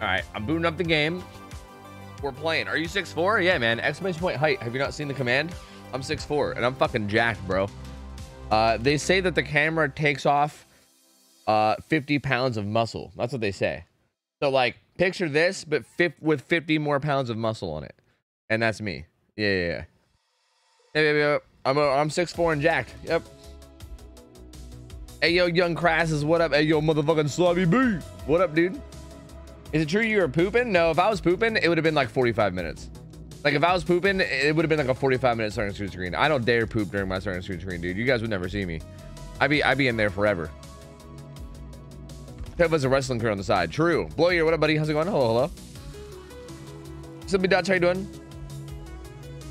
All right, I'm booting up the game. We're playing. Are you 6'4"? Yeah, man. Exclamation point height. Have you not seen the command? I'm 6'4", and I'm fucking jacked, bro. Uh, they say that the camera takes off uh, 50 pounds of muscle. That's what they say. So, like, picture this, but with 50 more pounds of muscle on it. And that's me. Yeah, yeah, yeah. Hey, baby, I'm, a, I'm 6'4", and jacked. Yep. Hey, yo, young Crassus, what up? Hey, yo, motherfucking Slobby B. What up, dude? Is it true you were pooping? No, if I was pooping, it would have been like 45 minutes. Like if I was pooping, it would have been like a 45 minute starting screen screen. I don't dare poop during my starting screen screen, dude. You guys would never see me. I'd be I'd be in there forever. Teva's a wrestling career on the side. True. Blow your what up, buddy? How's it going? Hello, hello. Somebody Dutch, how you doing?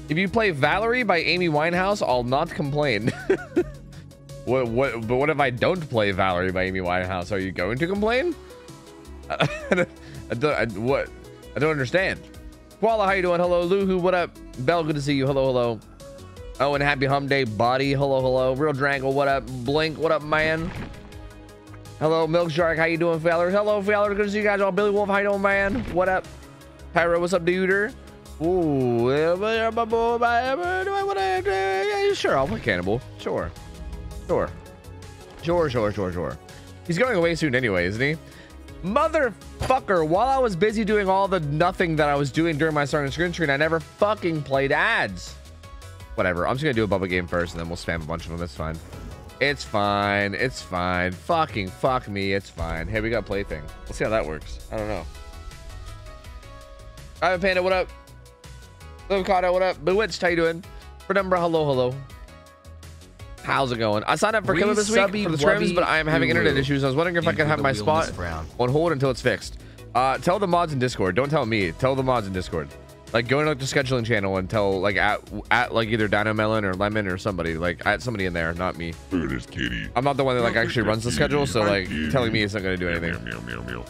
If you play Valerie by Amy Winehouse, I'll not complain. what what but what if I don't play Valerie by Amy Winehouse? Are you going to complain? I don't, I, what? I don't understand. Koala, how you doing? Hello, Luhu, what up? Bell, good to see you. Hello, hello. Oh, and happy hum day, body. Hello, hello. Real Drangle, what up? Blink, what up, man? Hello, Milk Shark, how you doing, Fowler? Hello, Fowler, good to see you guys all. Billy Wolf, how you doing, man? What up? Pyro, what's up, duder? Ooh, sure, I'll play Cannibal. Sure. Sure. Sure, sure, sure, sure. He's going away soon anyway, isn't he? Motherfucker, while I was busy doing all the nothing that I was doing during my starting screen screen, I never fucking played ads. Whatever, I'm just gonna do a bubble game first and then we'll spam a bunch of them. It's fine. It's fine. It's fine. Fucking fuck me. It's fine. Hey, we got plaything. Let's see how that works. I don't know. Ivan Panda, what up? Avocado, what up? Bewitched, how you doing? Penumbra, hello, hello. How's it going? I signed up for Killer this week for the scrims, but I am having internet issues. I was wondering if I could have my spot on hold until it's fixed. Uh, tell the mods in Discord. Don't tell me. Tell the mods in Discord. Like go into like, the scheduling channel and tell like at at like either Dino Melon or Lemon or somebody like at somebody in there, not me. kitty. I'm not the one that like actually runs the schedule, so like telling me it's not gonna do anything.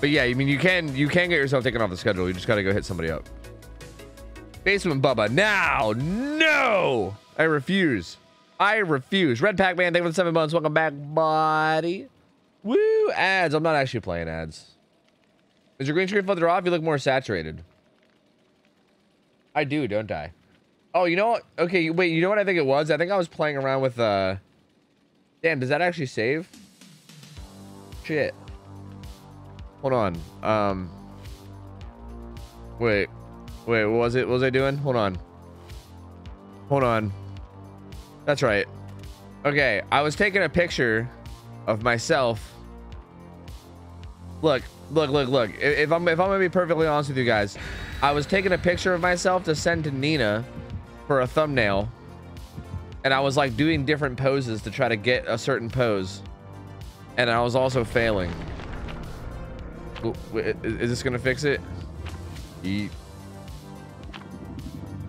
But yeah, I mean you can you can get yourself taken off the schedule. You just gotta go hit somebody up. Basement Bubba. Now, no, I refuse. I refuse. Red Pac-Man, thank you for the seven months. Welcome back, buddy. Woo, ads. I'm not actually playing ads. Is your green screen further off? You look more saturated. I do, don't I? Oh, you know what? Okay, wait, you know what I think it was? I think I was playing around with, uh... Damn, does that actually save? Shit. Hold on. Um... Wait. Wait, what was it? What was I doing? Hold on. Hold on. That's right. Okay, I was taking a picture of myself. Look, look, look, look. If I'm if I'm gonna be perfectly honest with you guys, I was taking a picture of myself to send to Nina for a thumbnail. And I was like doing different poses to try to get a certain pose. And I was also failing. Is this gonna fix it? I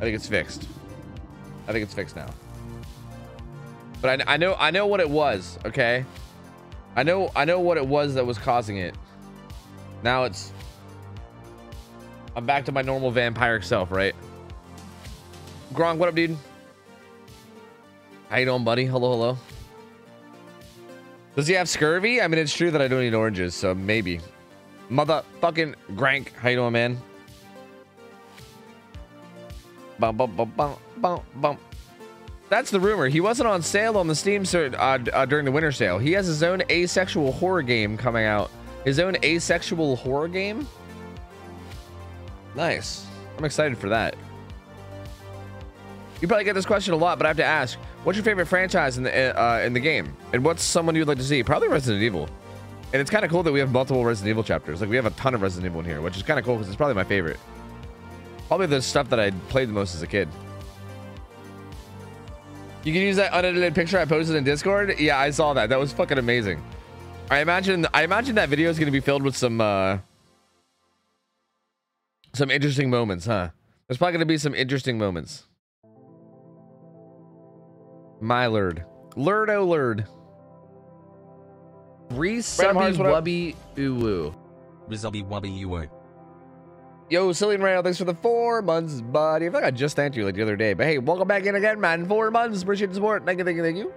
think it's fixed. I think it's fixed now. But I, I know I know what it was, okay? I know I know what it was that was causing it. Now it's I'm back to my normal vampire self, right? Gronk, what up, dude? How you doing, buddy? Hello, hello. Does he have scurvy? I mean, it's true that I don't eat oranges, so maybe. Motherfucking Grank, how you doing, man? That's the rumor. He wasn't on sale on the Steam uh, uh, during the winter sale. He has his own asexual horror game coming out. His own asexual horror game? Nice. I'm excited for that. You probably get this question a lot, but I have to ask, what's your favorite franchise in the uh, in the game? And what's someone you'd like to see? Probably Resident Evil. And it's kind of cool that we have multiple Resident Evil chapters. Like we have a ton of Resident Evil in here, which is kind of cool because it's probably my favorite. Probably the stuff that I played the most as a kid. You can use that unedited picture I posted in Discord. Yeah, I saw that. That was fucking amazing. I imagine I imagine that video is going to be filled with some uh some interesting moments, huh? There's probably going to be some interesting moments. My lord. Lurd oh lurd. Resubby wubby uwu. Resubby wubby uwu. Yo, Cillian Rail, thanks for the four months, buddy. I feel like I just thanked you like the other day. But hey, welcome back in again, man. Four months. Appreciate the support. Thank you, thank you, thank you.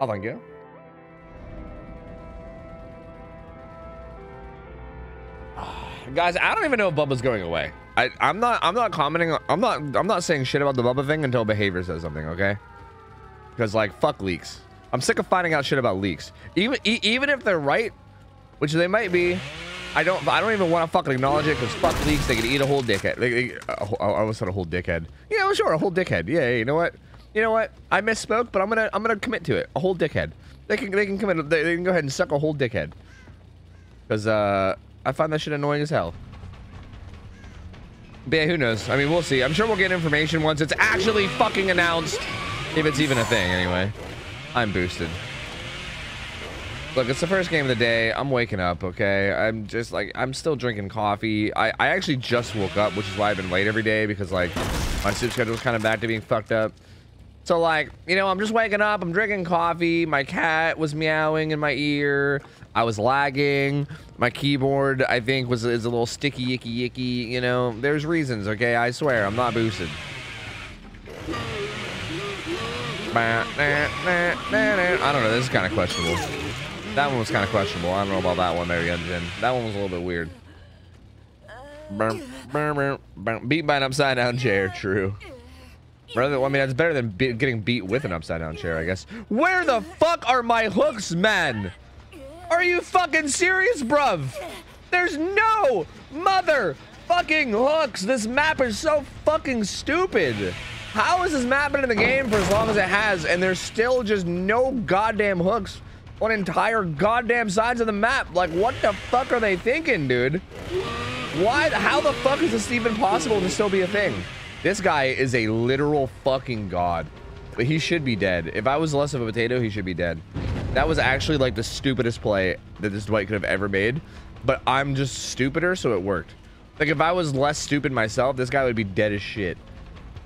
Oh, thank you. Guys, I don't even know if Bubba's going away. I, I'm not. I'm not commenting. I'm not. I'm not saying shit about the Bubba thing until behavior says something. Okay? Because like, fuck leaks. I'm sick of finding out shit about leaks. Even e even if they're right, which they might be, I don't. I don't even want to fucking acknowledge it because fuck leaks. They can eat a whole dickhead. They, they, I almost said a whole dickhead. Yeah, well, sure, a whole dickhead. Yeah, you know what? You know what? I misspoke, but I'm gonna. I'm gonna commit to it. A whole dickhead. They can. They can commit. They, they can go ahead and suck a whole dickhead. Because uh, I find that shit annoying as hell. But yeah, who knows? I mean, we'll see. I'm sure we'll get information once it's actually fucking announced. If it's even a thing, anyway. I'm boosted. Look, it's the first game of the day. I'm waking up, okay? I'm just like, I'm still drinking coffee. I, I actually just woke up, which is why I've been late every day because like my sleep schedule schedule's kind of back to being fucked up. So like, you know, I'm just waking up, I'm drinking coffee, my cat was meowing in my ear, I was lagging, my keyboard I think was is a little sticky icky icky, you know. There's reasons, okay? I swear, I'm not boosted. I don't know, this is kind of questionable. That one was kind of questionable. I don't know about that one there, Yunjin. That one was a little bit weird. Beat by an upside down chair, true. Rather, I mean, that's better than be getting beat with an upside down chair, I guess. Where the fuck are my hooks, man? Are you fucking serious, bruv? There's no mother fucking hooks. This map is so fucking stupid. How has this map been in the game for as long as it has, and there's still just no goddamn hooks on entire goddamn sides of the map? Like, what the fuck are they thinking, dude? Why? How the fuck is this even possible to still be a thing? This guy is a literal fucking god. But he should be dead. If I was less of a potato, he should be dead. That was actually like the stupidest play that this Dwight could have ever made. But I'm just stupider, so it worked. Like if I was less stupid myself, this guy would be dead as shit.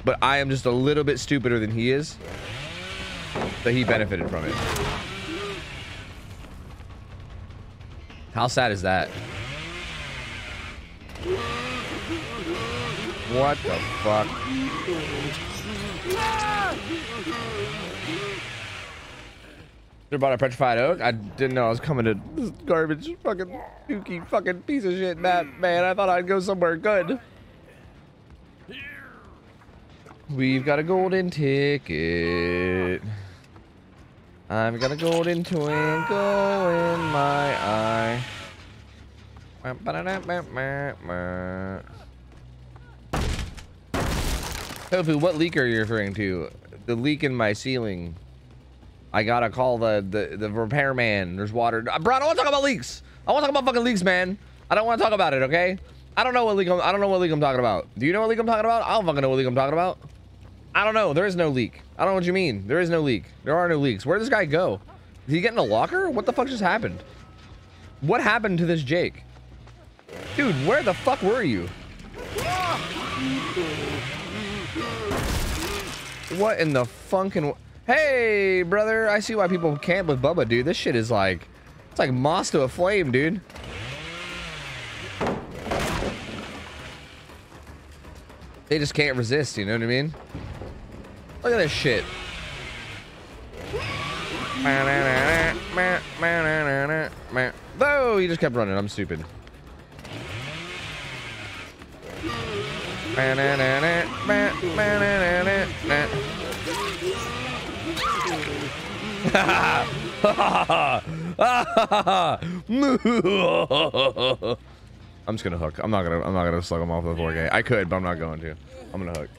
But I am just a little bit stupider than he is. So he benefited from it. How sad is that? What the fuck? They bought a petrified oak? I didn't know I was coming to this garbage fucking dookie fucking piece of shit map, man. I thought I'd go somewhere good. We've got a golden ticket. I've got a golden twinkle in my eye. Tofu, what leak are you referring to? The leak in my ceiling. I gotta call the the, the repairman. There's water. Uh, bro, I don't want to talk about leaks. I want to talk about fucking leaks, man. I don't want to talk about it, okay? I don't know what leak I'm, I don't know what leak I'm talking about. Do you know what leak I'm talking about? I don't fucking know what leak I'm talking about. I don't know. There is no leak. I don't know what you mean. There is no leak. There are no leaks. Where did this guy go? Did he get in a locker? What the fuck just happened? What happened to this Jake? Dude, where the fuck were you? What in the funkin'... Hey, brother. I see why people camp with Bubba, dude. This shit is like... It's like moss to a flame, dude. They just can't resist, you know what I mean? Look at this shit. Oh, he just kept running. I'm stupid. I'm just gonna hook. I'm not gonna. I'm not gonna slug him off with a 4K. I could, but I'm not going to. I'm gonna hook.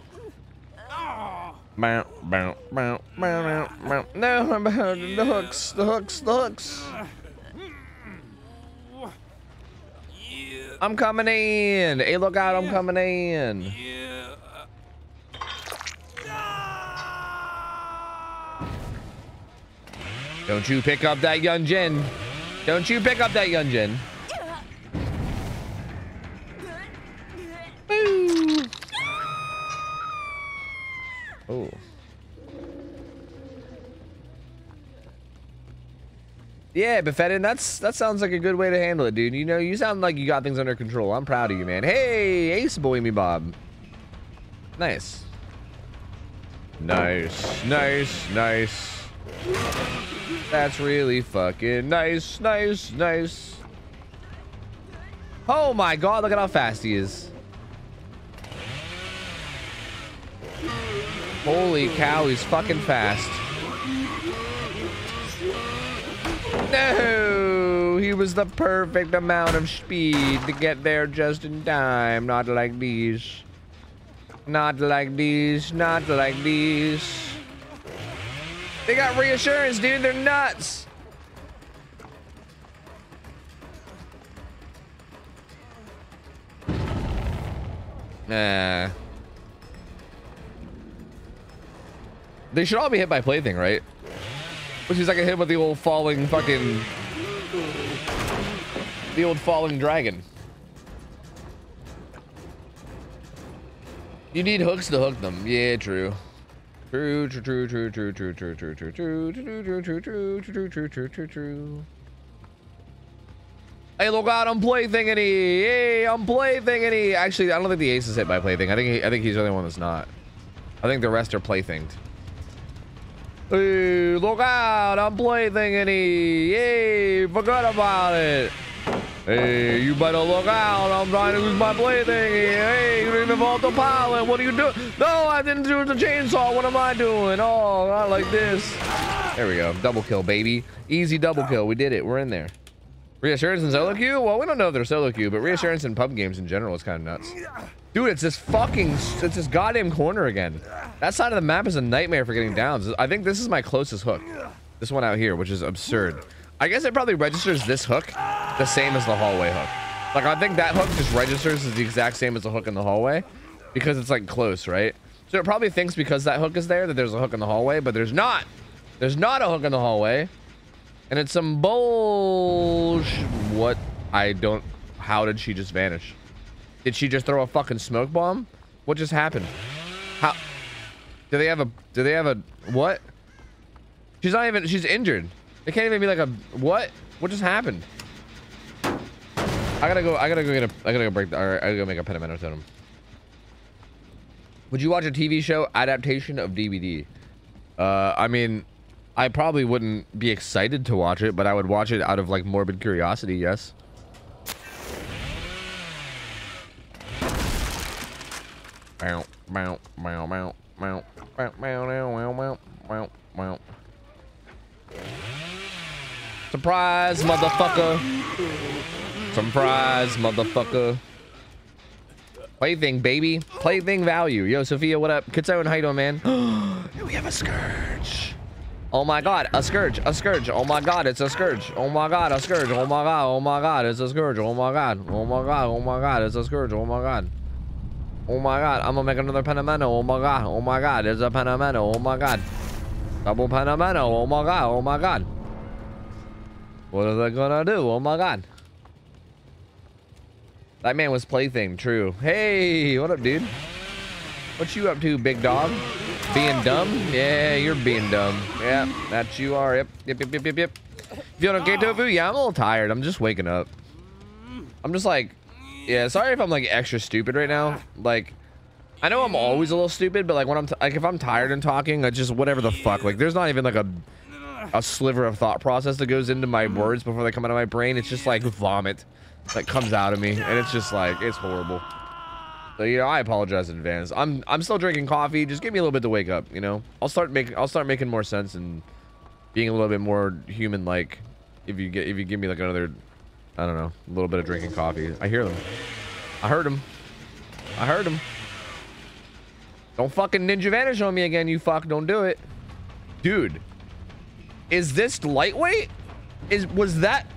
Bow, bow, bow, bow, bow. No, I'm behind the hooks. The hooks. The hooks. I'm coming in. Hey, look out! I'm coming in. Don't you pick up that Yunjin. Don't you pick up that Yunjin. Oh. Yeah, Befettin, that's that sounds like a good way to handle it, dude. You know, you sound like you got things under control. I'm proud of you, man. Hey, Ace Boy Me Bob. Nice. Nice, nice, nice. That's really fucking nice, nice, nice. Oh my god, look at how fast he is. Holy cow, he's fucking fast. No, he was the perfect amount of speed to get there just in time. Not like these. Not like these. Not like these. They got reassurance, dude. They're nuts. Nah. They should all be hit by plaything, right? Which is like a hit with the old falling fucking... The old falling dragon. You need hooks to hook them. Yeah, true. True, true, true, true, true, true, true, true, true, true, true, true, true, true, true, true, true. Hey, look out! I'm playthingity. Hey, I'm playthingity. Actually, I don't think the ace is hit by plaything. I think he, I think he's the only one that's not. I think the rest are playthinged. Hey, look out! I'm playthingity. Hey, forgot about it. Hey, you better look out. I'm trying to use my plaything. Hey, you didn't involve the pilot. What are you doing? No, I didn't do the chainsaw. What am I doing? Oh, not like this. There we go. Double kill, baby. Easy double kill. We did it. We're in there. Reassurance and solo queue? Well, we don't know if they're solo queue, but reassurance in pub games in general is kind of nuts. Dude, it's this fucking, it's this goddamn corner again. That side of the map is a nightmare for getting downs. I think this is my closest hook. This one out here, which is absurd. I guess it probably registers this hook the same as the hallway hook. Like, I think that hook just registers as the exact same as the hook in the hallway because it's, like, close, right? So it probably thinks because that hook is there that there's a hook in the hallway, but there's not. There's not a hook in the hallway. And it's some bullshit. What? I don't... How did she just vanish? Did she just throw a fucking smoke bomb? What just happened? How... Do they have a... Do they have a... What? She's not even... She's injured. It can't even be like a... What? What just happened? I gotta go... I gotta go get a... I gotta go break... The, I gotta go make a Pentimento totem. Would you watch a TV show adaptation of DVD? Uh, I mean... I probably wouldn't be excited to watch it, but I would watch it out of like morbid curiosity, yes. Bow, bow, bow, bow, bow, bow, bow, bow, bow, bow. Surprise, motherfucker. Surprise, motherfucker. Plaything, baby. Plaything value. Yo, Sophia, what up? Kitso, how you doing, man? we have a Scourge. Oh my god, a scourge, a scourge. Oh my god, it's a scourge. Oh my god, a scourge. Oh my god, oh my god, it's a scourge. Oh my god, oh my god, oh my god, it's a scourge. Oh my god. Oh my god, I'm gonna make another Pentimento. Oh my god, oh my god, it's a Pentimento. Oh my god. Double Pentimento. Oh my god, oh my god. What are they gonna do? Oh my god. That man was plaything, true. Hey, what up, dude? What you up to, big dog? Being dumb? Yeah, you're being dumb. Yeah, that you are. Yep, yep, yep, yep, yep, yep. Feeling okay, Tofu? Yeah, I'm a little tired. I'm just waking up. I'm just like, yeah, sorry if I'm like extra stupid right now. Like, I know I'm always a little stupid, but like when I'm, like if I'm tired and talking, I just whatever the fuck. Like, there's not even like a, a sliver of thought process that goes into my words before they come out of my brain. It's just like vomit that comes out of me. And it's just like, it's horrible. So you know, I apologize in advance. I'm I'm still drinking coffee. Just give me a little bit to wake up. You know, I'll start making I'll start making more sense and being a little bit more human like if you get if you give me like another I don't know a little bit of drinking coffee. I hear them. I heard them. I heard them. Don't fucking ninja vanish on me again, you fuck. Don't do it, dude. Is this lightweight? Is was that?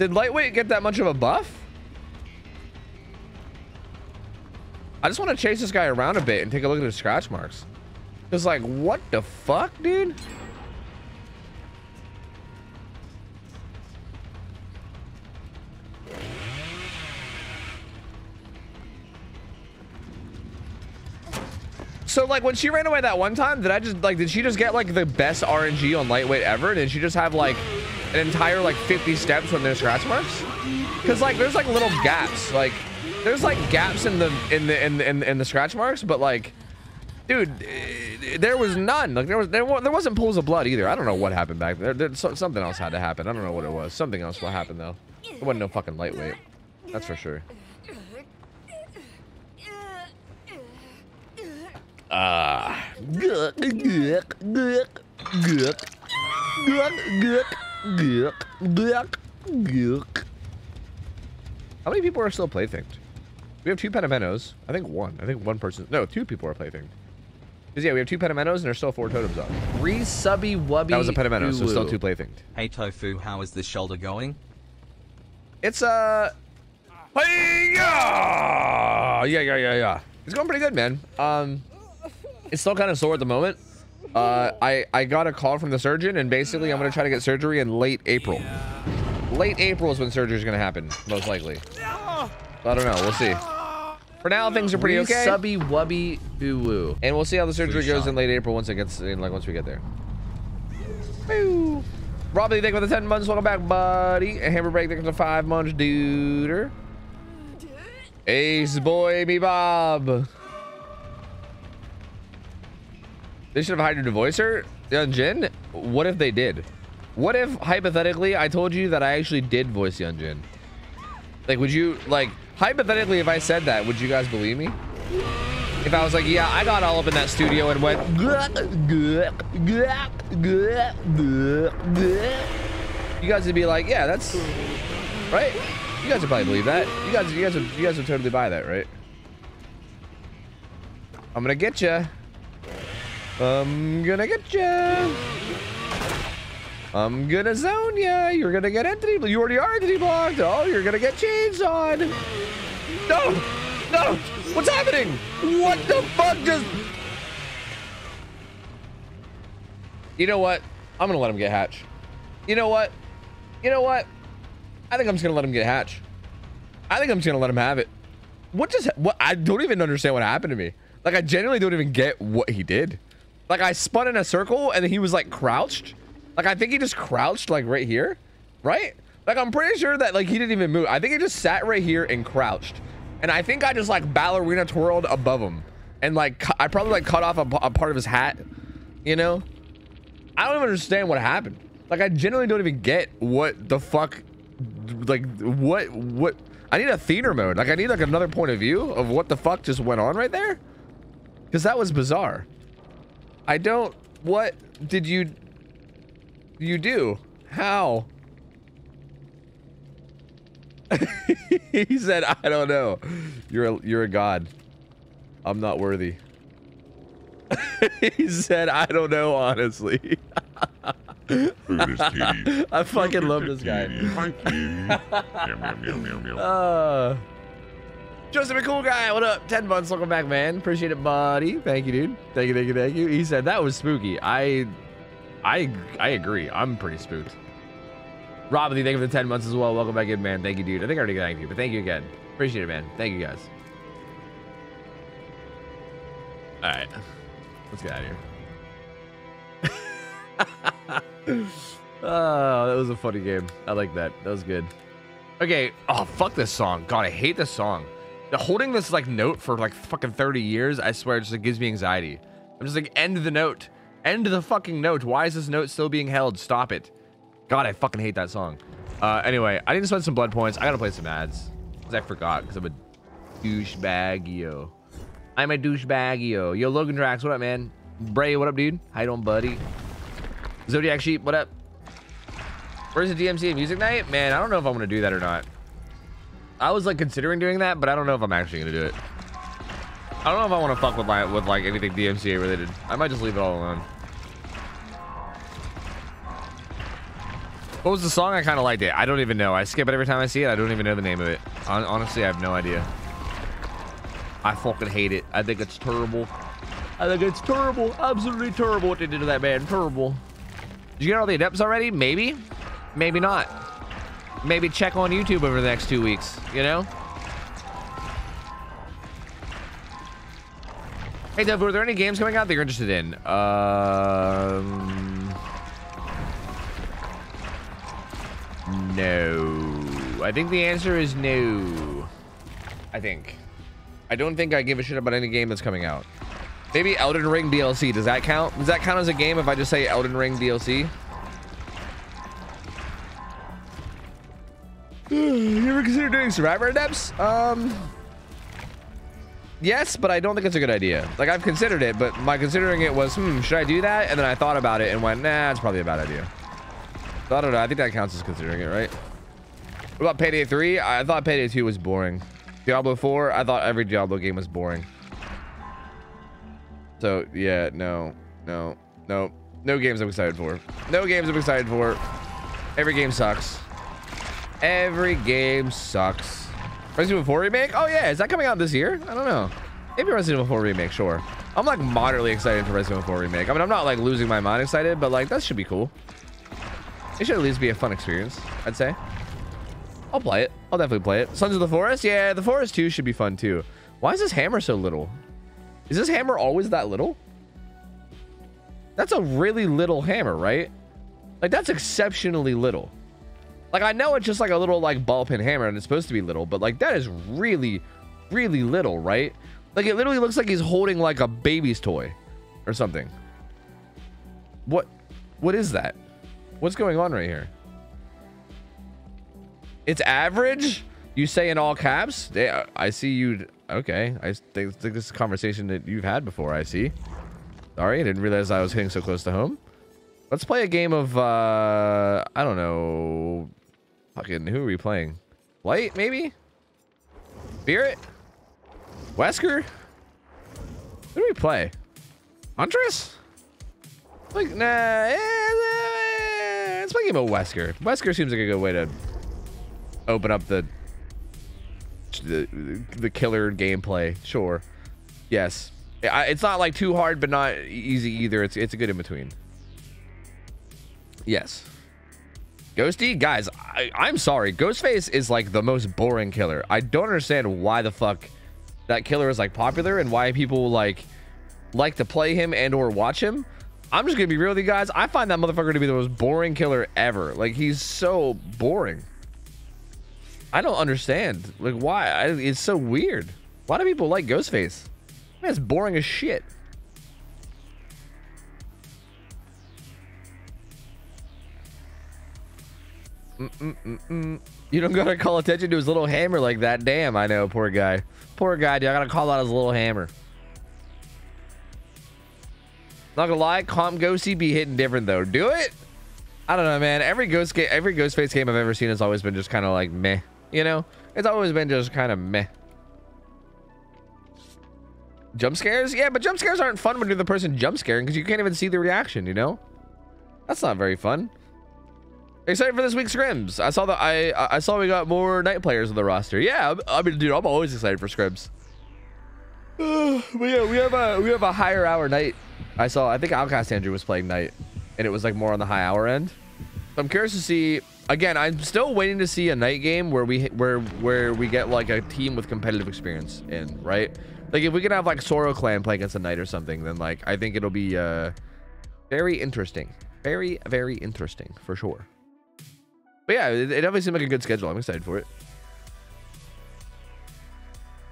Did lightweight get that much of a buff? I just want to chase this guy around a bit and take a look at his scratch marks. It's like, what the fuck, dude? So like when she ran away that one time, did I just like did she just get like the best RNG on lightweight ever? And did she just have like an entire like 50 steps when there's scratch marks? Cause like there's like little gaps. Like there's like gaps in the in the in the, in, in the scratch marks, but like Dude, eh, there was none. Like there was there, there wasn't pools of blood either. I don't know what happened back there. there so, something else had to happen. I don't know what it was. Something else what happened though. It wasn't no fucking lightweight. That's for sure. Ah. Guk, guk, guk, guk. Guk, guk, guk, guk, guk. How many people are still playthinged? We have two Penamenos. I think one. I think one person. No, two people are playthinged. Because yeah, we have two Penamenos and there's still four totems up. Resubby wubby. That was a Penameno, so still two playthinged. Hey Tofu, how is the shoulder going? It's uh Hey yeah yeah yeah yeah yeah. It's going pretty good, man. Um, it's still kind of sore at the moment. Uh, I I got a call from the surgeon, and basically I'm gonna try to get surgery in late April. Late April is when surgery is gonna happen, most likely. I don't know. We'll see. For now, things are pretty okay, Subby wubby boo woo. and we'll see how the surgery goes in late April once it gets in, like once we get there. Woo. Robbie, thank you for the 10 months. Welcome back, buddy. And Hammer Break, thank you for the 5 months, dude. Ace boy, me Bob. They should have hired a voicer. Yunjin, what if they did? What if, hypothetically, I told you that I actually did voice Yunjin? Like, would you, like, hypothetically, if I said that, would you guys believe me? If I was like, yeah, I got all up in that studio and went, you guys would be like, yeah, that's right. You guys would probably believe that. You guys, you guys, would, you guys would totally buy that, right? I'm gonna get ya. I'm gonna get you. I'm gonna zone ya. You're gonna get entity. You already are entity blocked. Oh, you're gonna get chainsawed. No, no. What's happening? What the fuck just? You know what? I'm gonna let him get hatch. You know what? You know what? I think I'm just gonna let him get hatch. I think I'm just gonna let him have it. What just? What? I don't even understand what happened to me. Like I genuinely don't even get what he did. Like I spun in a circle and he was like crouched. Like I think he just crouched like right here, right? Like I'm pretty sure that like he didn't even move. I think he just sat right here and crouched. And I think I just like ballerina twirled above him. And like I probably like cut off a part of his hat. You know? I don't even understand what happened. Like I genuinely don't even get what the fuck like what what I need a theater mode. Like I need like another point of view of what the fuck just went on right there. Cause that was bizarre. I don't what did you you do? How? he said, I don't know. You're a you're a god. I'm not worthy. he said, I don't know, honestly. I fucking love this guy. Uh, Joseph, a cool guy. What up? 10 months. Welcome back, man. Appreciate it, buddy. Thank you, dude. Thank you, thank you, thank you. He said that was spooky. I, I, I agree. I'm pretty spooked. Robin, thank you for the 10 months as well. Welcome back in, man. Thank you, dude. I think I already thanked you, but thank you again. Appreciate it, man. Thank you, guys. All right. Let's get out of here. oh, that was a funny game. I like that. That was good. Okay. Oh, fuck this song. God, I hate this song. The holding this like note for like fucking 30 years, I swear, it just like, gives me anxiety. I'm just like, end the note. End the fucking note. Why is this note still being held? Stop it. God, I fucking hate that song. Uh, anyway, I need to spend some blood points. I gotta play some ads. Because I forgot, because I'm a douchebag, yo. I'm a douchebag, yo. Yo, Logan Drax, what up, man? Bray, what up, dude? How you doing, buddy? Zodiac Sheep, what up? Where's the DMC music night? Man, I don't know if I'm gonna do that or not. I was like considering doing that, but I don't know if I'm actually gonna do it. I don't know if I want to fuck with my with like anything DMCA related. I might just leave it all alone. What was the song? I kind of liked it. I don't even know. I skip it every time I see it. I don't even know the name of it. Hon- honestly, I have no idea. I fucking hate it. I think it's terrible. I think it's terrible. Absolutely terrible what they did to that man. Terrible. Did you get all the adepts already? Maybe. Maybe not. Maybe check on YouTube over the next two weeks, you know? Hey, Dev, were there any games coming out that you're interested in? Um... No. I think the answer is no. I think. I don't think I give a shit about any game that's coming out. Maybe Elden Ring DLC. Does that count? Does that count as a game if I just say Elden Ring DLC? You ever consider doing Survivor Adepts? Um, yes, but I don't think it's a good idea. Like I've considered it, but my considering it was, hmm, should I do that? And then I thought about it and went, nah, it's probably a bad idea. So I don't know. I think that counts as considering it, right? What about Payday 3? I thought Payday 2 was boring. Diablo 4, I thought every Diablo game was boring. So, yeah, no, no, no. No games I'm excited for. No games I'm excited for. Every game sucks. Every game sucks. Resident Evil 4 Remake? Oh, yeah. Is that coming out this year? I don't know. Maybe Resident Evil 4 Remake, sure. I'm, like, moderately excited for Resident Evil 4 Remake. I mean, I'm not, like, losing my mind excited, but, like, that should be cool. It should at least be a fun experience, I'd say. I'll play it. I'll definitely play it. Sons of the Forest? Yeah, the Forest 2 should be fun, too. Why is this hammer so little? Is this hammer always that little? That's a really little hammer, right? Like, that's exceptionally little. Like, I know it's just like a little, like, ball peen hammer, and it's supposed to be little, but, like, that is really, really little, right? Like, it literally looks like he's holding, like, a baby's toy or something. What? What is that? What's going on right here? It's average? You say in all caps? Yeah, uh, I see you. Okay. I think, think this is a conversation that you've had before, I see. Sorry, I didn't realize I was hitting so close to home. Let's play a game of, uh, I don't know. Fucking, who are we playing? Light, maybe? Spirit? Wesker? Who do we play? Huntress? Like, nah, eh, eh, let's play a game of Wesker. Wesker seems like a good way to open up the the, the killer gameplay. Sure. Yes. It's not like too hard, but not easy either. It's it's a good in between. Yes. Ghosty, guys, I, I'm sorry. Ghostface is like the most boring killer. I don't understand why the fuck that killer is like popular and why people like like to play him and or watch him. I'm just gonna be real with you guys. I find that motherfucker to be the most boring killer ever. Like he's so boring. I don't understand. Like, why? I, it's so weird. Why do people like Ghostface? It's boring as shit. Mm -mm -mm you don't gotta call attention to his little hammer like that. Damn, I know. Poor guy. Poor guy, dude. I gotta call out his little hammer. Not gonna lie, comp Ghosty be hitting different though. Do it? I don't know, man. Every ghost game, every Ghostface game I've ever seen has always been just kind of like meh. You know, it's always been just kind of meh. Jump scares? Yeah, but jump scares aren't fun when you're the person jump scaring because you can't even see the reaction, you know? That's not very fun. Excited for this week's scrims. I saw that I I saw we got more night players on the roster. Yeah, I mean, dude, I'm always excited for scrims. but yeah, we have a we have a higher hour night. I saw. I think Outcast Andrew was playing night, and it was like more on the high hour end. So I'm curious to see again, I'm still waiting to see a night game where we where where we get like a team with competitive experience in, right? Like if we can have like Soro Clan play against a knight or something, then like I think it'll be uh very interesting. Very, very interesting for sure. But yeah, it, it definitely seems like a good schedule. I'm excited for it.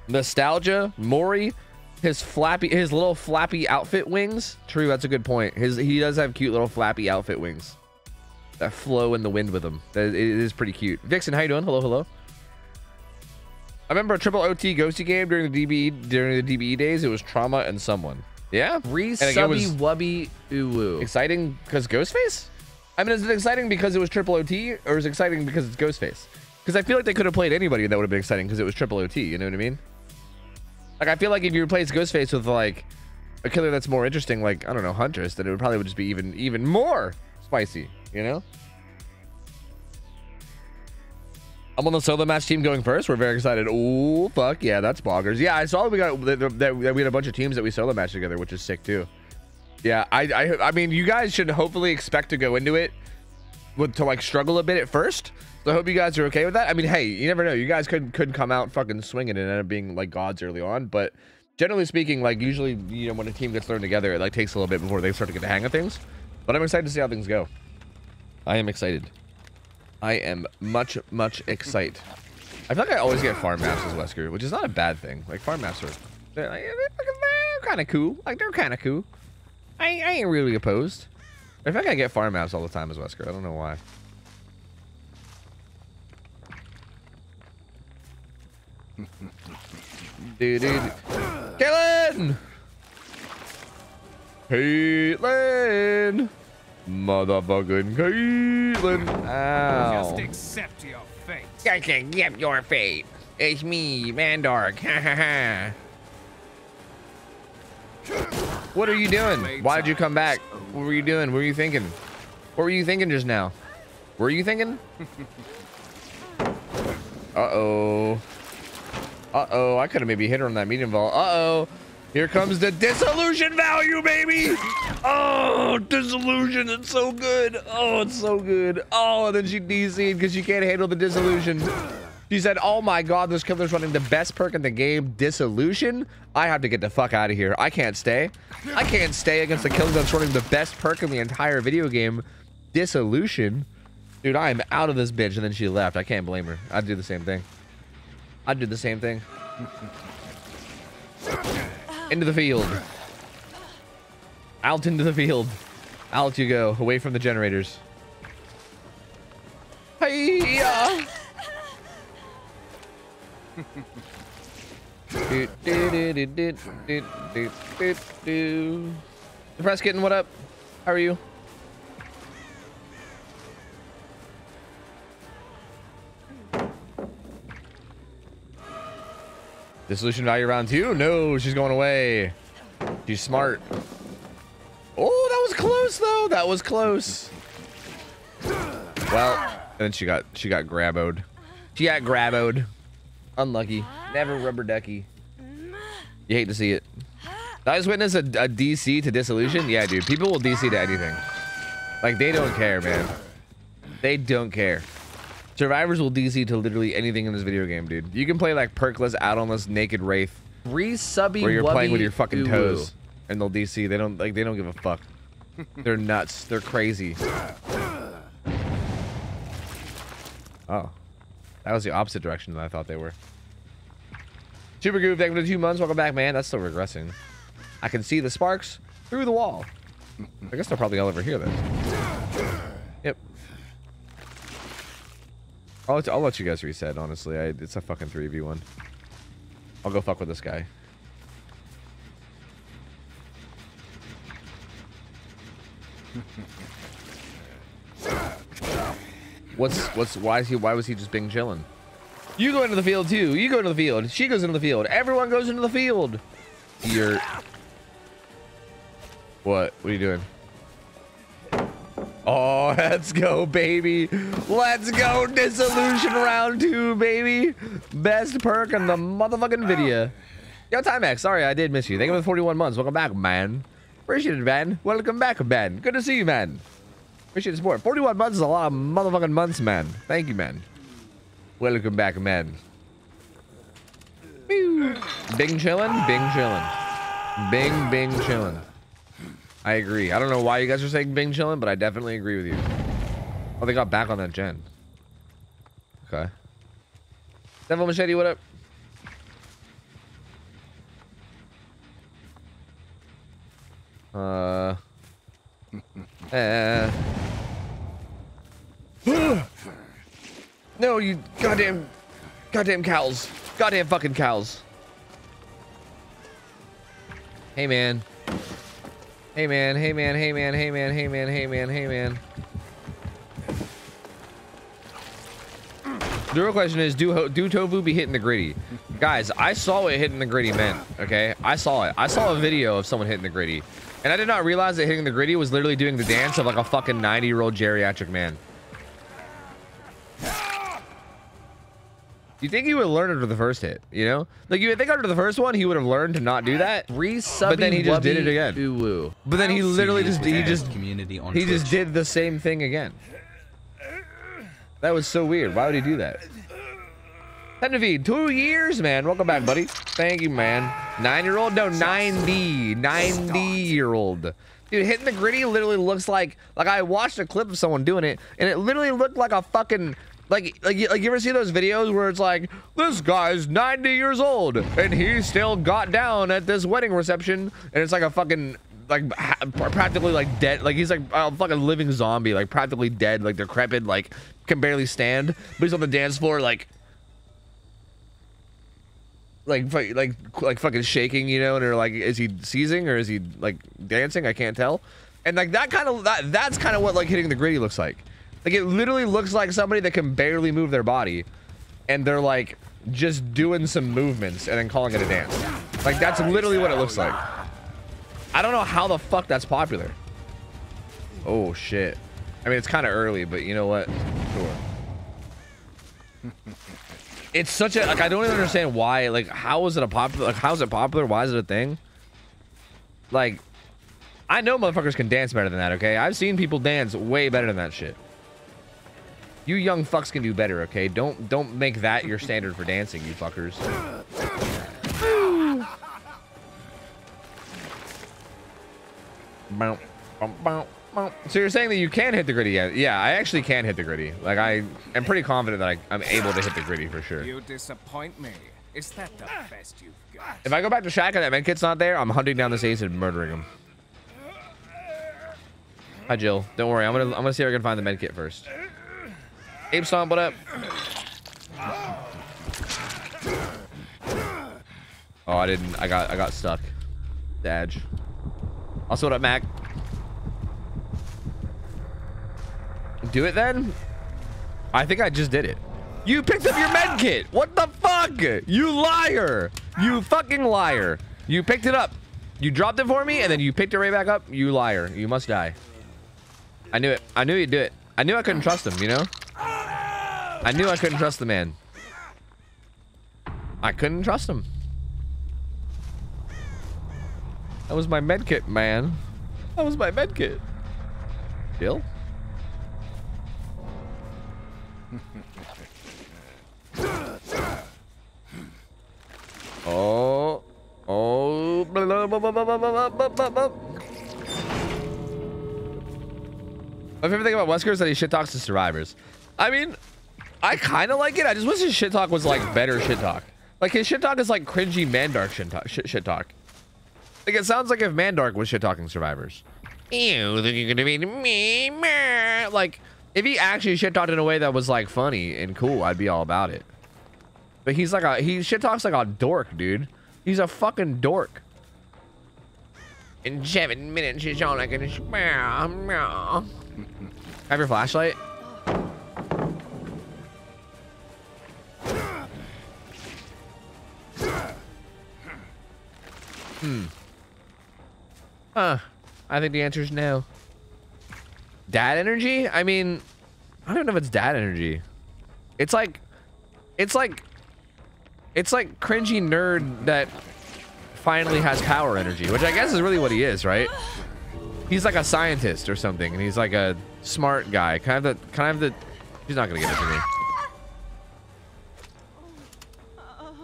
Nostalgia, Mori, his flappy, his little flappy outfit wings. True, that's a good point. His he does have cute little flappy outfit wings that flow in the wind with them. It is pretty cute. Vixen, how you doing? Hello, hello. I remember a triple OT ghosty game during the DBE during the DBE days. It was trauma and someone. Yeah. Re subby wubby uwu. Exciting because Ghostface. I mean, is it exciting because it was triple OT, or is it exciting because it's Ghostface? Because I feel like they could have played anybody and that would have been exciting because it was triple OT. You know what I mean? Like I feel like if you replace Ghostface with like a killer that's more interesting, like I don't know Huntress, then it would probably would just be even even more spicy you know? I'm on the solo match team going first. We're very excited. Oh, fuck. Yeah, that's boggers. Yeah, I saw we got that, that we had a bunch of teams that we solo match together, which is sick too. Yeah, I, I I mean, you guys should hopefully expect to go into it with to like struggle a bit at first. So I hope you guys are okay with that. I mean, hey, you never know. You guys could could come out fucking swinging and end up being like gods early on, but generally speaking, like usually, you know, when a team gets thrown together, it like takes a little bit before they start to get the hang of things. But I'm excited to see how things go. I am excited. I am much, much excited. I feel like I always get farm maps as Wesker, which is not a bad thing. Like farm maps are, they're like, they're kind of cool. Like they're kind of cool. I, ain't- I ain't really opposed. In fact, I get farm maps all the time as Wesker. I don't know why. Dude, dude. Caitlin! Caitlin! Motherfucking Caitlin! Ow. accept your fate. Just accept your fate. It's me, Mandark. Ha ha ha. What are you doing? Why did you come back? What were you doing? What were you thinking? What were you thinking just now? Were you thinking? Uh-oh. Uh-oh. I could have maybe hit her on that medium ball. Uh-oh. Here comes the Dissolution value, baby. Oh, Dissolution. It's so good. Oh, it's so good. Oh, and then she DC'd because she can't handle the Dissolution. She said, oh my god, this killer's running the best perk in the game, Dissolution. I have to get the fuck out of here. I can't stay. I can't stay against the killer that's running the best perk in the entire video game, Dissolution. Dude, I am out of this bitch. And then she left. I can't blame her. I'd do the same thing. I'd do the same thing. into the field. Out into the field. Out you go. Away from the generators. Hey! the press kitten, what up? How are you? Dissolution value round two? No, she's going away. She's smart. Oh, that was close though. That was close. Well, and then she got she got graboed. She got graboed. Unlucky. Never rubber ducky. You hate to see it. Did I just witness a, a DC to dissolution? Yeah, dude. People will DC to anything. Like they don't care, man. They don't care. Survivors will DC to literally anything in this video game, dude. You can play like perkless, add-onless, naked wraith, Resubby where you're playing with your fucking toes, and they'll DC. They don't like. They don't give a fuck. They're nuts. They're crazy. Oh, that was the opposite direction than I thought they were. Super Goof, thank you for two months. Welcome back, man. That's still regressing. I can see the sparks through the wall. I guess they're probably all over here then. Yep. I'll let, I'll let you guys reset, honestly. I, it's a fucking 3v1. I'll go fuck with this guy. What's what's why is he why was he just being chilling? You go into the field too. You go into the field. She goes into the field. Everyone goes into the field. You're What? What are you doing? Oh, let's go, baby. Let's go. Dissolution round two, baby. Best perk in the motherfucking video. Yo, Timex, sorry, I did miss you. Thank you for the 41 months. Welcome back, man. Appreciate it, man. Welcome back, man. Good to see you, man. Appreciate the support. 41 months is a lot of motherfucking months, man. Thank you, man. Welcome back, man. Bing chillin', bing chillin'. Bing, bing chillin'. I agree. I don't know why you guys are saying Bing chillin', but I definitely agree with you. Oh, they got back on that gen. Okay. Devil Machete, what up? Uh. eh. no, you goddamn, goddamn cows. Goddamn fucking cows. Hey, man. Hey, man. Hey, man. Hey, man. Hey, man. Hey, man. Hey, man. Hey, man. The real question is, do do tofu be hitting the gritty? Guys, I saw what hitting the gritty meant. Okay, I saw it. I saw a video of someone hitting the gritty, and I did not realize that hitting the gritty was literally doing the dance of like a fucking 90 year old geriatric man. You think he would learn after the first hit? You know, like you would think after the first one he would have learned to not do that. But then he just did it again. uwu. But then he literally just he just community on he just did the same thing again. That was so weird. Why would he do that? Tendevid, two years, man. Welcome back, buddy. Thank you, man. Nine-year-old? No, 90. 90-year-old. Dude, hitting the gritty literally looks like... Like, I watched a clip of someone doing it, and it literally looked like a fucking... Like, Like, like, you- ever see those videos where it's like, this guy's 90 years old and he still got down at this wedding reception, and it's like a fucking like practically like dead, like he's like a fucking living zombie, like practically dead, like decrepit, like can barely stand, but he's on the dance floor like. Like, like, like fucking shaking, you know, and they're like, is he seizing or is he like dancing? I can't tell. And like that kind of that that's kind of what like hitting the griddy looks like. Like it literally looks like somebody that can barely move their body, and they're like just doing some movements and then calling it a dance. Like that's literally what it looks like. I don't know how the fuck that's popular. Oh shit. I mean it's kind of early, but you know what? Sure. It's such a like I don't even understand why. Like how is it a popular? Like how is it popular? Why is it a thing? Like I know motherfuckers can dance better than that, okay? I've seen people dance way better than that shit. You young fucks can do better, okay? Don't don't make that your standard for dancing, you fuckers. Bow, bow. So you're saying that you can hit the griddy? Yeah, yeah. I actually can hit the griddy. Like I am pretty confident that I, I'm able to hit the griddy for sure. You disappoint me. Is that the best you've got? If I go back to Shaq and that medkit's not there, I'm hunting down this ace and murdering him. Hi Jill. Don't worry. I'm gonna I'm gonna see if I can find the medkit first. Ape Stomp, what up? Oh, I didn't. I got I got stuck. Dodge. Also, what up, Mac? Do it then? I think I just did it. You picked up your med kit. What the fuck? You liar. You fucking liar. You picked it up. You dropped it for me and then you picked it right back up. You liar. You must die. I knew it. I knew you'd do it. I knew I couldn't trust him, you know? I knew I couldn't trust the man. I couldn't trust him. That was my med kit, man. That was my med kit. Oh. Oh. Blah, blah, blah, blah blah blah blah blah. My favorite thing about Wesker is that he shit talks to survivors. I mean, I kind of like it. I just wish his shit talk was like better shit talk. Like his shit talk is like cringy Mandark shit talk. Shit, shit talk. Like it sounds like if Mandark was shit talking survivors. Ew, think you're gonna be me? Like if he actually shit talked in a way that was like funny and cool, I'd be all about it. But he's like a he shit talks like a dork, dude. He's a fucking dork. In seven minutes, it's all can meow, meow. Have your flashlight? Hmm. Huh. I think the answer is no. Dad energy? I mean, I don't know if it's dad energy. It's like, it's like, it's like cringy nerd that finally has power energy, which I guess is really what he is, right? He's like a scientist or something, and he's like a smart guy. Kind of the, kind of the. He's not gonna get it to me.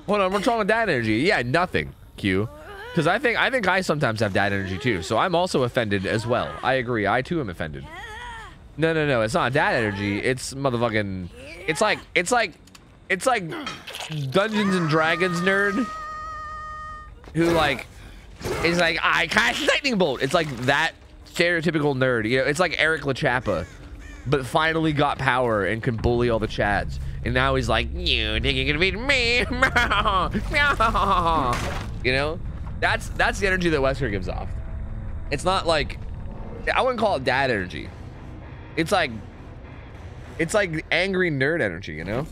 Hold on, what's wrong with dad energy? Yeah, nothing. Q. Because I think I think I sometimes have dad energy too, so I'm also offended as well. I agree. I too am offended. No, no, no. It's not dad energy. It's motherfucking. It's like it's like it's like Dungeons and Dragons nerd who like is like I cast lightning bolt. It's like that stereotypical nerd. You know, it's like Eric LaChappa, but finally got power and can bully all the Chads. And now he's like, you think you can beat me? you know, that's that's the energy that Wesker gives off. It's not like I wouldn't call it dad energy. It's like it's like angry nerd energy, you know?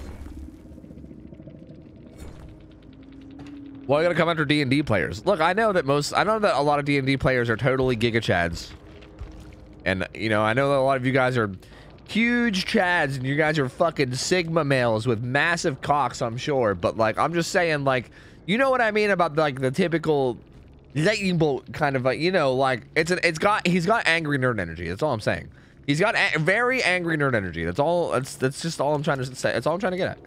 Well, I gotta come after D&D players. Look, I know that most, I know that a lot of D&D players are totally Giga Chads. And, you know, I know that a lot of you guys are huge Chads and you guys are fucking Sigma males with massive cocks, I'm sure. But, like, I'm just saying, like, you know what I mean about, like, the typical lightning bolt kind of, like, you know, like, it's an, it's got, he's got angry nerd energy. That's all I'm saying. He's got very angry nerd energy. That's all, that's, that's just all I'm trying to say. That's all I'm trying to get at.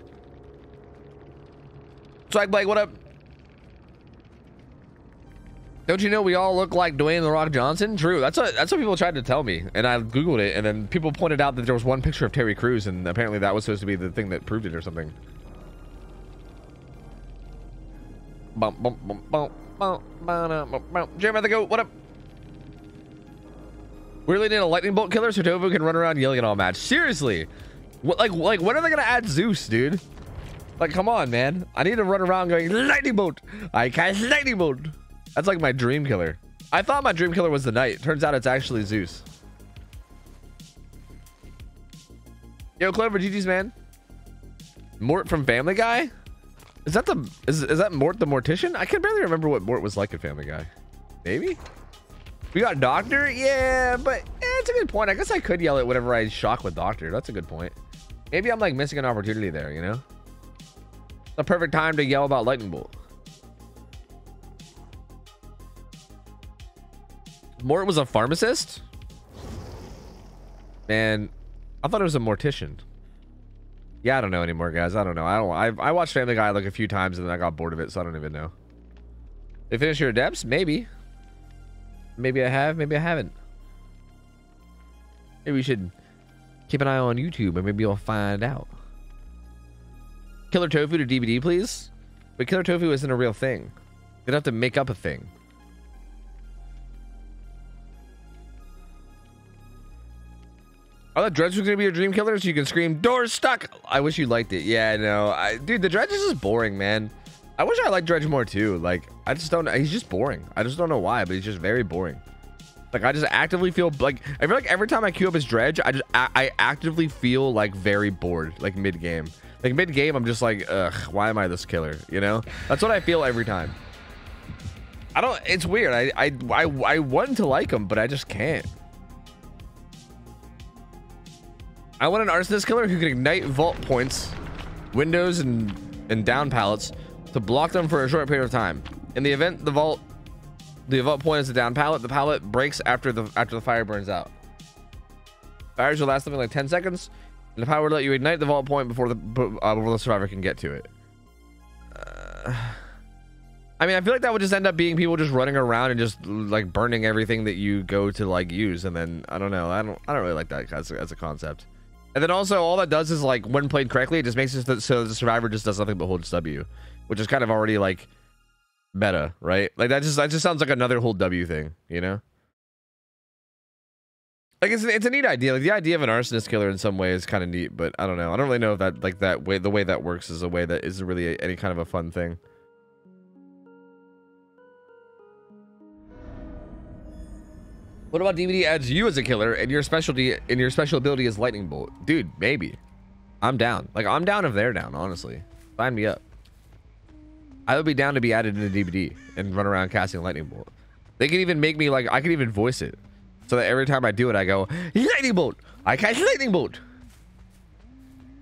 Swag Blake, what up? Don't you know we all look like Dwayne the Rock Johnson? True. That's what that's what people tried to tell me, and I googled it, and then people pointed out that there was one picture of Terry Crews, and apparently that was supposed to be the thing that proved it or something. Bump, bump, bump, bump, bump, bump. Jeremy, the go. What up? We really need a lightning bolt killer so Tofu can run around yelling at all match. Seriously, what like like when are they gonna add Zeus, dude? Like, come on, man. I need to run around going lightning bolt. I cast lightning bolt. That's like my dream killer. I thought my dream killer was the knight. Turns out it's actually Zeus. Yo, Clover GG's man. Mort from Family Guy? Is that the is, is that Mort the Mortician? I can barely remember what Mort was like in Family Guy. Maybe? We got Doctor? Yeah, but eh, it's a good point. I guess I could yell it whenever I shock with Doctor. That's a good point. Maybe I'm like missing an opportunity there, you know? The perfect time to yell about Lightning Bolt. Mort was a pharmacist? Man, I thought it was a mortician. Yeah, I don't know anymore, guys. I don't know. I don't. I I watched Family Guy like a few times and then I got bored of it, so I don't even know. They finished your depths? Maybe. Maybe I have. Maybe I haven't. Maybe we should keep an eye on YouTube and maybe you'll find out. Killer Tofu to DBD, please. But Killer Tofu isn't a real thing. You'd have to make up a thing. Oh, the was gonna be your dream killer, so you can scream "Doors stuck." I wish you liked it. Yeah, no, I, dude, the Dredge is boring, man. I wish I liked Dredge more too. Like, I just don't. He's just boring. I just don't know why, but he's just very boring. Like, I just actively feel like I feel like every time I queue up his Dredge, I just I, I actively feel like very bored, like mid game. Like mid game, I'm just like, ugh, why am I this killer? You know, that's what I feel every time. I don't. It's weird. I I I, I want to like him, but I just can't. I want an arsonist killer who can ignite vault points, windows, and and down pallets to block them for a short period of time. In the event the vault the vault point is a down pallet, the pallet breaks after the after the fire burns out. Fires will last something like 10 seconds, and the power will let you ignite the vault point before the uh, before the survivor can get to it. Uh, I mean, I feel like that would just end up being people just running around and just like burning everything that you go to like use, and then I don't know. I don't I don't really like that as a, as a concept. And then also, all that does is like when played correctly, it just makes it so the survivor just does nothing but hold W, which is kind of already like meta, right? Like that just that just sounds like another whole W thing, you know? Like it's it's a neat idea. Like the idea of an arsonist killer in some way is kind of neat, but I don't know. I don't really know if that like that way the way that works is a way that isn't really a, any kind of a fun thing. What about DBD adds you as a killer and your specialty and your special ability is lightning bolt? Dude, maybe. I'm down. Like I'm down if they're down, honestly. Sign me up. I would be down to be added in the DBD and run around casting lightning bolt. They can even make me like I can even voice it. So that every time I do it, I go, lightning bolt! I cast lightning bolt!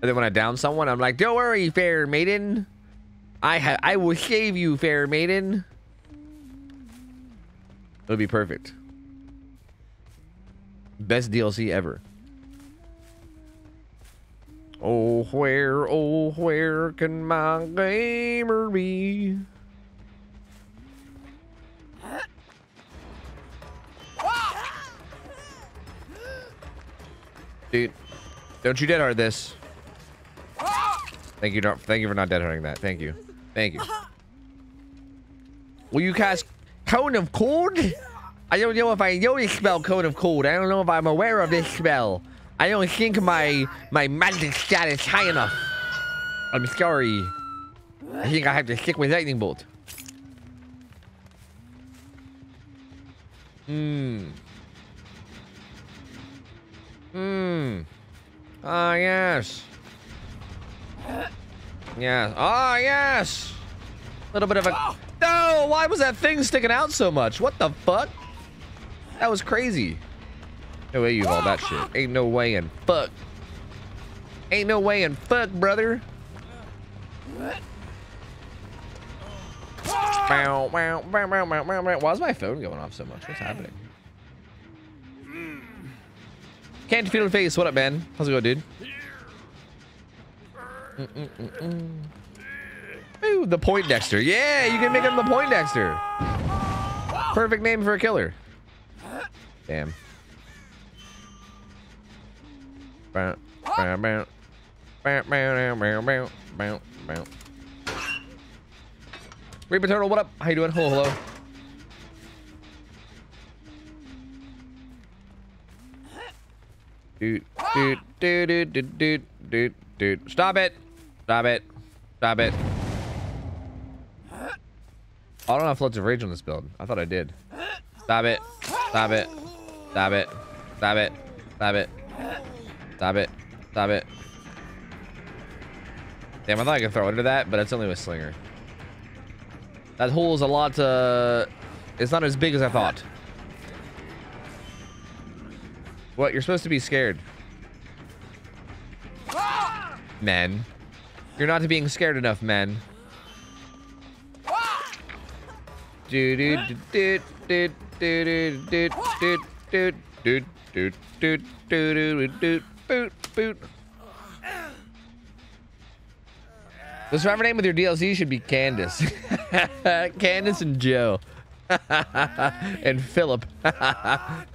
And then when I down someone, I'm like, don't worry, fair maiden. I I will save you, fair maiden. It'll be perfect. Best DLC ever. Oh, where, oh, where can my gamer be? Dude, don't you dead this. Thank you, thank you for not dead harding that. Thank you. Thank you. Will you cast Cone of Cold? I don't know if I know this spell, Cone of Cold. I don't know if I'm aware of this spell. I don't think my my magic stat is high enough. I'm sorry. I think I have to stick with Lightning Bolt. Hmm. Hmm. Ah, yes. Yes. Ah, yes. A little bit of a... No! Why was that thing sticking out so much? What the fuck? That was crazy. No way you all that shit. Ain't no way in fuck. Ain't no way in fuck, brother. Why is my phone going off so much? What's happening? Can't feel the face. What up, man? How's it going, dude? Mm -mm -mm Ooh, the Poindexter. Yeah, you can make him the Poindexter. Perfect name for a killer. Damn. Reaper Turtle, what up? How you doing? Hello, hello. Doot, doot, doot, doot, doot, doot, doot. Stop it. Stop it. Stop it. I don't have Floods of Rage on this build. I thought I did. Stop it. Stop it. Stop it. Stop it. Stop it. Stop it. Stop it. Stop it. Damn, I thought I could throw into that, but it's only with Slinger. That hole is a lot, uh... It's not as big as I thought. What? You're supposed to be scared. Men. You're not being scared enough, men. Do do do do do do do do do do do do do do do boot boot. The survivor name with your DLC should be Candace. Candace and Joe. and Philip. got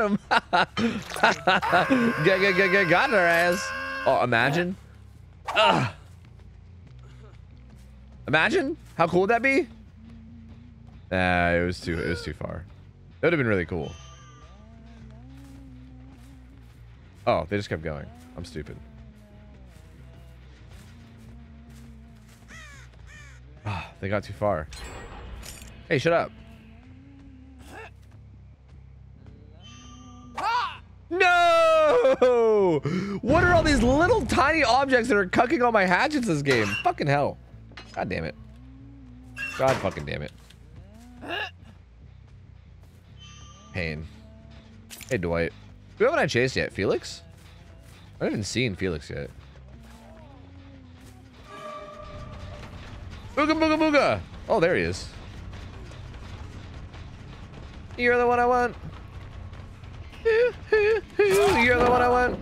him. got, got, got, got her ass. Oh, imagine. Ugh. Imagine how cool would that be? Nah, it was too it was too far. That would have been really cool. Oh, they just kept going. I'm stupid. Ah, they got too far. Hey, shut up. No! What are all these little tiny objects that are cucking all my hatchets this game? Fucking hell. God damn it. God fucking damn it. Pain. Hey, Dwight. Who haven't I chased yet? Felix? I haven't seen Felix yet. Booga booga booga! Oh, there he is. You're the one I want. You're the one I want.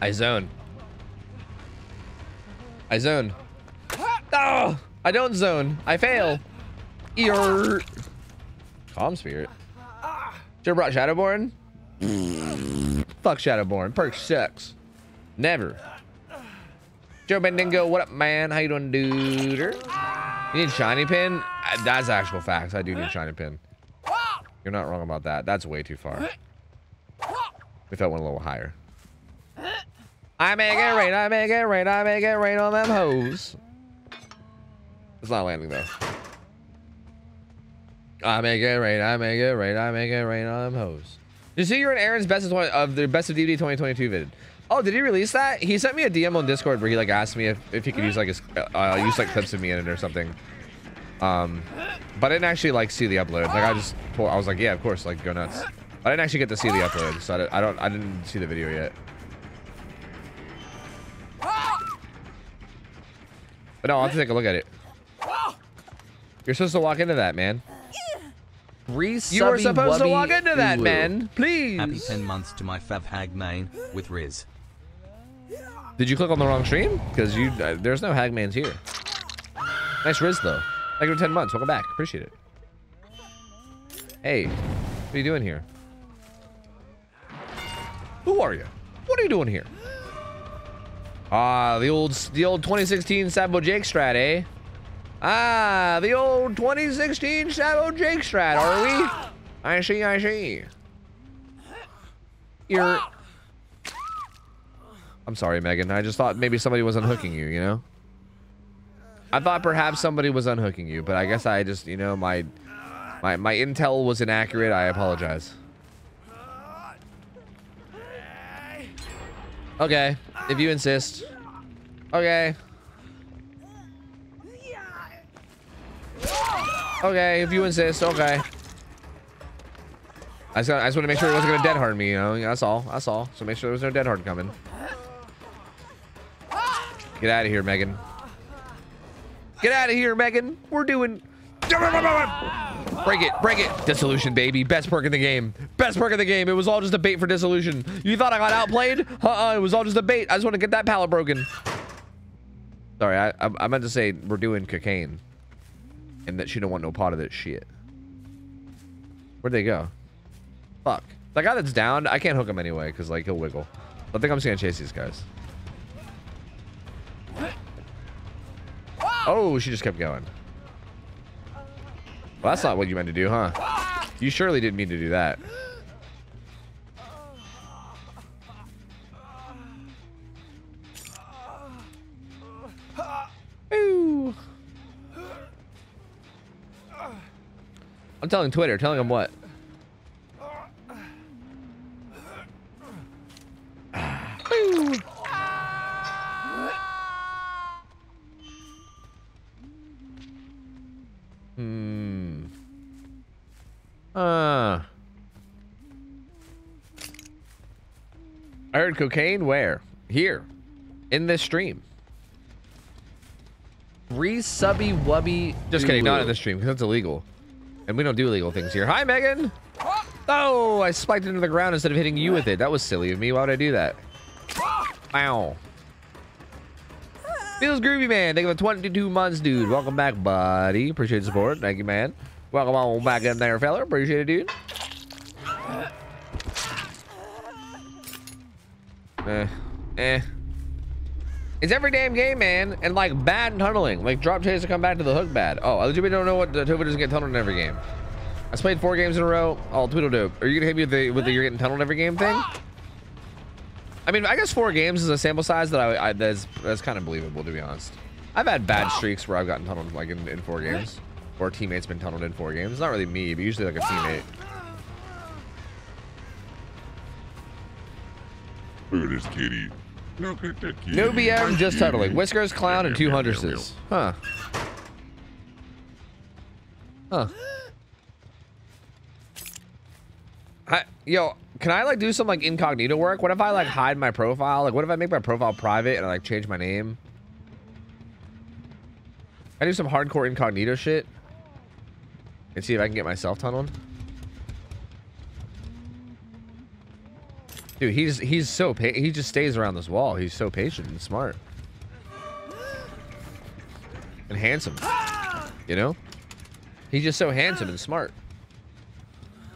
I zone. I zone. Oh, I don't zone. I fail. Ear. Calm spirit. Should have brought Shadowborn. Fuck Shadowborn. Perk sucks. Never. Joe Bendingo, what up, man? How you doing, dude? You need shiny pin? Uh, That's actual facts. I do need shiny pin. You're not wrong about that. That's way too far. If that went a little higher. I make it rain, I make it rain, I make it rain on them hoes. It's not landing though. I make it rain, I make it rain, I make it rain on them hoes. Did you see you're in Aaron's best of, 20, of the best of DBD 2022 vid? Oh, did he release that? He sent me a DM on Discord where he like asked me if, if he could use like his uh, use like clips of me in it or something. Um, but I didn't actually like see the upload. Like I just told, I was like, yeah, of course, like go nuts. I didn't actually get to see the upload, so I don't, I don't, I didn't see the video yet. But no, I'll have to take a look at it. You're supposed to walk into that, man. You were supposed to walk into that, man. Please. Happy 10 months to my Fav Hag main with Riz. Did you click on the wrong stream? Because you, uh, there's no Hagmans here. Nice Riz though. Thank you for 10 months. Welcome back. Appreciate it. Hey, what are you doing here? Who are you? What are you doing here? Ah, the old, the old 2016 Sabo Jake strat, eh? Ah, the old 2016 Sabo Jake strat, are we? I see, I see. You're. I'm sorry, Megan. I just thought maybe somebody was unhooking you, you know? I thought perhaps somebody was unhooking you, but I guess I just, you know, my my my intel was inaccurate. I apologize. Okay, if you insist. Okay. Okay, if you insist. Okay. I just, I just want to make sure it wasn't gonna dead hard me. You know, that's all. That's all. So make sure there was no dead hard coming. Get out of here, Megan. Get out of here, Megan. We're doing. Break it, break it. Dissolution, baby. Best perk in the game. Best perk in the game. It was all just a bait for dissolution. You thought I got outplayed? Uh-uh, it was all just a bait. I just want to get that pallet broken. Sorry, I, I I meant to say we're doing cocaine, and that she don't want no part of this shit. Where'd they go? Fuck. The guy that's down, I can't hook him anyway because like he'll wiggle. I think I'm just gonna chase these guys. Oh, she just kept going. Well, that's not what you meant to do, huh? You surely didn't mean to do that. I'm telling Twitter, telling him what? Hmm. Uh. I heard cocaine where? Here. In this stream. Resubby wubby. Just kidding, not in this stream, because that's illegal. And we don't do illegal things here. Hi, Megan! Oh, I spiked into the ground instead of hitting you with it. That was silly of me. Why would I do that? Ow. Feels groovy, man. Thank you for 22 months, dude. Welcome back, buddy. Appreciate the support. Thank you, man. Welcome on back in there, fella. Appreciate it, dude. Eh. Eh. It's every damn game, man. And like bad tunneling. Like drop chase to come back to the hook bad. Oh, I legitimately don't know what the Toba doesn't get tunneled in every game. I played four games in a row. Oh, Tweedledoo. Are you gonna hit me with the with the you're getting tunneled every game thing? I mean, I guess four games is a sample size that I, I that's that's kind of believable to be honest. I've had bad streaks where I've gotten tunneled like in, in four games, or a teammate's been tunneled in four games. It's not really me, but usually like a teammate. Look at this kitty. No BM, just tunneling. Whiskers, clown, and two hundredths. Huh. Huh. I, yo, can I like do some like incognito work? What if I like hide my profile? Like, what if I make my profile private and I like change my name? I do some hardcore incognito shit and see if I can get myself tunneled. Dude, he's he's so pa he just stays around this wall. He's so patient and smart and handsome. You know, he's just so handsome and smart.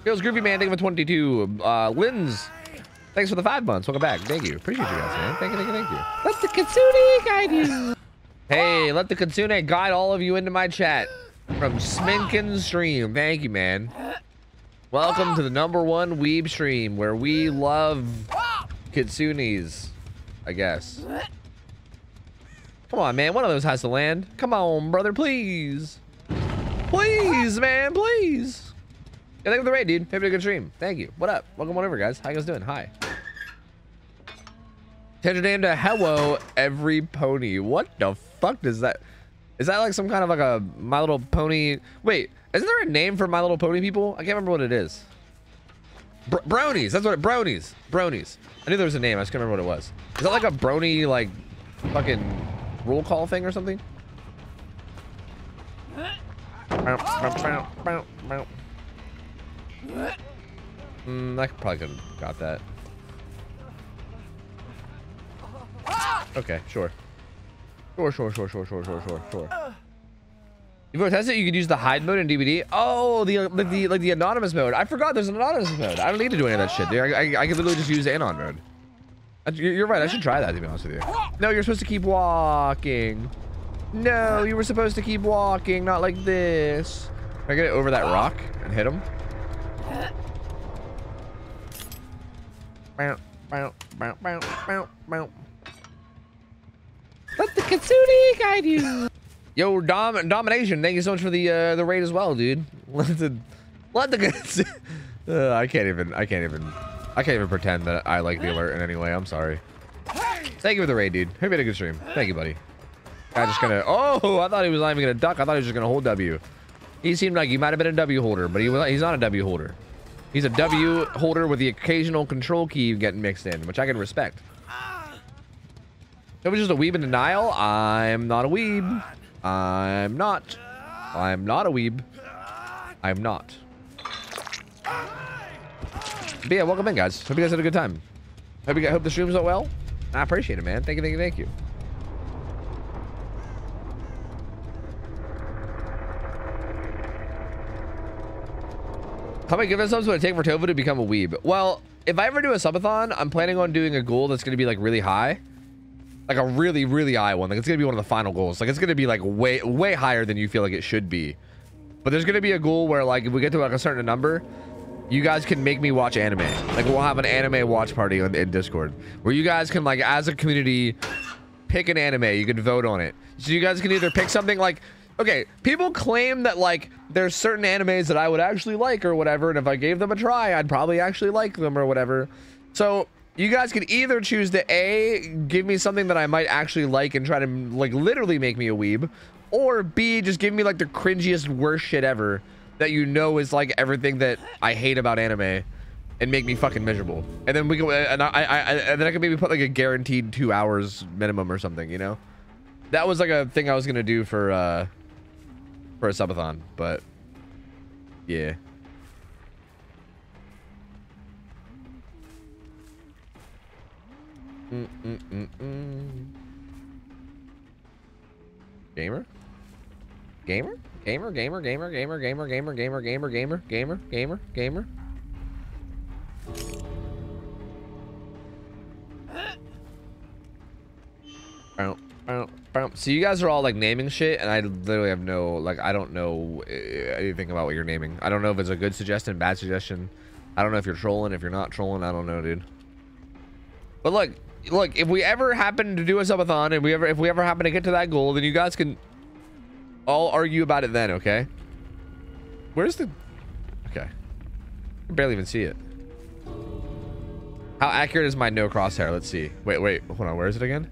Feels groovy, man. Thank you for 22. Uh, Lins, thanks for the five months. Welcome back. Thank you. Appreciate you guys, man. Thank you, thank you, thank you. Let the Kitsune guide you. Hey, let the Kitsune guide all of you into my chat from Sminkin Stream. Thank you, man. Welcome to the number one weeb stream where we love Kitsunes, I guess. Come on, man. One of those has to land. Come on, brother, please. Please, man, please. Yeah, thank you for the raid, dude. Had a good stream. Thank you. What up? Welcome on over, guys. How you guys doing? Hi. Change name to Hello Every Pony. What the fuck does that... Is that like some kind of like a My Little Pony... Wait, isn't there a name for My Little Pony people? I can't remember what it is. Br bronies. That's what it... Bronies. Bronies. I knew there was a name. I just can't remember what it was. Is that like a brony, like, fucking roll call thing or something? Mm, I probably could have got that. Okay, sure. Sure, sure, sure, sure, sure, sure, sure, sure. If you want to test it, you could use the hide mode in DBD. Oh, the like the like the anonymous mode. I forgot there's an anonymous mode. I don't need to do any of that shit, dude. I, I, I can literally just use anon mode. You're right. I should try that to be honest with you. No, you're supposed to keep walking. No, you were supposed to keep walking, not like this. Can I get it over that rock and hit him? Let the Kitsune guide you. Yo, Dom Domination, thank you so much for the uh, the raid as well, dude. Let the let the Kats- uh, I can't even I can't even I can't even pretend that I like the alert in any way. I'm sorry. Thank you for the raid, dude. Hope you had a good stream. Thank you, buddy. I just gonna. Oh, I thought he was not even gonna duck. I thought he was just gonna hold W. He seemed like he might have been a W holder, but he was. He's not a W holder. He's a W holder with the occasional control key getting mixed in, which I can respect. It was just a weeb in denial. I'm not a weeb. I'm not. I'm not a weeb. I'm not. But yeah, welcome in, guys. Hope you guys had a good time. Hope you guys, hope the streams went well. I appreciate it, man. Thank you, thank you, thank you. How about give subs would it take for Tofu to become a weeb? Well, if I ever do a subathon, I'm planning on doing a goal that's going to be like really high. Like a really, really high one. Like it's to be one of the final goals. Like it's to be like way, way higher than you feel like it should be. But there's to be a goal where like if we get to like a certain number, you guys can make me watch anime. Like we'll have an anime watch party on, in Discord where you guys can like as a community pick an anime. You can vote on it. So you guys can either pick something like okay, people claim that like there's certain animes that I would actually like or whatever, and if I gave them a try, I'd probably actually like them or whatever. So you guys can either choose to A, give me something that I might actually like and try to like literally make me a weeb, or B, just give me like the cringiest, worst shit ever that you know is like everything that I hate about anime and make me fucking miserable. And then we go, and I, I, and then I can maybe put like a guaranteed two hours minimum or something, you know? That was like a thing I was gonna do for, uh, for a subathon, but yeah. Mm -mm -mm -mm. Gamer? Gamer? Gamer, gamer, gamer, gamer, gamer, gamer, gamer, gamer, gamer, gamer, gamer, gamer. So you guys are all like naming shit, and I literally have no like I don't know anything about what you're naming. I don't know if it's a good suggestion, bad suggestion. I don't know if you're trolling, if you're not trolling. I don't know, dude. But look, look, if we ever happen to do a subathon, and we ever if we ever happen to get to that goal, then you guys can all argue about it then, okay? Where's the... Okay. I barely even see it. How accurate is my no crosshair? Let's see. Wait, wait. Hold on. Where is it again?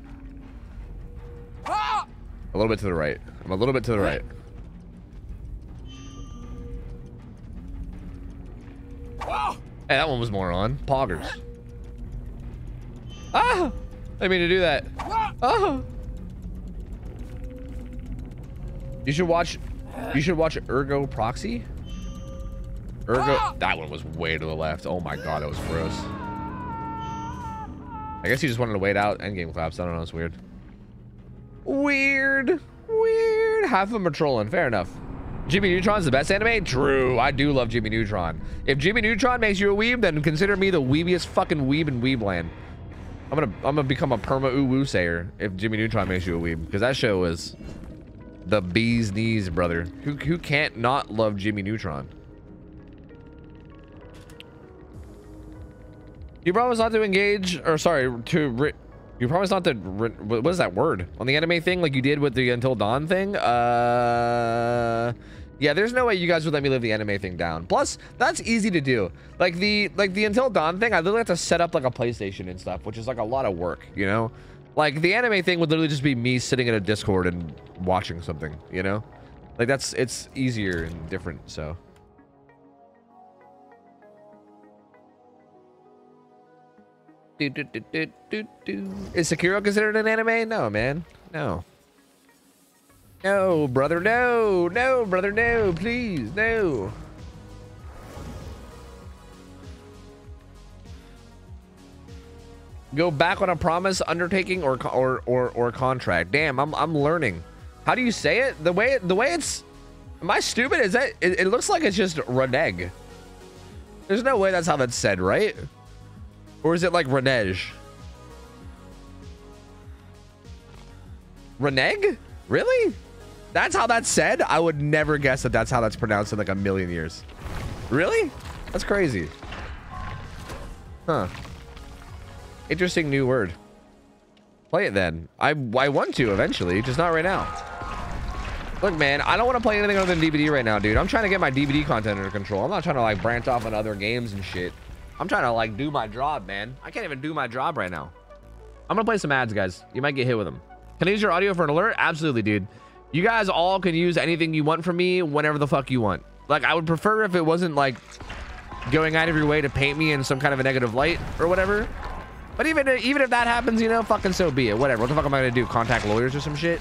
A little bit to the right. I'm a little bit to the right. Hey, that one was more on. Poggers. Ah! I mean to do that. Ah! You should watch. You should watch Ergo Proxy. Ergo. That one was way to the left. Oh my god, that was gross. I guess he just wanted to wait out endgame claps. I don't know. It's weird. Weird. Weird. Half of them are trolling. Fair enough. Jimmy Neutron's the best anime? True. I do love Jimmy Neutron. If Jimmy Neutron makes you a weeb, then consider me the weebiest fucking weeb in Weebland. I'm gonna I'm gonna become a perma ooh woo sayer if Jimmy Neutron makes you a weeb because that show is the bee's knees, brother. Who, who can't not love Jimmy Neutron? You promise not to engage, or sorry, to you promise not to what is that word on the anime thing, like you did with the Until Dawn thing? Uh, yeah, there's no way you guys would let me live the anime thing down. Plus, that's easy to do. Like the like the Until Dawn thing, I literally have to set up like a PlayStation and stuff, which is like a lot of work, you know. Like the anime thing would literally just be me sitting in a Discord and watching something, you know? Like that's it's easier and different, so. Do, do, do, do, do, do. Is Sekiro considered an anime? No, man. No. No, brother, no. No, brother, no. Please, no. Go back on a promise, undertaking, or or or or contract. Damn, I'm I'm learning. How do you say it? The way the way it's. Am I stupid? Is that? It, it looks like it's just reneg. There's no way that's how that's said, right? Or is it like renej? Reneg? Really? That's how that's said? I would never guess that that's how that's pronounced in like a million years. Really? That's crazy. Huh. Interesting new word. Play it then. I, I want to eventually, just not right now. Look, man, I don't want to play anything other than DBD right now, dude. I'm trying to get my DBD content under control. I'm not trying to, like, branch off on other games and shit. I'm trying to, like, do my job, man. I can't even do my job right now. I'm going to play some ads, guys. You might get hit with them. Can I use your audio for an alert? Absolutely, dude. You guys all can use anything you want from me whenever the fuck you want. Like, I would prefer if it wasn't, like, going out of your way to paint me in some kind of a negative light or whatever. But even even if that happens, you know, fucking so be it. Whatever. What the fuck am I gonna do? Contact lawyers or some shit?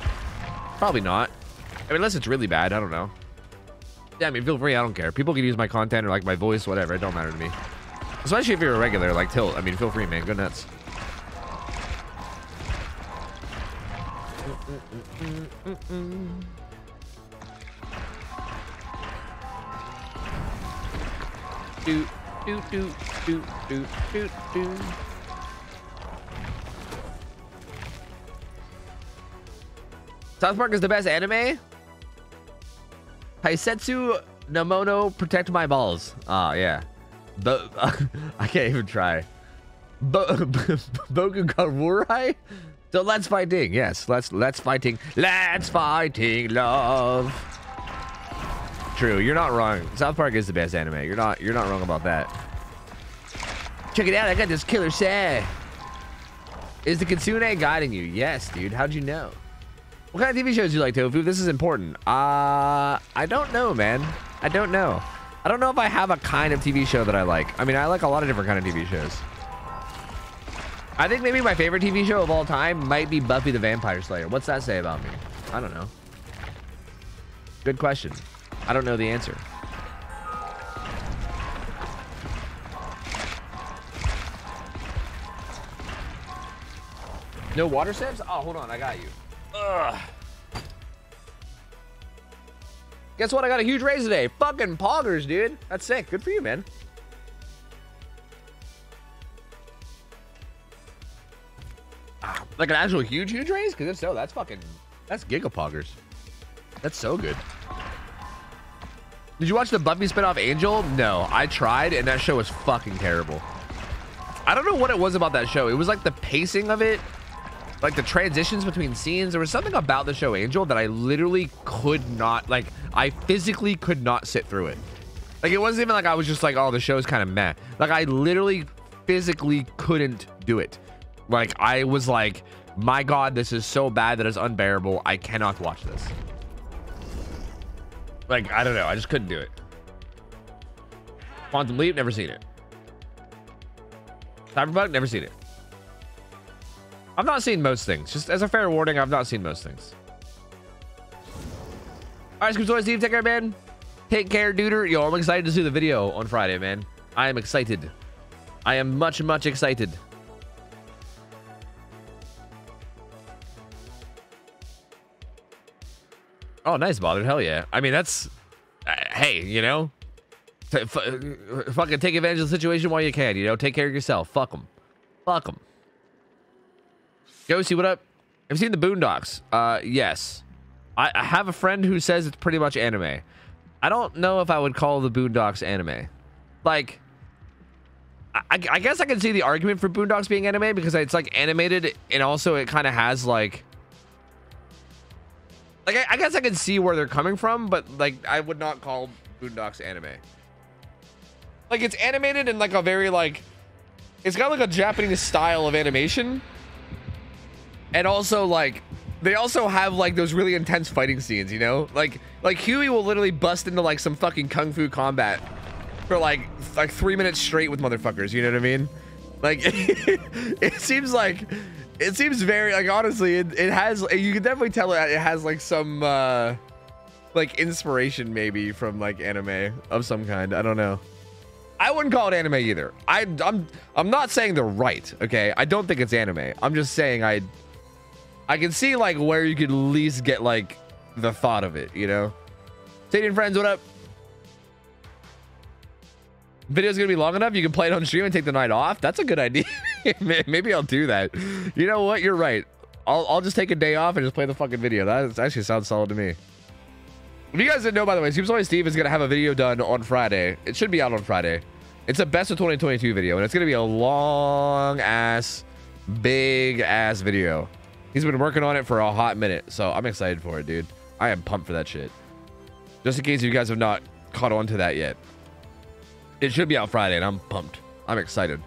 Probably not. I mean, unless it's really bad. I don't know. Yeah, I mean, feel free. I don't care. People can use my content or like my voice, whatever. It don't matter to me. Especially if you're a regular, like Tilt. I mean, feel free, man. Go nuts. Do do do do do do do. South Park is the best anime. Haisetsu Namono protect my balls. Ah, yeah. Bo I can't even try. Bo Bokugarurai? So let's fighting. Yes, let's let's fighting. Let's fighting love. True, you're not wrong. South Park is the best anime. You're not you're not wrong about that. Check it out. I got this killer set. Is the Kitsune guiding you? Yes, dude. How'd you know? What kind of TV shows do you like, Tofu? This is important. Uh, I don't know, man. I don't know. I don't know if I have a kind of TV show that I like. I mean, I like a lot of different kind of TV shows. I think maybe my favorite TV show of all time might be Buffy the Vampire Slayer. What's that say about me? I don't know. Good question. I don't know the answer. No water sips? Oh, hold on. I got you. Ugh. Guess what? I got a huge raise today. Fucking poggers, dude. That's sick. Good for you, man. Like an actual huge, huge raise? Because if so, that's fucking... That's gigapoggers. That's so good. Did you watch the Buffy spinoff Angel? No, I tried, and that show was fucking terrible. I don't know what it was about that show. It was like the pacing of it like the transitions between scenes. There was something about the show Angel that I literally could not like. I physically could not sit through it. Like it wasn't even like I was just like, oh, the show's kind of meh. Like I literally physically couldn't do it. Like I was like, my God, this is so bad that it's unbearable. I cannot watch this. Like I don't know. I just couldn't do it. Quantum Leap, never seen it. Cyberpunk, never seen it. I've not seen most things. Just as a fair warning, I've not seen most things. All right, Scoops Toys, Steve, take care, man. Take care, duder. Yo, I'm excited to see the video on Friday, man. I am excited. I am much, much excited. Oh, nice, bothered. Hell yeah. I mean, that's... Uh, hey, you know? fucking take advantage of the situation while you can, you know? Take care of yourself. Fuck them. Fuck them. Ghosty, what up? Have you seen the Boondocks? Uh, yes. I, I, have a friend who says it's pretty much anime. I don't know if I would call the Boondocks anime. Like, I, I guess I can see the argument for Boondocks being anime because it's like animated and also it kind of has like like I, I, guess I can see where they're coming from, but like I would not call Boondocks anime. Like it's animated in like a very like it's got like a Japanese style of animation, and also like they also have like those really intense fighting scenes, you know? Like like Huey will literally bust into like some fucking kung fu combat for like like 3 minutes straight with motherfuckers, you know what I mean? Like it seems like it seems very like honestly it, it has you can definitely tell it, it has like some uh like inspiration maybe from like anime of some kind. I don't know. I wouldn't call it anime either. I I'm I'm not saying they're right, okay? I don't think it's anime. I'm just saying I I can see like where you could at least get like the thought of it, you know? Stadium friends, what up? Video's gonna be long enough. You can play it on stream and take the night off. That's a good idea. Maybe I'll do that. You know what? You're right. I'll, I'll just take a day off and just play the fucking video. That actually sounds solid to me. If you guys didn't know, by the way, Seems Steve is gonna have a video done on Friday. It should be out on Friday. It's a best of 2022 video, and it's gonna be a long ass, big ass video. He's been working on it for a hot minute, so I'm excited for it, dude. I am pumped for that shit. Just in case you guys have not caught on to that yet. It should be out Friday, and I'm pumped. I'm excited.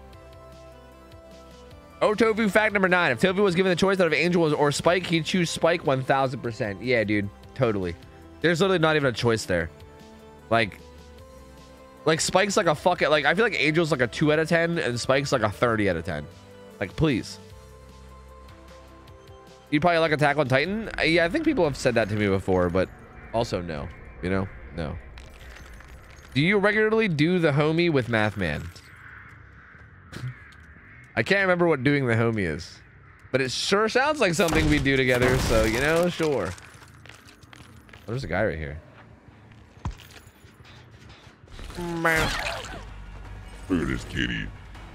Oh, Tofu fact number nine. If Tofu was given the choice out of Angel or Spike, he'd choose Spike 1000%. Yeah, dude. Totally. There's literally not even a choice there. Like, like Spike's like a fucking, like, I feel like Angel's like a 2 out of 10, and Spike's like a 30 out of 10. Like, please. You probably like Attack on Titan? Uh, yeah, I think people have said that to me before, but also no. You know? No. Do you regularly do the homie with Mathman? I can't remember what doing the homie is. But it sure sounds like something we do together, so, you know, sure. There's a guy right here. Look at this kitty.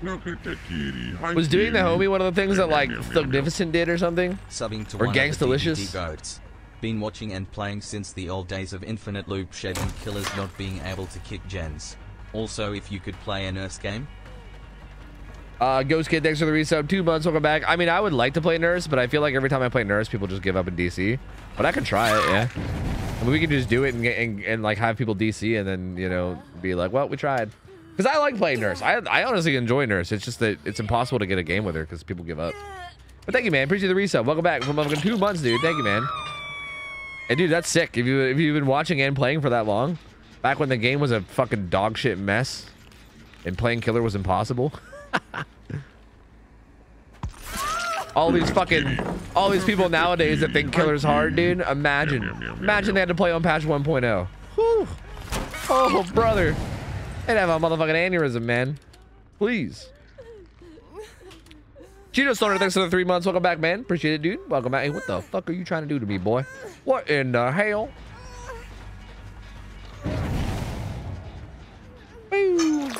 Look at that kitty. Hi, Was doing the homie one of the things that like. Thugnificent did or something? Subbing to Or one of the Gangstalicious? Goats. Been watching and playing since the old days of Infinite Loop Shed and Killers not being able to kick gens. Also, if you could play a nurse game, Uh, Ghost Kid, thanks for the resub. Two months, welcome back. I mean, I would like to play Nurse, but I feel like every time I play Nurse, people just give up in DC. But I can try it, yeah. I mean, we can just do it and, and, and like have people DC and then, you know, be like, well, we tried. Because I like playing Nurse. I, I honestly enjoy Nurse. It's just that it's impossible to get a game with her because people give up. But thank you, man. Appreciate the resub. Welcome back from two months, dude. Thank you, man. And dude, that's sick. If you if you've been watching and playing for that long, back when the game was a fucking dog shit mess, and playing killer was impossible. all these fucking all these people nowadays that think killer's hard, dude. Imagine, imagine they had to play on patch 1.0. Whew. Oh, brother, they'd have a motherfucking aneurysm, man. Please. Cheeto Stoner, thanks for the three months. Welcome back, man. Appreciate it, dude. Welcome back. Hey, what the fuck are you trying to do to me, boy? What in the hell? Boo.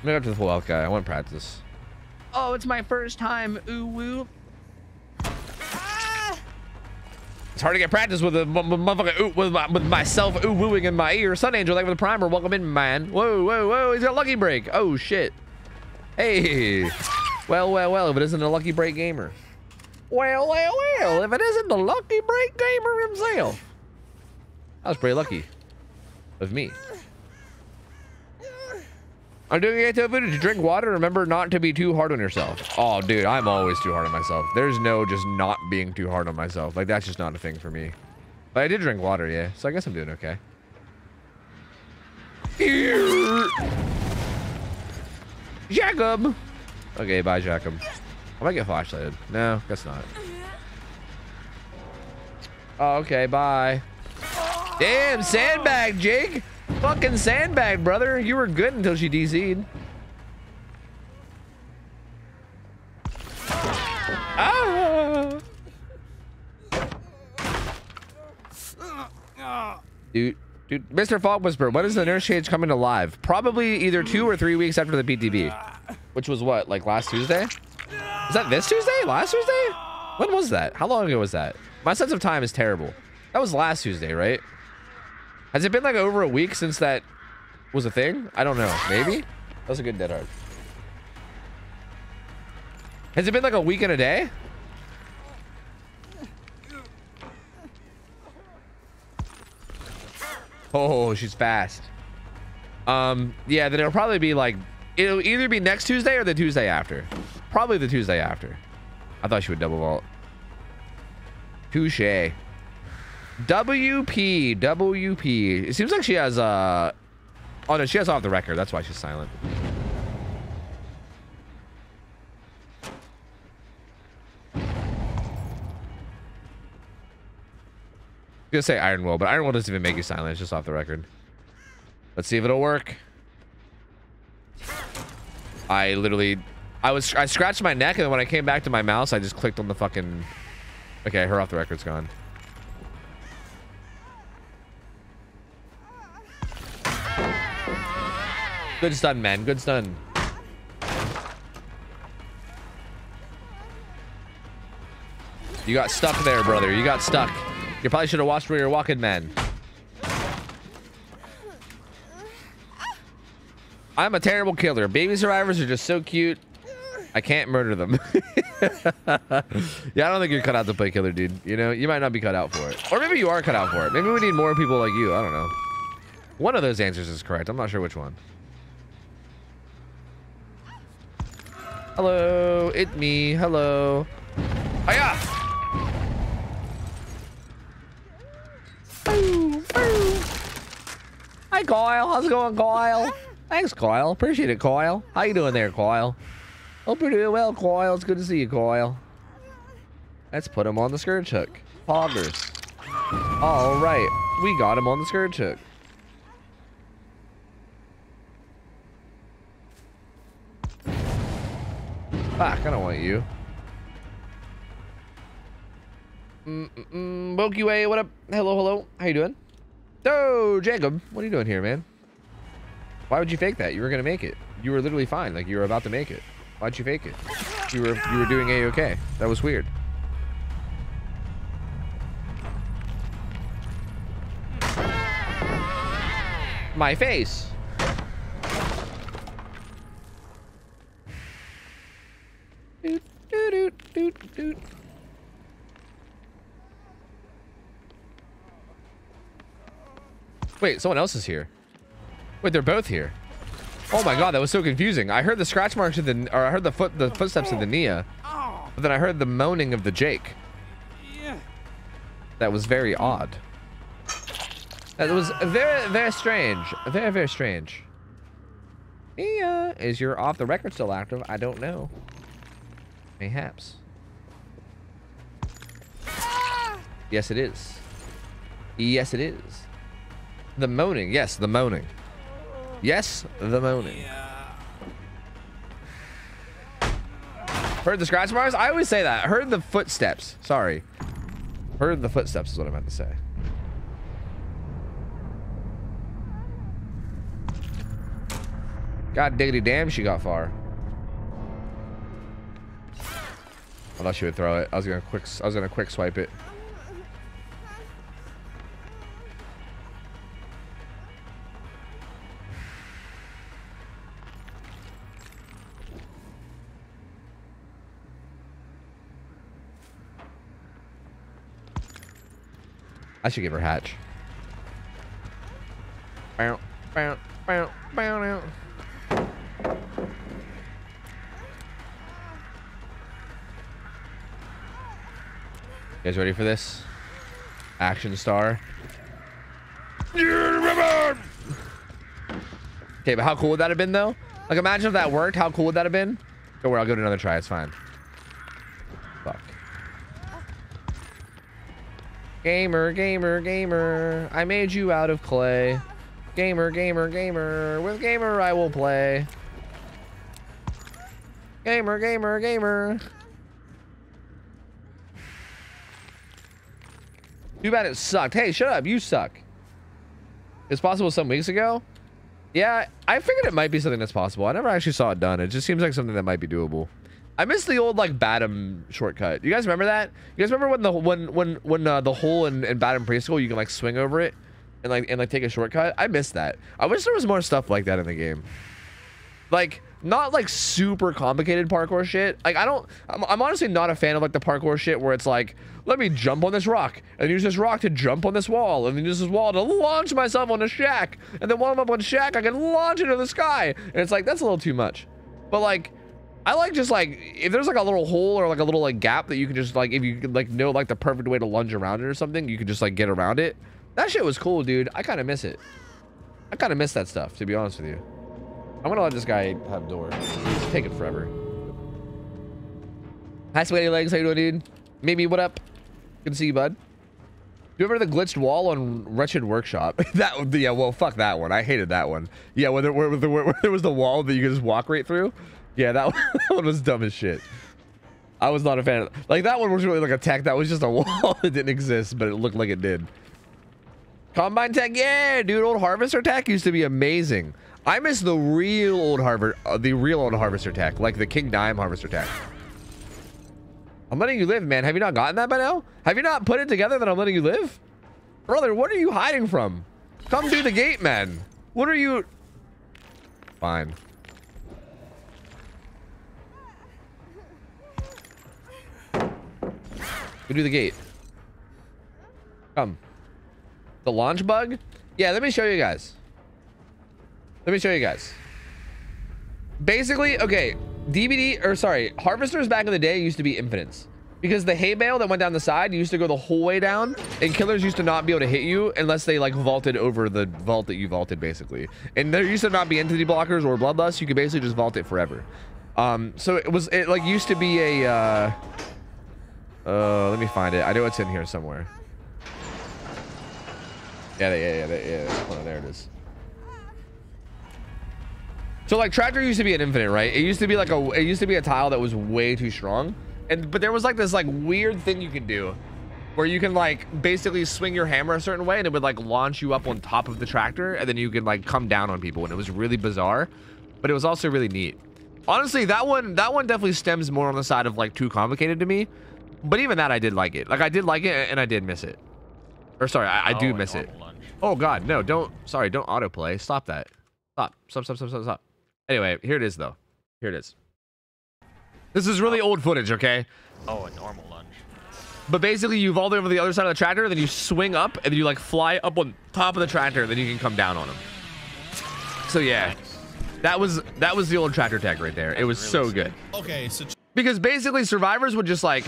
I'm gonna to the full health guy. I want practice. Oh, it's my first time. Ooh woo. It's hard to get practice with a motherfucker ooh, with, my, with myself ooh wooing in my ear. Sun Angel, like with the primer. Welcome in, man. Whoa, whoa, whoa. He's got lucky break. Oh shit. Hey. Well, well, well. If it isn't a lucky break gamer. Well, well, well. If it isn't the lucky break gamer himself. That was pretty lucky. Of me. I'm doing food to drink water. Remember not to be too hard on yourself. Oh, dude, I'm always too hard on myself. There's no just not being too hard on myself. Like, that's just not a thing for me. But I did drink water, yeah. So I guess I'm doing okay. Jacob! Okay, bye, Jacob. I might get flashlighted. No, guess not. Oh, okay, bye. Damn, sandbag, Jake. Fucking sandbag, brother. You were good until she DC'd. Ah! Dude, dude, Mr. Fog Whisper, when is the nurse change coming to live? Probably either two or three weeks after the PTB. Which was what, like last Tuesday? Is that this Tuesday? Last Tuesday? When was that? How long ago was that? My sense of time is terrible. That was last Tuesday, right? Has it been like over a week since that was a thing? I don't know. Maybe? That was a good dead hard. Has it been like a week and a day? Oh, she's fast. Um, yeah, then it'll probably be like, it'll either be next Tuesday or the Tuesday after. Probably the Tuesday after. I thought she would double vault. Touche. WP, WP. It seems like she has, uh, oh no, she has off the record. That's why she's silent. I'm gonna say Iron Will, but Iron Will doesn't even make you silent. It's just off the record. Let's see if it'll work. I literally, I was, I scratched my neck, and then when I came back to my mouse, I just clicked on the fucking. Okay, her off the record's gone. Good stun, man. Good stun. You got stuck there, brother. You got stuck. You probably should have watched where you're walking, man. I'm a terrible killer. Baby survivors are just so cute. I can't murder them. yeah, I don't think you're cut out to play killer, dude. You know, you might not be cut out for it. Or maybe you are cut out for it. Maybe we need more people like you. I don't know. One of those answers is correct. I'm not sure which one. Hello, it me. Hello. Hiya! Boo, boo. Hi, Kyle. How's it going, Kyle? Thanks, Kyle. Appreciate it, Kyle. How you doing there, Kyle? Hope you're doing well, Kyle. It's good to see you, Kyle. Let's put him on the scourge hook. Poggers. All right. We got him on the scourge hook. Fuck, I don't want you. Mm-mm-mm. Bokiway, what up? Hello, hello. How you doing? So, Jacob, what are you doing here, man? Why would you fake that? You were gonna make it. You were literally fine. Like you were about to make it. Why'd you fake it? You were you were doing a okay. That was weird. My face. Doot, doot, doot, doot, doot. Wait, someone else is here. Wait, they're both here. Oh my god, that was so confusing. I heard the scratch marks of the, or I heard the foot, the footsteps of the Nea, but then I heard the moaning of the Jake. Yeah. That was very odd. That was very, very strange. Very, very strange. Nea, is your off the record still active? I don't know. Mayhaps. Yes, it is. Yes, it is. The moaning. Yes, the moaning. Yes, the moaning. Heard the scratch marks? I always say that. Heard the footsteps. Sorry. Heard the footsteps is what I meant to say. God diggity damn, she got far. I thought she would throw it. I was gonna quick. I was gonna quick swipe it. I should give her hatch. Bow, bow, bow, bow, bow. You guys ready for this? Action star. Okay, but how cool would that have been though? Like imagine if that worked, how cool would that have been? Don't worry, I'll give it another try, it's fine. Fuck. Gamer, gamer, gamer. I made you out of clay. Gamer, gamer, gamer. With gamer I will play. Gamer, gamer, gamer. Too bad it sucked. Hey, shut up. You suck. It's possible some weeks ago. Yeah, I figured it might be something that's possible. I never actually saw it done. It just seems like something that might be doable. I miss the old like Badham shortcut. You guys remember that? You guys remember when the when when when uh, the hole in, in Badham preschool you can like swing over it and like and like take a shortcut? I miss that. I wish there was more stuff like that in the game. Like not like super complicated parkour shit. Like I don't. I'm, I'm honestly not a fan of like the parkour shit where it's like, let me jump on this rock and use this rock to jump on this wall and then use this wall to launch myself on a shack and then while I'm up on shack I can launch into the sky and it's like that's a little too much. But like. I like just like if there's like a little hole or like a little like gap that you can just like if you like know like the perfect way to lunge around it or something you can just like get around it that shit was cool dude i kind of miss it i kind of miss that stuff to be honest with you I'm gonna let this guy have door. It's taking forever. Hi, sweaty legs. How you doing, dude? Maybe what up? Good to see you, bud. Do you remember the glitched wall on Wretched Workshop? that yeah, well, fuck that one. I hated that one. Yeah, where there, where, where, where there was the wall that you could just walk right through. Yeah, that one, that one was dumb as shit. I was not a fan of like that one was really like a tech that was just a wall that didn't exist, but it looked like it did. Combine tech, yeah, dude. Old harvester tech used to be amazing. I miss the real old Harvard, uh, the real old harvester tech, like the King Dime harvester tech. I'm letting you live, man. Have you not gotten that by now? Have you not put it together that I'm letting you live? Brother, what are you hiding from? Come do the gate, man. What are you... Fine. Go do the gate. Come. The launch bug? Yeah, let me show you guys. Let me show you guys. Basically, okay, DVD, or sorry, harvesters back in the day used to be infinites. Because the hay bale that went down the side used to go the whole way down, and killers used to not be able to hit you unless they like vaulted over the vault that you vaulted, basically. And there used to not be entity blockers or bloodlust. You could basically just vault it forever. Um, so it was it like used to be a. Uh, uh, let me find it. I know it's in here somewhere. Yeah, yeah, yeah, yeah. yeah. Oh, there it is. So like tractor used to be an infinite, right? It used to be like a it used to be a tile that was way too strong. And but there was like this like weird thing you could do where you can like basically swing your hammer a certain way and it would like launch you up on top of the tractor and then you could like come down on people and it was really bizarre, but it was also really neat. Honestly, that one that one definitely stems more on the side of like too complicated to me. But even that I did like it. Like I did like it and I did miss it. Or sorry, I, I do Oh, miss it. lunge. Oh god, no, don't sorry, don't autoplay. Stop that. Stop. Stop, stop, stop, stop, stop. Anyway, here it is though. Here it is. This is really old footage, okay? Oh, a normal lunge. But basically you vault over the other side of the tractor, then you swing up, and then you like fly up on top of the tractor, then you can come down on them. So yeah. That was that was the old tractor tech right there. It was so good. Okay, so Because basically survivors would just like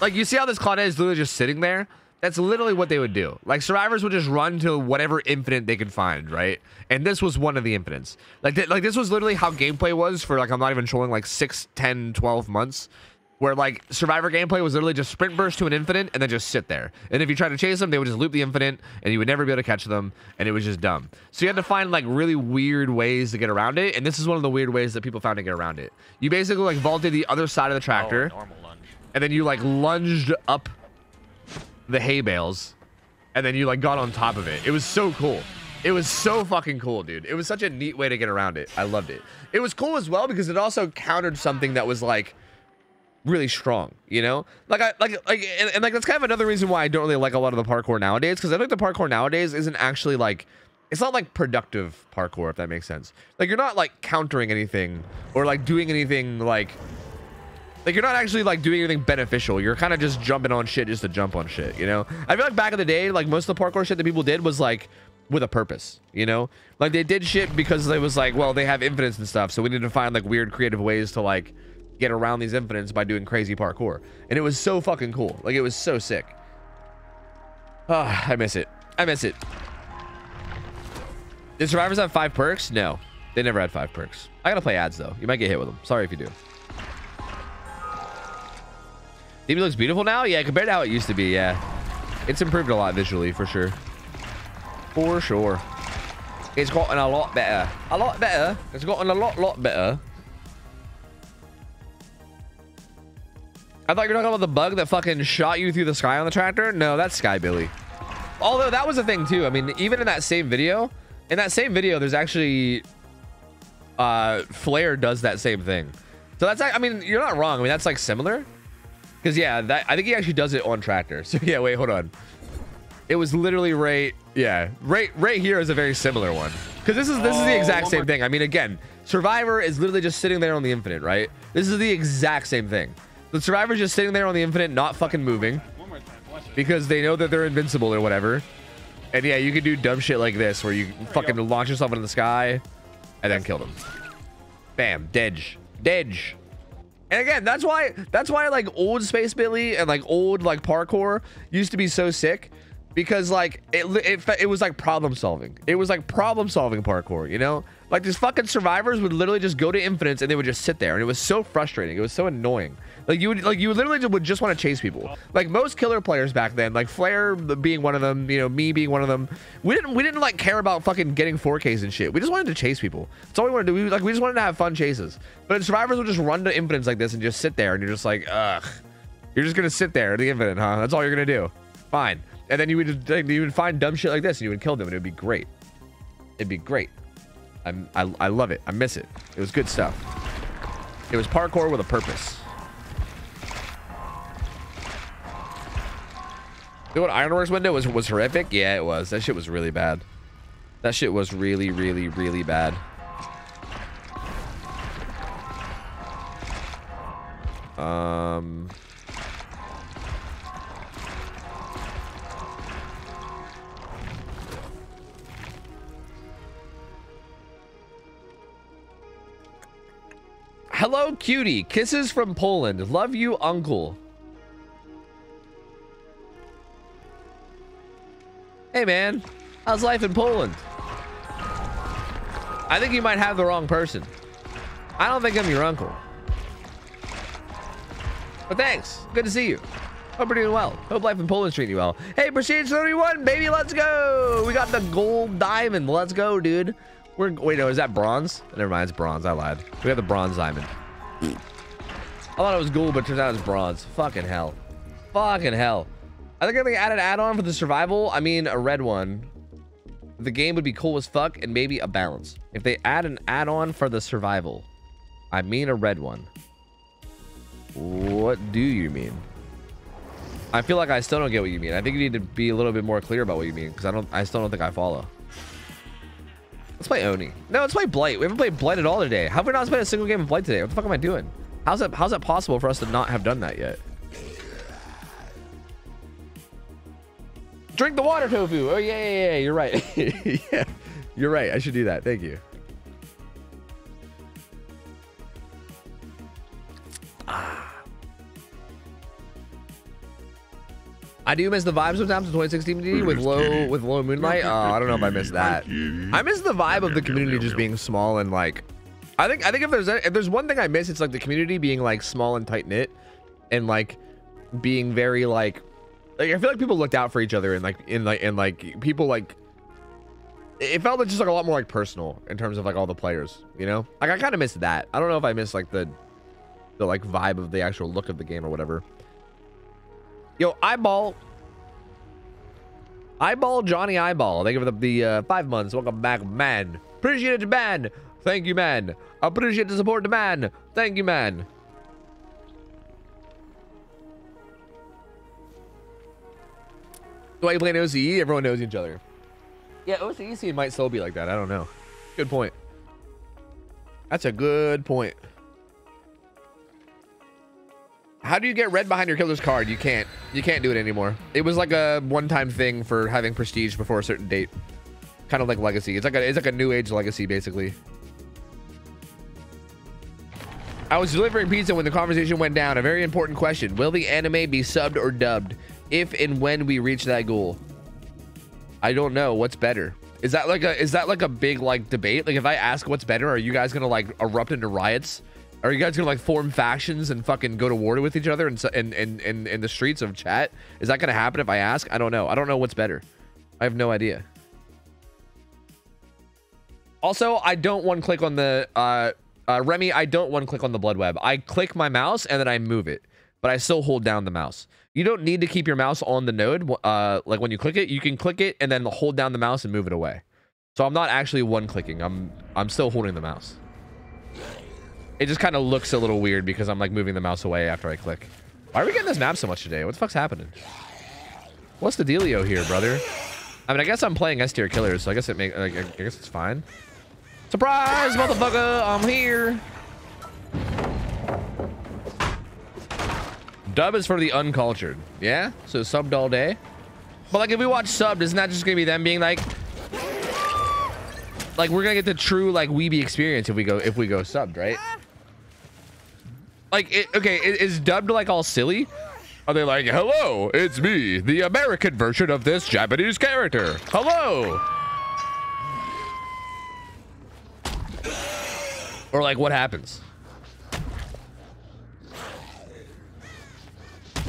like you see how this Claudette is literally just sitting there? That's literally what they would do. Like survivors would just run to whatever infinite they could find, right? And this was one of the infinites. Like th- like this was literally how gameplay was for like I'm not even trolling like 6, 10, 12 months. Where like survivor gameplay was literally just sprint burst to an infinite and then just sit there. And if you tried to chase them, they would just loop the infinite and you would never be able to catch them and it was just dumb. So you had to find like really weird ways to get around it. And this is one of the weird ways that people found to get around it. You basically like vaulted the other side of the Oh, tractor normal lunge. and then you like lunged up the hay bales and then you like got on top of it. It was so cool. It was so fucking cool, dude. It was such a neat way to get around it. I loved it. It was cool as well because it also countered something that was like really strong, you know? Like I like like and, and like that's kind of another reason why I don't really like a lot of the parkour nowadays because I think the parkour nowadays isn't actually like it's not like productive parkour if that makes sense. Like you're not like countering anything or like doing anything like like you're not actually like doing anything beneficial. You're kind of just jumping on shit just to jump on shit, you know? I feel like back in the day, like most of the parkour shit that people did was like with a purpose, you know? Like they did shit because they was like, well, they have infinites and stuff, so we need to find like weird creative ways to like get around these infinites by doing crazy parkour. And it was so fucking cool. Like it was so sick. Ah, I miss it. I miss it. Did survivors have five perks? No. They never had five perks. I gotta play ads though. You might get hit with them. Sorry if you do. DB looks beautiful now? Yeah, compared to how it used to be, yeah. It's improved a lot visually, for sure. For sure. It's gotten a lot better. A lot better. It's gotten a lot, lot better. I thought you were talking about the bug that fucking shot you through the sky on the tractor. No, that's Sky Billy. Although that was a thing too. I mean, even in that same video, in that same video, there's actually uh Flare does that same thing. So that's I mean, you're not wrong. I mean, that's like similar. Cause yeah, that I think he actually does it on tractor. So yeah, wait, hold on. It was literally right, yeah, right, right here is a very similar one. Cause this is this is the exact same thing. I mean, again, Survivor is literally just sitting there on the infinite, right? This is the exact same thing. The Survivor's just sitting there on the infinite, not fucking moving, because they know that they're invincible or whatever. And yeah, you can do dumb shit like this, where you fucking launch yourself into the sky, and then kill them. Bam, Dedge, Dedge. And again, that's why that's why like old Space Billy and like old like parkour used to be so sick because like it it, it was like problem solving. It was like problem solving parkour, you know? Like these fucking survivors would literally just go to infinites and they would just sit there and it was so frustrating. It was so annoying. Like you would like you literally would just want to chase people. Like most killer players back then, like Flare being one of them, you know, me being one of them. We didn't we didn't like care about fucking getting 4Ks and shit. We just wanted to chase people. That's all we wanted to do. We, like we just wanted to have fun chases. But survivors would just run to infinites like this and just sit there and you're just like, ugh. You're just gonna sit there at the infinite, huh? That's all you're gonna do. Fine. And then you would you would find dumb shit like this and you would kill them and it would be great. It'd be great. I'm, I I love it. I miss it. It was good stuff. It was parkour with a purpose. You what Ironworks window was was horrific? Yeah, it was. That shit was really bad. That shit was really, really, really bad. Um. Hello, cutie. Kisses from Poland. Love you, uncle. Hey, man. How's life in Poland? I think you might have the wrong person. I don't think I'm your uncle. But thanks. Good to see you. Hope you're doing well. Hope life in Poland's treating you well. Hey, Prestige 31, baby, let's go. We got the gold diamond. Let's go, dude. We're wait, no, is that bronze? Never mind, it's bronze. I lied. We got the bronze diamond. I thought it was gold, but turns out it's bronze. Fucking hell. Fucking hell. I think if they add an add-on for the survival, I mean a red one, the game would be cool as fuck and maybe a balance. If they add an add-on for the survival, I mean a red one. What do you mean? I feel like I still don't get what you mean. I think you need to be a little bit more clear about what you mean because I don't. I still don't think I follow. Let's play Oni. No, let's play Blight. We haven't played Blight at all today. How have we not played a single game of Blight today? What the fuck am I doing? How's that? How's that possible for us to not have done that yet? Drink the water, Tofu. Oh yeah, yeah, yeah. You're right. yeah, you're right. I should do that. Thank you. Ah. I do miss the vibe sometimes of 2016 community with low with low moonlight. Oh, I don't know if I miss that. I miss the vibe of the community just being small and like. I think I think if there's if there's one thing I miss, it's like the community being like small and tight knit, and like being very like like I feel like people looked out for each other and like in like and like people like it felt just like a lot more like personal in terms of like all the players, you know? Like I kind of missed that. I don't know if I miss like the the like vibe of the actual look of the game or whatever. Yo, eyeball. Eyeball Johnny Eyeball. Thank you for the, the uh, five months. Welcome back, man. Appreciate it, man. Thank you, man. Appreciate the support, man. Thank you, man. Why you playing OCE? Everyone knows each other. Yeah, OCE scene might still be like that. I don't know. Good point. That's a good point. How do you get red behind your killer's card? You can't. You can't do it anymore. It was like a one-time thing for having prestige before a certain date. Kind of like legacy. It's like a it's like a new age legacy basically. I was delivering pizza when the conversation went down. A very important question. Will the anime be subbed or dubbed if and when we reach that goal? I don't know. What's better? Is that like a is that like a big like debate? Like if I ask what's better, are you guys to like erupt into riots? Are you guys gonna like form factions and fucking go to war with each other in in in, in the streets of chat? Is that gonna happen if I ask? I don't know. I don't know what's better. I have no idea. Also, I don't one click on the uh, uh, Remy. I don't one click on the blood web. I click my mouse and then I move it, but I still hold down the mouse. You don't need to keep your mouse on the node. Uh, like when you click it, you can click it and then hold down the mouse and move it away. So I'm not actually one clicking. I'm I'm still holding the mouse. It just kind of looks a little weird because I'm like moving the mouse away after I click. Why are we getting this map so much today? What the fuck's happening? What's the dealio here, brother? I mean, I guess I'm playing S tier killers, so I guess it make like, I guess it's fine. Surprise, motherfucker! I'm here. Dub is for the uncultured. Yeah? So subbed all day? But like if we watch subbed, isn't that just gonna be them being like like we're gonna get the true like weeby experience if we go if we go subbed, right? Like, it, okay, is dubbed like all silly? Are they like, hello, it's me, the American version of this Japanese character. Hello. Or like, what happens?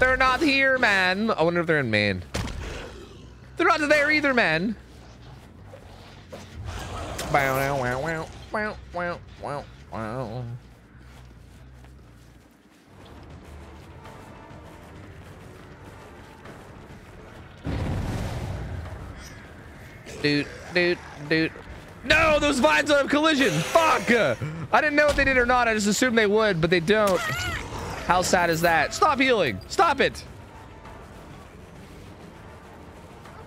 They're not here, man. I wonder if they're in man. They're not there either, man. Bow, wow, wow, wow, wow, wow, wow. Dude, dude, dude. No, those vines don't have collision. Fuck. I didn't know if they did or not. I just assumed they would, but they don't. How sad is that? Stop healing. Stop it.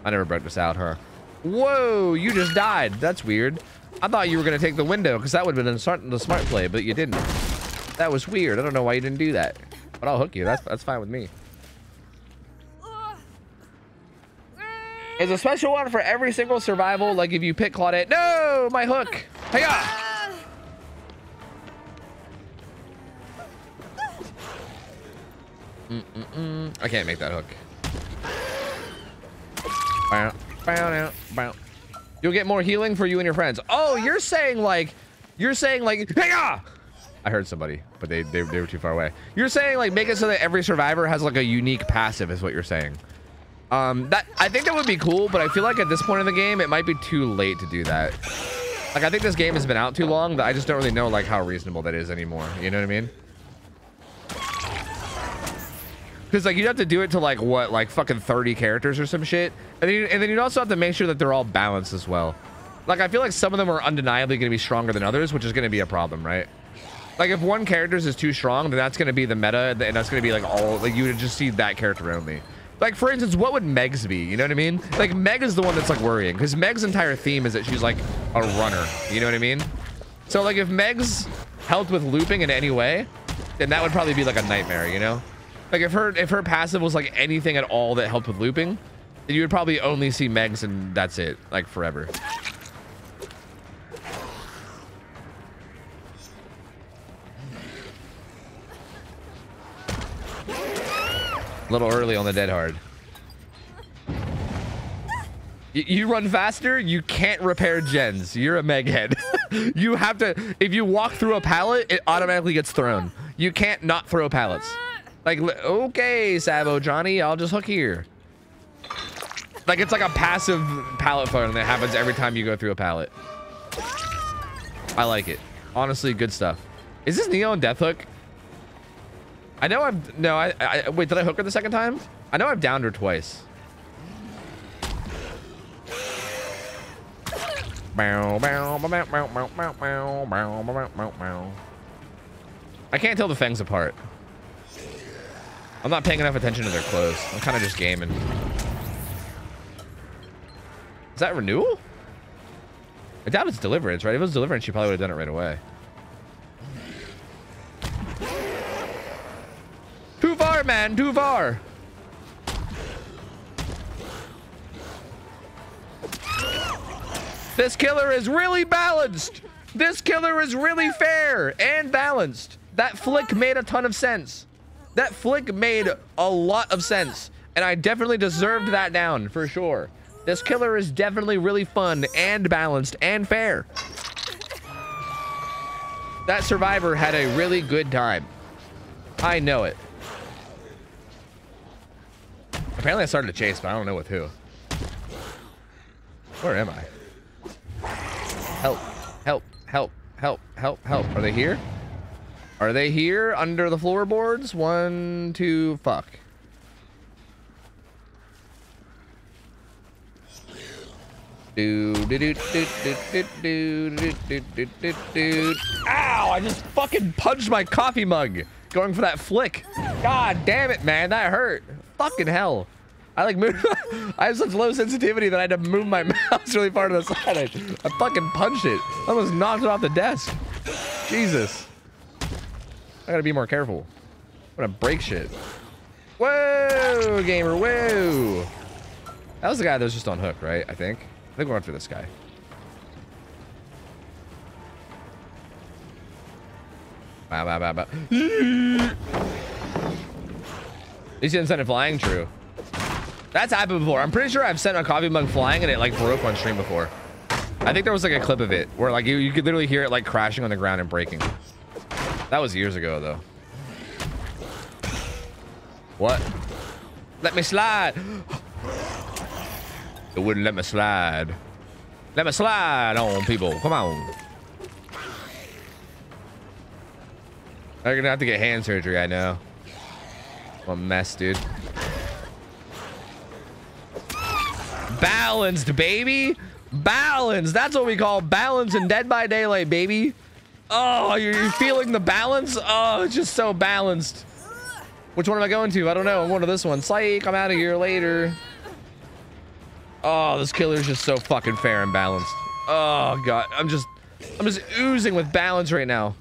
I never broke this out, huh? Whoa, you just died. That's weird. I thought you were going to take the window because that would have been the smart play, but you didn't. That was weird. I don't know why you didn't do that. But I'll hook you. That's, that's fine with me. Is a special one for every single survival. Like if you pick Claudette. No, my hook. Hey mm -mm -mm. I can't make that hook. You'll get more healing for you and your friends. Oh, you're saying like, you're saying like, hey I heard somebody, but they, they, they were too far away. You're saying like make it so that every survivor has like a unique passive is what you're saying. Um, that I think that would be cool, but I feel like at this point in the game, it might be too late to do that. Like, I think this game has been out too long that I just don't really know, like, how reasonable that is anymore. You know what I mean? Because like you'd have to do it to like what, like fucking 30 characters or some shit, and then you, and then you'd also have to make sure that they're all balanced as well. Like I feel like some of them are undeniably going to be stronger than others, which is going to be a problem, right? Like if one character is too strong, then that's going to be the meta, and that's going to be like all like you would just see that character only. Like for instance, what would Meg's be? You know what I mean? Like Meg is the one that's like worrying because Meg's entire theme is that she's like a runner. You know what I mean? So like if Meg's helped with looping in any way, then that would probably be like a nightmare. You know? Like if her if her passive was like anything at all that helped with looping, you would probably only see Megs and that's it, like forever. A little early on the dead hard. you run faster, you can't repair gens. You're a meghead. you have to, if you walk through a pallet, it automatically gets thrown. You can't not throw pallets. Like, okay, Sabo Johnny, I'll just hook here. Like, it's like a passive pallet phone that happens every time you go through a pallet. I like it. Honestly, good stuff. Is this Nea and Death Hook? I know I've... No, I, I... Wait, did I hook her the second time? I know I've downed her twice. I can't tell the Fengs apart. I'm not paying enough attention to their clothes. I'm kind of just gaming. Is that renewal? I doubt it's deliverance, right? If it was deliverance, she probably would have done it right away. Too far, man. Too far. This killer is really balanced. This killer is really fair and balanced. That flick made a ton of sense. That flick made a lot of sense. And I definitely deserved that down, for sure. This killer is definitely really fun and balanced and fair. That survivor had a really good time. I know it. Apparently I started a chase, but I don't know with who. Where am I? Help, help, help, help, help, help. Are they here? Are they here under the floorboards? One, two, fuck. Do do do do do do do do do do do. Ow! I just fucking punched my coffee mug going for that flick. God damn it, man, that hurt. Fucking hell. I like move. I have such low sensitivity that I had to move my mouse really far to the side. I, I fucking punched it. I almost knocked it off the desk. Jesus. I gotta be more careful. I'm gonna break shit. Whoa, gamer, whoa. That was the guy that was just on hook, right? I think. I think we're after this guy. Bow, bow, bow, bow. You didn't send it flying? True. That's happened before. I'm pretty sure I've sent a coffee mug flying and it like broke on stream before. I think there was like a clip of it where like you, you could literally hear it like crashing on the ground and breaking. That was years ago, though. What? Let me slide. It wouldn't let me slide. Let me slide on, people. Come on. I'm gonna have to get hand surgery, I know. I'm a mess, dude. Balanced, baby. Balance. That's what we call balance in Dead by Daylight, baby. Oh, you're feeling the balance? Oh, it's just so balanced. Which one am I going to? I don't know. I'm going to this one. Psych, I'm out of here later. Oh, this killer is just so fucking fair and balanced. Oh, God. I'm just... I'm just oozing with balance right now.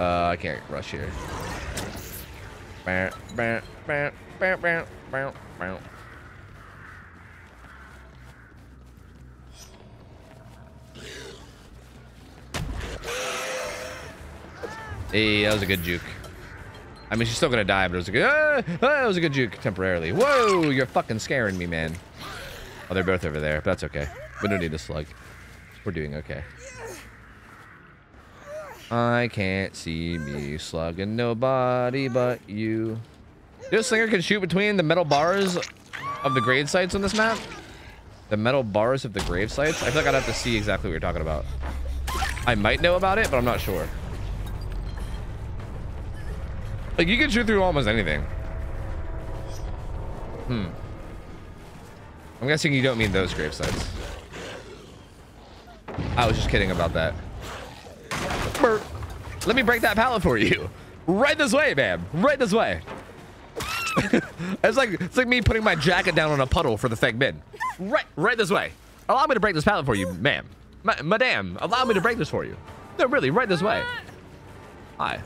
Uh, I can't rush here. Bow, bow, bow, bow, bow, bow, bow. Hey, that was a good juke. I mean, she's still gonna die, but it was a good. Ah, ah, that was a good juke temporarily. Whoa, you're fucking scaring me, man. Oh, they're both over there, but that's okay. We don't need a slug. We're doing okay. I can't see me slugging nobody but you. This slinger can shoot between the metal bars of the grave sites on this map. The metal bars of the grave sites. I feel like I'd have to see exactly what you're talking about. I might know about it, but I'm not sure. Like you can shoot through almost anything. Hmm. I'm guessing you don't mean those grave sites. I was just kidding about that. Burp. Let me break that pallet for you. Right this way, man. Right this way. it's like it's like me putting my jacket down on a puddle for the fake bin. Right, right this way. Allow me to break this pallet for you, ma'am. Ma madame, allow me to break this for you. No, really, right this way. Hi.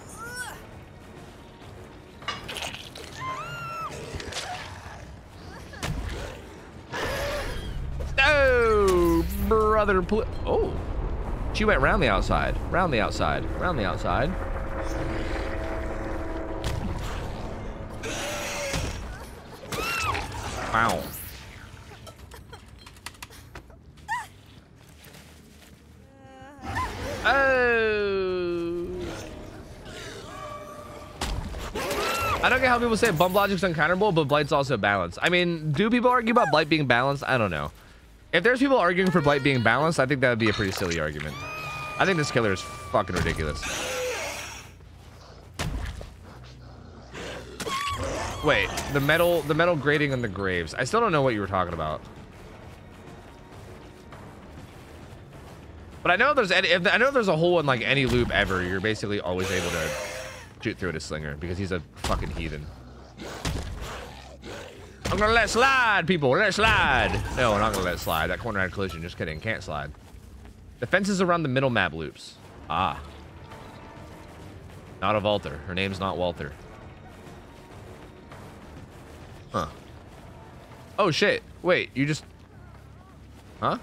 Oh, brother. Oh. She went round the outside. Round the outside. Round the outside. Wow. Oh. I don't get how people say bump logic's uncounterable, but Blight's also balanced. I mean, do people argue about Blight being balanced? I don't know. If there's people arguing for Blight being balanced, I think that would be a pretty silly argument. I think this killer is fucking ridiculous. Wait, the metal, the metal grating on the graves. I still don't know what you were talking about. But I know there's any, I know there's a hole in like any loop ever. You're basically always able to shoot through it a slinger because he's a fucking heathen. I'm gonna let slide, people. Let slide. No, I'm not gonna let slide. That corner had collision. Just kidding. Can't slide. The fences around the middle map loops. Ah. Not a Walter. Her name's not Walter. Huh. Oh, shit. Wait, you just... Huh?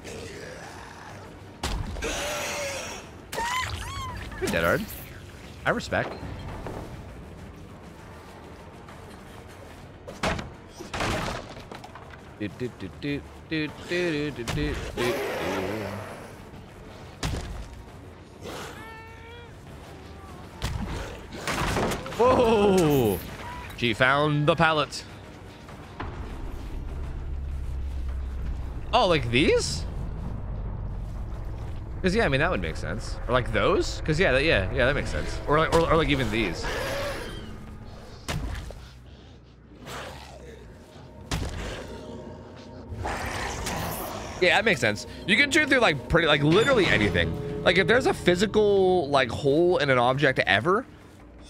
Good, dead hard. I respect. Whoa! She found the pallet. Oh, like these? Because, yeah, I mean, that would make sense. Or like those? Because, yeah, that, yeah, yeah, that makes sense. Or like, or, or like even these. Yeah, that makes sense. You can shoot through like pretty, like literally anything. Like if there's a physical like hole in an object ever,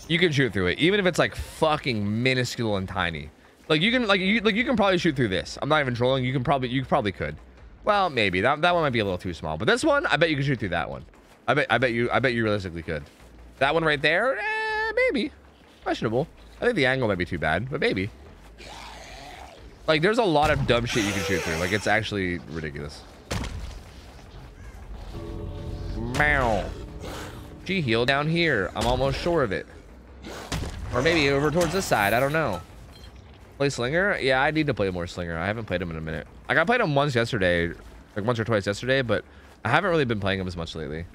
you can shoot through it, even if it's like fucking minuscule and tiny. Like you can like you like you can probably shoot through this. I'm not even trolling. You can probably you probably could. Well, maybe that that one might be a little too small, but this one, I bet you can shoot through that one. I bet I bet you I bet you realistically could. That one right there, eh, maybe questionable. I think the angle might be too bad, but maybe. Like, there's a lot of dumb shit you can shoot through. Like, it's actually ridiculous. Meow. G heal down here. I'm almost sure of it. Or maybe over towards this side. I don't know. Play Slinger? Yeah, I need to play more Slinger. I haven't played him in a minute. Like, I played him once yesterday. Like, once or twice yesterday, but I haven't really been playing him as much lately.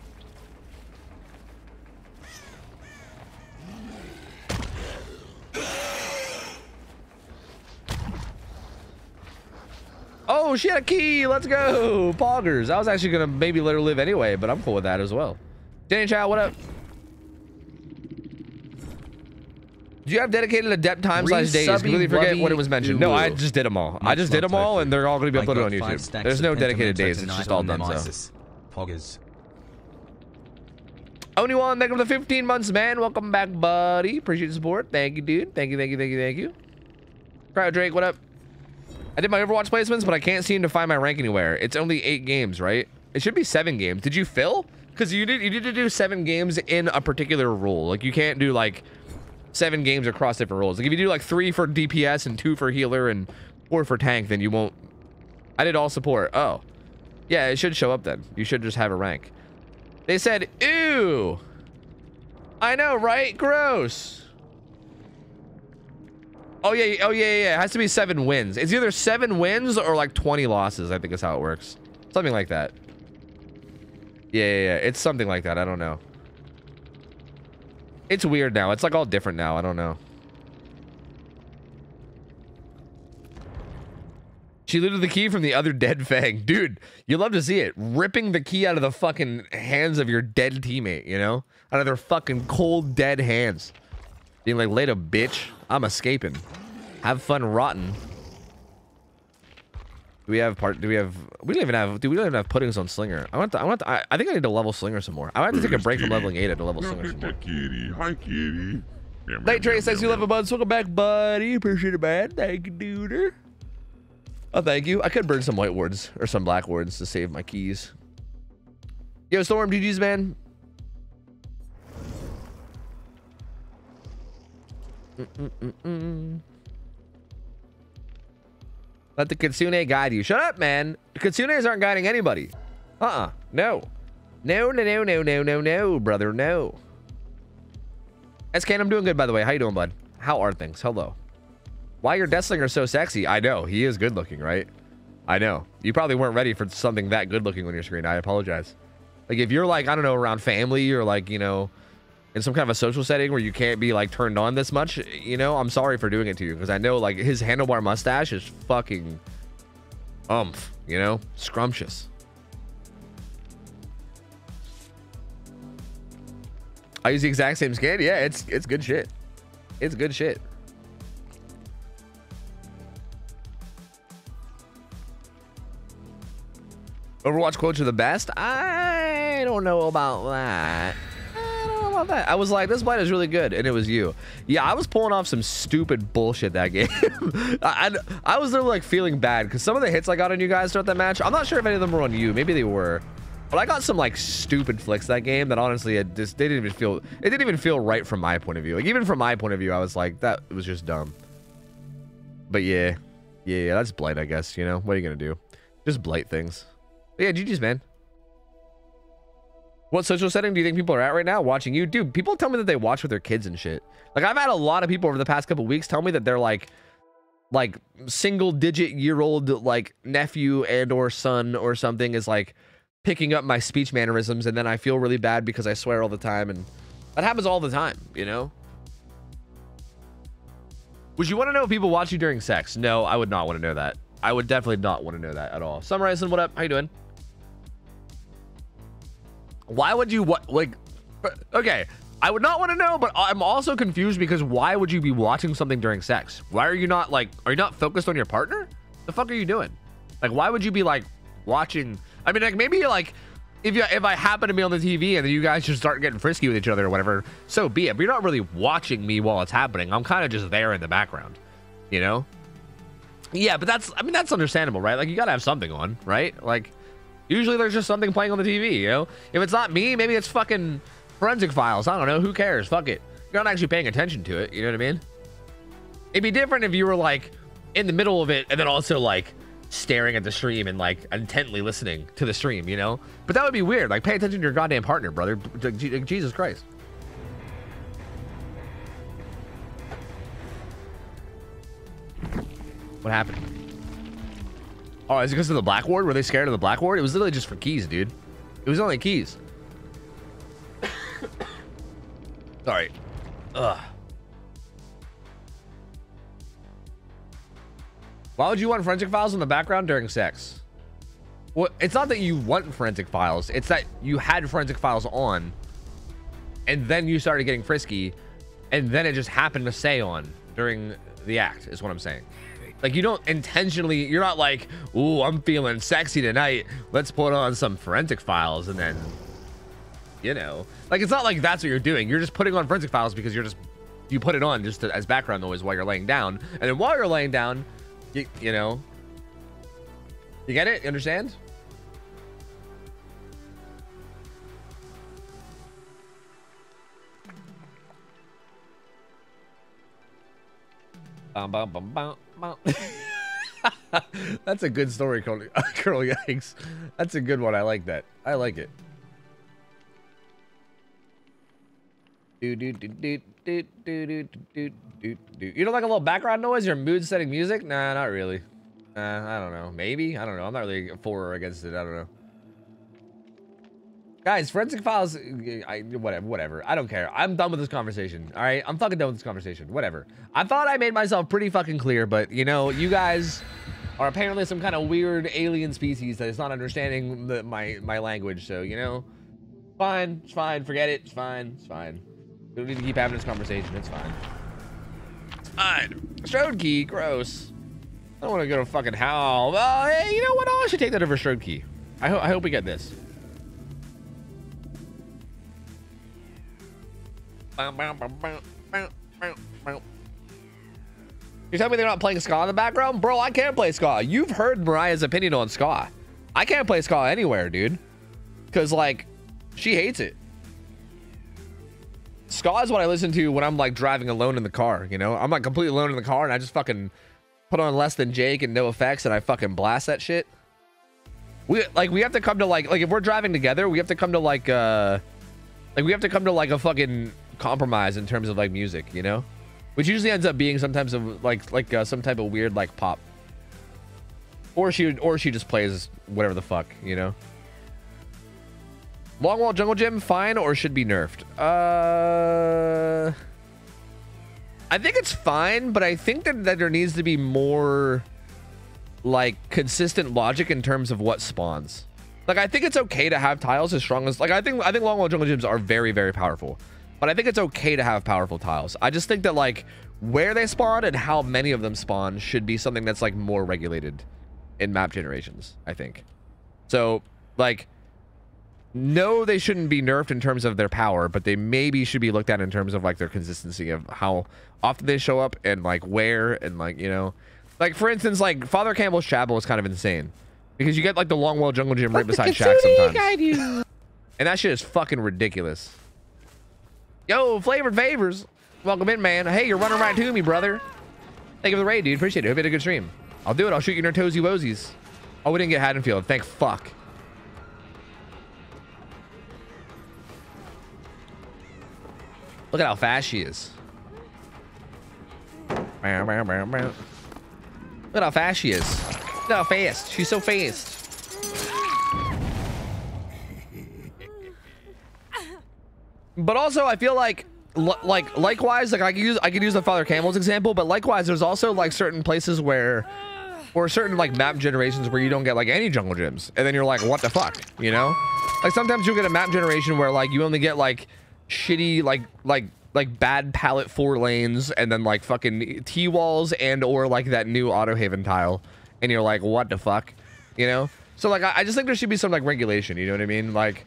Oh, she had a key. Let's go. Poggers. I was actually going to maybe let her live anyway, but I'm cool with that as well. Danny Chow, what up? Do you have dedicated adept time slash days? Completely forget what it was mentioned. No, I just did them all. I just did them all, and they're all going to be uploaded on YouTube. There's no dedicated days. It's just all done, so. Poggers. Only one, thank you for the 15 months, man. Welcome back, buddy. Appreciate the support. Thank you, dude. Thank you, thank you, thank you, thank you. Cryo Drake, what up? I did my Overwatch placements, but I can't seem to find my rank anywhere. It's only eight games, right? It should be seven games. Did you fill? Because you you did to do seven games in a particular role. Like you can't do like seven games across different roles. Like if you do like three for DPS and two for healer and four for tank, then you won't. I did all support. Oh, yeah, it should show up then. You should just have a rank. They said, ew. I know, right? Gross. Oh yeah, oh yeah, yeah. It has to be seven wins. It's either seven wins or like 20 losses. I think is how it works. Something like that. Yeah, yeah, yeah. It's something like that. I don't know. It's weird now. It's like all different now. I don't know. She looted the key from the other dead Feng. Dude, you love to see it. Ripping the key out of the fucking hands of your dead teammate, you know? Out of their fucking cold, dead hands. Being like, later, bitch. I'm escaping. Have fun rotten. Do we have part? Do we have? We don't even have. Do we don't even have puddings on Slinger? I want. To, I want. To, I, I think I need to level Slinger some more. I have to take a break from leveling Ada to level Slinger some more. kitty. Hi, kitty. Night Trace, thanks you meow, 11 months. Welcome back, buddy. Appreciate it, man. Thank you, dude. Oh, thank you. I could burn some white wards or some black wards to save my keys. Yo, Storm, GG's, man. Let the Kitsune guide you. Shut up, man. The Kitsunes aren't guiding anybody. Uh-uh. No. No, no, no, no, no, no, no, brother. No. SK, I'm doing good, by the way. How you doing, bud? How are things? Hello. Why your Deathslinger so sexy? I know. He is good looking, right? I know. You probably weren't ready for something that good looking on your screen. I apologize. Like, if you're like, I don't know, around family or like, you know, in some kind of a social setting where you can't be like turned on this much, you know, I'm sorry for doing it to you because I know like his handlebar mustache is fucking umph, you know, scrumptious. I use the exact same skin. Yeah, it's it's good shit. It's good shit. Overwatch quotes are the best. I don't know about that. About that. I was like, this blind is really good, and it was you. Yeah, I was pulling off some stupid bullshit that game. I, I, I was there like feeling bad because some of the hits I got on you guys throughout that match, I'm not sure if any of them were on you. Maybe they were. But I got some like stupid flicks that game that honestly it just they didn't even feel it didn't even feel right from my point of view. Like even from my point of view, I was like that was just dumb. But yeah, yeah, yeah that's blight, I guess. You know what are you gonna do? Just blight things. But yeah, GG's man. What social setting do you think people are at right now watching you? Dude, people tell me that they watch with their kids and shit. Like I've had a lot of people over the past couple weeks tell me that they're like like single digit year old like nephew and or son or something is like picking up my speech mannerisms and then I feel really bad because I swear all the time and that happens all the time, you know? Would you want to know if people watch you during sex? No, I would not want to know that. I would definitely not want to know that at all. Summarizing, what up? How you doing? Why would you what like okay, I would not want to know, but I'm also confused because why would you be watching something during sex? Why are you not like are you not focused on your partner? The fuck are you doing? Like why would you be like watching I mean like maybe like if you if I happen to be on the TV and then you guys just start getting frisky with each other or whatever, so be it. But you're not really watching me while it's happening. I'm kind of just there in the background, you know? Yeah, but that's I mean that's understandable, right? Like you gotta have something on, right? Like usually there's just something playing on the TV, you know? If it's not me, maybe it's fucking forensic files. I don't know. Who cares? Fuck it. You're not actually paying attention to it. You know what I mean? It'd be different if you were like in the middle of it and then also like staring at the stream and like intently listening to the stream, you know? But that would be weird. Like pay attention to your goddamn partner, brother. Jesus Christ. What happened? Oh, is it because of the black ward? Were they scared of the black ward? It was literally just for keys, dude. It was only keys. Sorry. Ugh. Why would you want forensic files in the background during sex? Well, it's not that you want forensic files. It's that you had forensic files on, and then you started getting frisky, and then it just happened to stay on during the act. Is what I'm saying. Like you don't intentionally. You're not like, "Ooh, I'm feeling sexy tonight. Let's put on some forensic files," and then, you know, like it's not like that's what you're doing. You're just putting on forensic files because you're just you put it on just to, as background noise while you're laying down, and then while you're laying down, you, you know, you get it? You understand? Bum, bum, bum, bum. That's a good story, Curl, Curl Yikes. That's a good one. I like that. I like it. Do, do, do, do, do, do, do, do, do. You don't like a little background noise or mood setting music? Nah, not really. I don't know. Maybe? I don't know. I'm not really for or against it. I don't know. Guys, forensic files, I, whatever, whatever. I don't care. I'm done with this conversation. All right, I'm fucking done with this conversation. Whatever. I thought I made myself pretty fucking clear, but you know, you guys are apparently some kind of weird alien species that is not understanding the, my my language. So you know, fine, it's fine. Forget it. It's fine. It's fine. We don't need to keep having this conversation. It's fine. It's fine. Strode key, gross. I don't want to go to fucking hell. Hey, you know what? Oh, I should take that over Strode key. I, ho I hope we get this. You tell me they're not playing ska in the background? Bro, I can't play ska. You've heard Mariah's opinion on ska. I can't play ska anywhere, dude. Because, like, she hates it. Ska is what I listen to when I'm, like, driving alone in the car, you know? I'm, like, completely alone in the car, and I just fucking put on Less Than Jake and NOFX, and I fucking blast that shit. We, like, we have to come to, like, like, if we're driving together, we have to come to, like, uh... Like, we have to come to, like, a fucking compromise in terms of, like, music, you know? which usually ends up being sometimes of like like uh, some type of weird like pop. Or she or she just plays whatever the fuck you know? Longwall jungle gym fine or should be nerfed? Uh i think it's fine but i think that, that there needs to be more like consistent logic in terms of what spawns. Like i think it's okay to have tiles as strong as like i think i think longwall jungle gyms are very very powerful but I think it's okay to have powerful tiles. I just think that like where they spawn and how many of them spawn should be something that's like more regulated in map generations, I think. So like no, they shouldn't be nerfed in terms of their power, but they maybe should be looked at in terms of like their consistency of how often they show up and like where and like, you know, like for instance, like Father Campbell's Chapel is kind of insane because you get like the Longwall Jungle Gym right beside Shack sometimes. And that shit is fucking ridiculous. Yo, flavored favors. Welcome in, man. Hey, you're running right to me, brother. Thank you for the raid, dude. Appreciate it. Hope you had a good stream. I'll do it. I'll shoot you in your toesy woesies. Oh, we didn't get Haddonfield. Thank fuck. Look at how fast she is. Look at how fast she is. Look how fast. She's so fast. But also, I feel like, like likewise, like I could use I could use the Father Campbell's example, but likewise, there's also like certain places where, or certain like map generations where you don't get like any jungle gyms, and then you're like, what the fuck, you know? Like sometimes you'll get a map generation where like you only get like shitty like like like bad pallet four lanes, and then like fucking T walls and or like that new Autohaven tile, and you're like, what the fuck, you know? So like I, I just think there should be some like regulation, you know what I mean? Like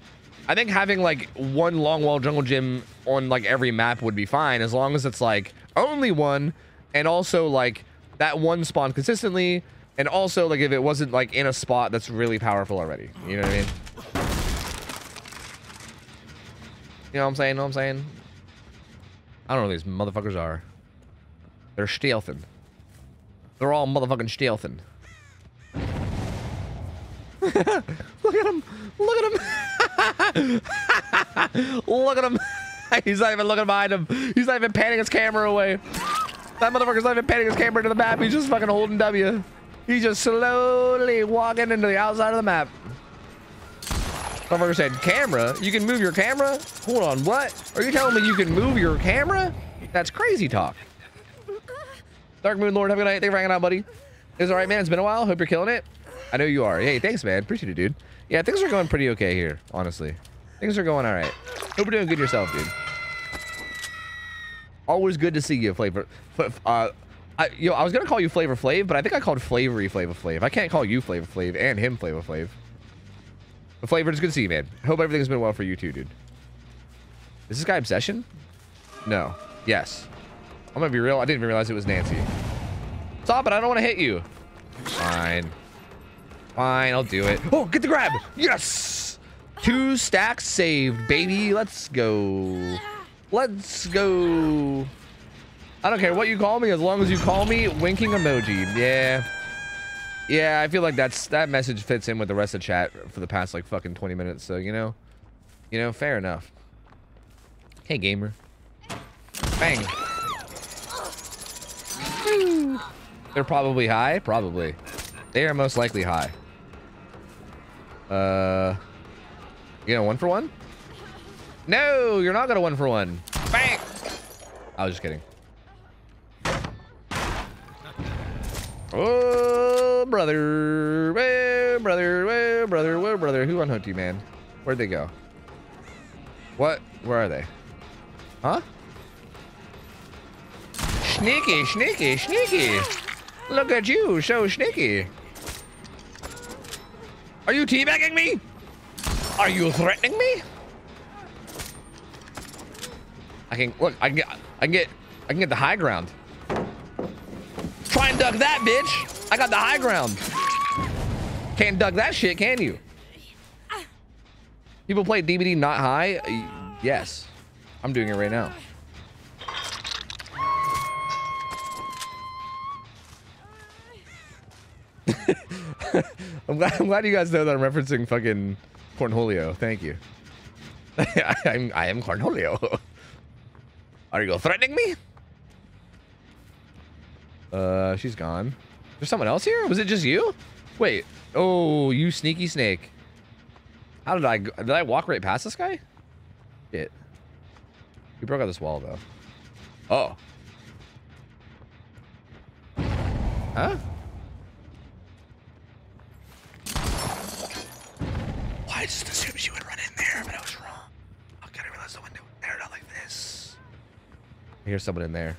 I think having like one long wall Jungle Gym on like every map would be fine as long as it's like only one and also like that one spawn consistently and also like if it wasn't like in a spot that's really powerful already. You know what I mean? You know what I'm saying? Know what I'm saying? I don't know who these motherfuckers are. They're stealthing. They're all motherfucking stealthing. Look at him! Look at him! Look at him! He's not even looking behind him. He's not even panning his camera away. That motherfucker's not even panning his camera to the map. He's just fucking holding W. He's just slowly walking into the outside of the map. Motherfucker said, camera? You can move your camera? Hold on, what? Are you telling me you can move your camera? That's crazy talk. Dark Moon Lord, have a good night. Thanks for hanging out, buddy. It's all right, man. It's been a while. Hope you're killing it. I know you are. Hey, thanks, man. Appreciate it, dude. Yeah, things are going pretty okay here, honestly. Things are going all right. Hope you're doing good yourself, dude. Always good to see you, Flavor. Uh, I, yo, I was gonna call you Flavor Flav, but I think I called Flavory Flavor Flav. I can't call you Flavor Flav and him Flavor Flav. But Flavor, it's good to see you, man. Hope everything's been well for you too, dude. Is this guy Obsession? No. Yes. I'm gonna be real. I didn't even realize it was Nancy. Stop it. I don't want to hit you. Fine. Fine, I'll do it. Oh, get the grab. Yes. Two stacks saved, baby. Let's go. Let's go. I don't care what you call me as long as you call me winking emoji. Yeah. Yeah, I feel like that's that message fits in with the rest of chat for the past like fucking 20 minutes. So, you know, you know, fair enough. Hey, gamer. Bang. They're probably high. Probably. They are most likely high. Uh, you know, one for one? No, you're not gonna one for one. Bang! I was just kidding. Oh, brother, oh, brother, oh, brother, Where, brother. Who unhooked you, man? Where'd they go? What? Where are they? Huh? Sneaky, sneaky, sneaky. Look at you, so sneaky. Are you teabagging me? Are you threatening me? I can look. I can get. I can get. I can get the high ground. Try and duck that, bitch. I got the high ground. Can't duck that shit, can you? People play DBD not high? Yes. I'm doing it right now. I'm glad, I'm glad you guys know that I'm referencing fucking Cornholio. Thank you. I'm, I am Cornholio. Are you threatening me? Uh, she's gone. There's someone else here? Was it just you? Wait. Oh, you sneaky snake. How did I... Did I walk right past this guy? Shit. He broke out this wall, though. Oh. Huh? I just assumed she would run in there, but I was wrong. Okay, I realized the window aired out like this. I hear someone in there.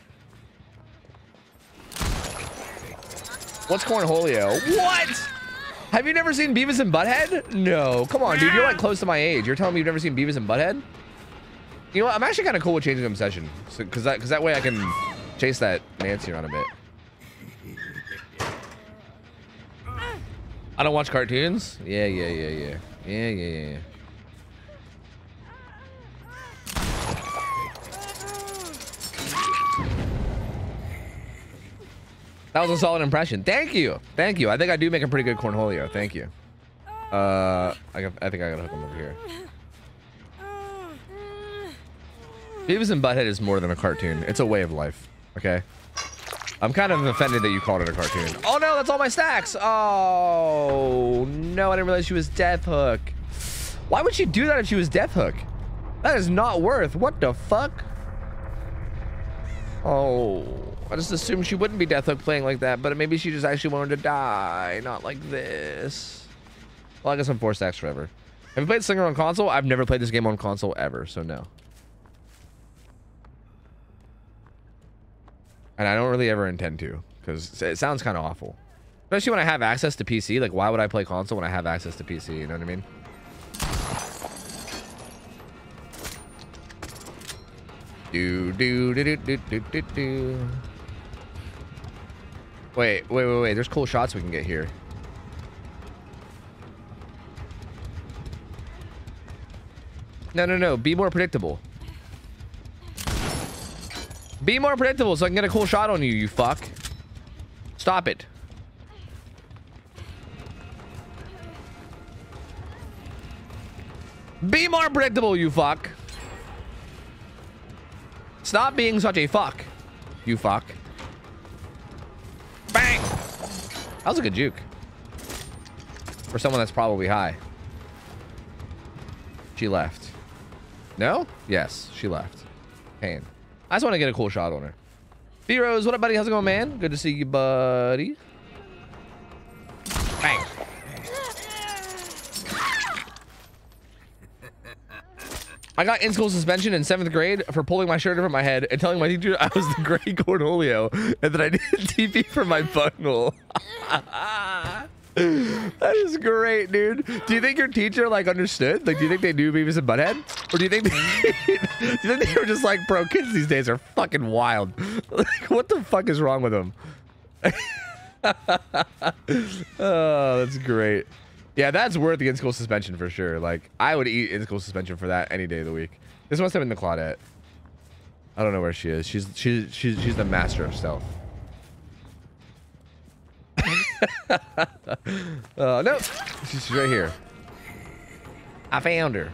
What's Cornholio? What? Have you never seen Beavis and Butthead? No. Come on, dude. You're like close to my age. You're telling me you've never seen Beavis and Butthead? You know what? I'm actually kind of cool with changing obsession. Because so, that, cause that way I can chase that Nancy around a bit. I don't watch cartoons? Yeah, yeah, yeah, yeah. Yeah, yeah, yeah. That was a solid impression. Thank you. Thank you. I think I do make a pretty good Cornholio. Thank you. Uh, I, I think I gotta hook him over here. Beavis and Butthead is more than a cartoon. It's a way of life. Okay? I'm kind of offended that you called it a cartoon. Oh no, that's all my stacks. Oh no, I didn't realize she was Death Hook. Why would she do that if she was Death Hook? That is not worth. What the fuck? Oh, I just assumed she wouldn't be Death Hook playing like that, but maybe she just actually wanted to die, not like this. Well, I guess I'm four stacks forever. Have you played Slinger on console? I've never played this game on console ever, so no. And I don't really ever intend to because it sounds kind of awful. Especially when I have access to PC. Like, why would I play console when I have access to PC? You know what I mean? Do, do, do, do, do, do, do. Wait, wait, wait, wait. There's cool shots we can get here. No, no, no. Be more predictable. Be more predictable so I can get a cool shot on you, you fuck. Stop it. Be more predictable, you fuck. Stop being such a fuck, you fuck. Bang! That was a good juke. For someone that's probably high. She left. No? Yes, she left. Pain. I just want to get a cool shot on her. B-Rose, what up, buddy? How's it going, man? Good to see you, buddy. Bang. I got in-school suspension in seventh grade for pulling my shirt over my head and telling my teacher I was the gray Cornholio and that I needed TP for my buttonhole. that is great, dude. Do you think your teacher like understood? Like, do you think they knew Beavis and Butthead, or do you think they, do you think they were just like, bro, kids these days are fucking wild. Like, what the fuck is wrong with them? oh, that's great. Yeah, that's worth the in-school suspension for sure. Like, I would eat in-school suspension for that any day of the week. This must have been the Claudette. I don't know where she is. She's she's she's she's the master of stealth. uh, no, she's right here. I found her.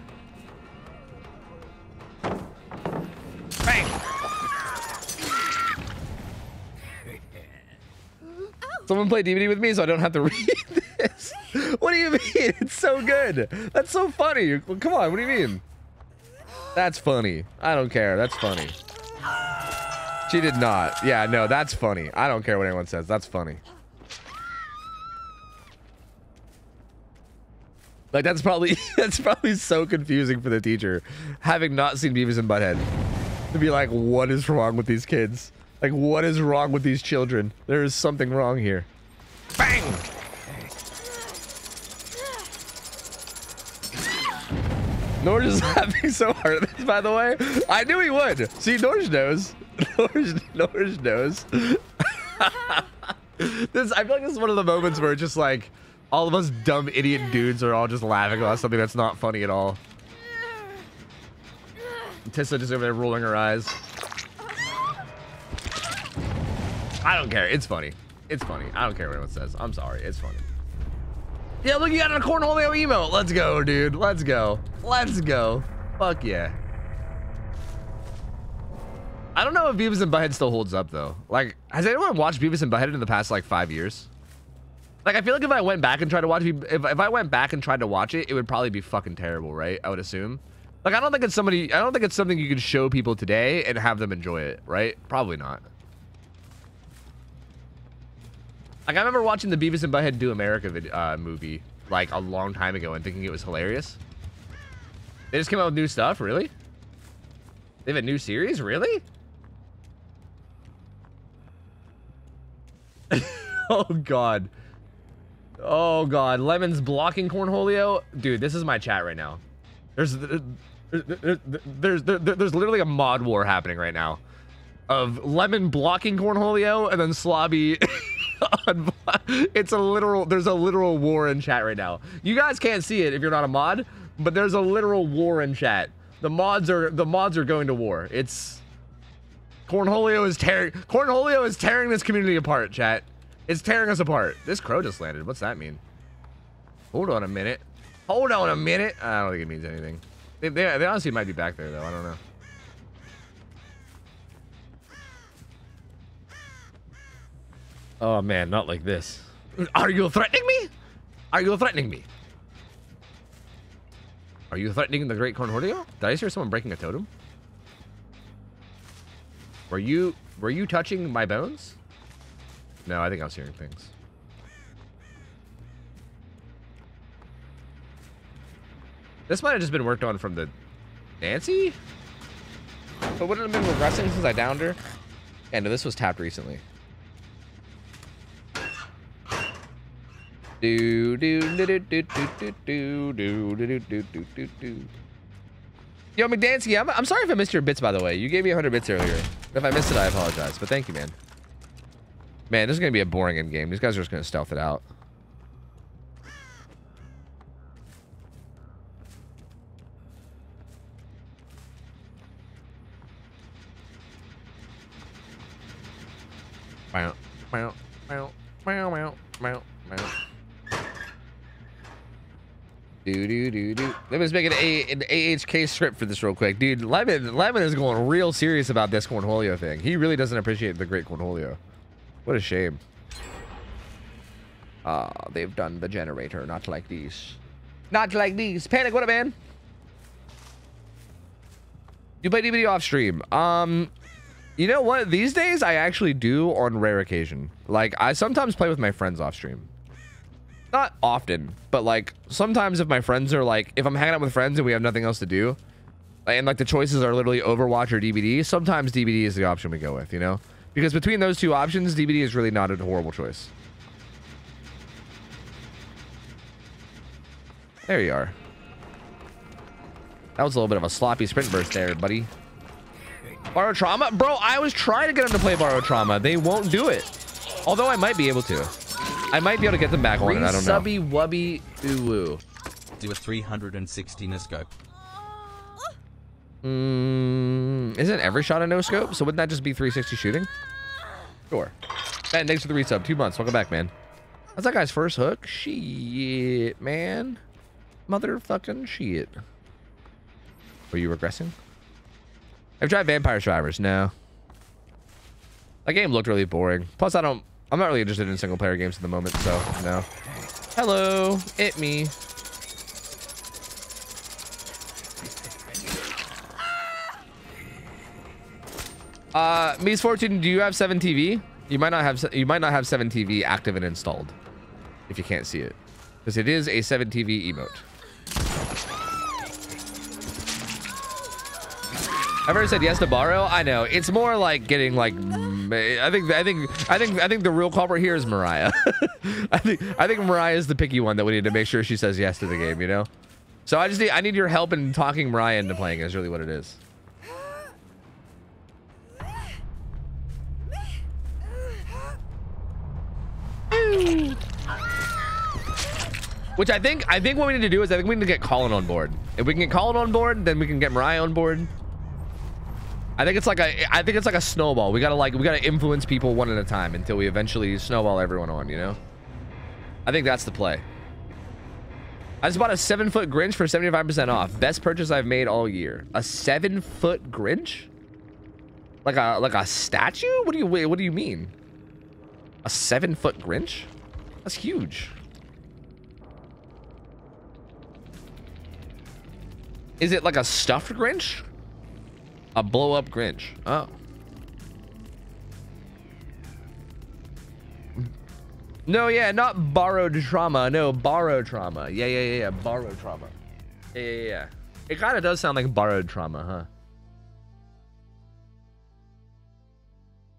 Bang! Someone play DBD with me so I don't have to read this. What do you mean? It's so good. That's so funny. Come on, what do you mean? That's funny. I don't care. That's funny. She did not. Yeah, no, that's funny. I don't care what anyone says. That's funny. Like that's probably that's probably so confusing for the teacher, having not seen Beavis and Butthead, to be like, what is wrong with these kids? Like, what is wrong with these children? There is something wrong here. Bang! Norge is laughing so hard at this, by the way. I knew he would. See, Norge knows. Norge, Norge knows. this, I feel like this is one of the moments where it's just like all of us dumb idiot dudes are all just laughing about something that's not funny at all. Tissa just over there rolling her eyes. I don't care. It's funny. It's funny. I don't care what anyone says. I'm sorry. It's funny. Yeah, look, you got a cornholio emote. Let's go, dude. Let's go. Let's go. Fuck yeah. I don't know if Beavis and Butthead still holds up, though. Like, has anyone watched Beavis and Butthead in the past, like, five years? Like, I feel like if I went back and tried to watch, if, if I went back and tried to watch it, it would probably be fucking terrible, right? I would assume. Like, I don't think it's somebody, I don't think it's something you can show people today and have them enjoy it, right? Probably not. Like, I remember watching the Beavis and Butthead Do America uh, movie, like, a long time ago and thinking it was hilarious. They just came out with new stuff? Really? They have a new series? Really? oh, God. Oh, God. Lemon's blocking Cornholio? Dude, this is my chat right now. There's there's, there's, there's literally a mod war happening right now of Lemon blocking Cornholio and then Slobby it's a literal there's a literal war in chat right now. You guys can't see it if you're not a mod, but there's a literal war in chat. The mods are the mods are going to war. It's Cornholio is tearing Cornholio is tearing this community apart, chat. It's tearing us apart. This crow just landed. What's that mean? Hold on a minute. Hold on a minute. I don't think it means anything. They, they, they honestly might be back there, though. I don't know. Oh, man. Not like this. Are you threatening me? Are you threatening me? Are you threatening the Great Cornholio? Did I hear someone breaking a totem? Were you were you touching my bones? No, I think I was hearing things. This might have just been worked on from the Nancy? But wouldn't have been regressing since I downed her? No, this was tapped recently. Do do do do do do do do do do do do do do. Yo, McDansky, I'm, I'm sorry if I missed your bits, by the way. You gave me 100 bits earlier. If I missed it, I apologize. But thank you, man. Man, this is going to be a boring end game. These guys are just going to stealth it out. Meow, meow, meow, meow, meow, meow, meow. Do do do do. Let me just make an, A, an AHK script for this real quick, dude. Lemon Lemon is going real serious about this Cornholio thing. He really doesn't appreciate the Great Cornholio. What a shame. Ah, they've done the generator, not like these. Not like these. Panic, what up, man? You play DBD off stream. Um, you know what? These days, I actually do on rare occasion. Like, I sometimes play with my friends off stream. Not often, but like, sometimes if my friends are like, if I'm hanging out with friends and we have nothing else to do, and like the choices are literally Overwatch or DBD, sometimes DBD is the option we go with, you know? Because between those two options, DBD is really not a horrible choice. There you are. That was a little bit of a sloppy sprint burst there, buddy. Barotrauma? Bro, I was trying to get them to play Barotrauma. They won't do it. Although I might be able to. I might be able to get them back on it. I don't know. Subby wubby uwu. Do a 360 no scope. Mm, isn't every shot a no scope? So wouldn't that just be 360 shooting? Sure. Ben, thanks for the resub. Two months. Welcome back, man. That's that guy's first hook. Shit, man. Motherfucking shit. Were you regressing? I've tried Vampire Survivors. No. That game looked really boring. Plus, I don't... I'm not really interested in single-player games at the moment, so no. Hello. It me. Uh, Mies Fortune, do you have 7 TV? You might not have you might not have 7 TV active and installed if you can't see it. Because it is a 7 TV emote. Already said yes to borrow. I know. It's more like getting like. I think I think I think I think the real culprit here is Mariah. I think I think Mariah is the picky one that we need to make sure she says yes to the game. You know. So I just need I need your help in talking Mariah into playing. Is really what it is. Which I think I think what we need to do is I think we need to get Colin on board. If we can get Colin on board, then we can get Mariah on board. I think it's like a I think it's like a snowball. We gotta like we gotta influence people one at a time until we eventually snowball everyone on, you know? I think that's the play. I just bought a seven foot Grinch for 75% off. Best purchase I've made all year. A seven foot Grinch? Like a like a statue? What do you what do you mean? A seven foot Grinch? That's huge. Is it like a stuffed Grinch? A blow up Grinch. Oh. No, yeah, not borrowed trauma. No, borrowed trauma. Yeah, yeah, yeah, yeah. Borrowed trauma. Yeah, yeah, yeah. It kind of does sound like borrowed trauma, huh?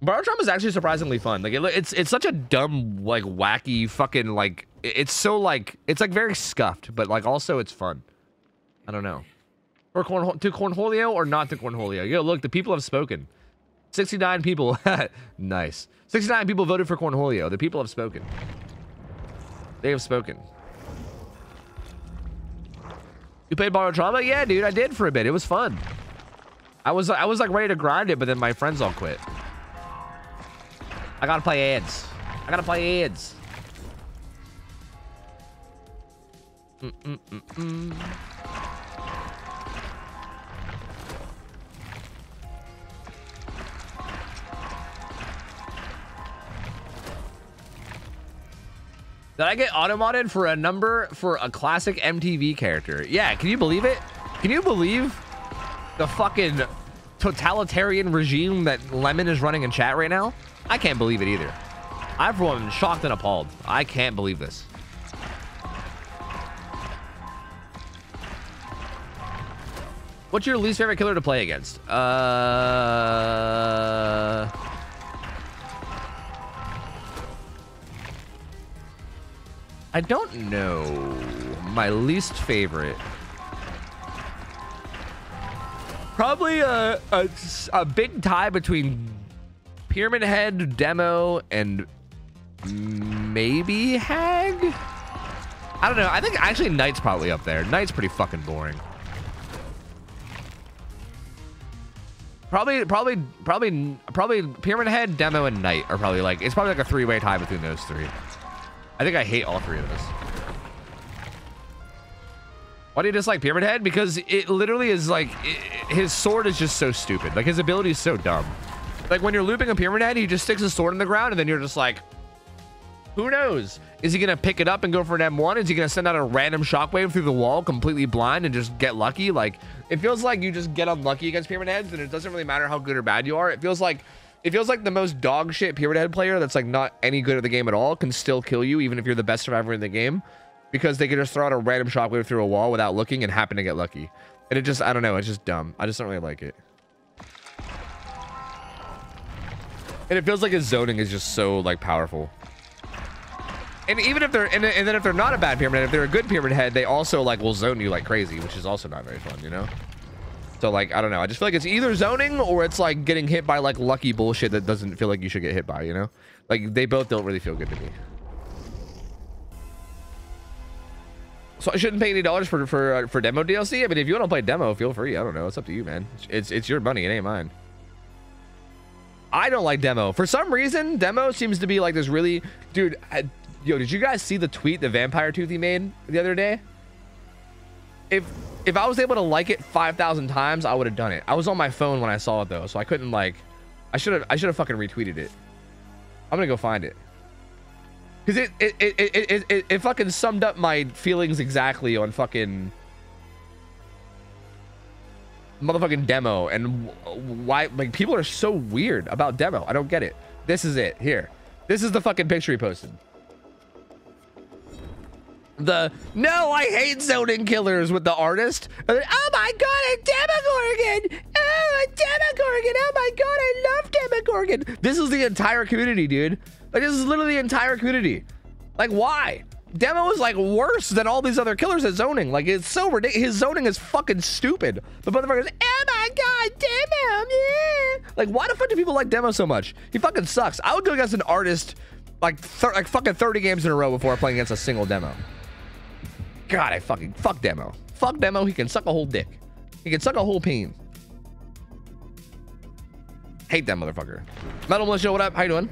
Borrowed trauma is actually surprisingly fun. Like it, it's it's such a dumb, like wacky, fucking like it's so like it's like very scuffed, but like also it's fun. I don't know. Or corn to Cornholio or not to Cornholio? Yo, look, the people have spoken. 69 people. nice. 69 people voted for Cornholio. The people have spoken. They have spoken. You played Barotrauma? Yeah, dude, I did for a bit. It was fun. I was I was like ready to grind it, but then my friends all quit. I gotta play ads. I gotta play ads. Mm -mm -mm Did I get automodded for a number for a classic MTV character? Yeah, can you believe it? Can you believe the fucking totalitarian regime that Lemon is running in chat right now? I can't believe it either. I'm for one shocked and appalled. I can't believe this. What's your least favorite killer to play against? Uh... I don't know. My least favorite. Probably a, a, a big tie between Pyramid Head, Demo, and maybe Hag? I don't know. I think actually Knight's probably up there. Knight's pretty fucking boring. Probably, probably, probably, probably Pyramid Head, Demo, and Knight are probably like, it's probably like a three-way tie between those three. I think I hate all three of those. Why do you dislike Pyramid Head? Because it literally is like, it, his sword is just so stupid. Like his ability is so dumb. Like when you're looping a Pyramid Head, he just sticks his sword in the ground and then you're just like, who knows? Is he going to pick it up and go for an M1? Is he going to send out a random shockwave through the wall completely blind and just get lucky? Like, it feels like you just get unlucky against Pyramid Heads and it doesn't really matter how good or bad you are. It feels like it feels like the most dog shit Pyramid Head player that's like not any good at the game at all can still kill you even if you're the best survivor in the game because they can just throw out a random shockwave through a wall without looking and happen to get lucky. And it just, I don't know, it's just dumb. I just don't really like it. And it feels like his zoning is just so like powerful. And even if they're, and, and then if they're not a bad pyramid if they're a good pyramid head, they also like will zone you like crazy, which is also not very fun, you know? So like, I don't know. I just feel like it's either zoning or it's like getting hit by like lucky bullshit that doesn't feel like you should get hit by, you know? Like they both don't really feel good to me. So I shouldn't pay any dollars for for uh, for demo DLC. I mean, if you want to play demo, feel free. I don't know. It's up to you, man. It's it's your money. It ain't mine. I don't like demo for some reason. Demo seems to be like this really, dude. I, yo, did you guys see the tweet the Vampire Tooth he made the other day? If if I was able to like it 5,000 times, I would have done it. I was on my phone when I saw it though, so I couldn't like, I should have, I should have fucking retweeted it. I'm gonna go find it. Cause it, it, it, it, it, it, it fucking summed up my feelings exactly on fucking motherfucking demo and why, like people are so weird about demo. I don't get it. This is it here. This is the fucking picture he posted the no, I hate zoning killers with the artist. Oh my god, a Demogorgon! Oh, a Demogorgon! Oh my god, I love Gorgon. This is the entire community, dude. Like this is literally the entire community. Like why? Demo is like worse than all these other killers at zoning. Like it's so ridiculous. His zoning is fucking stupid. The motherfuckers, oh my god, Demo, yeah. Like why the fuck do people like Demo so much? He fucking sucks. I would go against an artist like like fucking 30 games in a row before playing against a single Demo. God, I fucking fuck Demo. Fuck Demo. He can suck a whole dick. He can suck a whole peen. Hate that motherfucker. Metal Militia, what up? How you doing?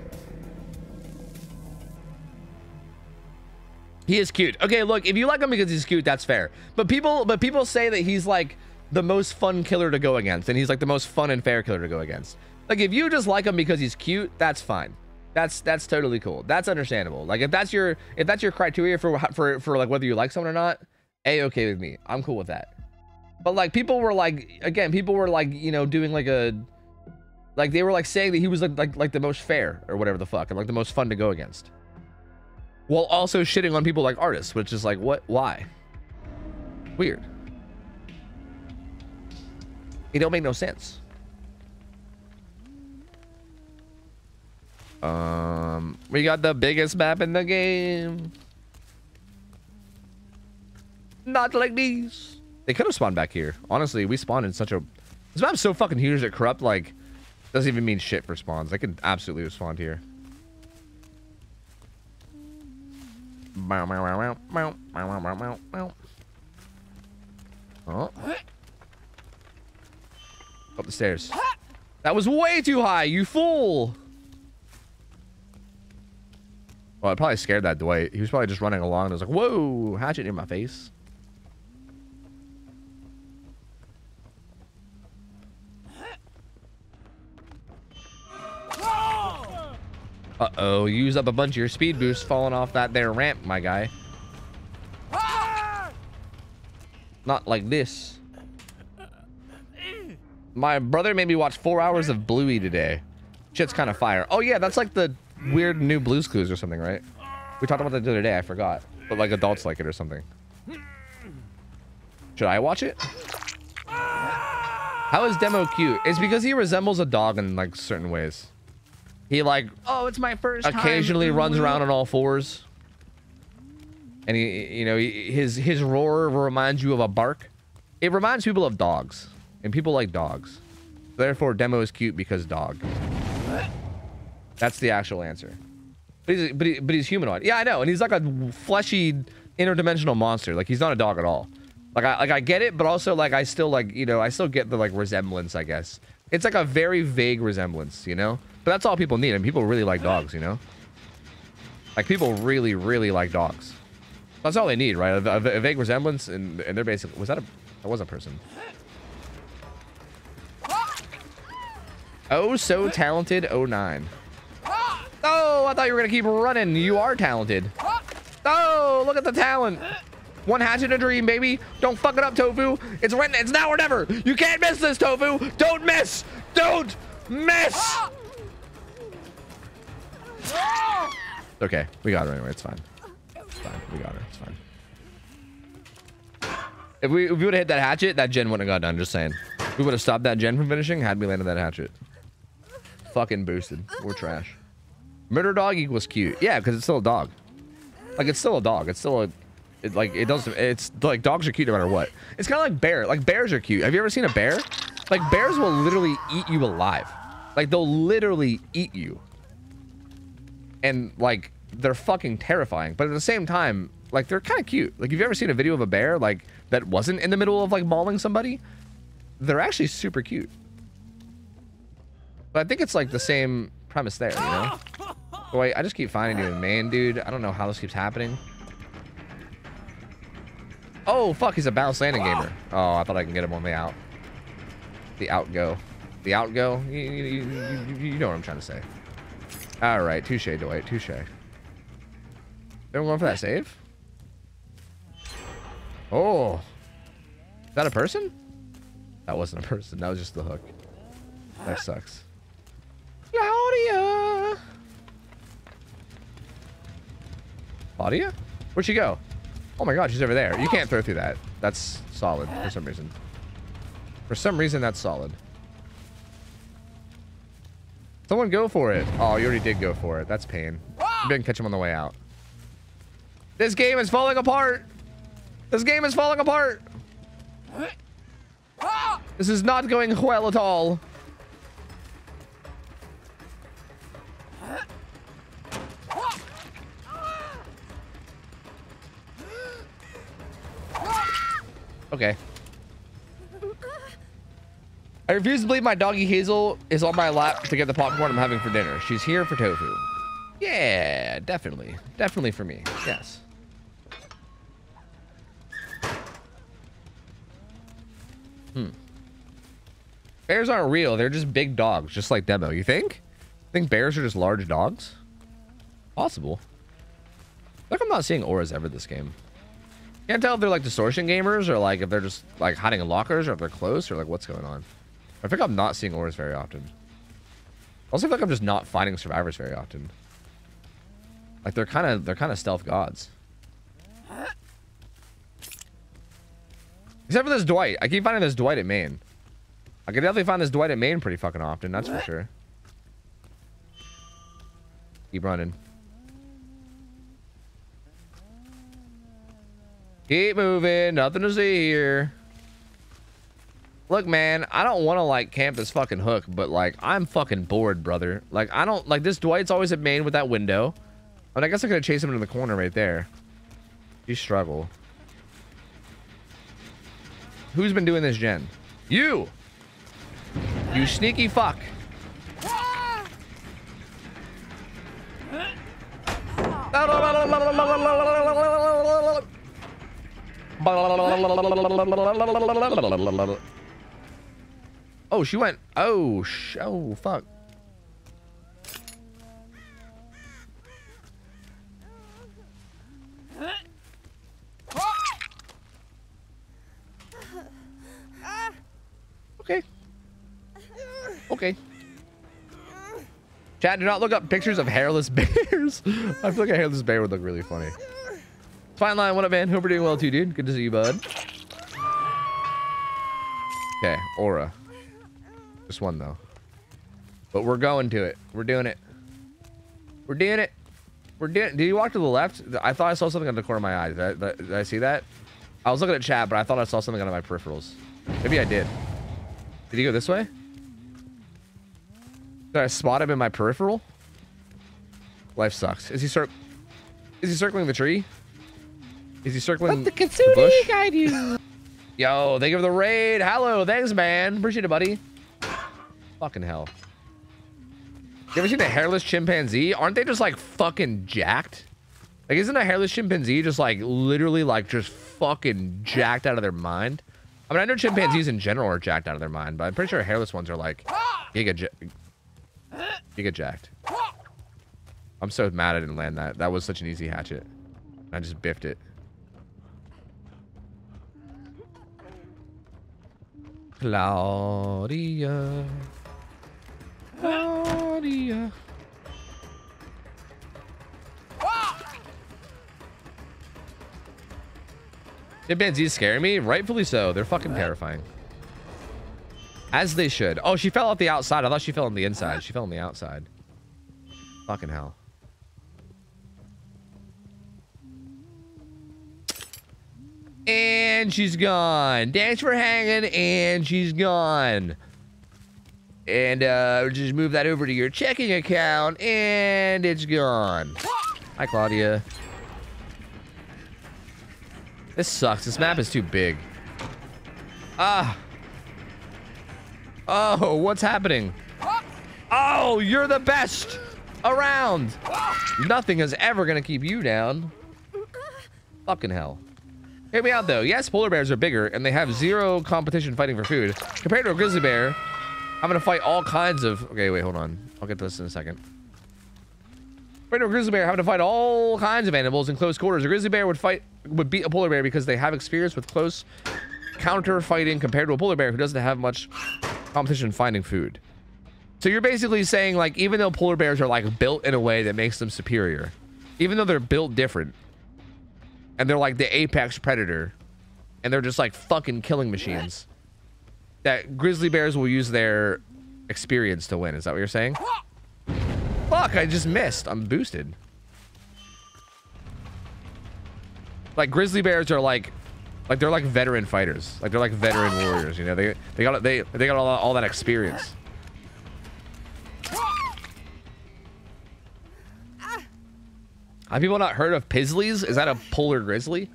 He is cute. Okay, look, if you like him because he's cute, that's fair. But people, but people say that he's like the most fun killer to go against, and he's like the most fun and fair killer to go against. Like if you just like him because he's cute, that's fine. That's that's totally cool. That's understandable. Like if that's your if that's your criteria for for for like whether you like someone or not, a okay with me. I'm cool with that. But like people were like again, people were like you know doing like a like they were like saying that he was like like like the most fair or whatever the fuck and like the most fun to go against while also shitting on people like artists, which is like, what? Why? Weird. It don't make no sense. Um, we got the biggest map in the game. Not like these. They could have spawned back here. Honestly, we spawned in such a... This map's so fucking huge that corrupt, like, doesn't even mean shit for spawns. They could absolutely have spawned here. Up the stairs. That was way too high, you fool! Well, it probably scared that Dwight. He was probably just running along and was like, whoa, hatchet in my face. Uh-oh, use up a bunch of your speed boost falling off that there ramp, my guy. Not like this. My brother made me watch four hours of Bluey today. Shit's kind of fire. Oh yeah, that's like the weird new Blues Clues or something, right? We talked about that the other day, I forgot. But like adults like it or something. Should I watch it? How is Demo cute? It's because he resembles a dog in like certain ways. He like oh, it's my first. Occasionally runs mm-hmm. around on all fours, and he, you know, he, his his roar reminds you of a bark. It reminds people of dogs, and people like dogs. Therefore, demo is cute because dog. That's the actual answer. But he's but, he, but he's humanoid. Yeah, I know, and he's like a fleshy interdimensional monster. Like he's not a dog at all. Like I like I get it, but also like I still like you know I still get the like resemblance. I guess it's like a very vague resemblance. You know. But that's all people need, and people really like dogs, you know? Like, people really, really like dogs. That's all they need, right? A, a, a vague resemblance, and, and they're basically... Was that a... That was a person. Oh, so talented 09. Oh, I thought you were going to keep running. You are talented. Oh, look at the talent. One hatch in a dream, baby. Don't fuck it up, Tofu. It's right, it's now or never. You can't miss this, Tofu. Don't miss. Don't miss. Okay, we got her anyway. It's fine. It's fine. We got her. It's fine. If we, if we would have hit that hatchet, that gen wouldn't have got done. Just saying. We would have stopped that gen from finishing had we landed that hatchet. Fucking boosted. We're trash. Murder dog equals cute. Yeah, because it's still a dog. Like, it's still a dog. It's still a... It, like, it doesn't... It's... Like, dogs are cute no matter what. It's kind of like bear. Like, bears are cute. Have you ever seen a bear? Like, bears will literally eat you alive. Like, they'll literally eat you and like they're fucking terrifying. But at the same time, like they're kind of cute. Like, have you ever seen a video of a bear like that wasn't in the middle of like mauling somebody? They're actually super cute. But I think it's like the same premise there, you know? Wait, I just keep finding you in main, dude. I don't know how this keeps happening. Oh, fuck, he's a balanced landing gamer. Oh, I thought I can get him on the out. The outgo. The outgo? You, you, you, you know what I'm trying to say. All right, touche, Dwight, touche. They're going for that save? Oh. Is that a person? That wasn't a person. That was just the hook. That sucks. Claudia! Claudia? Where'd she go? Oh my god, she's over there. You can't throw through that. That's solid for some reason. For some reason, that's solid. Someone go for it. Oh, you already did go for it. That's pain. You didn't catch him on the way out. This game is falling apart. This game is falling apart. This is not going well at all. Okay. I refuse to believe my doggy Hazel is on my lap to get the popcorn I'm having for dinner. She's here for tofu. Yeah, definitely. Definitely for me. Yes. Hmm. Bears aren't real. They're just big dogs, just like Demo. You think? Think bears are just large dogs? Possible. Like I'm not seeing auras ever this game. Can't tell if they're like distortion gamers or like if they're just like hiding in lockers or if they're close or like what's going on. I think I'm not seeing auras very often. I also feel like I'm just not finding survivors very often. Like they're kind of they're kind of stealth gods. Except for this Dwight. I keep finding this Dwight at main. I can definitely find this Dwight at main pretty fucking often, that's for sure. Keep running. Keep moving. Nothing to see here. Look, man, I don't want to, like, camp this fucking hook, but, like, I'm fucking bored, brother. Like, I don't... Like, this Dwight's always at main with that window. But I guess I could have chased him in the corner right there. You struggle. Who's been doing this, Jen? You! You sneaky fuck. Oh, she went. Oh, sh oh, fuck. Okay. Okay. Chad, do not look up pictures of hairless bears. I feel like a hairless bear would look really funny. Fine line, what up, man? Hope you're doing well too, dude. Good to see you, bud. Okay, aura. Just one though. But we're going to it. We're doing it. We're doing it. We're doing. it. Did you walk to the left? I thought I saw something on the corner of my eye. Did I, did I see that? I was looking at chat, but I thought I saw something on my peripherals. Maybe I did. Did he go this way? Did I spot him in my peripheral? Life sucks. Is he cir Is he circling the tree? Is he circling Let the the Kitsune bush? guide you. Yo, thank you for the raid. Hello, thanks, man. Appreciate it, buddy. Fucking hell. You ever seen a hairless chimpanzee? Aren't they just like fucking jacked? Like, isn't a hairless chimpanzee just like literally like just fucking jacked out of their mind? I mean, I know chimpanzees in general are jacked out of their mind, but I'm pretty sure hairless ones are like giga, ja giga jacked. I'm so mad I didn't land that. That was such an easy hatchet. I just biffed it. Claudia. Claudia. Chimpanzees scare me? Rightfully so. They're fucking terrifying. As they should. Oh, she fell off the outside. I thought she fell on the inside. She fell on the outside. Fucking hell. And she's gone. Thanks for hanging. And she's gone. And uh, just move that over to your checking account. And it's gone. Hi, Claudia. This sucks. This map is too big. Ah. Oh, what's happening? Oh, you're the best around. Nothing is ever going to keep you down. Fucking hell. Hear me out though. Yes, polar bears are bigger and they have zero competition fighting for food. Compared to a grizzly bear, I'm gonna fight all kinds of. Okay, wait, hold on. I'll get this in a second. To a grizzly bear, having to fight all kinds of animals in close quarters. A grizzly bear would fight would beat a polar bear because they have experience with close counter fighting compared to a polar bear who doesn't have much competition finding food. So you're basically saying like even though polar bears are like built in a way that makes them superior, even though they're built different, and they're like the apex predator and they're just like fucking killing machines that grizzly bears will use their experience to win is that what you're saying fuck? I just missed. I'm boosted. Like grizzly bears are like, like they're like veteran fighters. Like they're like veteran warriors. You know, they they got they they got all, all that experience. Have people not heard of Pizzlies? Is that a polar grizzly?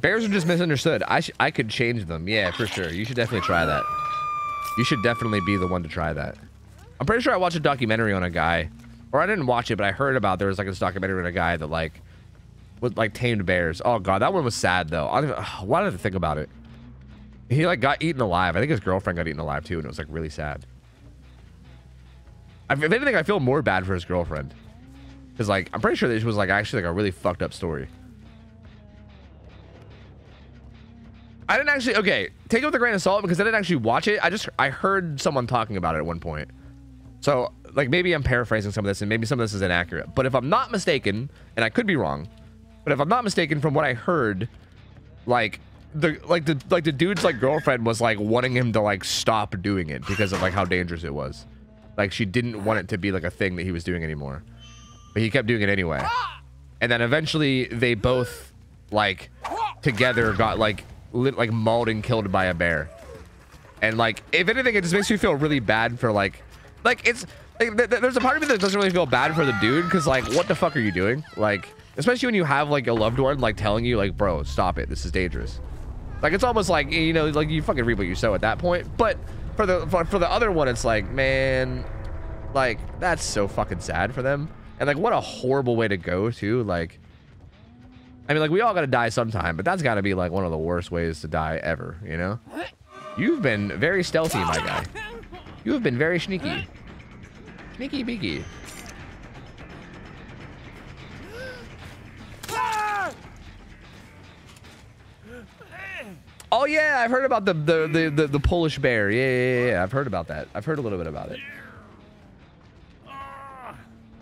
Bears are just misunderstood. I I could change them. Yeah, for sure. You should definitely try that. You should definitely be the one to try that. I'm pretty sure I watched a documentary on a guy, or I didn't watch it, but I heard about there was like this documentary on a guy that like with like tamed bears. Oh god, that one was sad though. I don't even, why did I think about it? He like got eaten alive. I think his girlfriend got eaten alive too, and it was like really sad. If anything, I feel more bad for his girlfriend. Because, like, I'm pretty sure this was, like, actually, like, a really fucked up story. I didn't actually, okay, take it with a grain of salt because I didn't actually watch it. I just, I heard someone talking about it at one point. So, like, maybe I'm paraphrasing some of this and maybe some of this is inaccurate. But if I'm not mistaken, and I could be wrong, but if I'm not mistaken from what I heard, like, the, like, the, like, the dude's, like, girlfriend was, like, wanting him to, like, stop doing it because of, like, how dangerous it was. Like, she didn't want it to be, like, a thing that he was doing anymore. But he kept doing it anyway. And then eventually they both, like, together got, like, lit, like mauled and killed by a bear. And, like, if anything, it just makes me feel really bad for, like, like, it's, like, th th there's a part of me that doesn't really feel bad for the dude because, like, what the fuck are you doing? Like, especially when you have, like, a loved one, like, telling you, like, bro, stop it. This is dangerous. Like, it's almost like, you know, like, you fucking reap what you sow at that point. But for the, for, for the other one, it's like, man, like, that's so fucking sad for them. And like, what a horrible way to go too. Like, I mean, like we all got to die sometime, but that's got to be like one of the worst ways to die ever, you know? You've been very stealthy, my guy. You have been very sneaky. Sneaky beaky. Oh yeah, I've heard about the the the the, the Polish bear. Yeah, yeah, yeah, yeah, I've heard about that. I've heard a little bit about it.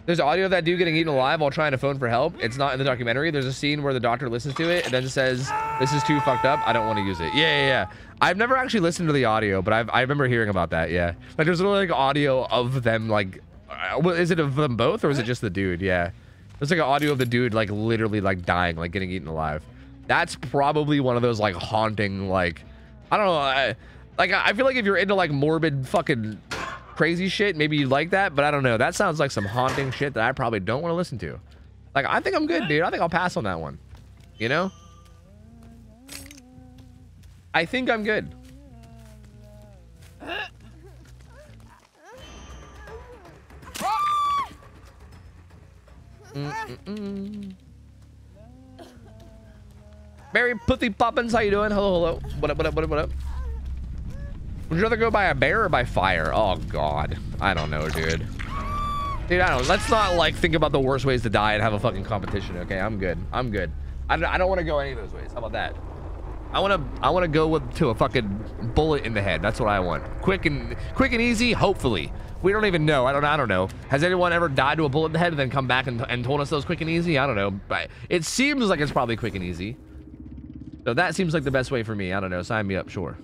There's audio of that dude getting eaten alive while trying to phone for help. It's not in the documentary. There's a scene where the doctor listens to it and then says, this is too fucked up. I don't want to use it. Yeah, yeah, yeah. I've never actually listened to the audio, but I've, I remember hearing about that. Yeah. Like there's literally like audio of them like, uh, is it of them both or is it just the dude? Yeah. There's like an audio of the dude like literally like dying, like getting eaten alive. That's probably one of those like haunting, like, I don't know. I, like I feel like if you're into like morbid fucking crazy shit, maybe you like that, but I don't know. That sounds like some haunting shit that I probably don't want to listen to. Like, I think I'm good, dude. I think I'll pass on that one. You know? I think I'm good. Mm -mm -mm. Mary Putty Poppins, how you doing? Hello, hello. What up, what up, what up, what up? Would you rather go by a bear or by fire? Oh, God. I don't know, dude. Dude, I don't. Let's not, like, think about the worst ways to die and have a fucking competition, okay? I'm good. I'm good. I don't, I don't want to go any of those ways. How about that? I want to I want to go with, to a fucking bullet in the head. That's what I want. Quick and quick and easy, hopefully. We don't even know. I don't I don't know. Has anyone ever died to a bullet in the head and then come back and, and told us those quick and easy? I don't know. But it seems like it's probably quick and easy. So that seems like the best way for me. I don't know. Sign me up, sure.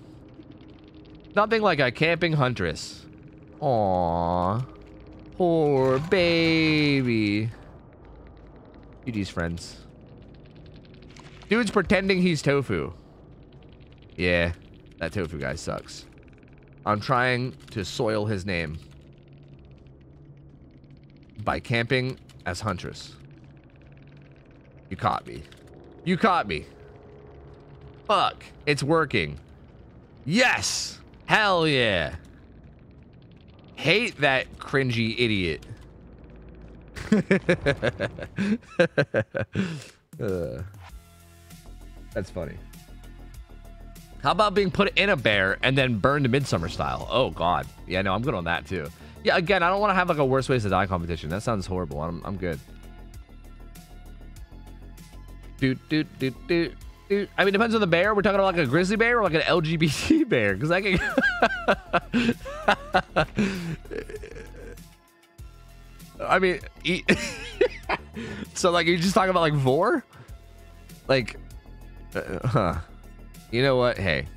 Nothing like a camping huntress. Aww. Poor baby. GG's friends. Dude's pretending he's tofu. Yeah, that tofu guy sucks. I'm trying to soil his name. By camping as huntress. You caught me. You caught me. Fuck. It's working. Yes! Hell yeah. Hate that cringy idiot. uh, that's funny. How about being put in a bear and then burned midsummer style? Oh god. Yeah, no, I'm good on that too. Yeah, again, I don't want to have like a worst ways to die competition. That sounds horrible. I'm I'm good. Doot doot doot doot. I mean, depends on the bear. We're talking about like a grizzly bear or like an LGBT bear, because I can. I mean, so like you just talking about like vor, like, uh, huh? You know what? Hey,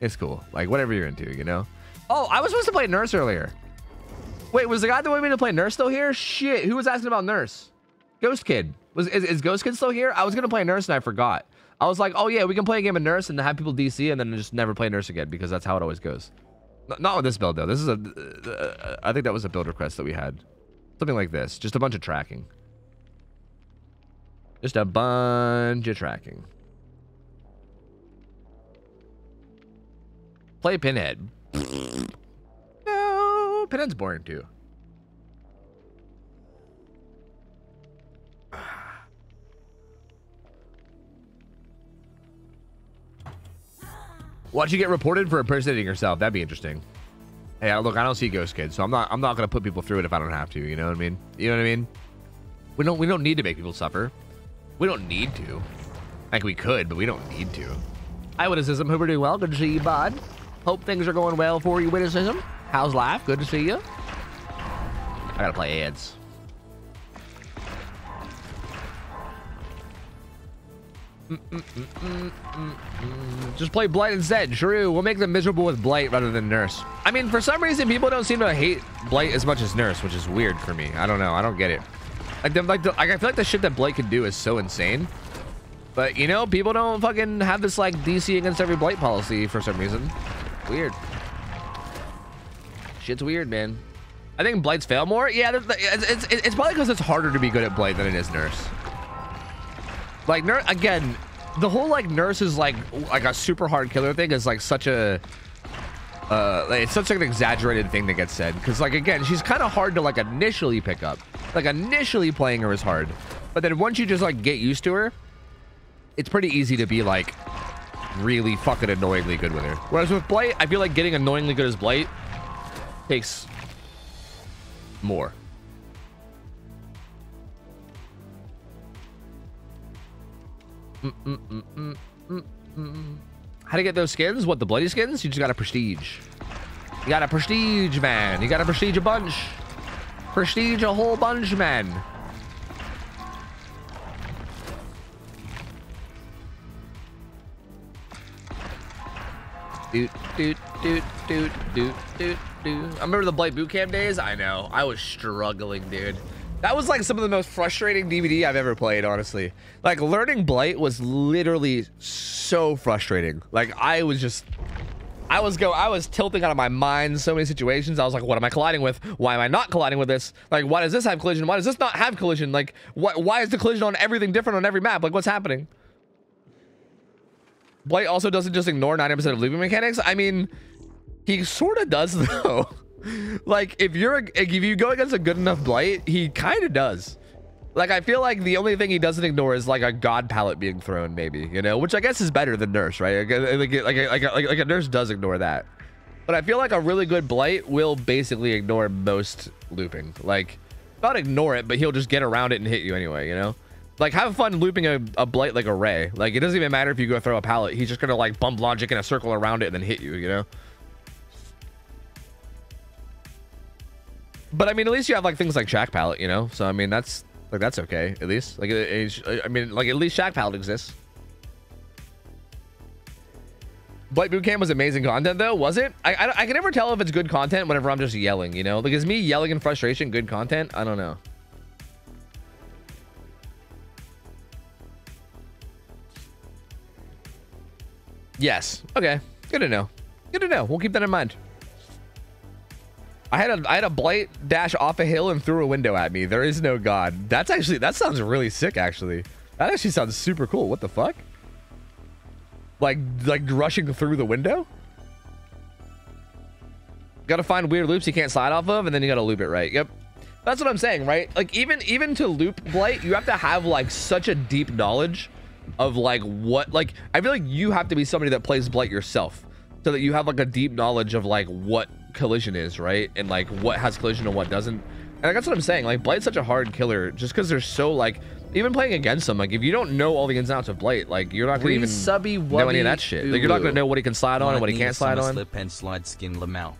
it's cool. Like whatever you're into, you know. Oh, I was supposed to play nurse earlier. Wait, was the guy that wanted me to play Nurse still here? Shit, who was asking about Nurse? Ghost Kid. Was is, is Ghost Kid still here? I was gonna play Nurse and I forgot. I was like, oh yeah, we can play a game of Nurse and have people DC and then just never play Nurse again because that's how it always goes. N- not with this build though. This is a. Uh, I think that was a build request that we had. Something like this. Just a bunch of tracking. Just a bunch of tracking. Play Pinhead. no, Pinhead's boring too. Watch you get reported for impersonating yourself. That'd be interesting. Hey, look, I don't see Ghost Kids, so I'm not. I'm not gonna put people through it if I don't have to. You know what I mean? You know what I mean? We don't. We don't need to make people suffer. We don't need to. Like we could, but we don't need to. Hi, witticism. Hope you're doing well. Good to see you, bud. Hope things are going well for you, witticism. How's life? Good to see you. I gotta play ads. Just play Blight instead. True. We'll make them miserable with Blight rather than Nurse. I mean, for some reason, people don't seem to hate Blight as much as Nurse, which is weird for me. I don't know. I don't get it. Like, like, the, like I feel like the shit that Blight can do is so insane. But, you know, people don't fucking have this, like, DC against every Blight policy for some reason. Weird. Shit's weird, man. I think Blights fail more. Yeah, it's, it's, it's probably because it's harder to be good at Blight than it is Nurse. Like again, the whole like nurse is like like a super hard killer thing is like such a uh like, it's such like an exaggerated thing that gets said. Because like again she's kind of hard to like initially pick up. Like initially playing her is hard. But then once you just like get used to her it's pretty easy to be like really fucking annoyingly good with her. Whereas with blight i feel like getting annoyingly good as blight takes more Mm, mm, mm, How to get those skins? What, the bloody skins? You just got a prestige. You got a prestige, man. You got a prestige a bunch. Prestige a whole bunch, man. Doot, doot, doot, doot, doot, doot, doot. I remember the Blight Bootcamp days. I know. I was struggling, dude. That was like some of the most frustrating DBD I've ever played, honestly. Like learning Blight was literally so frustrating. Like I was just I was go I was tilting out of my mind so many situations. I was like, what am I colliding with? Why am I not colliding with this? Like, why does this have collision? Why does this not have collision? Like, what why is the collision on everything different on every map? Like, what's happening? Blight also doesn't just ignore 90% of looping mechanics. I mean, he sort of does though like if you're a, if you go against a good enough blight, he kind of does. Like I feel like the only thing he doesn't ignore is like a god pallet being thrown, maybe you know, which I guess is better than nurse, right? Uh, like like like, like, like, like a nurse does ignore that, but I feel like a really good blight will basically ignore most looping. Like not ignore it, but he'll just get around it and hit you anyway, you know. Like have fun looping a, a blight like a ray. Like it doesn't even matter if you go throw a pallet. He's just gonna like bump logic in a circle around it and then hit you, you know. But I mean, at least you have like things like Shack pallet, you know. So I mean, that's like that's okay. At least like I mean, like at least Shack pallet exists. Blight Bootcamp was amazing content though, was it? I, I I can never tell if it's good content whenever I'm just yelling, you know. Like is me yelling in frustration good content? I don't know. Yes. Okay. Good to know. Good to know. We'll keep that in mind. I had a I had a blight dash off a hill and threw a window at me. There is no god. That's actually that sounds really sick. Actually, that actually sounds super cool. What the fuck? Like like rushing through the window. Got to find weird loops you can't slide off of, and then you got to loop it right. Yep. That's what I'm saying, right? Like even even to loop blight, you have to have like such a deep knowledge of like what like I feel like you have to be somebody that plays blight yourself so that you have like a deep knowledge of like what collision is, right? And like what has collision and what doesn't. And that's what I'm saying. Like Blight's such a hard killer just because they're so like even playing against them. Like if you don't know all the ins and outs of Blight, like you're not gonna even subby know any of that shit. Like you're not gonna know what he can slide on and what he can't slide on. Slip and slide skin Lamau.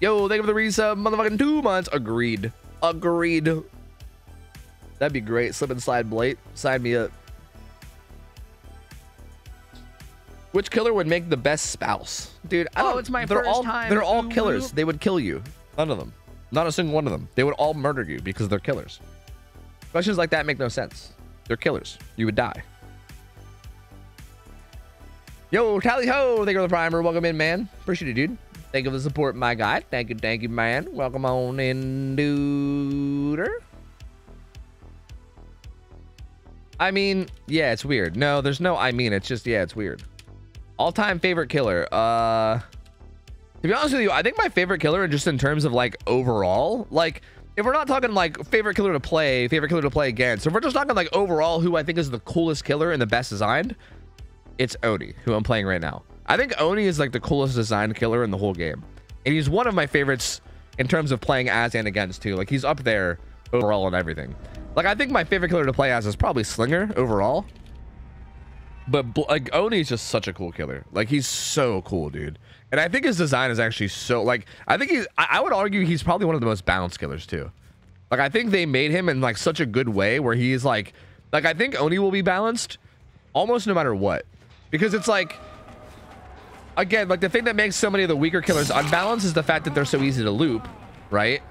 Yo, thank you for the resub, motherfucking two months. Agreed. Agreed. That'd be great. Slip and slide Blight. Sign me up. Which killer would make the best spouse? Dude, I oh, don't, it's my they're first all, time. They're all killers. They would kill you. None of them. Not a single one of them. They would all murder you because they're killers. Questions like that make no sense. They're killers. You would die. Yo, tally ho! Thank you for the primer. Welcome in, man. Appreciate it, dude. Thank you for the support, my guy. Thank you, thank you, man. Welcome on in, dude. I mean, yeah, it's weird. No, there's no I mean. It's just, yeah, it's weird. All-time favorite killer. Uh, to be honest with you, I think my favorite killer, just in terms of like overall, like if we're not talking like favorite killer to play, favorite killer to play against, So if we're just talking like overall, who I think is the coolest killer and the best designed, it's Oni, who I'm playing right now. I think Oni is like the coolest designed killer in the whole game. And he's one of my favorites in terms of playing as and against too. Like he's up there overall and everything. Like I think my favorite killer to play as is probably Slinger overall. But like Oni is just such a cool killer. Like he's so cool, dude. And I think his design is actually so like I think he's I would argue he's probably one of the most balanced killers too. Like I think they made him in like such a good way where he's like like I think Oni will be balanced almost no matter what. Because it's like again, like the thing that makes so many of the weaker killers unbalanced is the fact that they're so easy to loop, right?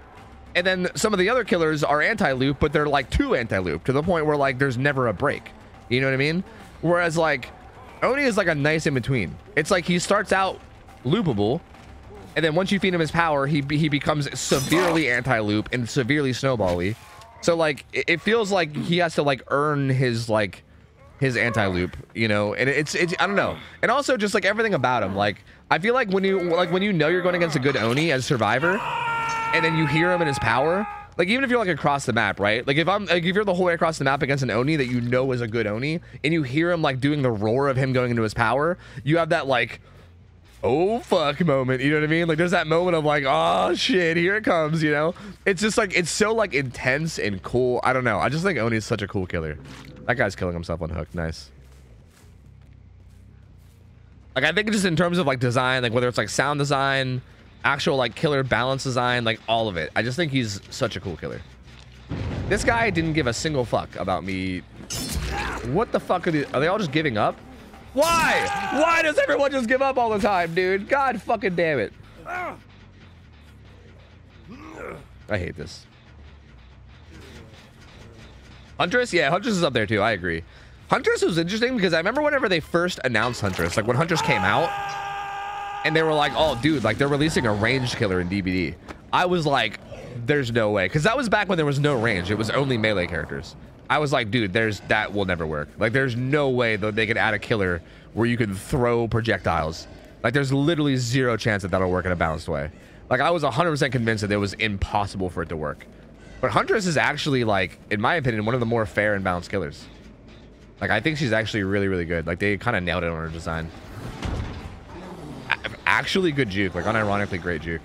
And then some of the other killers are anti-loop, but they're like too anti-loop to the point where like there's never a break. You know what I mean? Whereas like Oni is like a nice in between. It's like he starts out loopable. And then once you feed him his power, he he becomes severely anti-loop and severely snowbally. So like it, feels like he has to like earn his like his anti-loop, you know. And it's it's I don't know. And also just like everything about him, like I feel like when you like when you know you're going against a good Oni as survivor, and then you hear him in his power, like even if you're like across the map, right? Like if I'm like if you're the whole way across the map against an Oni that you know is a good Oni, and you hear him like doing the roar of him going into his power, you have that like oh fuck moment you know what i mean? Like there's that moment of like oh shit here it comes you know? It's just like it's so like intense and cool. I don't know. I just think oni is such a cool killer. That guy's killing himself on hook. Nice. Like i think just in terms of like design like whether it's like sound design actual like killer balance design like all of it i just think he's such a cool killer this guy didn't give a single fuck about me what the fuck are they are they all just giving up why? Why does everyone just give up all the time, dude? God fucking damn it. I hate this. Huntress? Yeah, Huntress is up there too. I agree. Huntress was interesting because I remember whenever they first announced Huntress, like when Huntress came out, and they were like, oh, dude, like they're releasing a ranged killer in DBD. I was like, there's no way. Because that was back when there was no range. It was only melee characters. I was like, dude, there's that will never work. Like, there's no way that they could add a killer where you can throw projectiles. Like, there's literally zero chance that that'll work in a balanced way. Like, I was 100% convinced that it was impossible for it to work. But Huntress is actually, like, in my opinion, one of the more fair and balanced killers. Like, I think she's actually really, really good. Like, they kind of nailed it on her design. Actually good juke. Like, unironically great juke.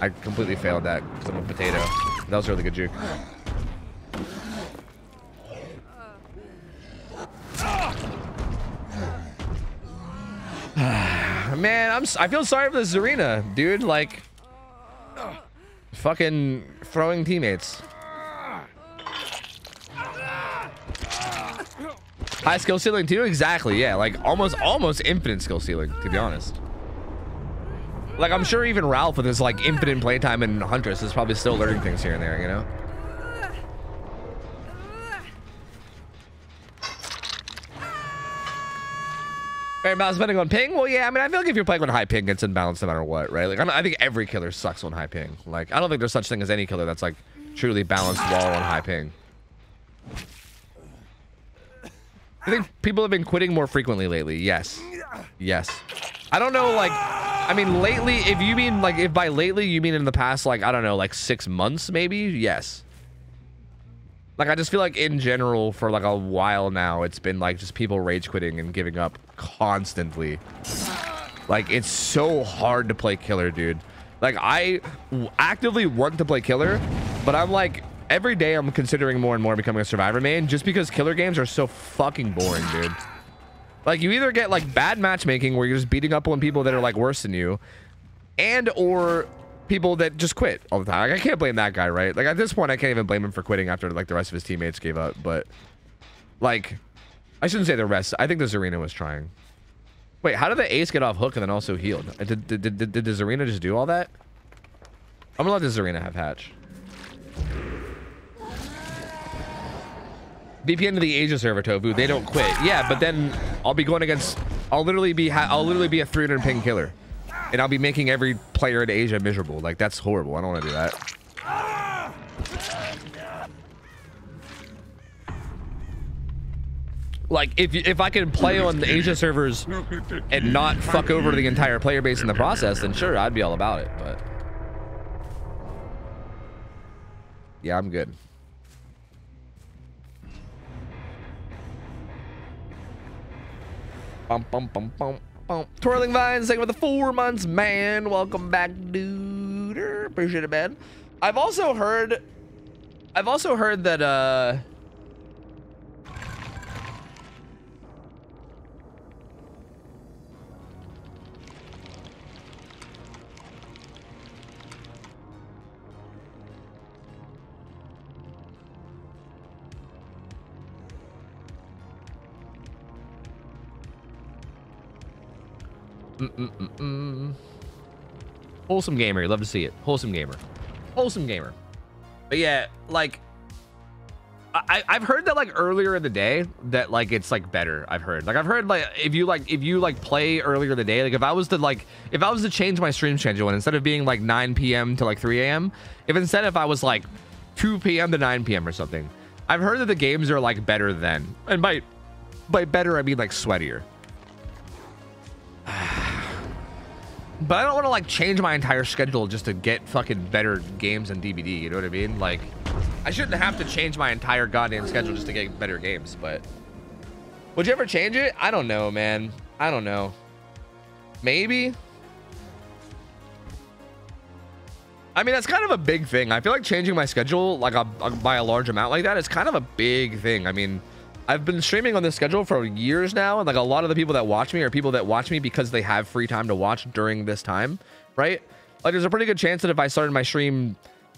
I completely failed that because I'm a potato. That was really good juke. Man, I'm I feel sorry for the Zarina, dude. Like, fucking throwing teammates. High skill ceiling too? Exactly, yeah. Like almost almost infinite skill ceiling, to be honest. Like I'm sure even Ralph with his like infinite playtime in Huntress is probably still learning things here and there, you know? Very balanced depending on ping. Well, yeah, I mean, I feel like if you're playing on high ping, it's imbalanced no matter what, right? Like, I, I think every killer sucks on high ping. Like, I don't think there's such thing as any killer that's like truly balanced while on high ping. I think people have been quitting more frequently lately. Yes. Yes. I don't know, like, I mean, lately, if you mean, like, if by lately you mean in the past, like, I don't know, like six months, maybe? Yes. Like, I just feel like in general, for like a while now, it's been like just people rage quitting and giving up constantly. Like, it's so hard to play killer, dude. Like, I actively want to play killer, but I'm like, every day I'm considering more and more becoming a survivor main just because killer games are so fucking boring, dude. Like, you either get like bad matchmaking where you're just beating up on people that are like worse than you, and or people that just quit all the time. Like, I can't blame that guy, right? Like at this point, I can't even blame him for quitting after like the rest of his teammates gave up. But like, I shouldn't say the rest. I think the Zarina was trying. Wait, how did the ace get off hook and then also healed? Uh, did, did, did, did the Zarina just do all that? I'm gonna let this Zarina have hatch. VPN to the Asia server, Tofu. They don't quit. Yeah, but then I'll be going against. I'll literally be. I'll literally be a 300 ping killer, and I'll be making every player in Asia miserable. Like that's horrible. I don't want to do that. Like if if I can play on the Asia servers and not fuck over the entire player base in the process, then sure, I'd be all about it. But yeah, I'm good. Bum, bum, bum, bum, bum. Twirling Vines, you for the four months, man. Welcome back, dude. Appreciate it, man. I've also heard, I've also heard that, uh, Wholesome gamer. Love to see it. Wholesome gamer. Wholesome gamer. But yeah, like I, I've heard that like earlier in the day that like it's like better. I've heard like I've heard like if you like if you like play earlier in the day, like if I was to like if I was to change my stream schedule and instead of being like 9 p.m. to like 3 a.m., if instead if I was like 2 p.m. to 9 p.m. or something, I've heard that the games are like better then. And by by better I mean like sweatier. But I don't want to like change my entire schedule just to get fucking better games and DBD. You know what I mean? Like, I shouldn't have to change my entire goddamn schedule just to get better games. But would you ever change it? I don't know, man. I don't know. Maybe. I mean, that's kind of a big thing. I feel like changing my schedule like a, a, by a large amount like that is kind of a big thing. I mean, I've been streaming on this schedule for years now, and like a lot of the people that watch me are people that watch me because they have free time to watch during this time, right? Like there's a pretty good chance that if I started my stream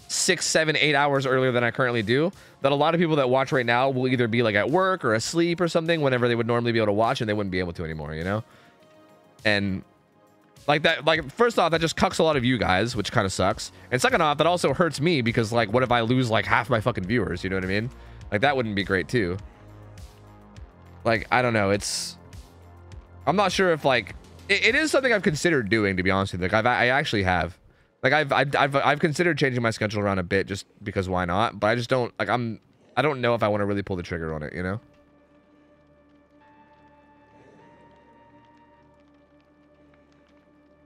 six, seven, eight hours earlier than I currently do, that a lot of people that watch right now will either be like at work or asleep or something whenever they would normally be able to watch and they wouldn't be able to anymore, you know? And like that, like first off, that just cucks a lot of you guys, which kind of sucks. And second off, that also hurts me because like, what if I lose like half my fucking viewers? You know what I mean? Like that wouldn't be great too. Like, I don't know. It's, I'm not sure if like, it, it is something I've considered doing, to be honest with you. Like, I've, I actually have. Like, I've, I've, I've, I've considered changing my schedule around a bit just because why not? But I just don't, like, I'm, I don't know if I want to really pull the trigger on it, you know?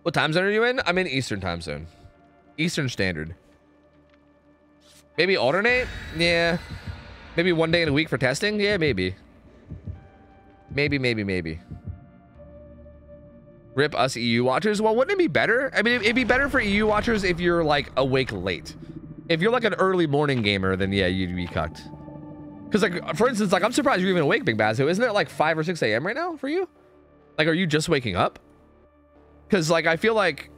What time zone are you in? I'm in Eastern time zone. Eastern Standard. Maybe alternate? Yeah. Maybe one day in a week for testing? Yeah, maybe. Maybe, maybe, maybe. Rip us EU watchers. Well, wouldn't it be better? I mean, it'd be better for EU watchers if you're like awake late. If you're like an early morning gamer, then yeah, you'd be cucked. Because like, for instance, like I'm surprised you're even awake, Big Bazo. Isn't it like 5 or 6 a.m. right now for you? Like, are you just waking up? Because like, I feel like,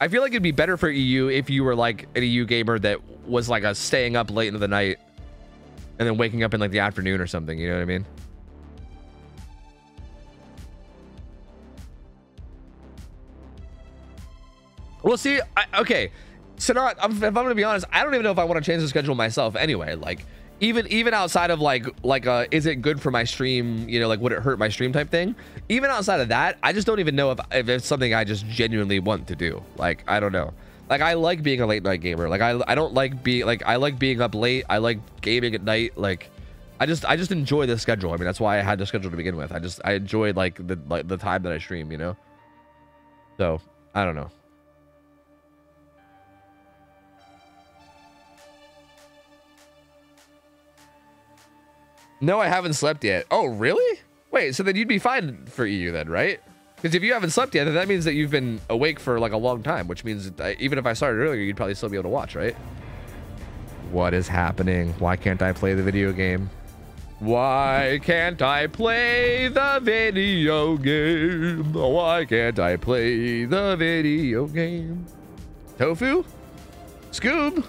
I feel like it'd be better for EU if you were like an EU gamer that was like a staying up late into the night and then waking up in like the afternoon or something. You know what I mean? Well, see, I, okay. So now, if I'm going to be honest, I don't even know if I want to change the schedule myself. Anyway, like even even outside of like like uh, is it good for my stream? You know, like would it hurt my stream type thing? Even outside of that, I just don't even know if if it's something I just genuinely want to do. Like I don't know. Like I like being a late night gamer. Like I I don't like being like I like being up late. I like gaming at night. Like I just I just enjoy the schedule. I mean, that's why I had the schedule to begin with. I just I enjoyed like the like the time that I stream. You know. So I don't know. No, I haven't slept yet. Oh, really? Wait, so then you'd be fine for EU then, right? Because if you haven't slept yet, then that means that you've been awake for like a long time, which means uh, even if I started earlier, you'd probably still be able to watch, right? What is happening? Why can't I play the video game? Why can't I play the video game? Why can't I play the video game? Tofu? Scoob?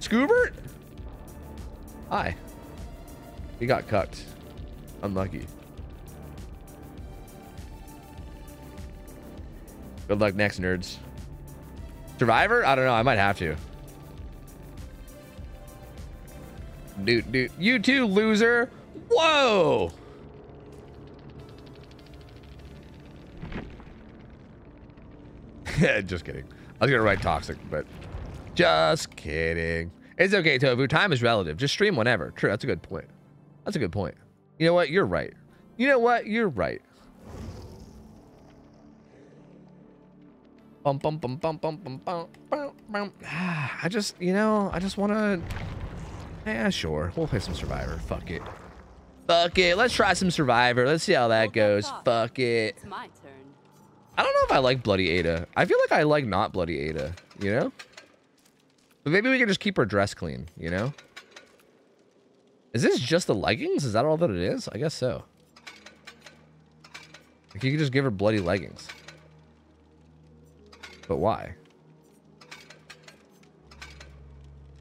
Scoobert? Hi. He got cucked. Unlucky. Good luck next, nerds. Survivor? I don't know. I might have to. Dude, dude. You too, loser. Whoa. just kidding. I was gonna write toxic, but just kidding. It's okay, Tofu. Time is relative. Just stream whenever. True. That's a good point. That's a good point. You know what? You're right. You know what? You're right. Bum, bum, bum, bum, bum, bum, bum, bum, bum. I just, you know, I just want to. Yeah, sure. We'll play some Survivor. Fuck it. Fuck it. Let's try some Survivor. Let's see how that goes. Fuck it. It's my turn. I don't know if I like Bloody Ada. I feel like I like not Bloody Ada, you know? But maybe we can just keep her dress clean, you know? Is this just the leggings? Is that all that it is? I guess so. Like you can just give her bloody leggings. But why?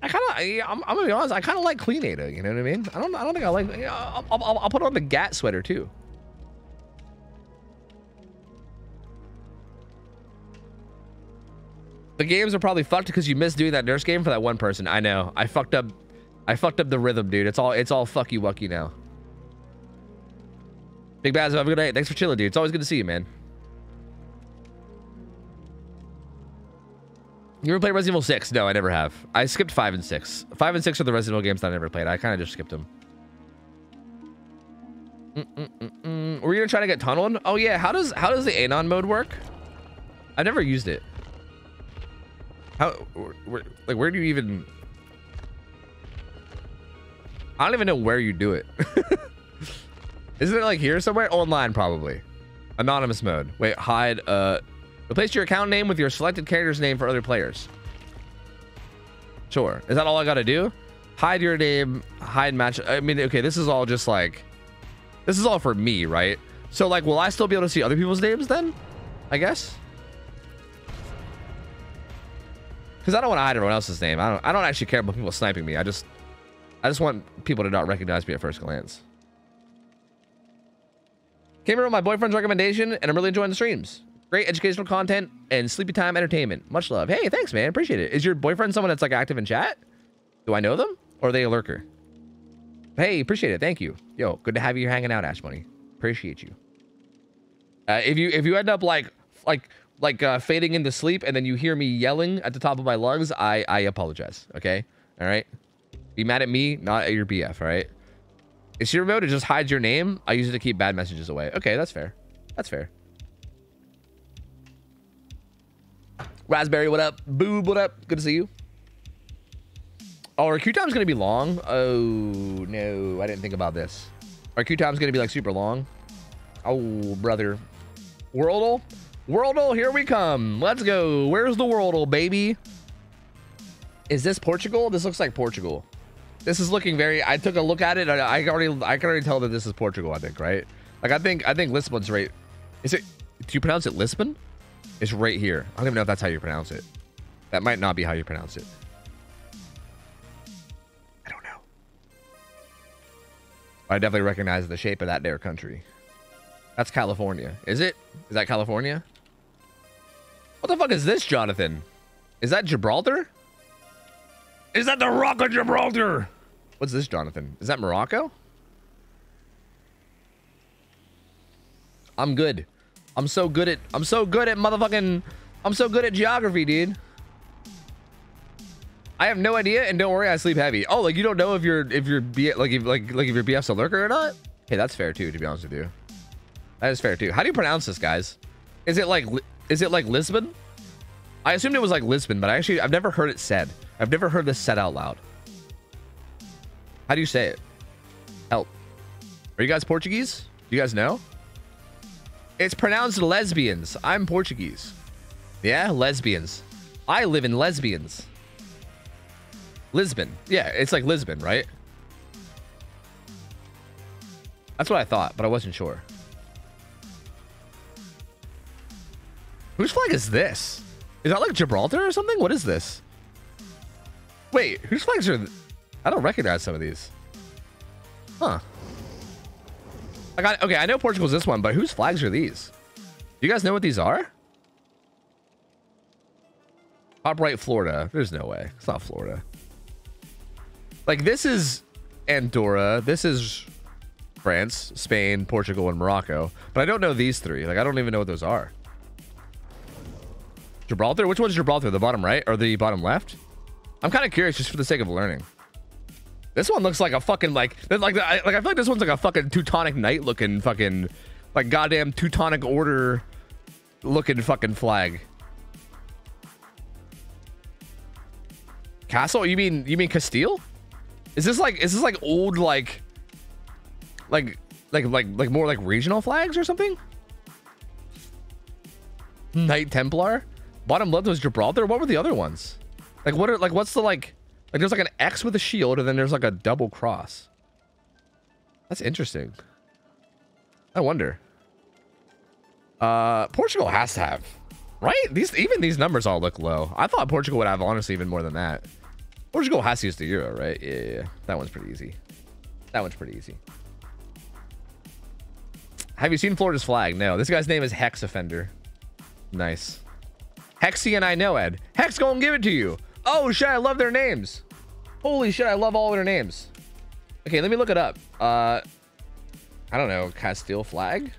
I kind of, I'm, I'm gonna be honest. I kind of like clean Ada. You know what I mean? I don't, I don't think I like. I'll, I'll, I'll put on the Gat sweater too. The games are probably fucked because you missed doing that nurse game for that one person. I know. I fucked up. I fucked up the rhythm, dude. It's all, it's all fucky wucky now. Big Baz, have a good night. Thanks for chilling, dude. It's always good to see you, man. You ever played Resident Evil 6? No, I never have. I skipped 5 and 6. 5 and 6 are the Resident Evil games that I never played. I kind of just skipped them. Mm -mm -mm Were you gonna try to get tunneled? Oh yeah, how does how does the Anon mode work? I've never used it. How like where do you even I don't even know where you do it. Isn't it like here somewhere? Online probably. Anonymous mode. Wait, hide uh Replace your account name with your selected character's name for other players. Sure. Is that all I got to do? Hide your name, hide match. I mean, okay, this is all just like, this is all for me, right? So like, will I still be able to see other people's names then? I guess. Because I don't want to hide everyone else's name. I don't. I don't actually care about people sniping me. I just, I just want people to not recognize me at first glance. Came here with my boyfriend's recommendation, and I'm really enjoying the streams. Great educational content and sleepy time entertainment. Much love. Hey, thanks, man. Appreciate it. Is your boyfriend someone that's like active in chat? Do I know them? Or are they a lurker? Hey, appreciate it. Thank you. Yo, good to have you hanging out, Ash Money. Appreciate you. Uh, if you if you end up like like like uh, fading into sleep and then you hear me yelling at the top of my lungs, I I apologize. Okay, all right. Be mad at me, not at your BF. Right. It's your remote. It just hides your name. I use it to keep bad messages away. Okay, that's fair. That's fair. Raspberry, what up? Boob, what up? Good to see you. Oh, our queue time's gonna be long. Oh no, I didn't think about this. Our queue time's gonna be like super long. Oh, brother. Worldle? Worldle, here we come. Let's go. Where's the Worldle, baby? Is this Portugal? This looks like Portugal. This is looking very. I took a look at it. I, I already, I can already tell that this is Portugal. I think, right? Like, I think, I think Lisbon's right. Is it? Do you pronounce it Lisbon? It's right here. I don't even know if that's how you pronounce it. That might not be how you pronounce it. I don't know. I definitely recognize the shape of that there country. That's California. Is it? Is that California? What the fuck is this, Jonathan? Is that Gibraltar? Is that the Rock of Gibraltar? What's this, Jonathan? Is that Morocco? I'm good. I'm so good at I'm so good at motherfucking I'm so good at geography, dude. I have no idea, and don't worry, I sleep heavy. Oh, like you don't know if you're if you're B like if like like if your BF's a lurker or not? Hey, that's fair too, to be honest with you. That is fair too. How do you pronounce this, guys? Is it like is it like Lisbon? I assumed it was like Lisbon, but I actually I've never heard it said. I've never heard this said out loud. How do you say it? Help. Are you guys Portuguese? Do you guys know? It's pronounced lesbians. I'm Portuguese. Yeah, lesbians. I live in lesbians. Lisbon. Yeah, it's like Lisbon, right? That's what I thought, but I wasn't sure. Whose flag is this? Is that like Gibraltar or something? What is this? Wait, whose flags are... I don't recognize some of these. Huh. I got okay. I know Portugal's this one, but whose flags are these? Do you guys know what these are? Top right, Florida. There's no way. It's not Florida. Like this is Andorra. This is France, Spain, Portugal, and Morocco. But I don't know these three. Like I don't even know what those are. Gibraltar? Which one's Gibraltar? The bottom right or the bottom left? I'm kind of curious just for the sake of learning. This one looks like a fucking like like I, like I feel like this one's like a fucking Teutonic Knight looking fucking like goddamn Teutonic Order looking fucking flag. Castle? You mean you mean Castile? Is this like is this like old like like like like like more like regional flags or something? Knight Templar? Bottom left was Gibraltar. What were the other ones? Like what are like what's the like like there's like an X with a shield and then there's like a double cross. That's interesting. I wonder. Uh Portugal has to have right? These even these numbers all look low. I thought Portugal would have honestly even more than that. Portugal has to use the euro, right? Yeah, yeah, yeah. That one's pretty easy. That one's pretty easy. Have you seen Florida's flag? No. This guy's name is Hex Offender. Nice. Hexy and I know Ed. Hex gonna give it to you. Oh shit, I love their names. Holy shit, I love all their names. Okay, let me look it up. Uh I don't know, Castile flag?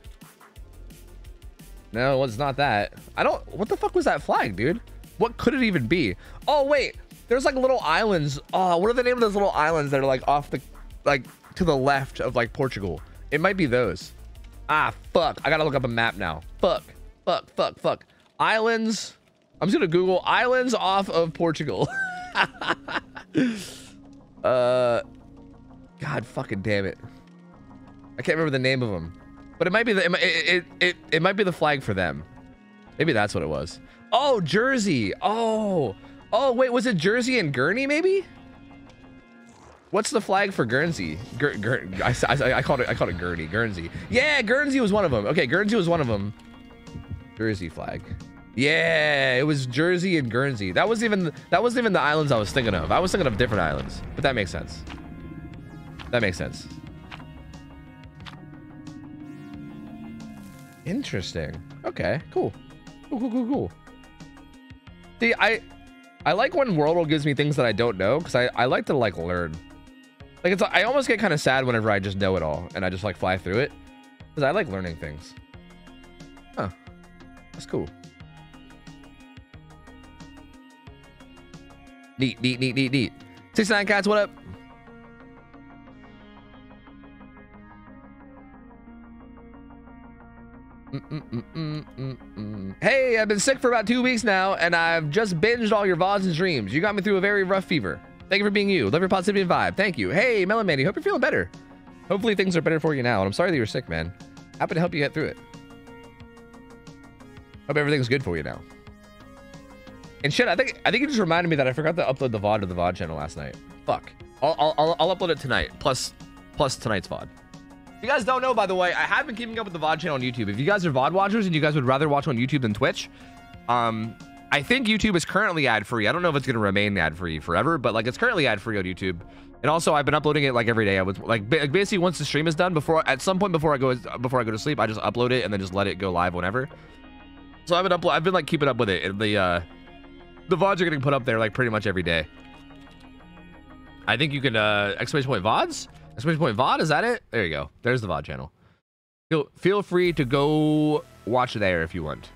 No, it's not that. I don't what the fuck was that flag, dude? What could it even be? Oh wait, there's like little islands. Oh, what are the name of those little islands that are like off the like to the left of like Portugal? It might be those. Ah, fuck. I gotta look up a map now. Fuck. Fuck, fuck, fuck. Islands. I'm just gonna Google islands off of Portugal. uh, God fucking damn it. I can't remember the name of them, but it might be the it it it, it might be the flag for them. Maybe that's what it was. Oh, Jersey. Oh, oh wait, was it Jersey and Guernsey maybe? What's the flag for Guernsey? Gur, Gur, I, I, I called it I called it Guernsey. Guernsey. Yeah, Guernsey was one of them. Okay, Guernsey was one of them. Jersey flag. Yeah, it was Jersey and Guernsey. That was even that wasn't even the islands I was thinking of. I was thinking of different islands, but that makes sense. That makes sense. Interesting. Okay, cool. Cool, cool, cool, cool. See, I I like when World gives me things that I don't know because I, I like to like learn. Like it's I almost get kind of sad whenever I just know it all and I just like fly through it because I like learning things. Huh. That's cool. Neat, neat, neat, neat, neat. 69 cats, what up? Mm, mm, mm, hey, I've been sick for about two weeks now, and I've just binged all your VODs and streams. You got me through a very rough fever. Thank you for being you. Love your positivity and vibe. Thank you. Hey, Melon Manny, hope you're feeling better. Hopefully things are better for you now, and I'm sorry that you were sick, man. Happy to help you get through it. Hope everything's good for you now. And shit, I think I think it just reminded me that I forgot to upload the VOD to the VOD channel last night. Fuck. I'll, I'll, I'll upload it tonight, plus plus tonight's VOD. If you guys don't know, by the way, I have been keeping up with the VOD channel on YouTube. If you guys are VOD watchers and you guys would rather watch on YouTube than Twitch, um, I think YouTube is currently ad-free. I don't know if it's going to remain ad-free forever, but like it's currently ad-free on YouTube. And also, I've been uploading it like every day. I was like basically once the stream is done, before at some point before I go before I go to sleep, I just upload it and then just let it go live whenever. So I've been up, I've been like keeping up with it. And the uh, the VODs are getting put up there like pretty much every day. I think you can uh, exclamation point VODs. Exclamation point VOD, is that it? There you go. There's the VOD channel. Feel, feel free to go watch there if you want.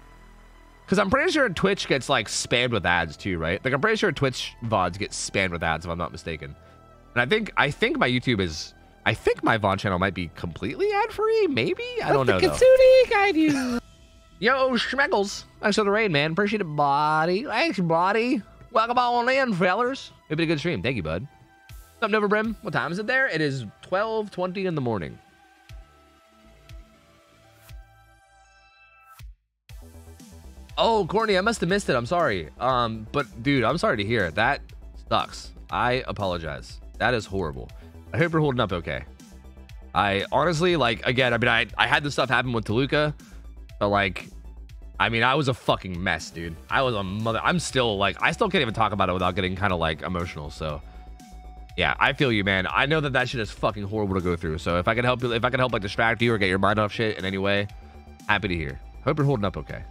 Because I'm pretty sure Twitch gets like spammed with ads too, right? Like I'm pretty sure Twitch VODs get spammed with ads if I'm not mistaken. And I think I think my YouTube is I think my VOD channel might be completely ad free. Maybe I don't know. Kitsune guide you. Yo, Schmeckles. Thanks for the raid, man. Appreciate it, buddy. Thanks, buddy. Welcome on in, fellers. It's been a good stream. Thank you, bud. What's up, Nova Brim? What time is it there? It is 12.20 in the morning. Oh, Courtney, I must have missed it. I'm sorry. Um, but dude, I'm sorry to hear. That sucks. I apologize. That is horrible. I hope you're holding up okay. I honestly, like, again, I mean, I, I had this stuff happen with Toluca, but like, I mean, I was a fucking mess, dude. I was a mother. I'm still like, I still can't even talk about it without getting kind of like emotional. So, yeah, I feel you, man. I know that that shit is fucking horrible to go through. So if I can help you, if I can help like distract you or get your mind off shit in any way, happy to hear. Hope you're holding up okay.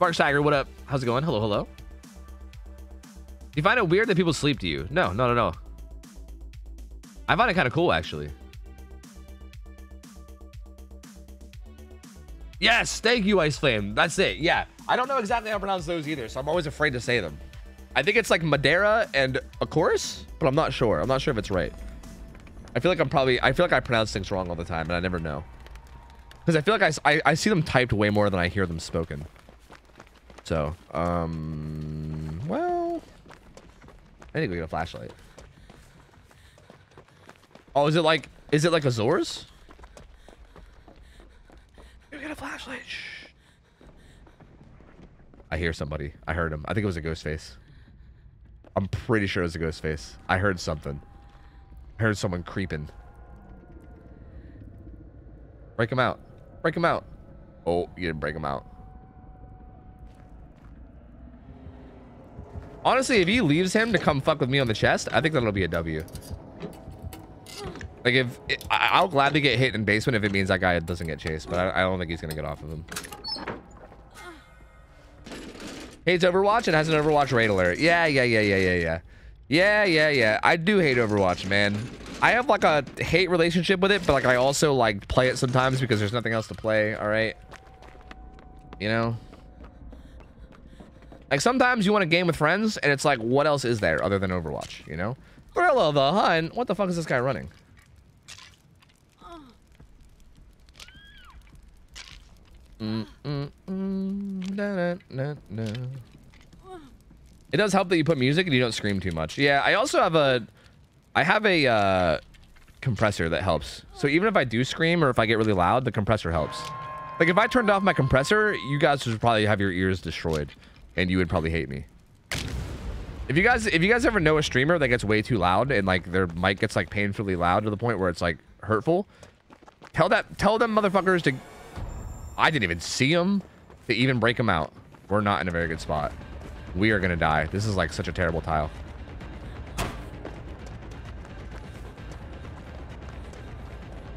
Mark Stagger, what up? How's it going? Hello, hello. You find it weird that people sleep to you? No, no, no, no. I find it kind of cool, actually. Yes, thank you, Ice Flame. That's it. Yeah, I don't know exactly how to pronounce those either, so I'm always afraid to say them. I think it's like Madeira and a chorus, but I'm not sure. I'm not sure if it's right. I feel like I'm probably, I feel like I pronounce things wrong all the time, and I never know. Because I feel like I, I, I see them typed way more than I hear them spoken. So, um, well, I to go get a flashlight. Oh, is it like, is it like Azores? Get a flashlight. Shh. I hear somebody. I heard him. I think it was a ghost face. I'm pretty sure it was a ghost face. I heard something. I heard someone creeping. Break him out. Break him out. Oh, you didn't break him out. Honestly, if he leaves him to come fuck with me on the chest, I think that'll be a W. Like if it, I'll gladly get hit in basement if it means that guy doesn't get chased, but I, I don't think he's gonna get off of him. Hates Overwatch and has an Overwatch raid alert. Yeah, yeah, yeah, yeah, yeah, yeah. Yeah, yeah, yeah. I do hate Overwatch, man. I have like a hate relationship with it, but like I also like play it sometimes because there's nothing else to play, all right? You know? Like sometimes you want to game with friends and it's like what else is there other than Overwatch, you know? Thrill of the Hunt. What the fuck is this guy running? It does help that you put music and you don't scream too much. Yeah, I also have a, I have a uh, compressor that helps. So even if I do scream or if I get really loud, the compressor helps. Like if I turned off my compressor, you guys would probably have your ears destroyed, and you would probably hate me. If you guys, if you guys ever know a streamer that gets way too loud and like their mic gets like painfully loud to the point where it's like hurtful, tell that, tell them motherfuckers to. I didn't even see them to even break them out. We're not in a very good spot. We are gonna die. This is like such a terrible tile.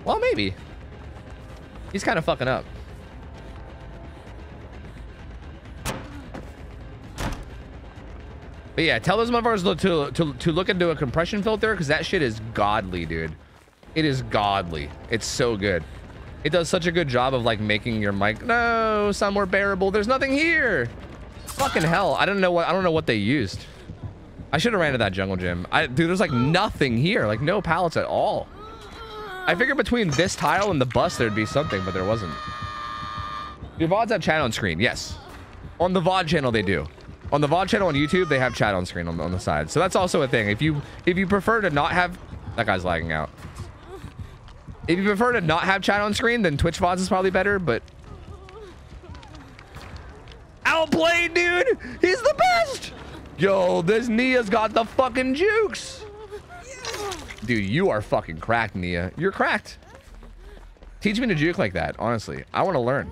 Well, maybe. He's kind of fucking up. But yeah, tell those motherfuckers to, to, to look into a compression filter because that shit is godly, dude. It is godly. It's so good. It does such a good job of like making your mic no sound more bearable. There's nothing here. Fucking hell. I don't know what I don't know what they used. I should have ran to that jungle gym. I dude, there's like nothing here. Like no pallets at all. I figured between this tile and the bus there'd be something, but there wasn't. Do VODs have chat on screen? Yes. On the VOD channel they do. On the VOD channel on YouTube, they have chat on screen on on the side. So that's also a thing. If you if you prefer to not have that guy's lagging out. If you prefer to not have chat on screen, then Twitch VODs is probably better, but Outplayed, dude! He's the best! Yo, this Nea's got the fucking jukes! Dude, you are fucking cracked, Nia. You're cracked. Teach me to juke like that, honestly. I want to learn.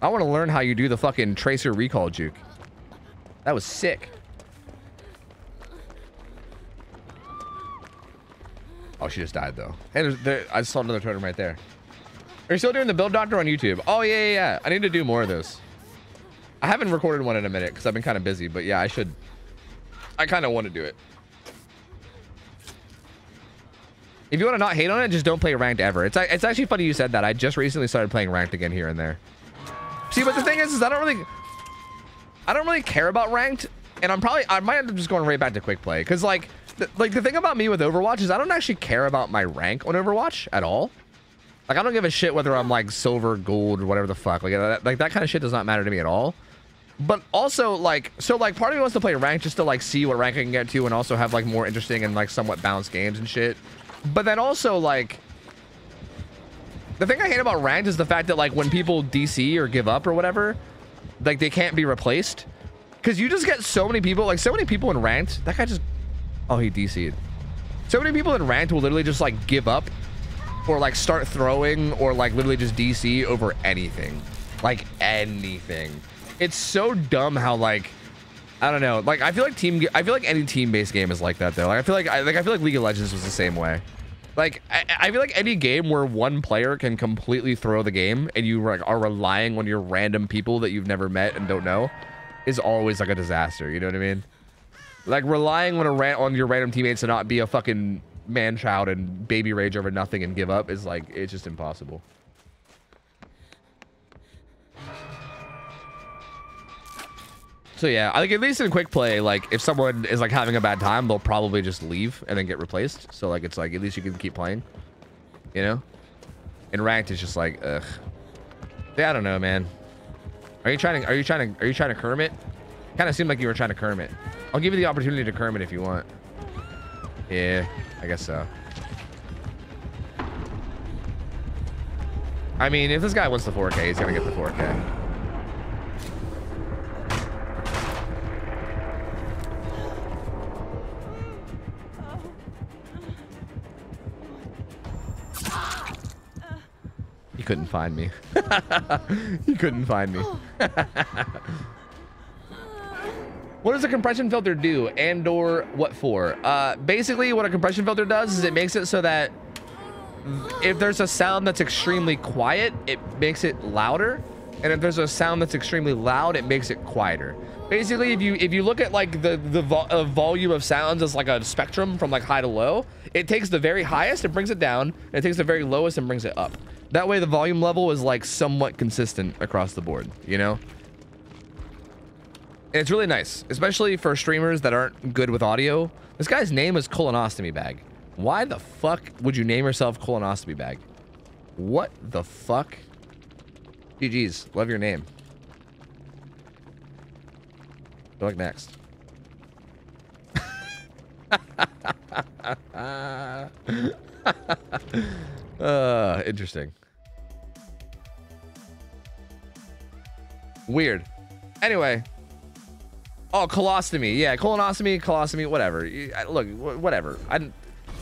I want to learn how you do the fucking tracer recall juke. That was sick. Oh, she just died, though. Hey, there, I saw another totem right there. Are you still doing the build doctor on YouTube? Oh, yeah, yeah, yeah. I need to do more of those. I haven't recorded one in a minute because I've been kind of busy, but yeah, I should. I kind of want to do it. If you want to not hate on it, just don't play ranked ever. It's it's actually funny you said that. I just recently started playing ranked again here and there. See, but the thing is, is I don't really, I don't really care about ranked, and I'm probably I might end up just going right back to quick play because like, like the thing about me with Overwatch is I don't actually care about my rank on Overwatch at all. Like I don't give a shit whether I'm like silver, gold, or whatever the fuck. Like that, like that kind of shit does not matter to me at all. But also like, so like part of me wants to play ranked just to like see what rank I can get to and also have like more interesting and like somewhat balanced games and shit. But then also like, the thing I hate about ranked is the fact that like when people DC or give up or whatever, like they can't be replaced. Cause you just get so many people, like so many people in ranked, that guy just, oh he DC'd. So many people in ranked will literally just like give up or like start throwing or like literally just DC over anything. Like anything. It's so dumb how like I don't know. Like I feel like team I feel like any team-based game is like that though. Like I feel like I like I feel like League of Legends was the same way. Like I, I feel like any game where one player can completely throw the game and you like are relying on your random people that you've never met and don't know is always like a disaster. You know what I mean? Like relying on a ran on your random teammates to not be a fucking man child and baby rage over nothing and give up is like it's just impossible. So yeah, I think at least in quick play, like if someone is like having a bad time, they'll probably just leave and then get replaced. So like it's like at least you can keep playing, you know. In ranked, it's just like ugh. Yeah, I don't know, man. Are you trying to? Are you trying to? Are you trying to Kermit? Kind of seemed like you were trying to Kermit. I'll give you the opportunity to Kermit if you want. Yeah, I guess so. I mean, if this guy wants the 4K, he's gonna get the 4K. He couldn't find me. he couldn't find me. what does a compression filter do and or what for? Uh, basically, what a compression filter does is it makes it so that if there's a sound that's extremely quiet, it makes it louder. And if there's a sound that's extremely loud, it makes it quieter. Basically, if you if you look at like the the vo volume of sounds as like a spectrum from like high to low, it takes the very highest and brings it down, and it takes the very lowest and brings it up. That way the volume level is like somewhat consistent across the board, you know? It's really nice, especially for streamers that aren't good with audio. This guy's name is Colonostomy Bag. Why the fuck would you name yourself Colonostomy Bag? What the fuck? GG's, love your name. Luck next. uh, interesting. Weird. Anyway. Oh, colostomy. Yeah, colonostomy, colostomy, whatever. Look, whatever. I,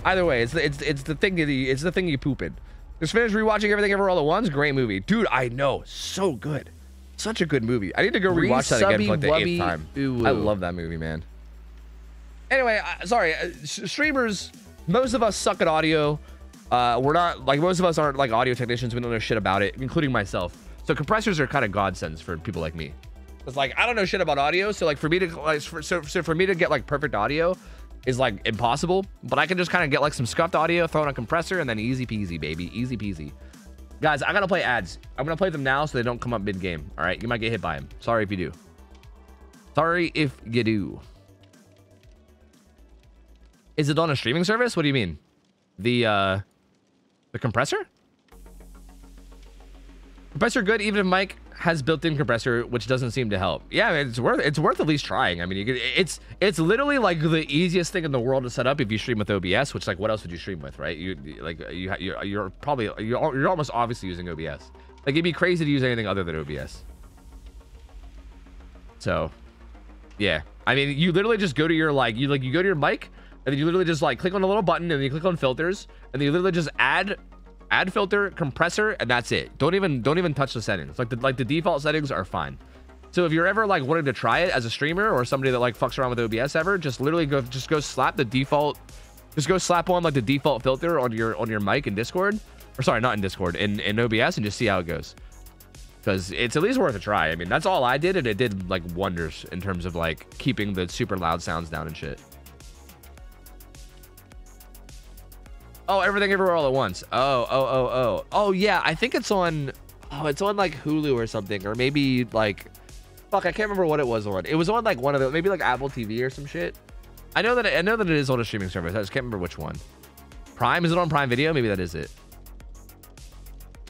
either way, it's the, it's it's the thing you it's the thing you poop in. Just finished rewatching everything ever all at once. Great movie, dude. I know, so good, such a good movie. I need to go rewatch that again for like the eighth time. I love that movie, man. Anyway, uh, sorry, uh, streamers. Most of us suck at audio. Uh, we're not like most of us aren't like audio technicians. We don't know shit about it, including myself. So compressors are kind of godsends for people like me. It's like I don't know shit about audio, so like for me to like for, so, so for me to get like perfect audio is like impossible. But I can just kind of get like some scuffed audio, throw in a compressor, and then easy peasy, baby, easy peasy. Guys, I gotta play ads. I'm gonna play them now so they don't come up mid game. All right, you might get hit by them. Sorry if you do. Sorry if you do. Is it on a streaming service? What do you mean? The uh the compressor? Compressor good even if Mike has built-in compressor, which doesn't seem to help. Yeah, it's worth it's worth at least trying. I mean, you could, it's it's literally like the easiest thing in the world to set up if you stream with OBS. Which like, what else would you stream with, right? You like you you're, you're probably you're, you're almost obviously using OBS. Like it'd be crazy to use anything other than OBS. So, yeah. I mean, you literally just go to your like you like you go to your mic and then you literally just like click on a little button and then you click on filters and then you literally just add add filter compressor and that's it. Don't even don't even touch the settings. Like the like the default settings are fine. So if you're ever like wanting to try it as a streamer or somebody that like fucks around with obs ever just literally go just go slap the default just go slap on like the default filter on your on your mic in discord. Or sorry not in discord in in obs and just see how it goes. Because it's at least worth a try. I mean that's all i did and it did like wonders in terms of like keeping the super loud sounds down and shit Oh, everything everywhere all at once. Oh, oh, oh, oh. Oh, yeah. I think it's on. Oh, it's on like Hulu or something, or maybe like. Fuck, I can't remember what it was on. It was on like one of the maybe like Apple TV or some shit. I know that it, I know that it is on a streaming service. I just can't remember which one. Prime is it on Prime Video? Maybe that is it.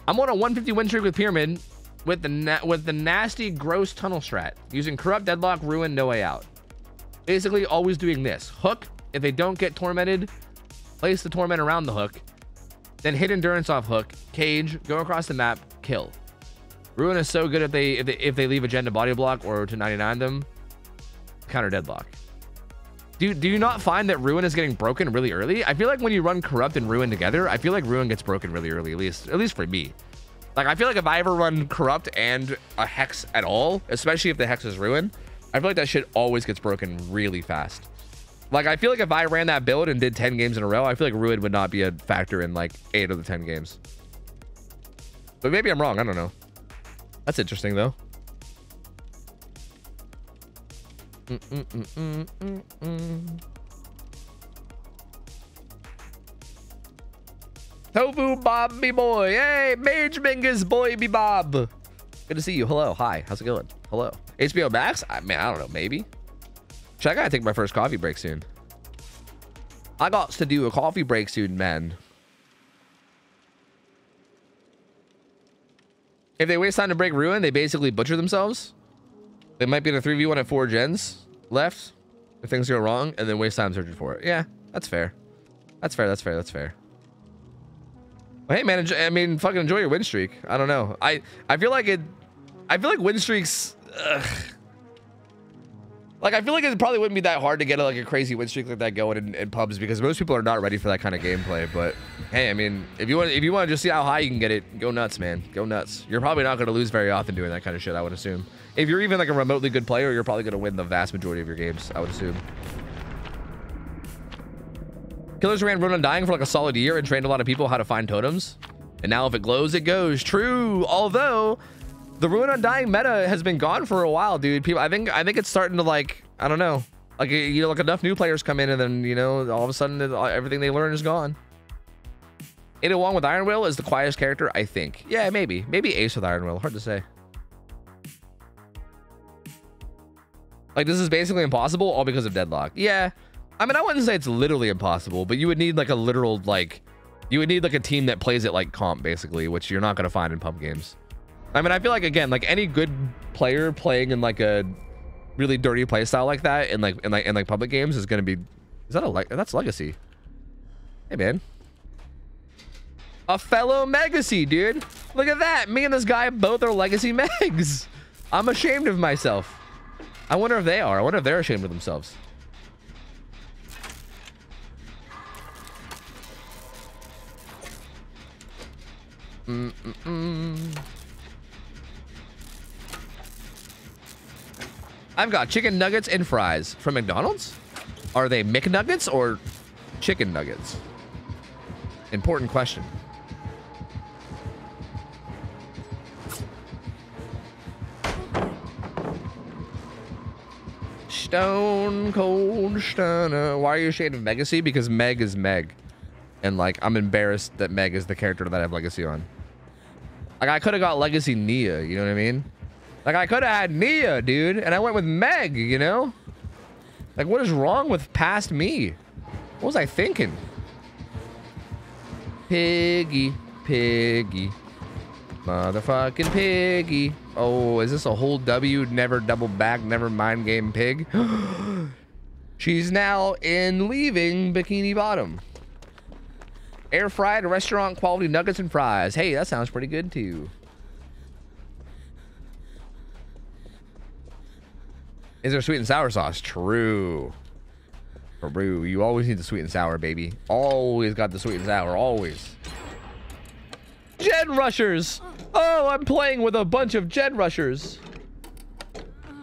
I'm on a 150 win streak with Pyramid with the with the nasty gross tunnel strat using corrupt deadlock ruin no way out. Basically, always doing this hook. If they don't get tormented, place the torment around the hook, then hit endurance off hook, cage, go across the map, kill. Ruin is so good if they if they, if they leave agenda body block or to 99 them, counter deadlock. Do, do you not find that Ruin is getting broken really early? I feel like when you run Corrupt and Ruin together, I feel like Ruin gets broken really early, at least at least for me. Like, I feel like if I ever run Corrupt and a Hex at all, especially if the Hex is Ruin, I feel like that shit always gets broken really fast. Like, I feel like if I ran that build and did 10 games in a row, I feel like Ruin would not be a factor in like eight of the 10 games. But maybe I'm wrong. I don't know. That's interesting, though. Mm -mm Tofu Bobby boy. Hey, Mage Mingus boy be Bob. Good to see you. Hello. Hi. How's it going? Hello. HBO Max? I mean, I don't know. Maybe. Should I gotta take my first coffee break soon. I got to do a coffee break soon, man. If they waste time to break Ruin, they basically butcher themselves. They might be in a 3v1 at four gens left if things go wrong and then waste time searching for it. Yeah, that's fair. That's fair. That's fair. That's fair. Well, hey, man, I mean, fucking enjoy your win streak. I don't know. I, I feel like it... I feel like win streaks... Ugh. Like, I feel like it probably wouldn't be that hard to get like a crazy win streak like that going in, in pubs because most people are not ready for that kind of gameplay. But hey, I mean, if you want, if you want to just see how high you can get it, go nuts, man. Go nuts. You're probably not going to lose very often doing that kind of shit. I would assume. If you're even like a remotely good player, you're probably going to win the vast majority of your games. I would assume. Killers ran Road Undying for like a solid year and trained a lot of people how to find totems. And now if it glows, it goes. True. Although the Ruin Undying meta has been gone for a while, dude. People, I think, I think it's starting to like, I don't know, like you know, like enough new players come in, and then you know, all of a sudden, uh, everything they learn is gone. 801 with Iron Will is the quietest character, I think. Yeah, maybe, maybe Ace with Iron Will. Hard to say. Like this is basically impossible, all because of deadlock. Yeah, I mean, I wouldn't say it's literally impossible, but you would need like a literal like, you would need like a team that plays it like comp, basically, which you're not gonna find in pub games. I mean, I feel like again, like any good player playing in like a really dirty playstyle like that in like in like in like public games is gonna be. Is that a like that's legacy? Hey man, a fellow legacy dude. Look at that. Me and this guy both are legacy Megs. I'm ashamed of myself. I wonder if they are. I wonder if they're ashamed of themselves. Mm -mm -mm. I've got chicken nuggets and fries from McDonald's. Are they McNuggets or chicken nuggets? Important question. Stone Cold Stunner. Why are you ashamed of Megacy? Because Meg is Meg. And, like, I'm embarrassed that Meg is the character that I have Legacy on. Like, I could have got Legacy Nea, you know what I mean? Like, I could have had Nea, dude, and I went with Meg, you know? Like, what is wrong with past me? What was I thinking? Piggy, piggy. Motherfucking piggy. Oh, is this a whole W, never double back, never mind game pig? She's now in leaving Bikini Bottom. Air fried restaurant quality nuggets and fries. Hey, that sounds pretty good too. Is there sweet and sour sauce? True. True. You always need the sweet and sour, baby. Always got the sweet and sour. Always. Gen rushers. Oh, I'm playing with a bunch of gen rushers.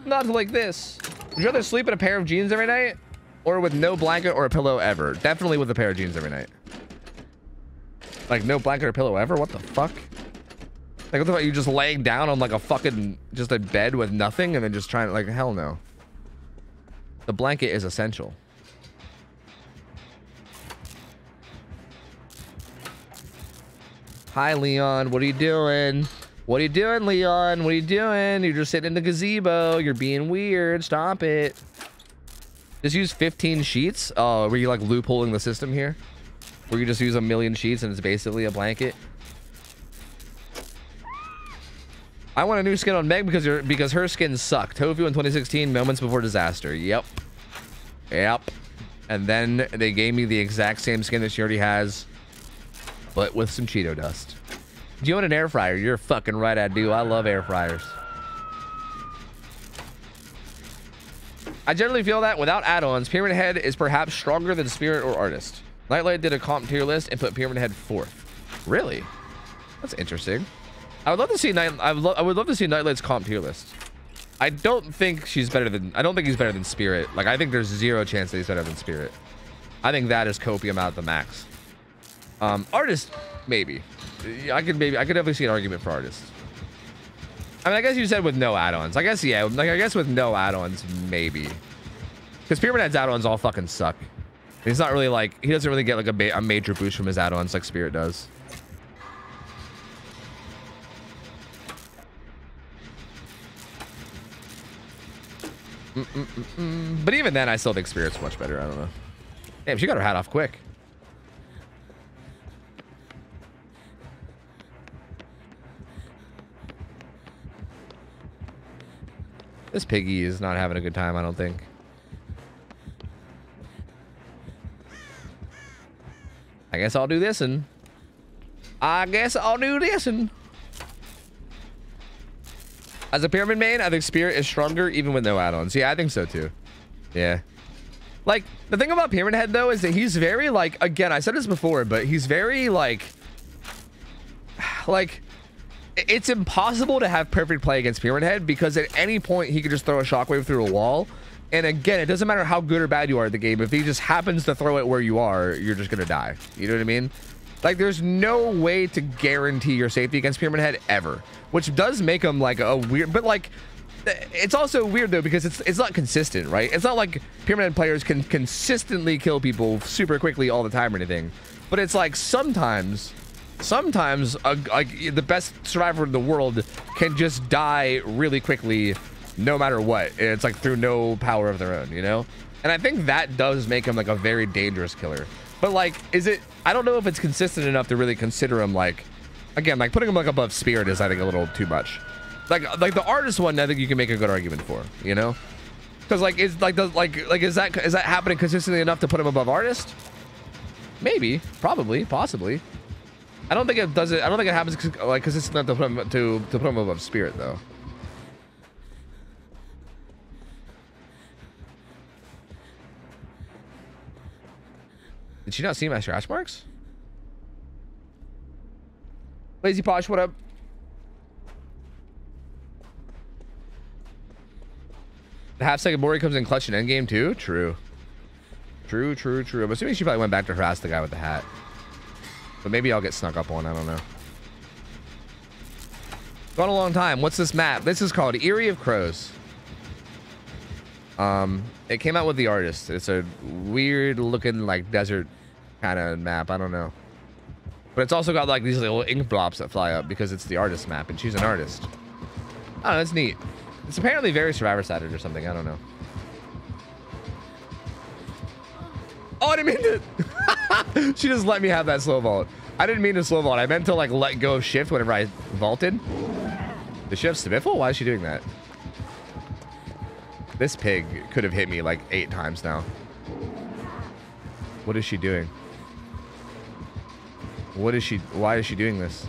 Not like this. Would you rather sleep in a pair of jeans every night? Or with no blanket or a pillow ever? Definitely with a pair of jeans every night. Like no blanket or pillow ever? What the fuck? Like what the fuck? You just laying down on like a fucking, just a bed with nothing and then just trying to, like, hell no. The blanket is essential. Hi, Leon. What are you doing? What are you doing, Leon? What are you doing? You're just sitting in the gazebo. You're being weird. Stop it. Just use 15 sheets? Oh, were you like loopholing the system here? Where you just use a million sheets and it's basically a blanket? I want a new skin on Meg because because her skin sucked. Tofu in 2016, moments before disaster. Yep. Yep. And then they gave me the exact same skin that she already has, but with some Cheeto dust. Do you want an air fryer? You're fucking right, I do. I love air fryers. I generally feel that without add-ons, Pyramid Head is perhaps stronger than Spirit or Artist. Nightlight did a comp tier list and put Pyramid Head fourth. Really? That's interesting. I would love to see night. I would, lo I would love to see Nightlight's comp tier list. I don't think she's better than. I don't think he's better than Spirit. Like I think there's zero chance that he's better than Spirit. I think that is copium out the max. Um, artist, maybe. I could maybe. I could definitely see an argument for artist. I mean, I guess you said with no add-ons. I guess yeah. Like I guess with no add-ons, maybe. Because Pyramid Head's add-ons all fucking suck. He's not really like he doesn't really get like a, a major boost from his add-ons like Spirit does. Mm -mm -mm but even then, I still think Spirit's much better. I don't know. Damn, she got her hat off quick. This piggy is not having a good time, I don't think. I guess I'll do this and I guess I'll do this and as a pyramid main, I think Spirit is stronger even with no add-ons. Yeah, I think so too. Yeah. Like, the thing about Pyramid Head, though, is that he's very, like, again, I said this before, but he's very, like, like, it's impossible to have perfect play against Pyramid Head because at any point he could just throw a shockwave through a wall. And again, it doesn't matter how good or bad you are at the game. If he just happens to throw it where you are, you're just going to die. You know what I mean? Like, there's no way to guarantee your safety against Pyramid Head ever, which does make him like a weird, but like, it's also weird though because it's it's not consistent, right? It's not like Pyramid Head players can consistently kill people super quickly all the time or anything. But it's like sometimes sometimes a, like the best survivor in the world can just die really quickly no matter what. It's like through no power of their own, you know? And I think that does make him like a very dangerous killer. But like, is it, I don't know if it's consistent enough to really consider him like, again, like putting him like above Spirit is I think a little too much. Like, uh, like the artist one, I think you can make a good argument for, you know? Because like, is like, the, like, like, is that, is that happening consistently enough to put him above artist? Maybe, probably, possibly. I don't think it does it. I don't think it happens like it's not to put him to to put him above spirit though. Did she not see my scratch marks? Lazy Posh, what up? The half second Mori comes in clutch in endgame too? True. True, true, true. I'm assuming she probably went back to harass the guy with the hat. But maybe I'll get snuck up on. I don't know. Gone a long time. What's this map? This is called Eyrie of Crows. Um, it came out with the artist. It's a weird looking like desert kind of map. I don't know. But it's also got like these little ink blobs that fly up because it's the artist map and she's an artist. Oh, that's neat. It's apparently very survivor sided or something. I don't know. Oh, I didn't mean to. she just let me have that slow vault. I didn't mean to slow vault. I meant to like let go of shift whenever I vaulted. She have Spiffle? Why is she doing that? This pig could have hit me like eight times now. What is she doing? What is she? Why is she doing this?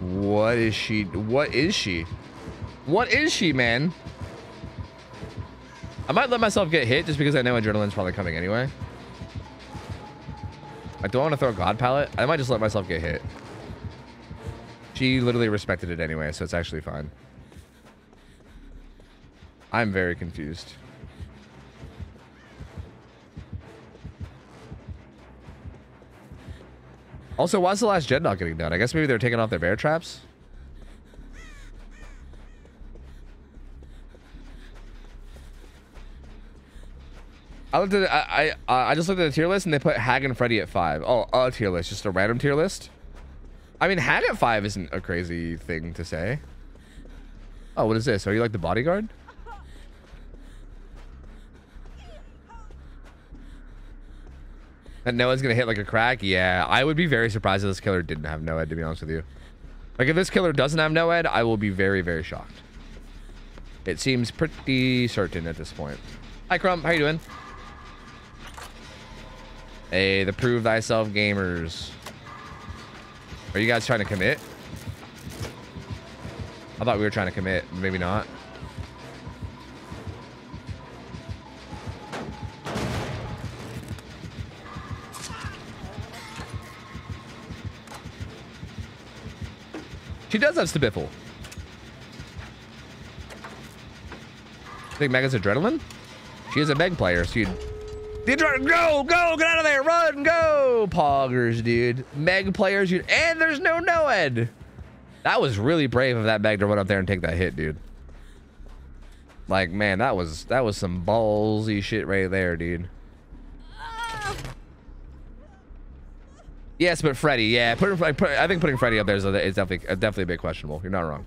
What is she? What is she? What is she, man? I might let myself get hit just because I know adrenaline's probably coming anyway. I want to throw a God Pallet? I might just let myself get hit. She literally respected it anyway, so it's actually fine. I'm very confused. Also, why's the last gen not getting done? I guess maybe they're taking off their bear traps? I looked at I I uh, I just looked at the tier list and they put Hag and Freddy at five. Oh, a tier list, just a random tier list. I mean, Hag at five isn't a crazy thing to say. Oh, what is this? Are you like the bodyguard? No one's gonna hit like a crack? Yeah, I would be very surprised if this killer didn't have NOED, to be honest with you. Like, if this killer doesn't have NOED, I will be very, very shocked. It seems pretty certain at this point. Hi, Crump. How you doing? Hey, the prove thyself gamers. Are you guys trying to commit? I thought we were trying to commit. Maybe not. She does have Stabiffle. Think Meg Mega's adrenaline? She is a Meg player, so you'd... The adrenaline, go, go, get out of there, run, go! Poggers, dude. Meg players, you and there's no Noed. That was really brave of that Meg to run up there and take that hit, dude. Like, man, that was that was some ballsy shit right there, dude. Yes, but Freddy, yeah, put, put, I think putting Freddy up there is, is definitely uh, definitely a bit questionable. You're not wrong.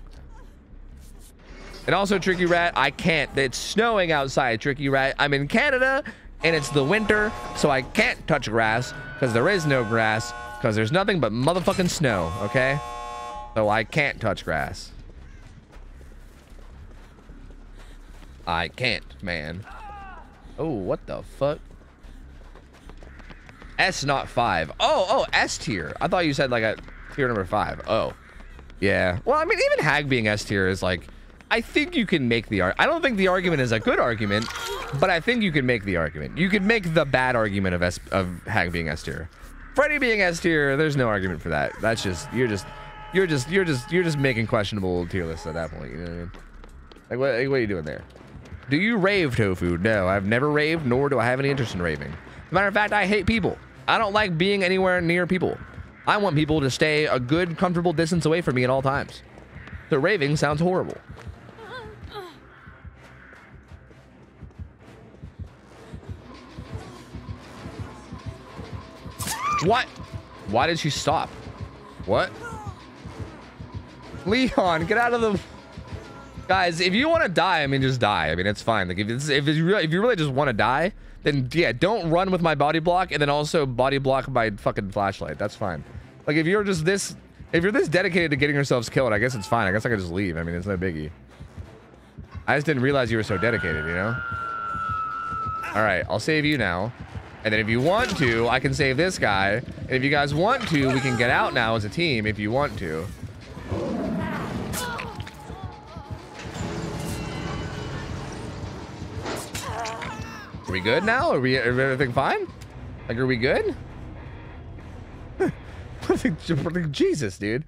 And also, Tricky Rat, I can't. It's snowing outside, Tricky Rat. I'm in Canada, and it's the winter, so I can't touch grass because there is no grass because there's nothing but motherfucking snow, okay? So I can't touch grass. I can't, man. Oh, what the fuck? S not five. Oh, oh, S tier. I thought you said like a tier number five. Oh, yeah. Well, I mean, even Hag being S tier is like, I think you can make the argument. I don't think the argument is a good argument, but I think you can make the argument. You could make the bad argument of S of Hag being S tier. Freddy being S tier, there's no argument for that. That's just you're just you're just you're just you're just making questionable tier lists at that point. You know what I mean? Like what, like, what are you doing there? Do you rave tofu? No, I've never raved, nor do I have any interest in raving. As a matter of fact, I hate people. I don't like being anywhere near people. I want people to stay a good, comfortable distance away from me at all times. The raving sounds horrible. What? Why did she stop? What? Leon, get out of the... Guys, if you want to die, I mean, just die. I mean, it's fine. Like, if, if, if you really just want to die, then yeah, don't run with my body block and then also body block my fucking flashlight. That's fine. Like, if you're just this... If you're this dedicated to getting yourselves killed, I guess it's fine. I guess I could just leave. I mean, it's no biggie. I just didn't realize you were so dedicated, you know? All right, I'll save you now. And then if you want to, I can save this guy. And if you guys want to, we can get out now as a team if you want to. Are we good now? Are we are everything fine? Like, are we good? Jesus, dude.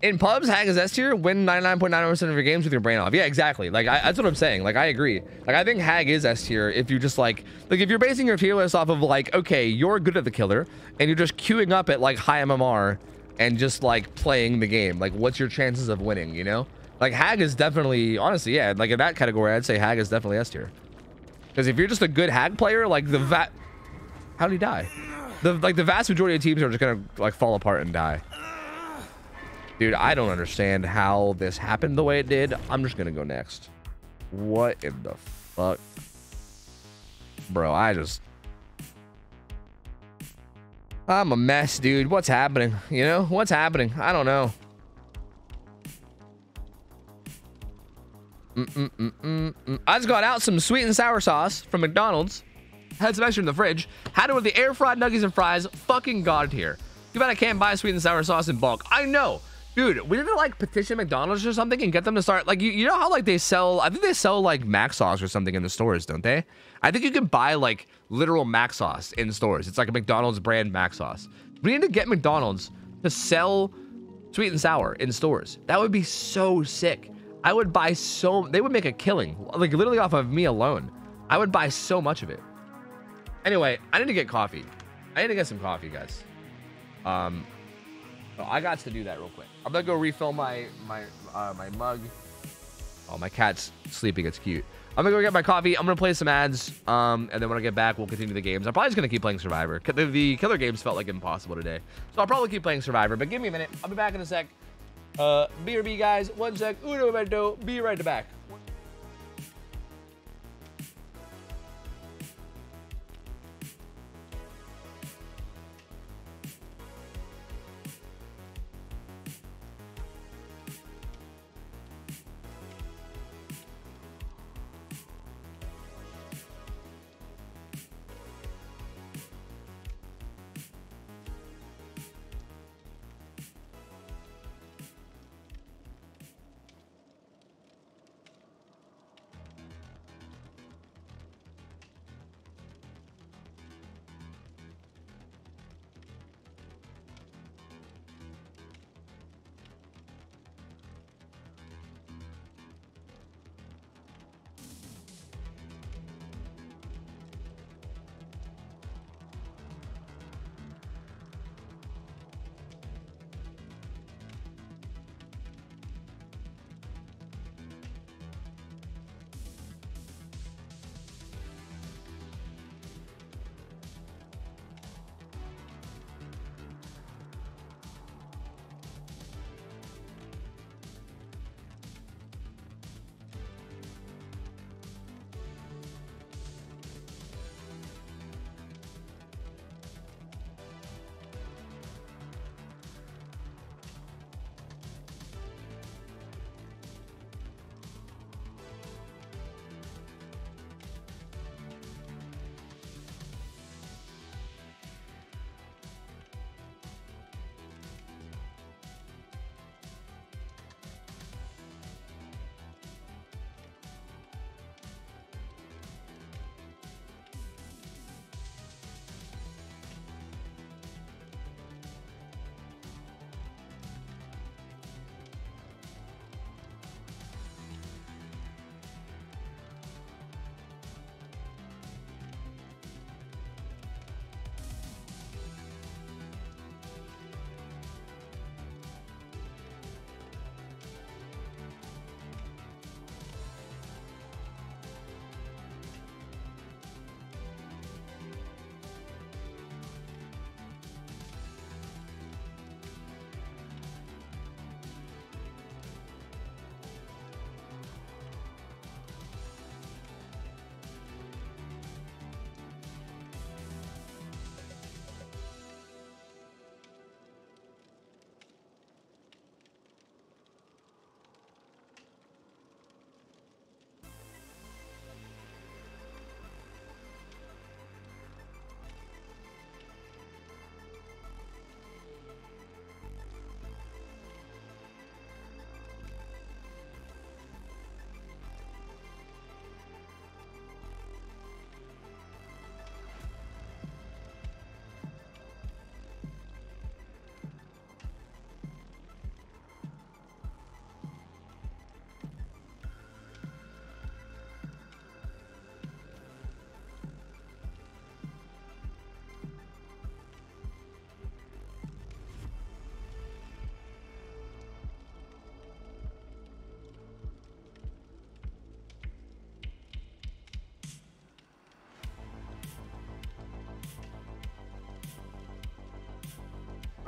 In pubs, Hag is S tier. Win 99.9% of your games with your brain off. Yeah, exactly. Like I, that's what I'm saying. Like I agree. Like I think Hag is S tier if you just like like if you're basing your tier list off of like okay, you're good at the killer and you're just queuing up at like high MMR and just like playing the game. Like what's your chances of winning? You know? Like Hag is definitely honestly yeah. Like in that category, I'd say Hag is definitely S tier. Because if you're just a good Hag player, like the vat, how did he die? The like the vast majority of teams are just gonna like fall apart and die. Dude, I don't understand how this happened the way it did. I'm just gonna go next. What in the fuck? Bro, I just... I'm a mess, dude. What's happening? You know? What's happening? I don't know. Mm -mm -mm I just got out some sweet and sour sauce from McDonald's. Had some extra in the fridge. Had it with the air fried nuggets and fries. Fucking god here. Too bad I can't buy sweet and sour sauce in bulk. I know. Dude, we need to like petition McDonald's or something and get them to start like you, you know how like they sell I think they sell like mac sauce or something in the stores, don't they? I think you can buy like literal mac sauce in stores. It's like a McDonald's brand mac sauce. We need to get McDonald's to sell sweet and sour in stores. That would be so sick. I would buy so they would make a killing like literally off of me alone. I would buy so much of it. Anyway, I need to get coffee. I need to get some coffee, guys. Um, so I got to do that real quick. I'm gonna go refill my my uh, my mug. Oh, my cat's sleeping. It's cute. I'm gonna go get my coffee. I'm gonna play some ads. Um, and then when I get back, we'll continue the games. I'm probably just gonna keep playing Survivor. The, the killer games felt like impossible today, so I'll probably keep playing Survivor. But give me a minute. I'll be back in a sec. Uh, BRB guys, one sec. Uno momento. Be right back.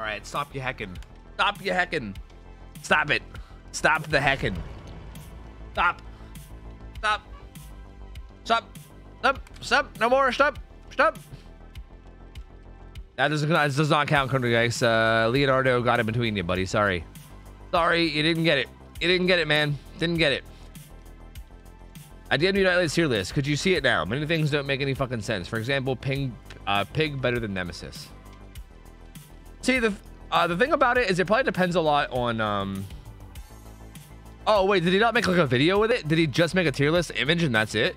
All right, stop you hecking. Stop you hecking. Stop it. Stop the hecking. Stop. Stop. Stop. Stop. Stop. No more. Stop. Stop. That that does not count, country guys. Uh, Leonardo got in between you, buddy. Sorry. Sorry, you didn't get it. You didn't get it, man. Didn't get it. I did United tier list. Could you see it now? Many things don't make any fucking sense. For example, Ping, uh, Pig better than Nemesis. See the uh, the thing about it is it probably depends a lot on um. Oh wait, did he not make like a video with it? Did he just make a tier list image and that's it?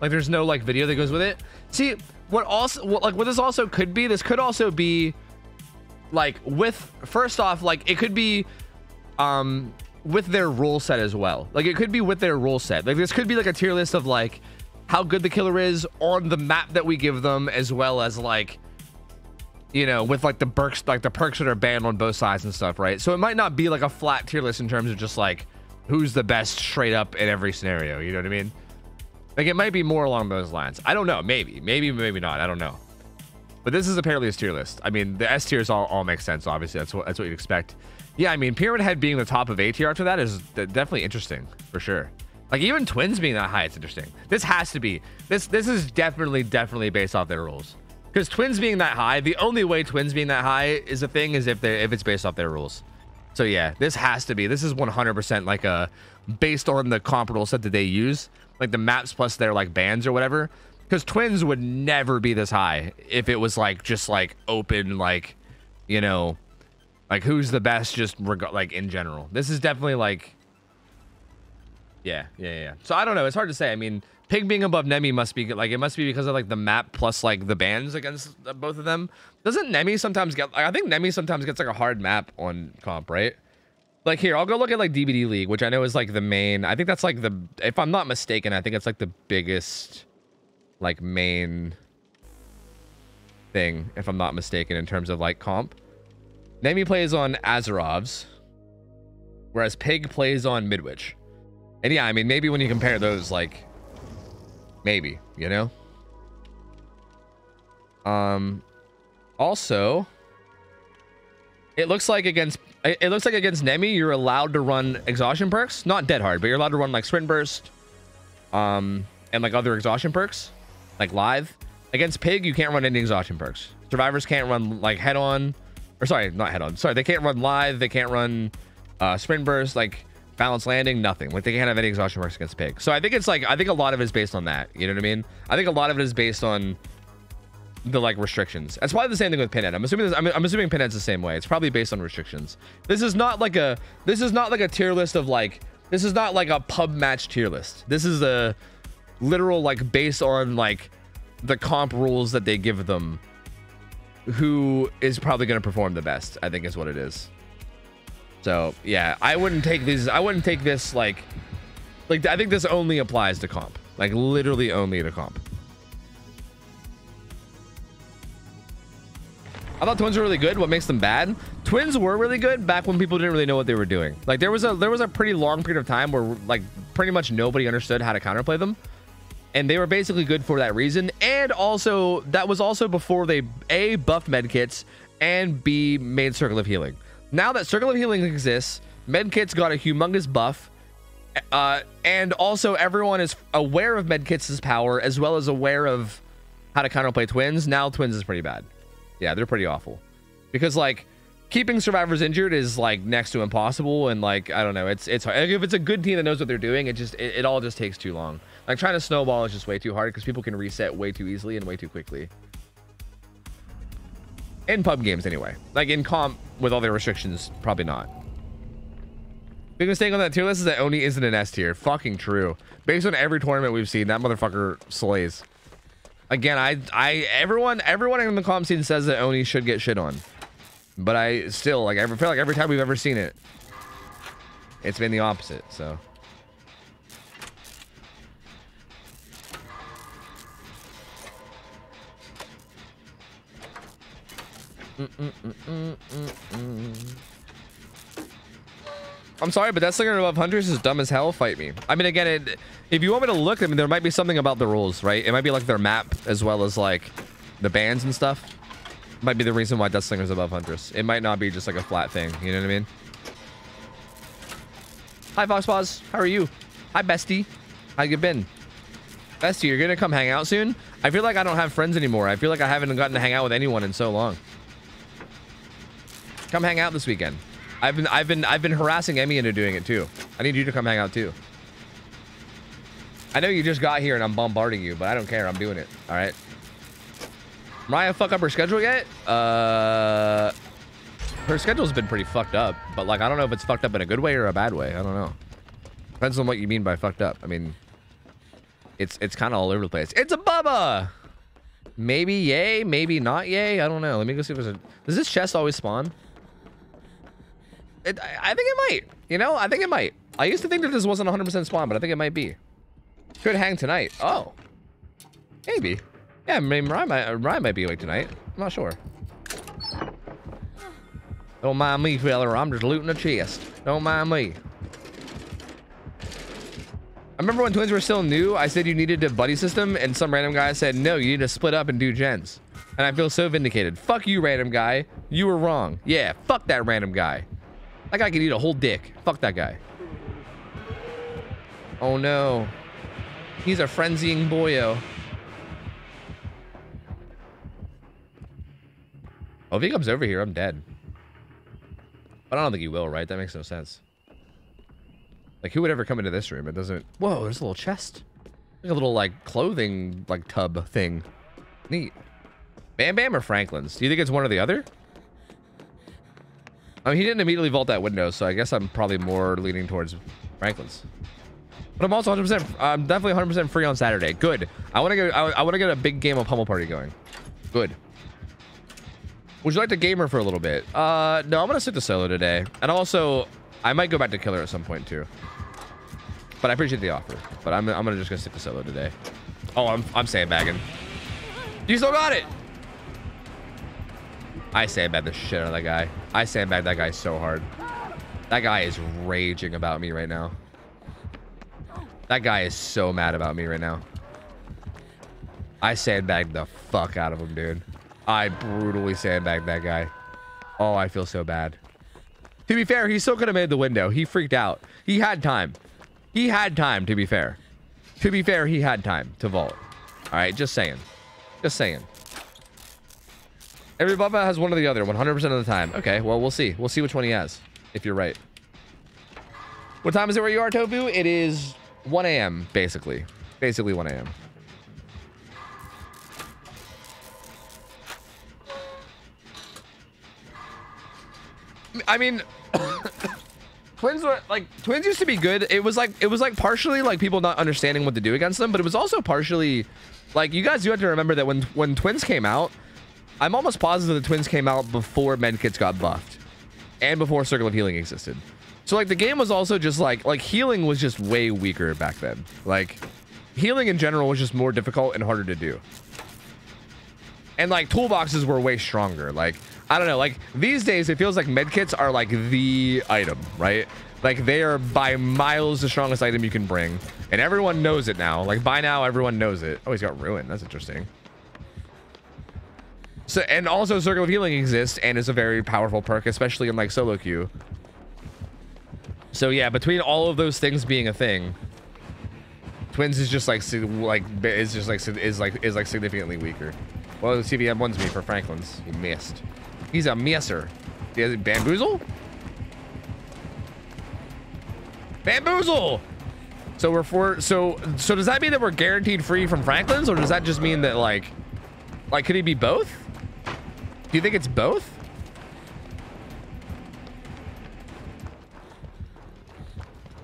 Like there's no like video that goes with it. See what also what, like what this also could be. This could also be like with first off like it could be um with their rule set as well. Like it could be with their rule set. Like this could be like a tier list of like how good the killer is on the map that we give them, as well as like you know, with like the perks, like the perks that are banned on both sides and stuff, right? So it might not be like a flat tier list in terms of just like who's the best straight up in every scenario. You know what I mean? Like it might be more along those lines. I don't know. Maybe, maybe, maybe not. I don't know. But this is apparently a tier list. I mean, the S tiers all, all make sense. Obviously, that's what that's what you'd expect. Yeah, I mean, Pyramid Head being the top of A tier after that is definitely interesting for sure. Like even Twins being that high, it's interesting. This has to be this. This is definitely definitely based off their rules. Because Twins being that high, the only way Twins being that high is a thing is if they if it's based off their rules. So yeah, this has to be. This is 100% like a based on the comparable set that they use, like the maps plus their like bands or whatever. Because Twins would never be this high if it was like just like open like, you know, like who's the best just like in general. This is definitely like yeah, yeah, yeah. So I don't know. It's hard to say. I mean, Pig being above Nemi must be like it must be because of like the map plus like the bans against uh, both of them. Doesn't Nemi sometimes get? Like, I think Nemi sometimes gets like a hard map on comp, right? Like here, I'll go look at like DBD League, which I know is like the main. I think that's like the if I'm not mistaken, I think it's like the biggest like main thing, if I'm not mistaken, in terms of like comp. Nemi plays on Azarov's, whereas Pig plays on Midwich. And yeah, I mean, maybe when you compare those, like, maybe, you know? Um, also, it looks like against it looks like against Nemi, you're allowed to run exhaustion perks, not dead hard, but you're allowed to run like sprint burst, um, and like other exhaustion perks, like Lithe. Against Pig, you can't run any exhaustion perks. Survivors can't run like head on, or sorry, not head on. Sorry, they can't run Lithe. They can't run uh, sprint burst. Like balanced landing, nothing. Like they can't have any exhaustion marks against pig. So I think it's like I think a lot of it is based on that. You know what I mean? I think a lot of it is based on the like restrictions. That's probably the same thing with Pinhead. I'm assuming this, I'm, I'm assuming Pinhead's the same way. It's probably based on restrictions. This is not like a this is not like a tier list of like this is not like a pub match tier list. This is a literal like based on like the comp rules that they give them who is probably going to perform the best, I think is what it is. So yeah, I wouldn't take these. I wouldn't take this like, like I think this only applies to comp. Like literally only to comp. I thought twins were really good. What makes them bad? Twins were really good back when people didn't really know what they were doing. Like there was a there was a pretty long period of time where like pretty much nobody understood how to counterplay them. And they were basically good for that reason. And also that was also before they A buffed medkits and B made circle of healing. Now that Circle of Healing exists, Medkit's got a humongous buff. Uh, and also everyone is aware of Medkit's power as well as aware of how to counterplay Twins. Now Twins is pretty bad. Yeah, they're pretty awful. Because like keeping survivors injured is like next to impossible and like I don't know, it's it's hard. if it's a good team that knows what they're doing, it just it, it all just takes too long. Like trying to snowball is just way too hard because people can reset way too easily and way too quickly. In pub games, anyway. Like in comp, with all their restrictions, probably not. Big mistake on that tier list is that Oni isn't an S tier. Fucking true. Based on every tournament we've seen, that motherfucker slays. Again, I, I, everyone, everyone in the comp scene says that Oni should get shit on. But I still, like, I feel like every time we've ever seen it, it's been the opposite, so. Mm, mm, mm, I'm sorry, but Deathslinger above Huntress is dumb as hell. Fight me. I mean, again, it, if you want me to look, I mean, there might be something about the rules, right? It might be like their map as well as like the bands and stuff. might be the reason why Deathslinger's above Huntress. It might not be just like a flat thing. You know what I mean? Hi, Foxpaws. How are you? Hi, bestie. How you been? Bestie, you're gonna come hang out soon? I feel like I don't have friends anymore. I feel like I haven't gotten to hang out with anyone in so long. Come hang out this weekend. I've been I've been I've been harassing Emmy into doing it too. I need you to come hang out too. I know you just got here and I'm bombarding you, but I don't care. I'm doing it. All right. Mariah fuck up her schedule yet? Uh, her schedule's been pretty fucked up, but like I don't know if it's fucked up in a good way or a bad way. I don't know. Depends on what you mean by fucked up. I mean, it's it's kind of all over the place. It's a Bubba. Maybe yay, maybe not yay. I don't know. Let me go see if there's a. Does this chest always spawn? It, I, think it might. You know, I think it might. I used to think that this wasn't 100% spawn, but I think it might be. Could hang tonight. Oh. Maybe. Yeah, I mean, Ryan might, uh, Ryan might be awake tonight. I'm not sure. Don't mind me, fella. I'm just looting a chest. Don't mind me. I remember when twins were still new, I said you needed a buddy system, and some random guy said, no, you need to split up and do gens. And I feel so vindicated. Fuck you, random guy. You were wrong. Yeah, fuck that random guy. That guy could eat a whole dick. Fuck that guy. Oh no. He's a frenzying boyo. Oh, if he comes over here, I'm dead. But I don't think he will, right? That makes no sense. Like, who would ever come into this room? It doesn't... Whoa, there's a little chest. Like a little, like, clothing, like, tub thing. Neat. Bam Bam or Franklin's? Do you think it's one or the other? I mean, he didn't immediately vault that window, so I guess I'm probably more leaning towards Franklin's. But I'm also 100%, I'm definitely 100% free on Saturday. Good. I want to get, I, I want to get a big game of Pummel Party going. Good. Would you like to gamer for a little bit? Uh, no, I'm going to stick to solo today. And also, I might go back to killer at some point too. But I appreciate the offer. But I'm, I'm gonna just gonna stick to solo today. Oh, I'm, I'm sandbagging. You still got it! I sandbag the shit out of that guy. I sandbag that guy so hard. That guy is raging about me right now. That guy is so mad about me right now. I sandbagged the fuck out of him, dude. I brutally sandbagged that guy. Oh, I feel so bad. To be fair, he still could have made the window. He freaked out. He had time. He had time, to be fair. To be fair, he had time to vault. All right, just saying. Just saying. Every Bubba has one or the other 100% of the time. Okay, well, we'll see. We'll see which one he has, if you're right. What time is it where you are, Tobu? It is 1 a.m., basically. Basically 1 a.m. I mean, twins were like twins used to be good. It was like it was like partially like people not understanding what to do against them, but it was also partially like you guys. do have to remember that when when twins came out, I'm almost positive the twins came out before medkits got buffed, and before Circle of Healing existed. So like the game was also just like like healing was just way weaker back then. Like healing in general was just more difficult and harder to do. And like toolboxes were way stronger. Like I don't know, like these days it feels like medkits are like the item, right? Like they are by miles the strongest item you can bring. And everyone knows it now. Like by now everyone knows it. Oh, he's got ruin. That's interesting. So and also Circle of Healing exists and is a very powerful perk, especially in like solo queue. So yeah, between all of those things being a thing, Twins is just like like is just like is like is like significantly weaker. Well, the CVM one's me for Franklin's. He missed. He's a messer. He has bamboozle? Bamboozle! So we're for so so does that mean that we're guaranteed free from Franklin's or does that just mean that like like could he be both? Do you think it's both?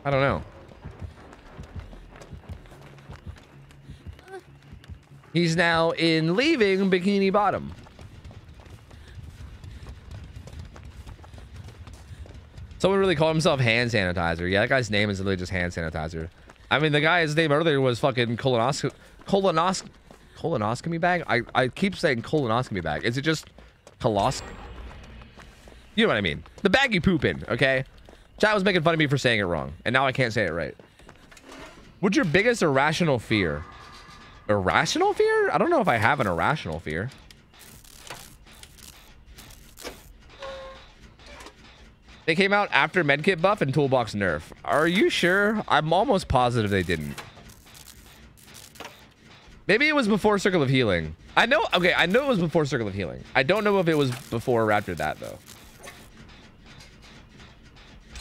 I don't know. He's now in leaving Bikini Bottom. Someone really called himself hand sanitizer. Yeah, that guy's name is literally just hand sanitizer. I mean, the guy's name earlier was fucking colonoscopy, colonos colonoscopy bag. I, I keep saying colonoscopy bag. Is it just Colossal. You know what I mean. The baggy pooping, okay? Chat was making fun of me for saying it wrong, and now I can't say it right. What's your biggest irrational fear? Irrational fear? I don't know if I have an irrational fear. They came out after medkit buff and toolbox nerf. Are you sure? I'm almost positive they didn't. Maybe it was before Circle of Healing. I know, okay, I know it was before Circle of Healing. I don't know if it was before or after that, though.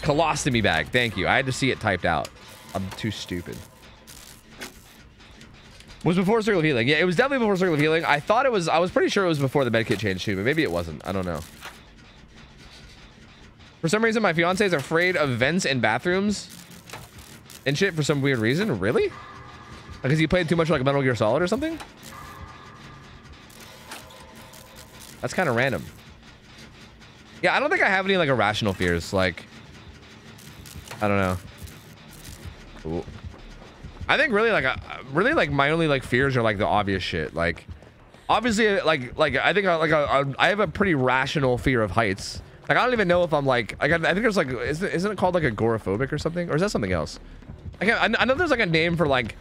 Colostomy bag. Thank you. I had to see it typed out. I'm too stupid. Was before Circle of Healing. Yeah, it was definitely before Circle of Healing. I thought it was, I was pretty sure it was before the medkit change too, but maybe it wasn't. I don't know. For some reason, my fiance is afraid of vents in bathrooms and shit for some weird reason. Really? Because he played too much like Metal Gear Solid or something? That's kind of random. Yeah, I don't think I have any like irrational fears. Like, I don't know. Ooh. I think really like, uh, really like my only like fears are like the obvious shit. Like, obviously, like, like I think uh, like a, uh, I have a pretty rational fear of heights. Like, I don't even know if I'm like, like I, I think there's like, isn't, isn't it called like agoraphobic or something? Or is that something else? I can't, I, know there's like a name for like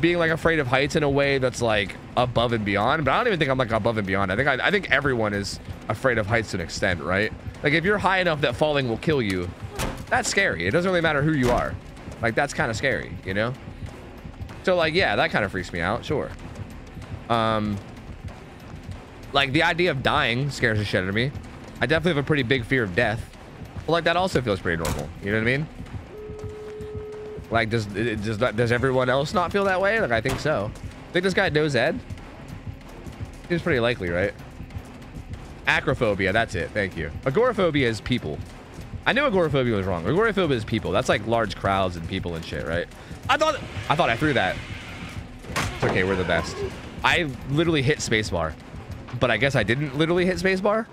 being like afraid of heights in a way that's like above and beyond, but I don't even think I'm like above and beyond. I think I, I think everyone is afraid of heights to an extent, right? Like if you're high enough that falling will kill you, that's scary. It doesn't really matter who you are. Like that's kind of scary, you know? So like, yeah, that kind of freaks me out. Sure. Um, like the idea of dying scares the shit out of me. I definitely have a pretty big fear of death. But like that also feels pretty normal. You know what I mean? Like, does does does everyone else not feel that way? Like, I think so. Think this guy knows Ed? Seems pretty likely, right? Acrophobia, that's it. Thank you. Agoraphobia is people. I knew agoraphobia was wrong. Agoraphobia is people. That's like large crowds and people and shit, right? I thought I thought I threw that. It's okay, we're the best. I literally hit spacebar. But I guess I didn't literally hit spacebar.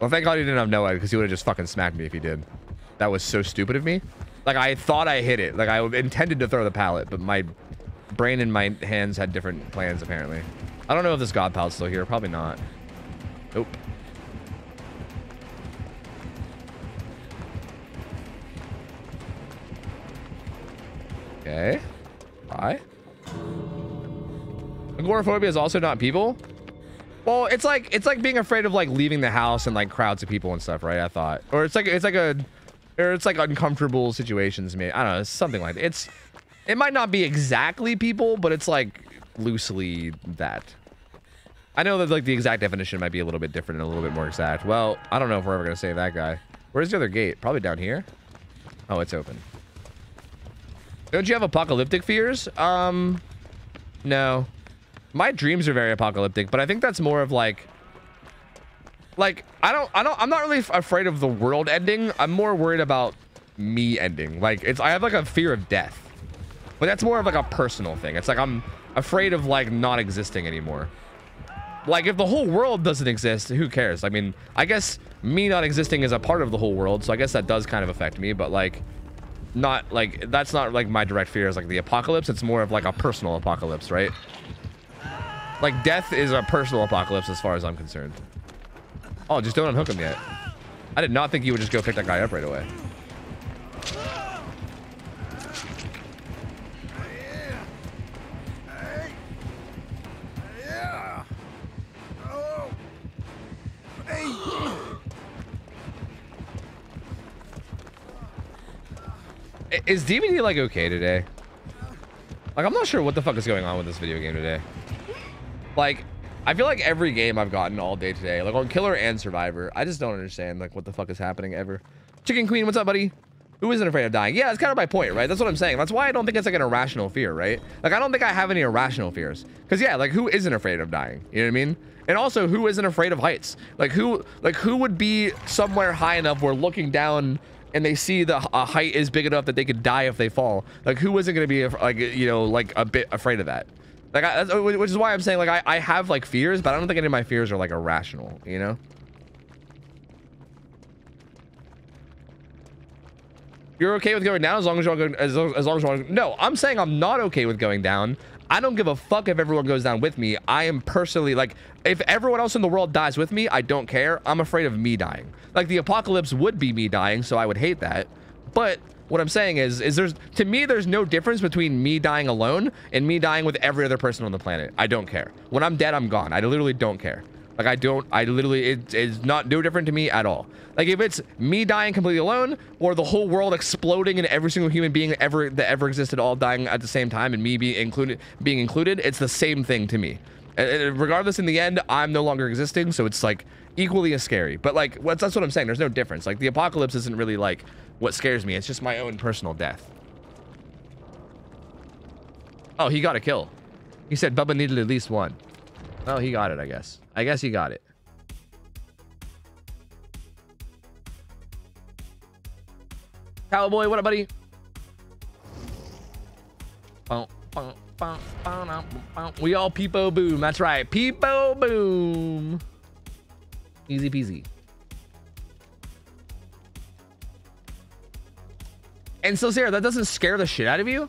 Well, thank God he didn't have no because he would have just fucking smacked me if he did. That was so stupid of me. Like, I thought I hit it. Like, I intended to throw the pallet, but my brain and my hands had different plans, apparently. I don't know if this God pallet's still here. Probably not. Nope. Okay. Why? Agoraphobia is also not people? Well, it's like it's like being afraid of like leaving the house and like crowds of people and stuff, right? I thought. Or it's like it's like a or it's like uncomfortable situations maybe i don't know something like that. it's it might not be exactly people but it's like loosely that. I know that like the exact definition might be a little bit different and a little bit more exact. Well i don't know if we're ever gonna save that guy. Where's the other gate? Probably down here. Oh it's open. Don't you have apocalyptic fears? Um no. My dreams are very apocalyptic but i think that's more of like like I don't I don't I'm not really afraid of the world ending. I'm more worried about me ending. Like it's I have like a fear of death. But that's more of like a personal thing. It's like I'm afraid of like not existing anymore. Like if the whole world doesn't exist, who cares? I mean, I guess me not existing is a part of the whole world, so I guess that does kind of affect me, but like not like that's not like my direct fear is like the apocalypse. It's more of like a personal apocalypse, right? Like death is a personal apocalypse as far as I'm concerned. Oh, just don't unhook him yet. I did not think you would just go pick that guy up right away. Is DBD like okay today? Like I'm not sure what the fuck is going on with this video game today. Like I feel like every game I've gotten all day today, like on Killer and Survivor, I just don't understand like what the fuck is happening ever. Chicken Queen, what's up, buddy? Who isn't afraid of dying? Yeah, that's kind of my point, right? That's what I'm saying. That's why I don't think it's like an irrational fear, right? Like I don't think I have any irrational fears. Cause yeah, like who isn't afraid of dying? You know what I mean? And also who isn't afraid of heights? Like who like who would be somewhere high enough where looking down and they see the a height is big enough that they could die if they fall? Like who isn't going to be like you know like a bit afraid of that? Like, I, which is why I'm saying, like, I, I have, like, fears, but I don't think any of my fears are, like, irrational, you know? You're okay with going down as long as you're going, as, long, as long as you're No, I'm saying I'm not okay with going down. I don't give a fuck if everyone goes down with me. I am personally, like, if everyone else in the world dies with me, I don't care. I'm afraid of me dying. Like, the apocalypse would be me dying, so I would hate that. But what I'm saying is, is there's to me, there's no difference between me dying alone and me dying with every other person on the planet. I don't care. When I'm dead, I'm gone. I literally don't care. Like I don't, I literally, it is not no different to me at all. Like if it's me dying completely alone or the whole world exploding and every single human being ever that ever existed all dying at the same time and me being included, being included, it's the same thing to me. And regardless, in the end, I'm no longer existing, so it's like equally as scary. But like, that's what I'm saying. There's no difference. Like the apocalypse isn't really like what scares me. It's just my own personal death. Oh, he got a kill. He said Bubba needed at least one. Oh, he got it, I guess. I guess he got it. Cowboy, what up, buddy? We all peepo boom. That's right. Peepo boom. Easy peasy. And so, Sarah, that doesn't scare the shit out of you?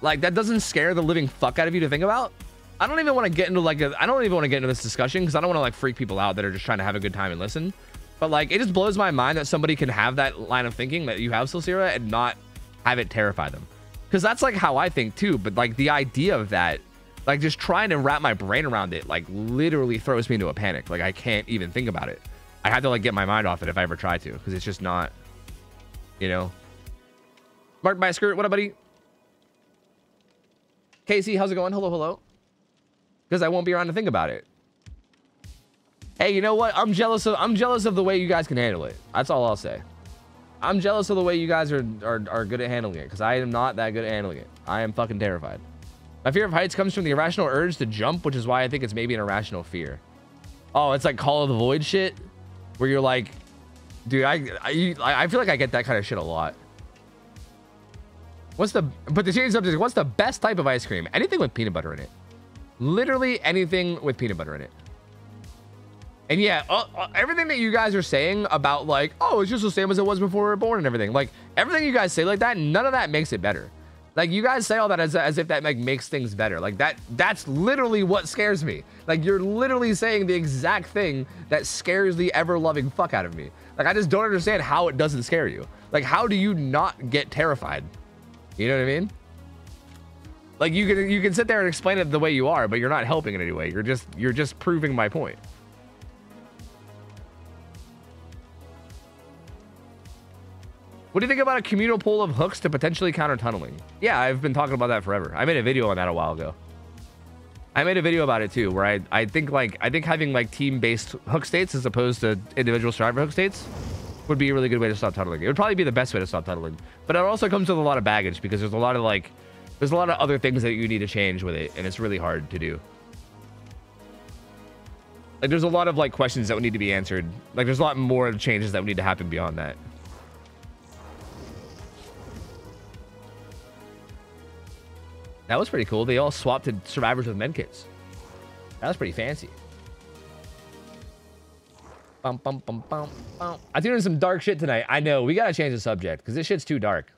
Like, that doesn't scare the living fuck out of you to think about? I don't even want to get into like I don't even want to get into this discussion because I don't want to like freak people out that are just trying to have a good time and listen. But like, it just blows my mind that somebody can have that line of thinking that you have, Silsira, and not have it terrify them. Because that's like how I think too. But like the idea of that, like just trying to wrap my brain around it, like literally throws me into a panic. Like I can't even think about it. I have to like get my mind off it if I ever try to, because it's just not, you know. Mark my skirt. What up, buddy? Casey, how's it going? Hello, hello. Because I won't be around to think about it. Hey, you know what? I'm jealous of I'm jealous of the way you guys can handle it. That's all I'll say. I'm jealous of the way you guys are are, are good at handling it because I am not that good at handling it. I am fucking terrified. My fear of heights comes from the irrational urge to jump, which is why I think it's maybe an irrational fear. Oh, it's like Call of the Void shit, where you're like, dude, I I, I feel like I get that kind of shit a lot. What's the but the change subject? What's the best type of ice cream? Anything with peanut butter in it. Literally anything with peanut butter in it. And yeah, uh, uh, everything that you guys are saying about like, oh, it's just the same as it was before we were born and everything. Like everything you guys say like that, none of that makes it better. Like you guys say all that as, as if that like makes things better. Like that that's literally what scares me. Like you're literally saying the exact thing that scares the ever loving fuck out of me. Like I just don't understand how it doesn't scare you. Like how do you not get terrified? You know what I mean? Like you can you can sit there and explain it the way you are, but you're not helping in any way. You're just you're just proving my point. What do you think about a communal pool of hooks to potentially counter tunneling? Yeah, I've been talking about that forever. I made a video on that a while ago. I made a video about it too, where I I think like I think having like team-based hook states as opposed to individual survivor hook states would be a really good way to stop tunneling. It would probably be the best way to stop tunneling, but it also comes with a lot of baggage because there's a lot of like there's a lot of other things that you need to change with it, and it's really hard to do. Like, there's a lot of, like, questions that would need to be answered. Like, there's a lot more changes that would need to happen beyond that. That was pretty cool. They all swapped to survivors with medkits. That was pretty fancy. Bum, bum, bum, bum, bum. I tuned in some dark shit tonight. I know. We gotta change the subject because this shit's too dark.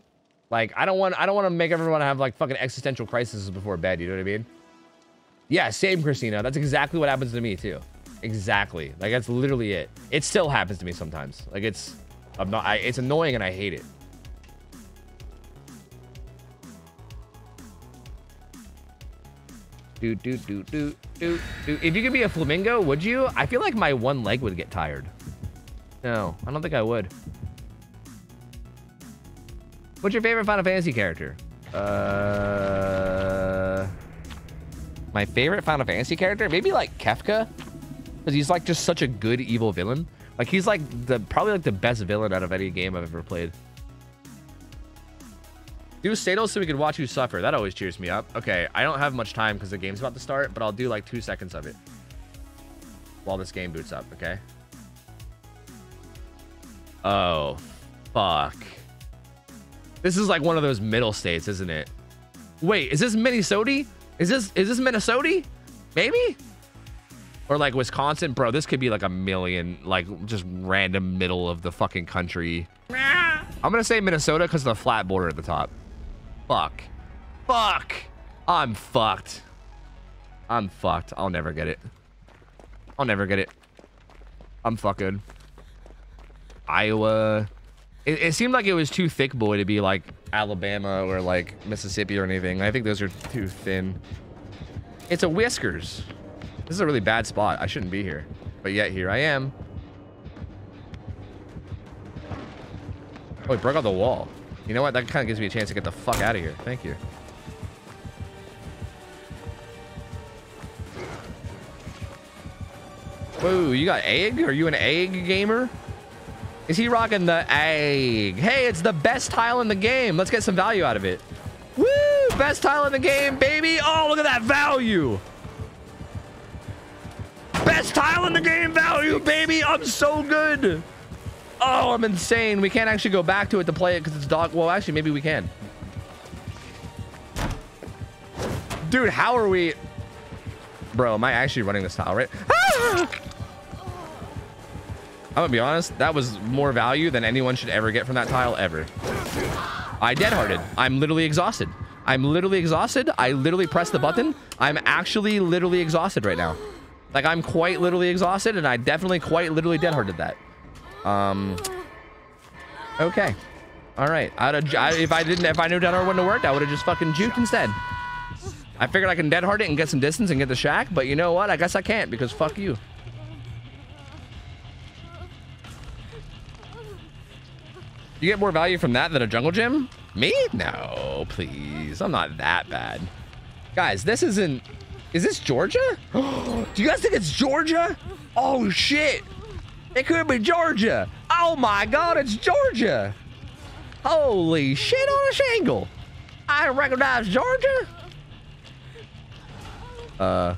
Like, I don't want I don't want to make everyone have like fucking existential crises before bed, you know what I mean? Yeah, same Christina. That's exactly what happens to me too. Exactly. Like that's literally it. It still happens to me sometimes. Like it's I'm not I, it's annoying and I hate it. Do do do do do do. If you could be a flamingo, would you? I feel like my one leg would get tired. No, I don't think I would. What's your favorite Final Fantasy character? Uh, my favorite Final Fantasy character? Maybe like Kefka, because he's like just such a good evil villain. Like he's like the probably like the best villain out of any game I've ever played. Do Sados so we can watch you suffer. That always cheers me up. Okay, I don't have much time because the game's about to start, but I'll do like two seconds of it while this game boots up. Okay. Oh, fuck. This is like one of those middle states, isn't it? Wait, is this Minnesota? Is this is this Minnesota? Maybe? Or like Wisconsin? Bro, this could be like a million, like just random middle of the fucking country. I'm gonna say Minnesota because of the flat border at the top. Fuck. Fuck. I'm fucked. I'm fucked. I'll never get it. I'll never get it. I'm fucking. Iowa. It, it, seemed like it was too thick boy to be like Alabama or like Mississippi or anything. I think those are too thin. It's a Whiskers. This is a really bad spot. I shouldn't be here. But yet here I am. Oh, he broke out the wall. You know what? That kind of gives me a chance to get the fuck out of here. Thank you. Whoa, you got egg? Are you an egg gamer? Is he rocking the egg? Hey, it's the best tile in the game. Let's get some value out of it. Woo! Best tile in the game, baby. Oh, look at that value. Best tile in the game value, baby. I'm so good. Oh, I'm insane. We can't actually go back to it to play it because it's dog. Well, actually, maybe we can. Dude, how are we... Bro, am I actually running this tile right? Ah! I'm gonna be honest, that was more value than anyone should ever get from that tile ever. I dead-hearted. I'm literally exhausted. I'm literally exhausted. I literally pressed the button. I'm actually literally exhausted right now. Like, I'm quite literally exhausted, and I definitely quite literally dead-hearted that. Um, okay. All right. I'd have, I, if I didn't, if I knew Dead wouldn't have worked, I would have just fucking juked instead. I figured I can dead hard it and get some distance and get the shack, but you know what? I guess I can't because fuck you. You get more value from that than a jungle gym? Me? No, please. I'm not that bad. Guys, this isn't... Is this Georgia? Do you guys think it's Georgia? Oh, shit. It could be Georgia. Oh, my God, it's Georgia. Holy shit on a shingle. I recognize Georgia. Uh,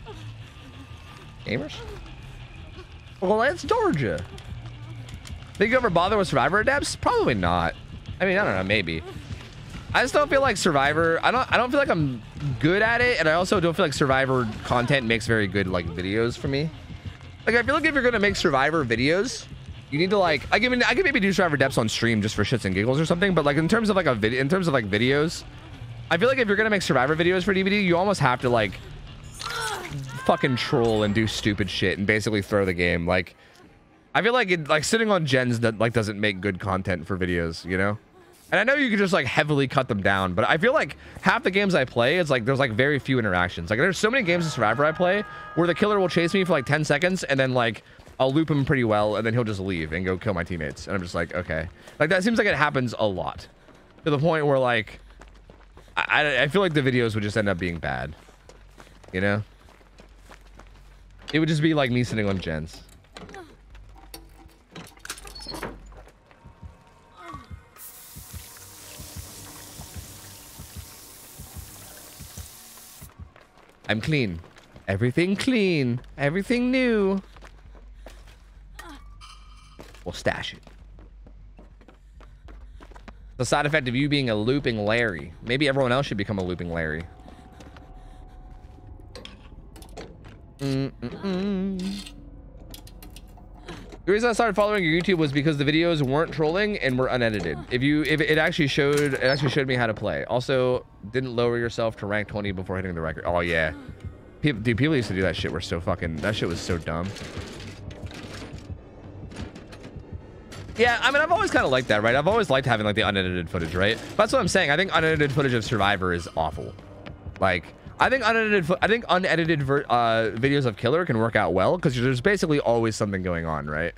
gamers? Well, that's Georgia. Think you ever bother with Survivor adepts? Probably not. I mean, I don't know, maybe. I just don't feel like Survivor. I don't. I don't feel like I'm good at it, and I also don't feel like Survivor content makes very good like videos for me. Like I feel like if you're gonna make Survivor videos, you need to like. I can I can maybe do Survivor adepts on stream just for shits and giggles or something. But like in terms of like a video, in terms of like videos, I feel like if you're gonna make Survivor videos for DBD, you almost have to like fucking troll and do stupid shit and basically throw the game. Like I feel like it, like sitting on gens that like doesn't make good content for videos, you know? And I know you can just like heavily cut them down, but I feel like half the games I play, it's like there's like very few interactions. Like there's so many games of Survivor I play where the killer will chase me for like 10 seconds and then like I'll loop him pretty well and then he'll just leave and go kill my teammates. And I'm just like, okay. Like that seems like it happens a lot to the point where like I, I feel like the videos would just end up being bad, you know? It would just be like me sitting on gens. I'm clean. Everything clean. Everything new. We'll stash it. The side effect of you being a looping Larry. Maybe everyone else should become a looping Larry. Mm -mm -mm. The reason I started following your YouTube was because the videos weren't trolling and were unedited. If you, if it actually showed, it actually showed me how to play. Also, didn't lower yourself to rank 20 before hitting the record. Oh yeah, people, dude, people used to do that shit. Were so fucking. That shit was so dumb. Yeah, I mean, I've always kind of liked that, right? I've always liked having like the unedited footage, right? That's what I'm saying. I think unedited footage of Survivor is awful. Like, I think unedited, I think unedited uh, videos of Killer can work out well because there's basically always something going on, right?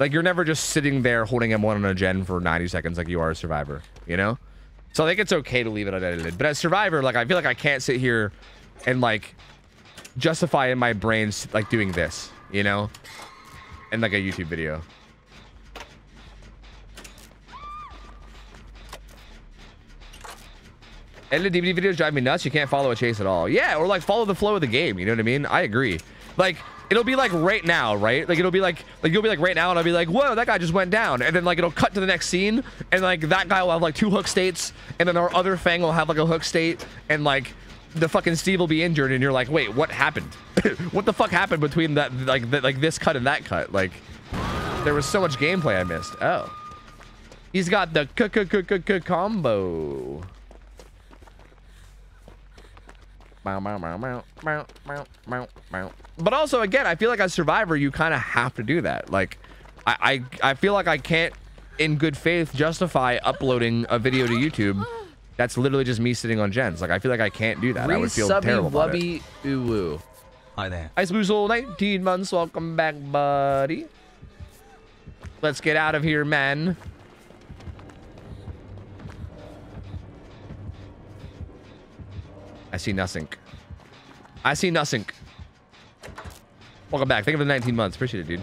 Like you're never just sitting there holding M1 on a gen for 90 seconds like you are a Survivor, you know? So I think it's okay to leave it unedited. But as Survivor, like I feel like I can't sit here and like justify in my brains like doing this, you know? In like a YouTube video. Edited DBD videos drive me nuts. You can't follow a chase at all. Yeah, or like follow the flow of the game. You know what I mean? I agree. Like, it'll be like right now, right? Like it'll be like, like you'll be like right now and I'll be like, whoa, that guy just went down. And then like it'll cut to the next scene and like that guy will have like two hook states and then our other Feng will have like a hook state and like the fucking Steve will be injured and you're like, wait, what happened? what the fuck happened between that, like, the, like this cut and that cut? Like, there was so much gameplay I missed. Oh. He's got the -c -c -c -c combo. But also, again, I feel like as Survivor, you kind of have to do that. Like, I, I, I feel like I can't, in good faith, justify uploading a video to YouTube that's literally just me sitting on gens. Like, I feel like I can't do that. I would feel terrible about it. Uwu. Hi there. Ice Boozle, 19 months. Welcome back, buddy. Let's get out of here, man. I see nothing. I see nothing. Welcome back. Thank you for the 19 months. Appreciate it, dude.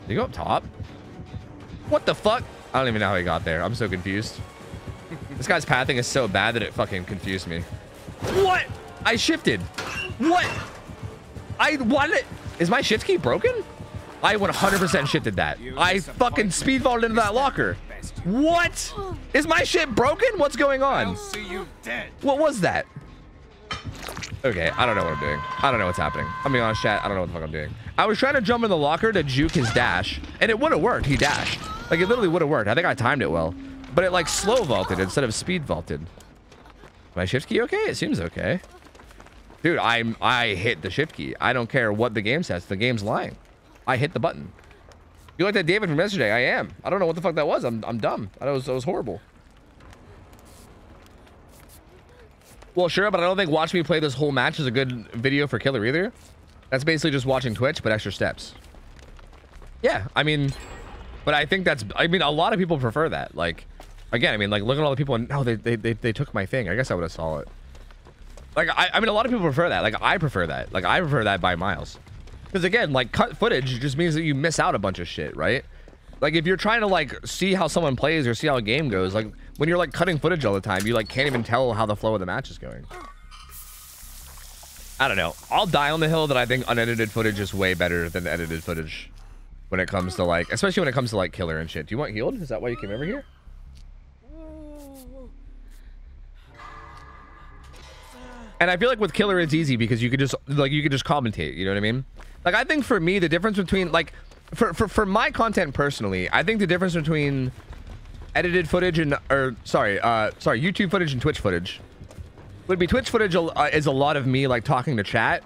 Did you go up top? What the fuck? I don't even know how he got there. I'm so confused. this guy's pathing is so bad that it fucking confused me. What? I shifted. What? I what? Is my shift key broken? I 100% shifted that. I fucking speed vaulted into that locker. What? Oh. Is my shit broken? What's going on? I'll see you dead. What was that? Okay, I don't know what I'm doing. I don't know what's happening. I'm being honest, chat. I don't know what the fuck I'm doing. I was trying to jump in the locker to juke his dash, and it would have worked. He dashed. Like, it literally would have worked. I think I timed it well. But it, like, slow vaulted instead of speed vaulted. My shift key okay? It seems okay. Dude, I'm I hit the shift key. I don't care what the game says. The game's lying. I hit the button. You like that David from yesterday? I am. I don't know what the fuck that was. I'm, I'm dumb. That was, that was horrible. Well, sure, but I don't think watch me play this whole match is a good video for killer either. That's basically just watching Twitch, but extra steps. Yeah, I mean, but I think that's, I mean, a lot of people prefer that. Like, again, I mean, like, look at all the people, and, oh, they, they, they, they took my thing. I guess I would have saw it. Like, I, I mean, a lot of people prefer that. Like, I prefer that. Like, I prefer that by miles. Because again, like, cut footage just means that you miss out a bunch of shit, right? Like, if you're trying to, like, see how someone plays or see how a game goes, like, when you're, like, cutting footage all the time, you, like, can't even tell how the flow of the match is going. I don't know. I'll die on the hill that I think unedited footage is way better than edited footage when it comes to, like, especially when it comes to, like, killer and shit. Do you want healed? Is that why you came over here? And I feel like with killer it's easy because you could just like you could just commentate, you know what I mean? Like I think for me the difference between like for for for my content personally, I think the difference between edited footage and or sorry, uh sorry, YouTube footage and Twitch footage would be Twitch footage uh, is a lot of me like talking to chat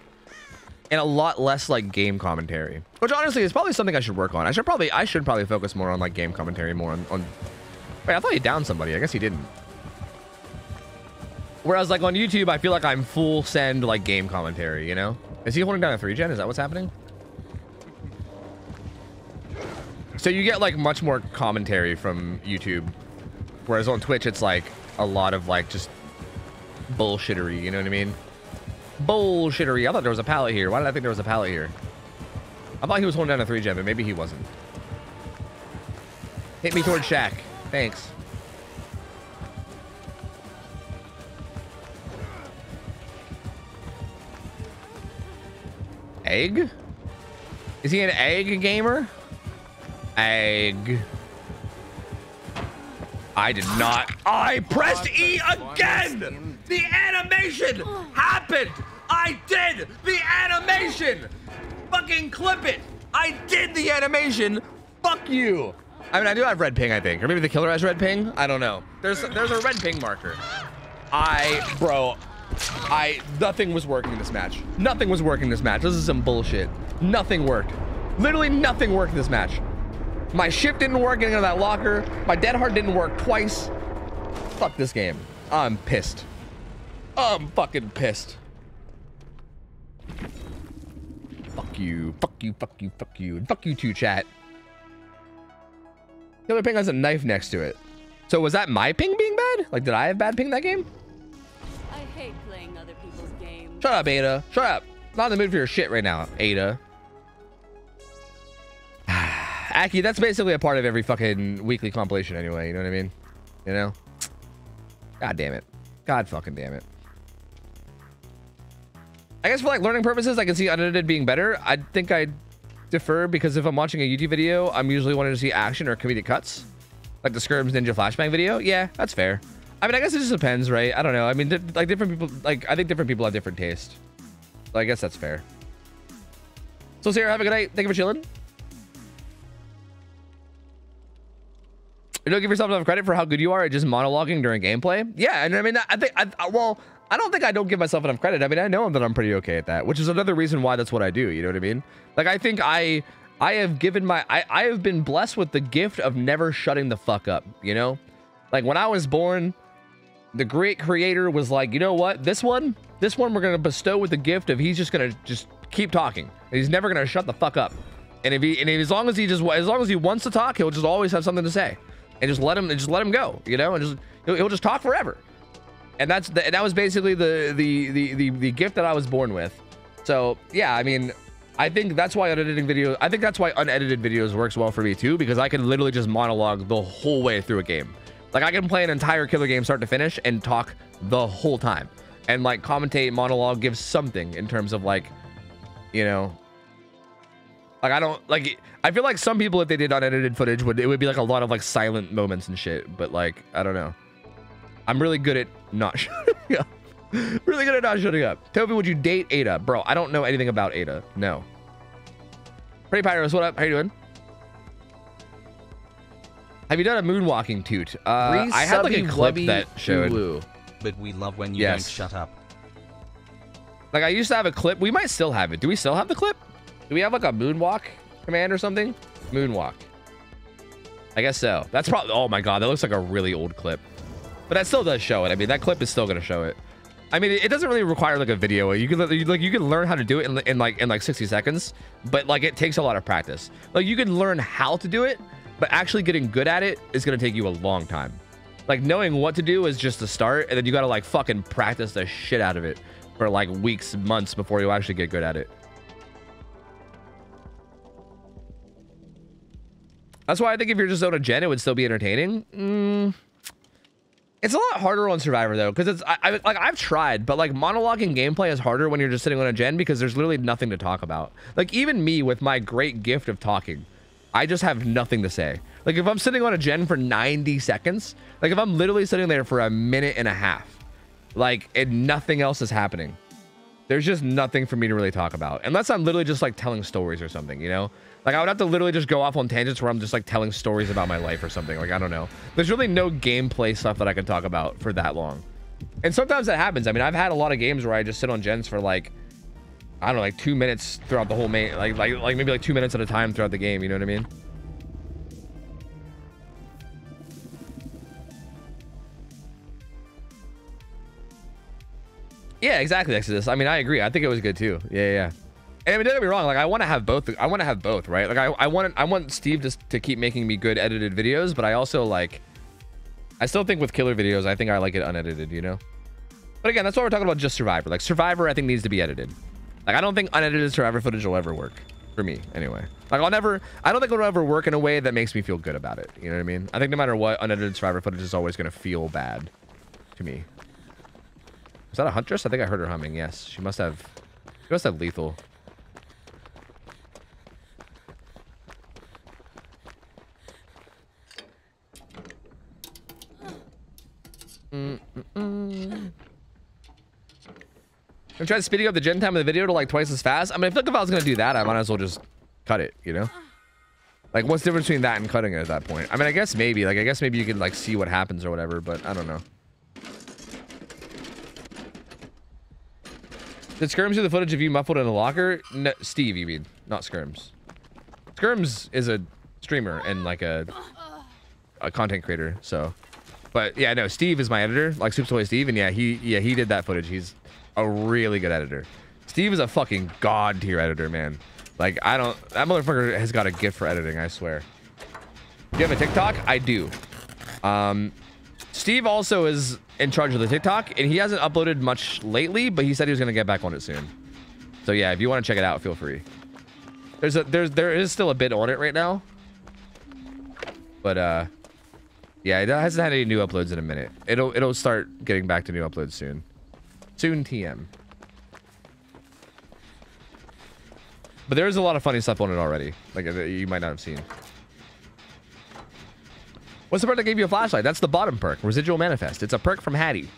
and a lot less like game commentary. Which honestly is probably something I should work on. I should probably I should probably focus more on like game commentary more on, on Wait, I thought he downed somebody. I guess he didn't. Whereas like on YouTube, I feel like I'm full send like game commentary, you know? Is he holding down a three gen? Is that what's happening? So you get like much more commentary from YouTube. Whereas on Twitch, it's like a lot of like just bullshittery, you know what I mean? Bullshittery. I thought there was a pallet here. Why did I think there was a pallet here? I thought he was holding down a three gen, but maybe he wasn't. Hit me towards Shack. Thanks. Egg? Is he an egg gamer? Egg. I did not. I pressed E again! The animation happened! I did the animation! Fucking clip it! I did the animation! Fuck you! I mean, I do have red ping, I think. Or maybe the killer has red ping? I don't know. There's there's a red ping marker. I, bro, I, nothing was working in this match. Nothing was working in this match. This is some bullshit. Nothing worked. Literally nothing worked in this match. My shift didn't work getting out of that locker. My dead hard didn't work twice. Fuck this game. I'm pissed. I'm fucking pissed. Fuck you. Fuck you. Fuck you. Fuck you. And fuck you too, chat. The other ping has a knife next to it. So was that my ping being bad? Like, did I have bad ping that game? Hate playing other people's games. Shut up, Ada. Shut up. Not in the mood for your shit right now, Ada. Aki, that's basically a part of every fucking weekly compilation anyway, you know what I mean? You know? God damn it. God fucking damn it. I guess for like learning purposes, I can see unedited being better. I think I defer because if I'm watching a YouTube video, I'm usually wanting to see action or comedic cuts. Like the Skirms Ninja Flashbang video. Yeah, that's fair. I mean, I guess it just depends, right? I don't know. I mean, like different people, like I think different people have different taste. So I guess that's fair. So Sarah, have a good night. Thank you for chilling. You don't give yourself enough credit for how good you are at just monologuing during gameplay. Yeah, and I mean, I think, I, well, I don't think I don't give myself enough credit. I mean, I know that I'm pretty okay at that, which is another reason why that's what I do. You know what I mean? Like, I think I, I have given my I, I have been blessed with the gift of never shutting the fuck up, you know? Like when I was born, the great creator was like, you know what? This one, this one we're gonna bestow with the gift of he's just gonna just keep talking. He's never gonna shut the fuck up. And if he and as long as he just as long as he wants to talk, he'll just always have something to say. And just let him just let him go, you know, and just he'll, he'll just talk forever. And that's the, and that was basically the, the the the the gift that I was born with. So yeah, I mean, I think that's why unediting video. I think that's why unedited videos works well for me too, because I can literally just monologue the whole way through a game. Like I can play an entire killer game start to finish and talk the whole time, and like commentate, monologue, give something in terms of like, you know, like I don't like. I feel like some people, if they did unedited footage, would it would be like a lot of like silent moments and shit. But like I don't know. I'm really good at not shutting up. really good at not shutting up. Toby, would you date Ada? Bro, I don't know anything about Ada. No. Pretty Pyros, what up? How you doing? Have you done a moonwalking toot? Uh, I had like a clip that showed. But we love when you yes. don't shut up. Like I used to have a clip. We might still have it. Do we still have the clip? Do we have like a moonwalk command or something? Moonwalk. I guess so. That's probably. Oh my god, that looks like a really old clip. But that still does show it. I mean, that clip is still gonna show it. I mean, it doesn't really require like a video. You can like you can learn how to do it in, in like in like 60 seconds, but like it takes a lot of practice. Like you can learn how to do it, but actually getting good at it is gonna take you a long time. Like knowing what to do is just the start, and then you gotta like fucking practice the shit out of it for like weeks, months before you actually get good at it. That's why I think if you're just on a gen, it would still be entertaining. Mm. It's a lot harder on Survivor though, because it's I, I, like I've tried, but like monologuing gameplay is harder when you're just sitting on a gen because there's literally nothing to talk about. Like even me with my great gift of talking, I just have nothing to say. Like if I'm sitting on a gen for 90 seconds, like if I'm literally sitting there for a minute and a half, like and nothing else is happening, there's just nothing for me to really talk about unless I'm literally just like telling stories or something, you know. Like I would have to literally just go off on tangents where I'm just like telling stories about my life or something. Like I don't know. There's really no gameplay stuff that I can talk about for that long. And sometimes that happens. I mean, I've had a lot of games where I just sit on gens for like I don't know, like 2 minutes throughout the whole main like like like maybe like 2 minutes at a time throughout the game, you know what I mean? Yeah, exactly, Exodus. I mean, I agree. I think it was good too. Yeah, yeah. And I mean, don't get me wrong. Like, I want to have both. I want to have both, right? Like, I, I want I want Steve to to keep making me good edited videos, but I also like. I still think with killer videos, I think I like it unedited. You know. But again, that's why we're talking about just Survivor. Like Survivor, I think needs to be edited. Like, I don't think unedited Survivor footage will ever work for me, anyway. Like, I'll never. I don't think it'll ever work in a way that makes me feel good about it. You know what I mean? I think no matter what, unedited Survivor footage is always gonna feel bad to me. Is that a huntress? I think I heard her humming. Yes, she must have. She must have lethal. Mm -mm. Trying to speeding up the gen time of the video to like twice as fast. I mean, I feel like if I was gonna do that, I might as well just cut it, you know? Like, what's the difference between that and cutting it at that point? I mean, I guess maybe. Like, I guess maybe you can like see what happens or whatever, but I don't know. Did Skirms do the footage of you muffled in a locker? No, Steve, you mean, not Skirms. Skirms is a streamer and like a a content creator, so but yeah, no, Steve is my editor, like Toy Steve, and yeah, he yeah he did that footage. He's a really good editor. Steve is a fucking god tier editor, man. Like I don't, that motherfucker has got a gift for editing. I swear. Do you have a TikTok? I do. Um, Steve also is in charge of the TikTok, and he hasn't uploaded much lately, but he said he was gonna get back on it soon. So yeah, if you want to check it out, feel free. There's a there's there is still a bit on it right now, but uh, yeah, it hasn't had any new uploads in a minute. It'll it'll start getting back to new uploads soon. Soon TM. But there is a lot of funny stuff on it already. Like uh, you might not have seen. What's the perk that gave you a flashlight? That's the bottom perk, Residual Manifest. It's a perk from Haddie.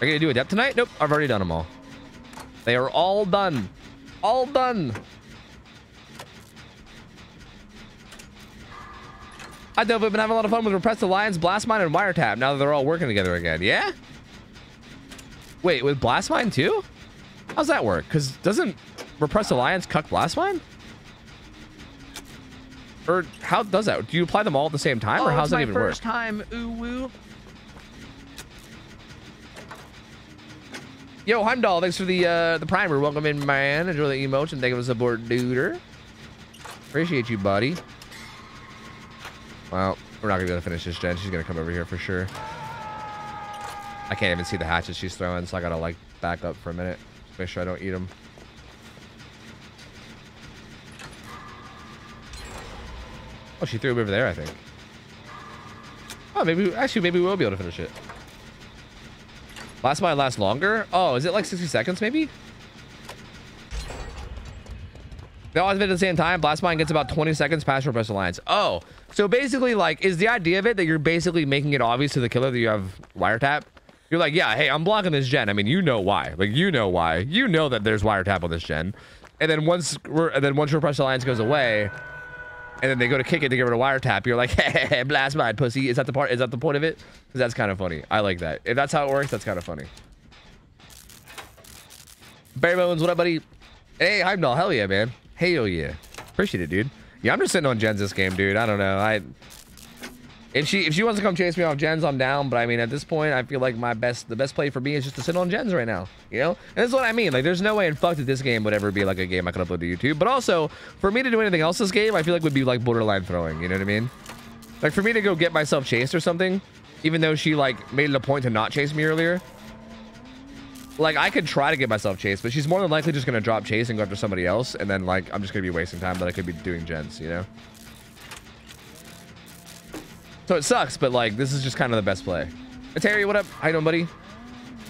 Are you gonna do a depth tonight? Nope, I've already done them all. They are all done. All done. I know we've been having a lot of fun with Repressed Alliance, Blast Mine, and Wiretap now that they're all working together again. Yeah? Wait, with Blast Mine too? How's that work? Because doesn't Repressed Alliance cuck Blast Mine? Or how does that? Do you apply them all at the same time, or Oh, how's it's that my even first time. Ooh woo. Yo, Heimdall, thanks for the uh, the primer. Welcome in, man. Enjoy the emotes and thank you for the support, duder. Appreciate you, buddy. Well, we're not gonna be able to finish this gen. She's gonna come over here for sure. I can't even see the hatchets she's throwing, so I gotta like back up for a minute. Make sure I don't eat them. Oh, she threw him over there, I think. Oh, maybe actually maybe we'll be able to finish it. Last mine lasts longer? Oh, is it like 60 seconds maybe? They always been at the same time. Blast mine gets about 20 seconds past Repressed Alliance. Oh, so basically, like, is the idea of it that you're basically making it obvious to the killer that you have wiretap? You're like, yeah, hey, I'm blocking this gen. I mean, you know why. Like, you know why. You know that there's wiretap on this gen. And then once, and then once Repressed Alliance goes away, and then they go to kick it to get rid of wiretap, you're like, hey, hey, blast mine, pussy. Is that the part? Is that the point of it? Because that's kind of funny. I like that. If that's how it works, that's kind of funny. Barry Bones, what up, buddy? Hey, Heimdall, hell yeah, man. Hell yeah. Appreciate it, dude. Yeah, I'm just sitting on gens this game, dude. I don't know. I if she if she wants to come chase me off gens, I'm down. But I mean, at this point, I feel like my best the best play for me is just to sit on gens right now. You know, and that's what I mean. Like, there's no way in fuck that this game would ever be like a game I could upload to YouTube. But also, for me to do anything else this game, I feel like would be like borderline throwing. You know what I mean? Like for me to go get myself chased or something, even though she like made it a point to not chase me earlier. Like I could try to get myself chased, but she's more than likely just gonna drop chase and go after somebody else, and then like I'm just gonna be wasting time that I could be doing gens, you know. So it sucks, but like this is just kind of the best play. Hey, Terry, what up? You doing, buddy?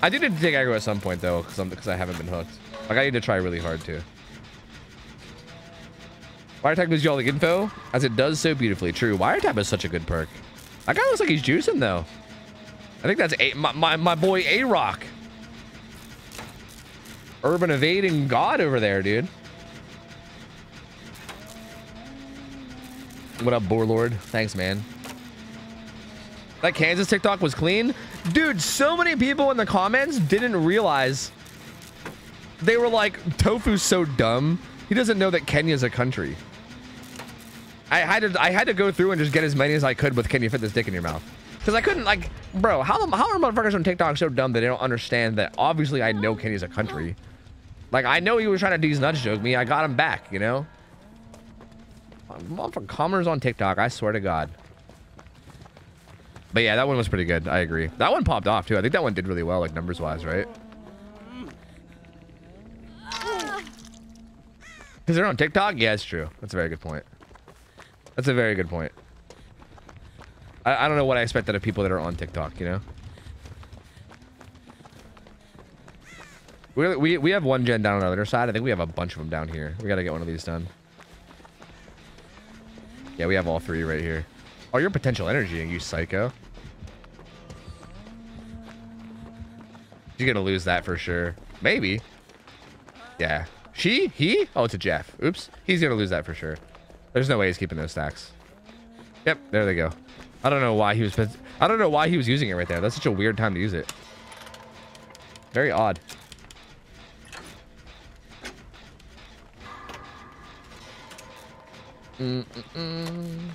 I do need to take aggro at some point though, because because I haven't been hooked. Like I need to try really hard too. Wiretap gives you all the info, as it does so beautifully. True, Wiretap is such a good perk. That guy looks like he's juicing though. I think that's a my, my, my boy A-Rock. Urban evading god over there, dude. What up, Boarlord? Thanks, man. That Kansas TikTok was clean. Dude, so many people in the comments didn't realize. They were like, Tofu's so dumb. He doesn't know that Kenya's a country. I had to I had to go through and just get as many as I could with Can you fit this dick in your mouth? Because I couldn't like, bro, how how are motherfuckers on TikTok so dumb that they don't understand that obviously I know Kenya's a country. Like I know he was trying to do these nuts joke me. I got him back, you know? Motherfucking commoners on TikTok, I swear to God. But yeah, that one was pretty good. I agree. That one popped off too. I think that one did really well, like numbers wise, right? Because they're on TikTok? Yeah, it's true. That's a very good point. That's a very good point. I, I don't know what I expect out of people that are on TikTok, you know? We, we, we have one gen down on the other side. I think we have a bunch of them down here. We got to get one of these done. Yeah, we have all three right here. Oh, your potential energy, you psycho. You're going to lose that for sure. Maybe. Yeah. She? He? Oh, it's a Jeff. Oops. He's going to lose that for sure. There's no way he's keeping those stacks. Yep, there they go. I don't know why he was I don't know why he was using it right there. That's such a weird time to use it. Very odd. Mm -mm.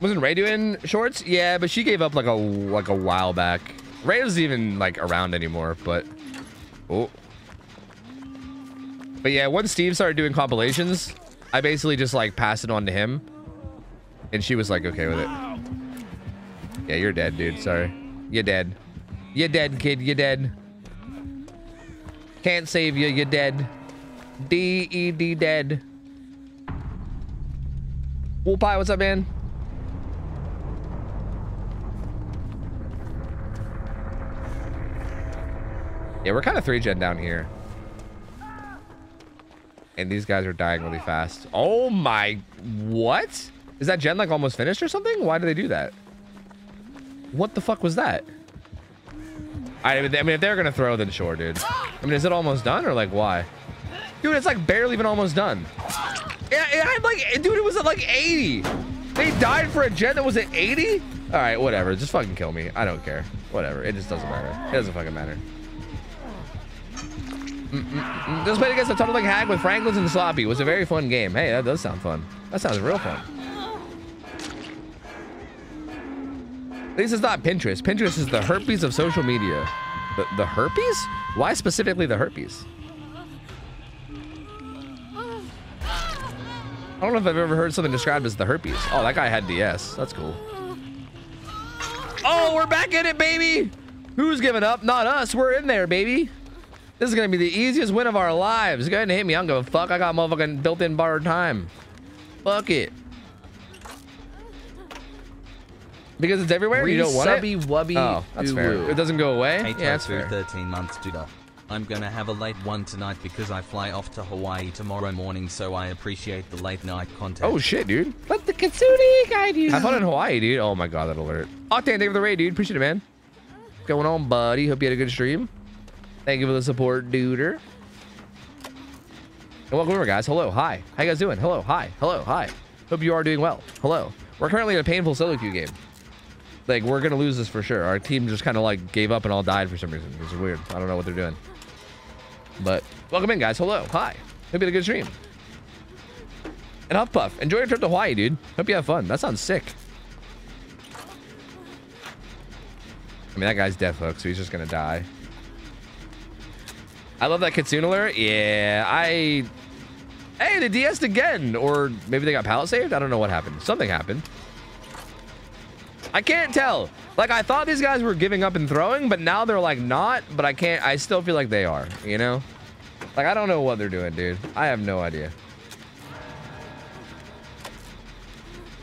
Wasn't Ray doing shorts? Yeah, but she gave up like a like a while back. Ray isn't even like around anymore, but oh. But yeah, once Steve started doing compilations, I basically just like passed it on to him. And she was like okay with it. Yeah, you're dead, dude. Sorry. You're dead. You're dead, kid. You're dead. Can't save you. You're dead. D-E-D dead. Woolpie, what's up, man? Yeah, we're kind of three gen down here. And these guys are dying really fast. Oh my, what? Is that gen like almost finished or something? Why do they do that? What the fuck was that? I, I mean, if they're gonna throw, then sure, dude. I mean, is it almost done or like why? Dude, it's like barely even almost done. Yeah, I'm like, dude, it was at like 80. They died for a gen that was at 80? All right, whatever. Just fucking kill me. I don't care. Whatever. It just doesn't matter. It doesn't fucking matter. Mm, Just played against a Total Like Hack with Franklin's and Sloppy. It was a very fun game. Hey, that does sound fun. That sounds real fun. This is not Pinterest. Pinterest is the herpes of social media. The, the herpes? Why specifically the herpes? I don't know if I've ever heard something described as the herpes. Oh, that guy had DS. That's cool. Oh, we're back in it, baby. Who's giving up? Not us. We're in there, baby. This is going to be the easiest win of our lives. Go ahead and hit me. I don't give a fuck. I got motherfucking built-in borrowed time. Fuck it. Because it's everywhere? You don't want it? Resubby wubby Oh, that's fair. It doesn't go away? Yeah, that's Tofu, fair. 13 months Judah. I'm gonna have a late one tonight because I fly off to Hawaii tomorrow morning, so I appreciate the late night content. Oh, shit, dude. Let the Kitsune guide you. Have fun in Hawaii, dude. Oh, my God, that alert. Octane, thank you for the raid, dude. Appreciate it, man. What's going on, buddy? Hope you had a good stream. Thank you for the support, duder. And welcome over, guys. Hello, hi. How you guys doing? Hello, hi. Hello, hi. Hope you are doing well. Hello. We're currently in a painful solo queue game. Like, we're going to lose this for sure. Our team just kind of, like, gave up and all died for some reason. It's weird. I don't know what they're doing. But welcome in, guys. Hello, hi. Hope you had a good stream. And Huff Puff, enjoy your trip to Hawaii, dude. Hope you have fun. That sounds sick. I mean, that guy's death hook, so he's just gonna die. I love that Kitsune alert. Yeah, I... Hey, they DS'd again. Or maybe they got pallet saved? I don't know what happened. Something happened. I can't tell. Like, I thought these guys were giving up and throwing, but now they're, like, not. But I can't... I still feel like they are, you know? Like, I don't know what they're doing, dude. I have no idea.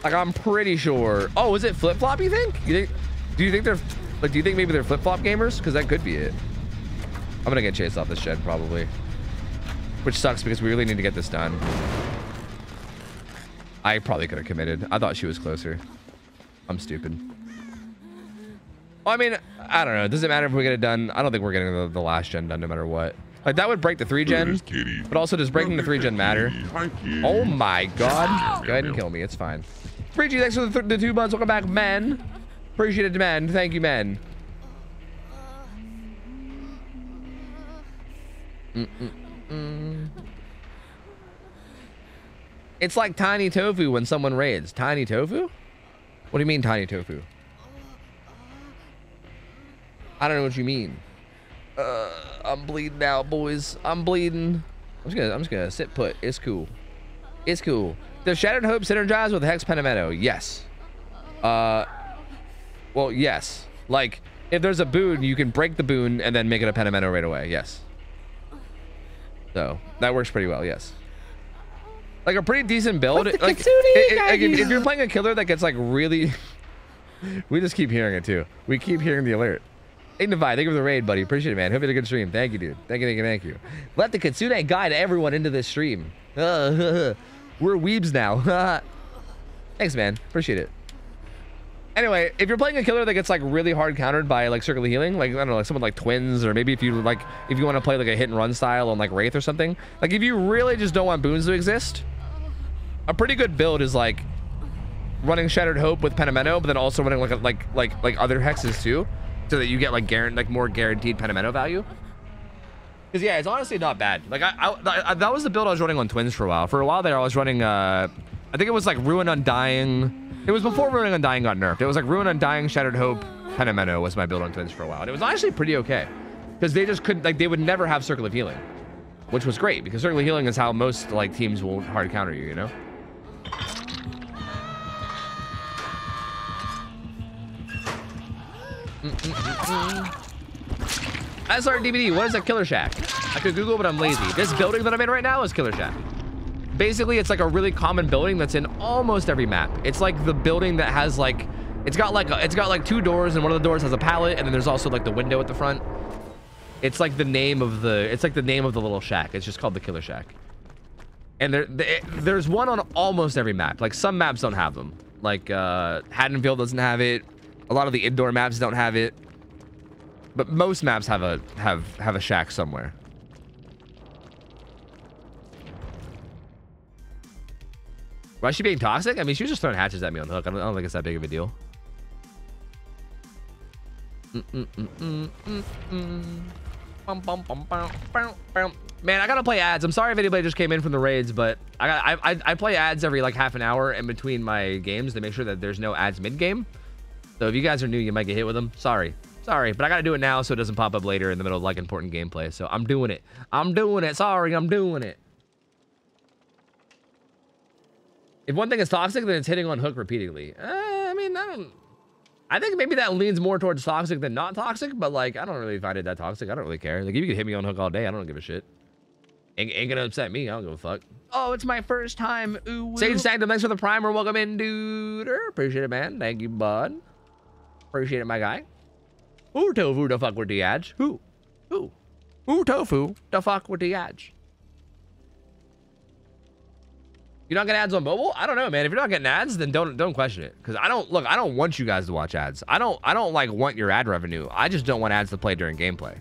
Like, I'm pretty sure... Oh, is it flip-flop, you think? You think... Do you think they're... Like, do you think maybe they're flip-flop gamers? Because that could be it. I'm gonna get chased off this shed, probably. Which sucks, because we really need to get this done. I probably could have committed. I thought she was closer. I'm stupid. Well, I mean, I don't know. Does it matter if we get it done? I don't think we're getting the, the last gen done no matter what. Like, that would break the 3 gen. But also, does breaking the 3 gen matter? Oh my god. Go ahead and kill me. It's fine. Preachy, thanks for the, th the two months. Welcome back, men. Appreciate it, man. Thank you, man. Mm-mm-mm. It's like tiny tofu when someone raids. Tiny tofu? What do you mean, tiny tofu? I don't know what you mean. Uh, I'm bleeding out, boys. I'm bleeding. I'm just gonna, I'm just gonna sit put. It's cool. It's cool. Does Shattered Hope synergize with Hex Pentimento? Yes. Uh, well, yes. Like, if there's a boon, you can break the boon and then make it a Pentimento right away. Yes. So that works pretty well. Yes. Like a pretty decent build. Like, it- it- like, if you're playing a killer that gets like really, we just keep hearing it too. We keep hearing the alert. Ignify, thank you for the raid, buddy. Appreciate it, man. Hope you had a good stream. Thank you, dude. Thank you, thank you, thank you. Let the Kitsune guide everyone into this stream. we're weebs now. Thanks, man. Appreciate it. Anyway, if you're playing a killer that gets like really hard countered by like circular healing, like I don't know, like someone like twins, or maybe if you like if you want to play like a hit and run style on like Wraith or something, like if you really just don't want boons to exist, a pretty good build is like running Shattered Hope with Pentimento, but then also running like like like like other hexes too, so that you get like like more guaranteed Pentimento value. Because yeah, it's honestly not bad. Like I, I, I- that was the build I was running on Twins for a while. For a while there, I was running. uh I think it was like Ruin Undying. It was before Ruin Undying got nerfed. It was like Ruin Undying, Shattered Hope, Pentimento was my build on Twins for a while, and it was actually pretty okay. Because they just couldn't like they would never have Circle of Healing, which was great because Circle of Healing is how most like teams will hard counter you. You know. Mm, mm, mm, SRDVD, what is a Killer Shack? I could Google, but I'm lazy. This building that I'm in right now is Killer Shack. Basically, it's like a really common building that's in almost every map. It's like the building that has like, it's got like, it's got like two doors, and one of the doors has a pallet, and then there's also like the window at the front. It's like the name of the, it's like the name of the little shack. It's just called the Killer Shack. And there, there- there's one on almost every map. Like some maps don't have them. Like uh, Haddonfield doesn't have it. A lot of the indoor maps don't have it. But most maps have a have have a shack somewhere. Why is she being toxic? I mean, she was just throwing hatchets at me on the hook. I don't, I don't think it's that big of a deal. Man, I gotta play ads. I'm sorry if anybody just came in from the raids, but I got I, I, I play ads every like half an hour in between my games to make sure that there's no ads mid game. So if you guys are new, you might get hit with them. Sorry, sorry, but I gotta do it now so it doesn't pop up later in the middle of like important gameplay. So I'm doing it. I'm doing it. Sorry, I'm doing it. If one thing is toxic, then it's hitting on hook repeatedly. Uh, I mean, I don't. I think maybe that leans more towards toxic than not toxic, but like I don't really find it that toxic. I don't really care. Like if you could hit me on hook all day, I don't give a shit. Ain't, ain't gonna upset me. I don't give a fuck. Oh, it's my first time. Ooh. Sage Sanctum, thanks for the primer. Welcome in, dude. Appreciate it, man. Thank you, bud. Appreciate it, my guy. Who tofu the fuck with the edge? Who? Who? Who tofu the fuck with the edge? You're not getting ads on mobile? I don't know, man. If you're not getting ads, then don't don't question it. Because I don't look. I don't want you guys to watch ads. I don't. I don't like want your ad revenue. I just don't want ads to play during gameplay.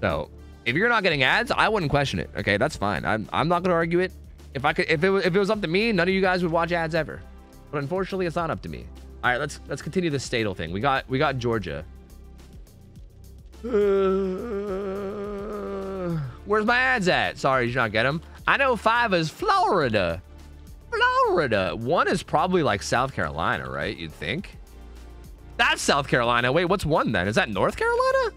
So if you're not getting ads, I wouldn't question it. Okay, that's fine. I'm I'm not gonna argue it. If I could, if it was if it was up to me, none of you guys would watch ads ever. But unfortunately, it's not up to me. All right, let's let's continue the statal thing. We got we got Georgia. Uh, where's my ads at? Sorry, did not get them? I know five is Florida. Florida. One is probably like South Carolina, right? You'd think. That's South Carolina. Wait, what's one then? Is that North Carolina?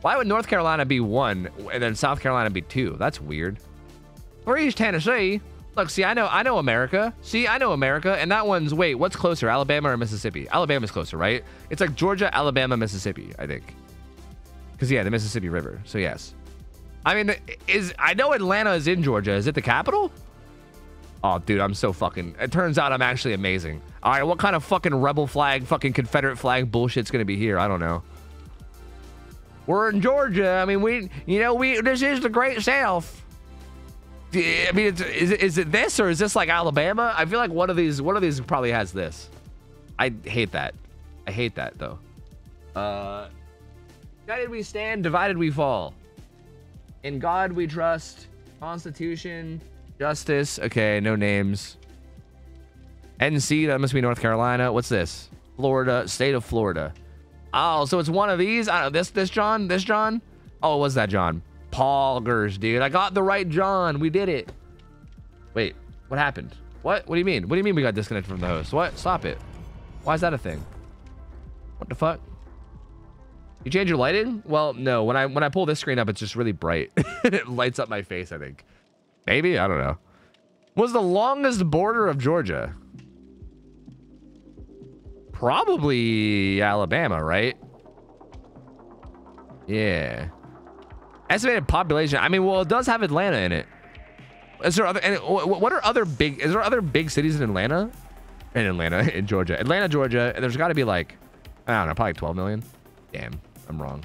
Why would North Carolina be one and then South Carolina be two? That's weird. Three's Tennessee. Look, see, I know, I know America. See, I know America, and that one's wait, what's closer, Alabama or Mississippi? Alabama's closer, right? It's like Georgia, Alabama, Mississippi, I think. Because yeah, the Mississippi River. So yes. I mean, is I know Atlanta is in Georgia. Is it the capital? Oh, dude, I'm so fucking. It turns out I'm actually amazing. All right, what kind of fucking rebel flag, fucking Confederate flag bullshit's gonna be here? I don't know. We're in Georgia. I mean, we, you know, we. This is the Great South. I mean, it's, is it this or is this like Alabama? I feel like one of these one of these probably has this. I hate that. I hate that though. Uh, united we stand, divided we fall. In God we trust. Constitution, justice. Okay, no names. NC, that must be North Carolina. What's this? Florida, state of Florida. Oh, so it's one of these? I don't know. This, this John? This John? Oh, it was that John. Poggers, dude. I got the right John. We did it. Wait, what happened? What? What do you mean? What do you mean we got disconnected from the host? What? Stop it. Why is that a thing? What the fuck? You change your lighting? Well, no. When I when I pull this screen up, it's just really bright. it lights up my face, I think. Maybe? I don't know. Was the longest border of Georgia? Probably Alabama, right? Yeah. Estimated population. I mean, well, it does have Atlanta in it. Is there other? And what are other big? Is there other big cities in Atlanta? In Atlanta, in Georgia, Atlanta, Georgia. There's got to be like, I don't know, probably 12 million. Damn, I'm wrong.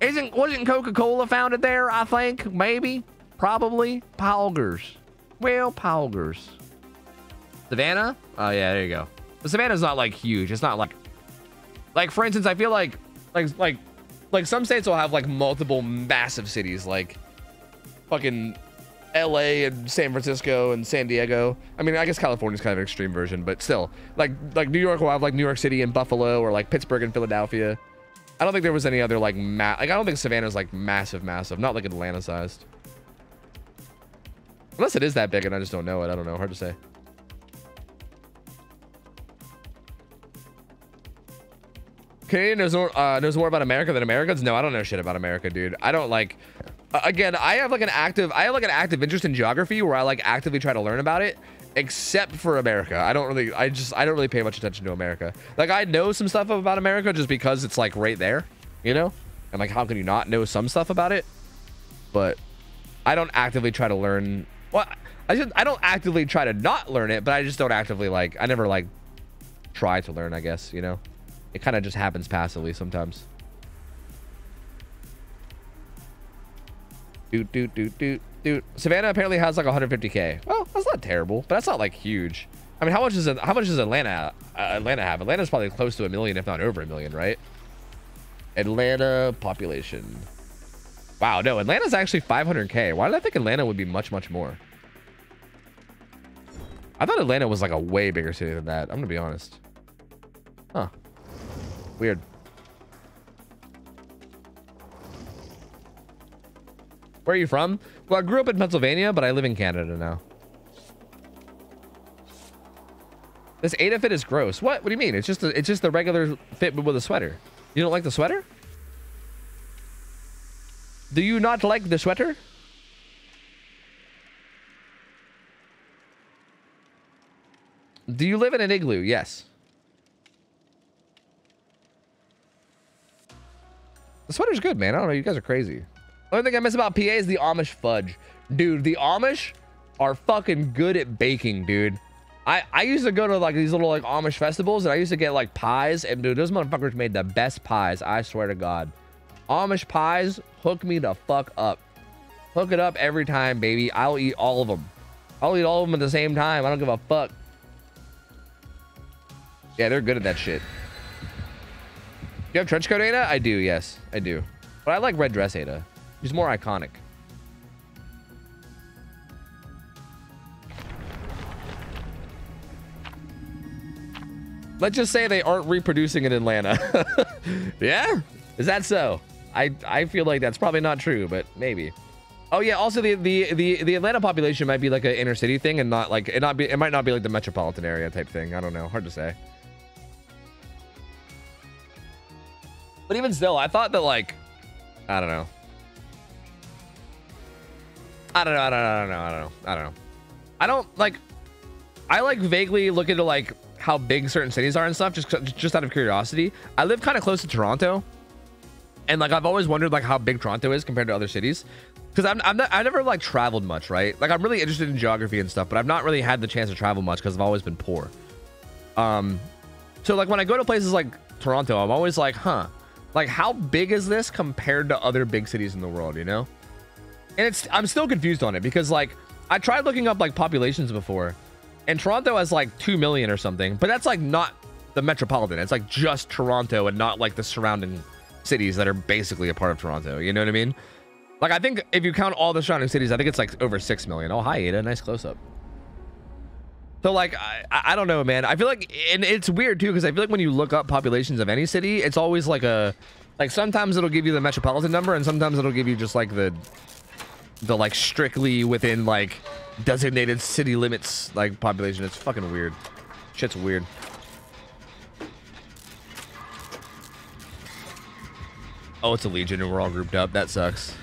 Isn't wasn't Coca-Cola founded there? I think maybe, probably. Palgers. Well, Palgers. Savannah. Oh yeah, there you go. Savannah's not like huge. It's not like, like for instance, I feel like, like, like like some states will have like multiple massive cities like fucking LA and San Francisco and San Diego. I mean, I guess California's kind of an extreme version, but still, like like New York will have like New York City and Buffalo or like Pittsburgh and Philadelphia. I don't think there was any other like ma like I don't think Savannah's like massive, massive, not like Atlanta sized. Unless it is that big and I just don't know it. I don't know. Hard to say. Canadian knows more, uh, knows more about America than Americans. No, I don't know shit about America, dude. I don't like. Again, I have like an active, I have like an active interest in geography where I like actively try to learn about it. Except for America, I don't really, I just, I don't really pay much attention to America. Like I know some stuff about America just because it's like right there, you know. And like, how can you not know some stuff about it? But I don't actively try to learn. Well, I just, I don't actively try to not learn it, but I just don't actively like. I never like try to learn. I guess you know. It kind of just happens passively sometimes. Doot, doot, doot, doot, doot. Savannah apparently has like 150k. Well, that's not terrible, but that's not like huge. I mean, how much is? How much does Atlanta uh, Atlanta have? Atlanta's probably close to a million, if not over a million, right? Atlanta population. Wow, no, Atlanta's actually 500k. Why did I think Atlanta would be much, much more? I thought Atlanta was like a way bigger city than that. I'm gonna be honest. Huh. Weird. Where are you from? Well, I grew up in Pennsylvania, but I live in Canada now. This Ada fit is gross. What? What do you mean? It's just a, it's just the regular fit with a sweater. You don't like the sweater? Do you not like the sweater? Do you live in an igloo? Yes. The sweater's good, man. I don't know. You guys are crazy. Only thing I miss about PA is the Amish fudge. Dude, the Amish are fucking good at baking, dude. I, I used to go to like these little like Amish festivals and I used to get like pies and dude, those motherfuckers made the best pies. I swear to God. Amish pies hook me the fuck up. Hook it up every time, baby. I'll eat all of them. I'll eat all of them at the same time. I don't give a fuck. Yeah, they're good at that shit. You have trench coat Ada? I do, yes. I do. But I like red dress Ada. She's more iconic. Let's just say they aren't reproducing in Atlanta. yeah? Is that so? I I feel like that's probably not true, but maybe. Oh yeah, also the the the, the Atlanta population might be like an inner city thing and not like it not be it might not be like the metropolitan area type thing. I don't know. Hard to say. But even still, I thought that like I don't know. I don't know. I don't know. I don't know. I don't know. I don't know. I don't like. I like vaguely look into like how big certain cities are and stuff, just just out of curiosity. I live kind of close to Toronto, and like I've always wondered like how big Toronto is compared to other cities, because I'm I'm not I never like traveled much, right? Like I'm really interested in geography and stuff, but I've not really had the chance to travel much because I've always been poor. Um, so like when I go to places like Toronto, I'm always like, huh, like how big is this compared to other big cities in the world, you know? And it's I'm still confused on it because like I tried looking up like populations before, and Toronto has like two million or something, but that's like not the metropolitan. It's like just Toronto and not like the surrounding cities that are basically a part of Toronto. You know what I mean? Like I think if you count all the surrounding cities, I think it's like over six million. Oh hi Ada, nice close up. So like I, I don't know, man. I feel like and it's weird too because I feel like when you look up populations of any city, it's always like a like sometimes it'll give you the metropolitan number and sometimes it'll give you just like the the like strictly within like designated city limits like population. It's fucking weird. Shit's weird. Oh, it's a legion and we're all grouped up. That sucks.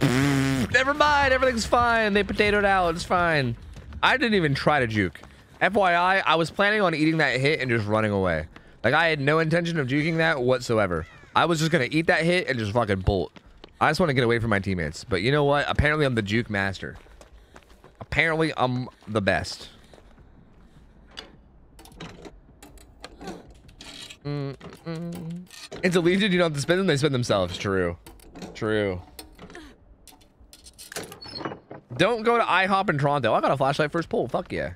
Never mind. Everything's fine. They potatoed out. It's fine. I didn't even try to juke. FYI, I was planning on eating that hit and just running away. Like, I had no intention of juking that whatsoever. I was just going to eat that hit and just fucking bolt. I just want to get away from my teammates. But you know what? Apparently, I'm the juke master. Apparently, I'm the best. Mm -mm. It's a legion. You don't have to spin them. They spin themselves. True. True. Don't go to IHOP in Toronto. I got a flashlight first pull. Fuck yeah.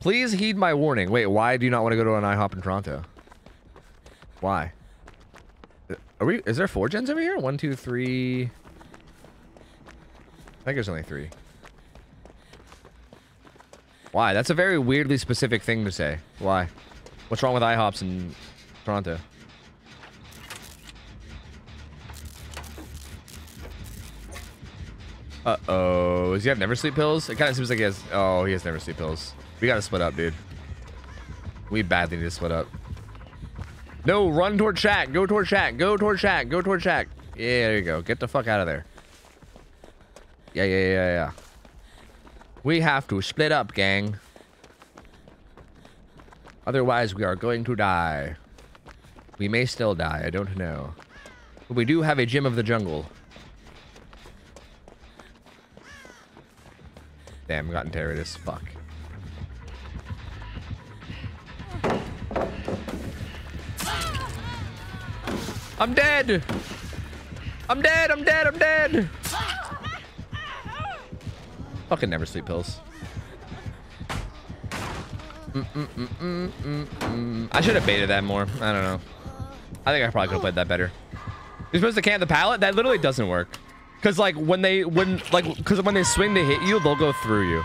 Please heed my warning. Wait, why do you not want to go to an IHOP in Toronto? Why? Are we? Is there four gens over here? One, two, three. I think there's only three. Why? That's a very weirdly specific thing to say. Why? What's wrong with IHOPs in Toronto? Uh-oh. Does he have never sleep pills? It kind of seems like he has... Oh, he has never sleep pills. We gotta split up, dude. We badly need to split up. No, run toward Shack. Go toward Shack. Go toward Shack. Go toward Shack. Yeah, there you go. Get the fuck out of there. Yeah, yeah, yeah, yeah. We have to split up, gang. Otherwise, we are going to die. We may still die. I don't know. But we do have a Gym of the jungle. Damn, gotten interrogated as fuck. I'm dead! I'm dead, I'm dead, I'm dead! Fucking never sleep pills. Mm -mm -mm I should have baited that more. I don't know. I think I probably could have played that better. You're supposed to camp the pallet? That literally doesn't work. Cause like when they when like cause when they swing to hit you, they'll go through you.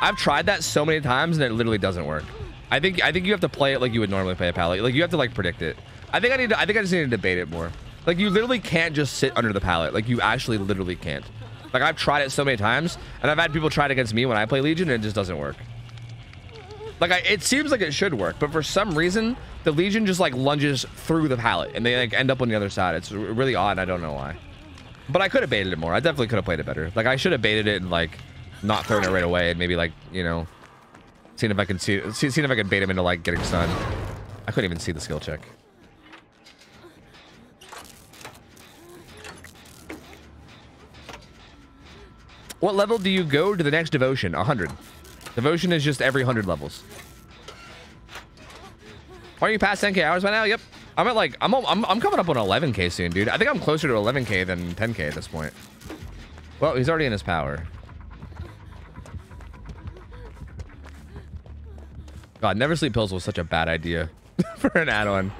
I've tried that so many times and it literally doesn't work. I think I think you have to play it like you would normally play a pallet. Like you have to like predict it. I think I need to, I think I just need to debate it more. Like you literally can't just sit under the pallet. Like you actually literally can't. Like I've tried it so many times and I've had people try it against me when I play Legion and it just doesn't work. Like I, it seems like it should work, but for some reason the Legion just like lunges through the pallet and they like end up on the other side. It's really odd. I don't know why. But I could have baited it more. I definitely could have played it better. Like I should have baited it and like not thrown it right away and maybe like, you know, seeing if I can see, see seeing if I could bait him into like getting stunned. I couldn't even see the skill check. What level do you go to the next devotion? 100. Devotion is just every 100 levels. Are you past 10k hours by now? Yep. I'm at like, I'm, I'm, I'm coming up on 11k soon, dude. I think I'm closer to 11k than 10k at this point. Well, he's already in his power. God, Never Sleep Pills was such a bad idea for an add-on.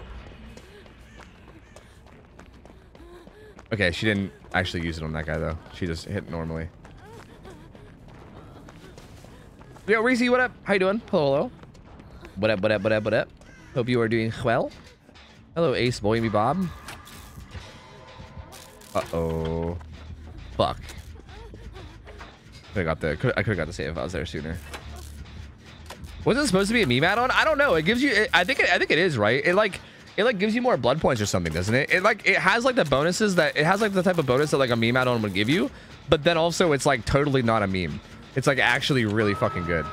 Okay, she didn't actually use it on that guy, though. She just hit normally. Yo, Reese, what up? How you doing? Hello, hello. What up, what up, what up, what up? Hope you are doing well. Hello, Ace Boy Me Bob. Uh-oh. Fuck. Have got the I could have got the save if I was there sooner. Was it supposed to be a meme add-on? I don't know. It gives you it, I think it, I think it is, right? It like it like gives you more blood points or something, doesn't it? It like it has like the bonuses that it has like the type of bonus that like a meme add-on would give you, but then also it's like totally not a meme. It's like actually really fucking good.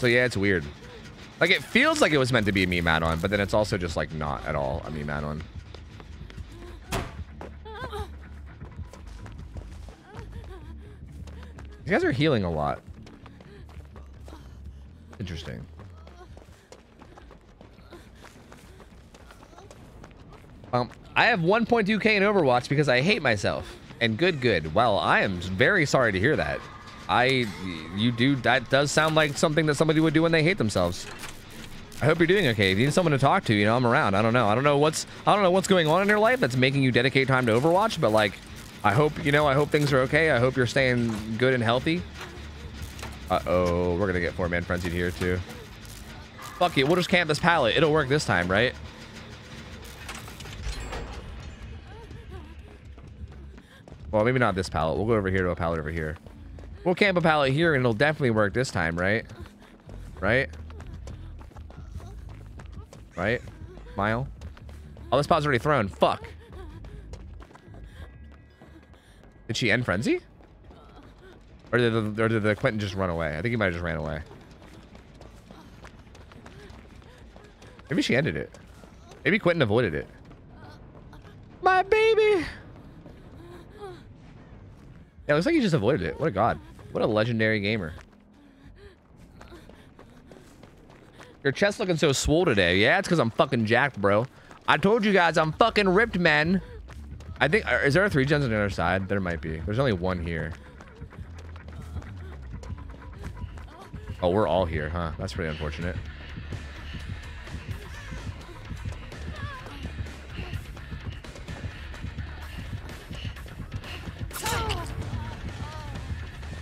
So yeah, it's weird. Like it feels like it was meant to be a meme add-on, but then it's also just like not at all a meme add-on. You guys are healing a lot. Interesting. Um, I have 1.2k in Overwatch because I hate myself. And good, good. Well, I am very sorry to hear that. I, you do, that does sound like something that somebody would do when they hate themselves. I hope you're doing okay. If you need someone to talk to, you know, I'm around. I don't know. I don't know what's, I don't know what's going on in your life that's making you dedicate time to Overwatch, but like, I hope, you know, I hope things are okay. I hope you're staying good and healthy. Uh-oh, we're gonna get four-man frenzied here too. Fuck it, we'll just camp this pallet. It'll work this time, right? Well, maybe not this pallet. We'll go over here to a pallet over here. We'll camp a pallet here and it'll definitely work this time, right? Right? Right? Mile? Oh, this pallet's already thrown. Fuck. Did she end Frenzy? Or did the, or did the Quentin just run away? I think he might have just ran away. Maybe she ended it. Maybe Quentin avoided it. My baby! Yeah, looks like he just avoided it. What a god. What a legendary gamer. Your chest looking so swole today. Yeah, it's because I'm fucking jacked, bro. I told you guys I'm fucking ripped, man. I think... Uh, is there a three gens on the other side? There might be. There's only one here. Oh, we're all here, huh? That's pretty unfortunate.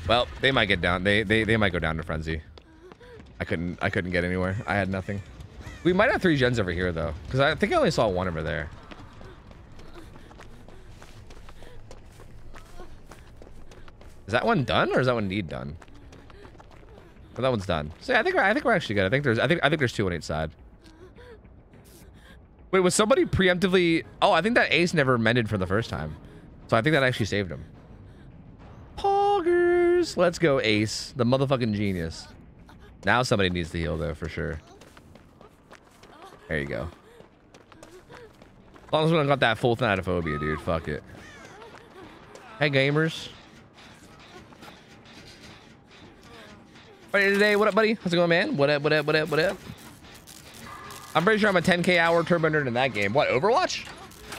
Well, they might get down. They they they might go down to frenzy. I couldn't I couldn't get anywhere. I had nothing. We might have three gens over here though, because I think I only saw one over there. Is that one done or is that one need done? But that one's done. So yeah, I think we're, I think we're actually good. I think there's I think I think there's two on each side. Wait, was somebody preemptively? Oh, I think that ace never mended for the first time, so I think that actually saved him. Let's go, ace, the motherfucking genius. Now somebody needs to heal though for sure. There you go. As long as we don't got that full thanatophobia, dude. Fuck it. Hey, gamers. Ready today? What up, buddy? How's it going, man? What up, what up, what up, what up? I'm pretty sure I'm a 10k hour turbo nerd in that game. What, Overwatch?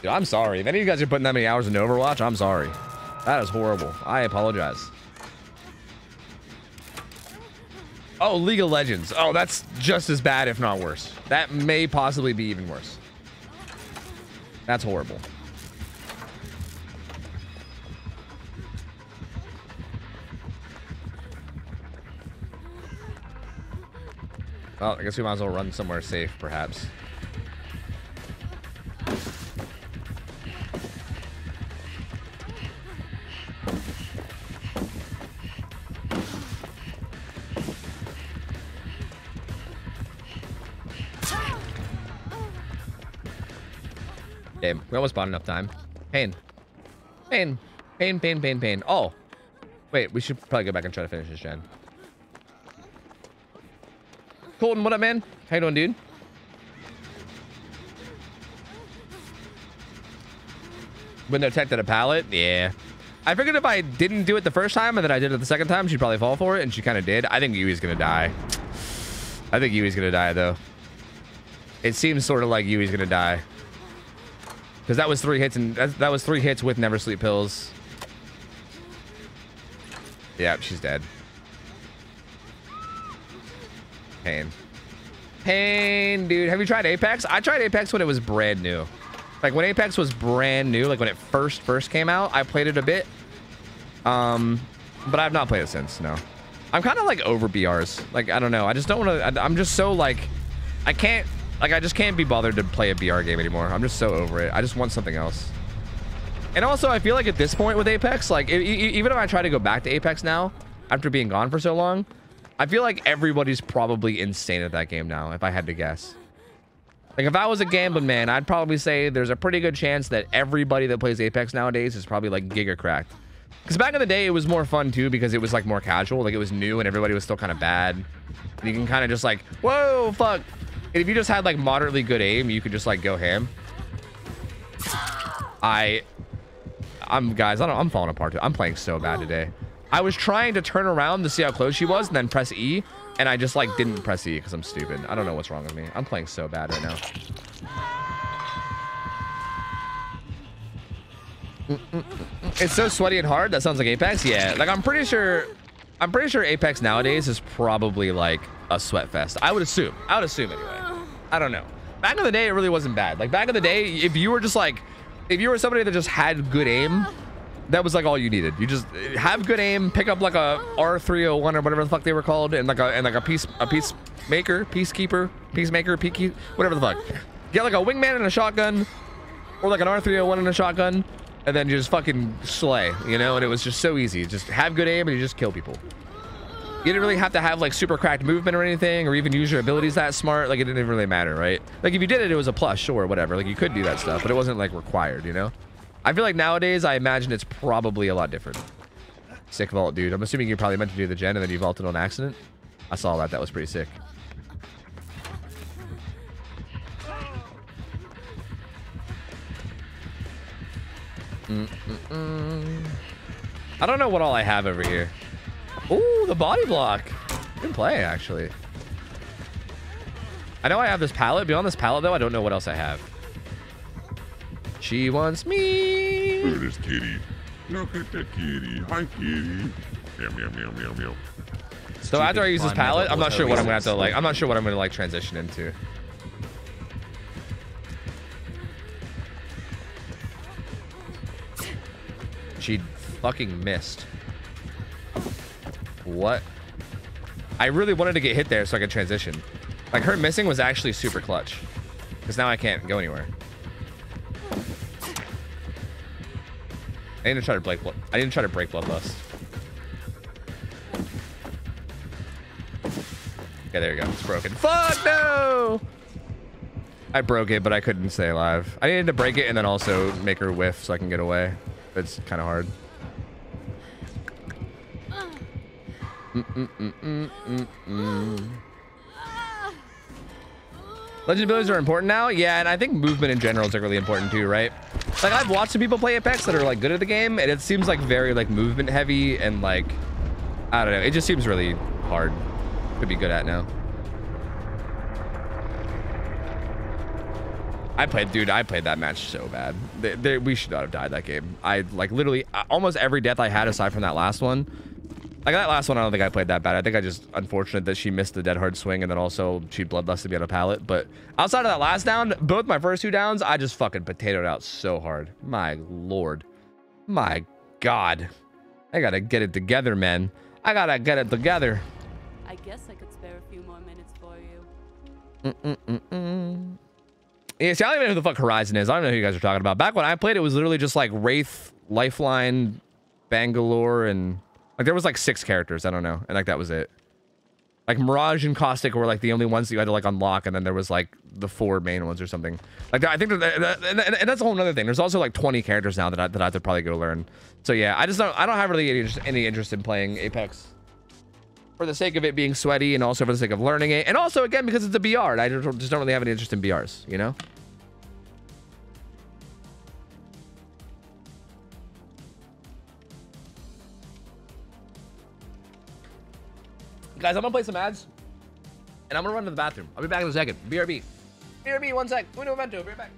Dude, I'm sorry. If any of you guys are putting that many hours into Overwatch, I'm sorry. That is horrible. I apologize. Oh, League of Legends. Oh, that's just as bad, if not worse. That may possibly be even worse. That's horrible. Well, I guess we might as well run somewhere safe, perhaps. Damn, we almost bought enough time. Pain. Pain. Pain, pain, pain, pain. Oh. Wait, we should probably go back and try to finish this gen. Colton, what up, man? How you doing, dude? When they're detected a pallet? Yeah. I figured if I didn't do it the first time and then I did it the second time, she'd probably fall for it, and she kind of did. I think Yui's gonna die. I think Yui's gonna die, though. It seems sort of like Yui's gonna die. Because that was three hits, and that, that was three hits with never sleep pills. Yeah, she's dead. Pain. Pain, dude. Have you tried Apex? I tried Apex when it was brand new. Like when Apex was brand new, like when it first first came out, I played it a bit. Um, but I've not played it since. No, I'm kind of like over BRs. Like I don't know. I just don't want to. I'm just so like, I can't. Like I just can't be bothered to play a BR game anymore. I'm just so over it. I just want something else. And also, I feel like at this point with Apex, like even if I try to go back to Apex now after being gone for so long, I feel like everybody's probably insane at that game now. If I had to guess. Like if I was a gambling man, I'd probably say there's a pretty good chance that everybody that plays Apex nowadays is probably like giga cracked. Because back in the day, it was more fun too because it was like more casual. Like it was new and everybody was still kind of bad. And you can kind of just like, whoa, fuck. If you just had like moderately good aim, you could just like go ham. I, I'm guys, I don't, I'm falling apart. Too. I'm playing so bad today. I was trying to turn around to see how close she was and then press E and I just like didn't press E because I'm stupid. I don't know what's wrong with me. I'm playing so bad right now. It's so sweaty and hard. That sounds like Apex. Yeah, like I'm pretty sure, I'm pretty sure Apex nowadays is probably like a sweat fest. I would assume. I would assume anyway. I don't know. Back in the day, it really wasn't bad. Like back in the day, if you were just like, if you were somebody that just had good aim, that was like all you needed. You just eh, have good aim, pick up like a R301 or whatever the fuck they were called, and like a and like a piece a peacemaker, peacekeeper, peacemaker, peaky, whatever the fuck. Get like a wingman and a shotgun, or like an R301 and a shotgun, and then just fucking slay, you know. And it was just so easy. Just have good aim and you just kill people. You didn't really have to have like super cracked movement or anything, or even use your abilities that smart. Like it didn't really matter, right? Like if you did it, it was a plus, sure, whatever. Like you could do that stuff, but it wasn't like required, you know. I feel like nowadays, I imagine it's probably a lot different. Sick vault, dude. I'm assuming you probably meant to do the gen and then you vaulted on accident. I saw that. That was pretty sick. Mm -mm -mm. I don't know what all I have over here. Ooh, the body block. Good play, actually. I know I have this pallet. Beyond this pallet, though, I don't know what else I have. She wants me. Look at this kitty. Look at the kitty. Hi, kitty. Meow, meow, meow, meow, meow. So after I use this pallet, I'm not sure what I'm gonna have to like. I'm not sure what I'm gonna like transition into. She fucking missed. What? I really wanted to get hit there so I could transition. Like her missing was actually super clutch. Because now I can't go anywhere. I need to try to break. I need to try to break bloodlust. Okay, there you go. It's broken. Fuck no! I broke it, but I couldn't stay alive. I needed to break it and then also make her whiff so I can get away. It's kind of hard. Mm -mm Legend abilities are important now. Yeah, and I think movement in general is like really important too, right? Like I've watched some people play Apex that are like good at the game, and it seems like very like movement heavy and like I don't know. It just seems really hard to be good at now. I played, dude. I played that match so bad. They, they, we should not have died that game. I like literally almost every death I had aside from that last one like that last one, I don't think I played that bad. I think I just unfortunate that she missed the dead hard swing and then also she bloodlusted me on a pallet. But outside of that last down, both my first two downs, I just fucking potatoed out so hard. My lord. My god. I gotta get it together, man. I gotta get it together. I guess I could spare a few more minutes for you. Mm-mm-mm-mm. Yeah, see, I don't even know who the fuck Horizon is. I don't know who you guys are talking about. Back when I played, it was literally just like Wraith, Lifeline, Bangalore, and like there was like six characters. I don't know, and like that was it. Like Mirage and Caustic were like the only ones that you had to like unlock, and then there was like the four main ones or something. Like I think that, and, and, that's a whole other thing. There's also like 20 characters now that I, that I have to probably go learn. So yeah, I just don't I don't have really any any interest in playing Apex for the sake of it being sweaty and also for the sake of learning it. And also, again, because it's a BR. And I just don't really have any interest in BRs, you know? Guys, I'm gonna play some ads, and I'm gonna run to the bathroom. I'll be back in a second. BRB. BRB, one sec. Uno momento. Be right back.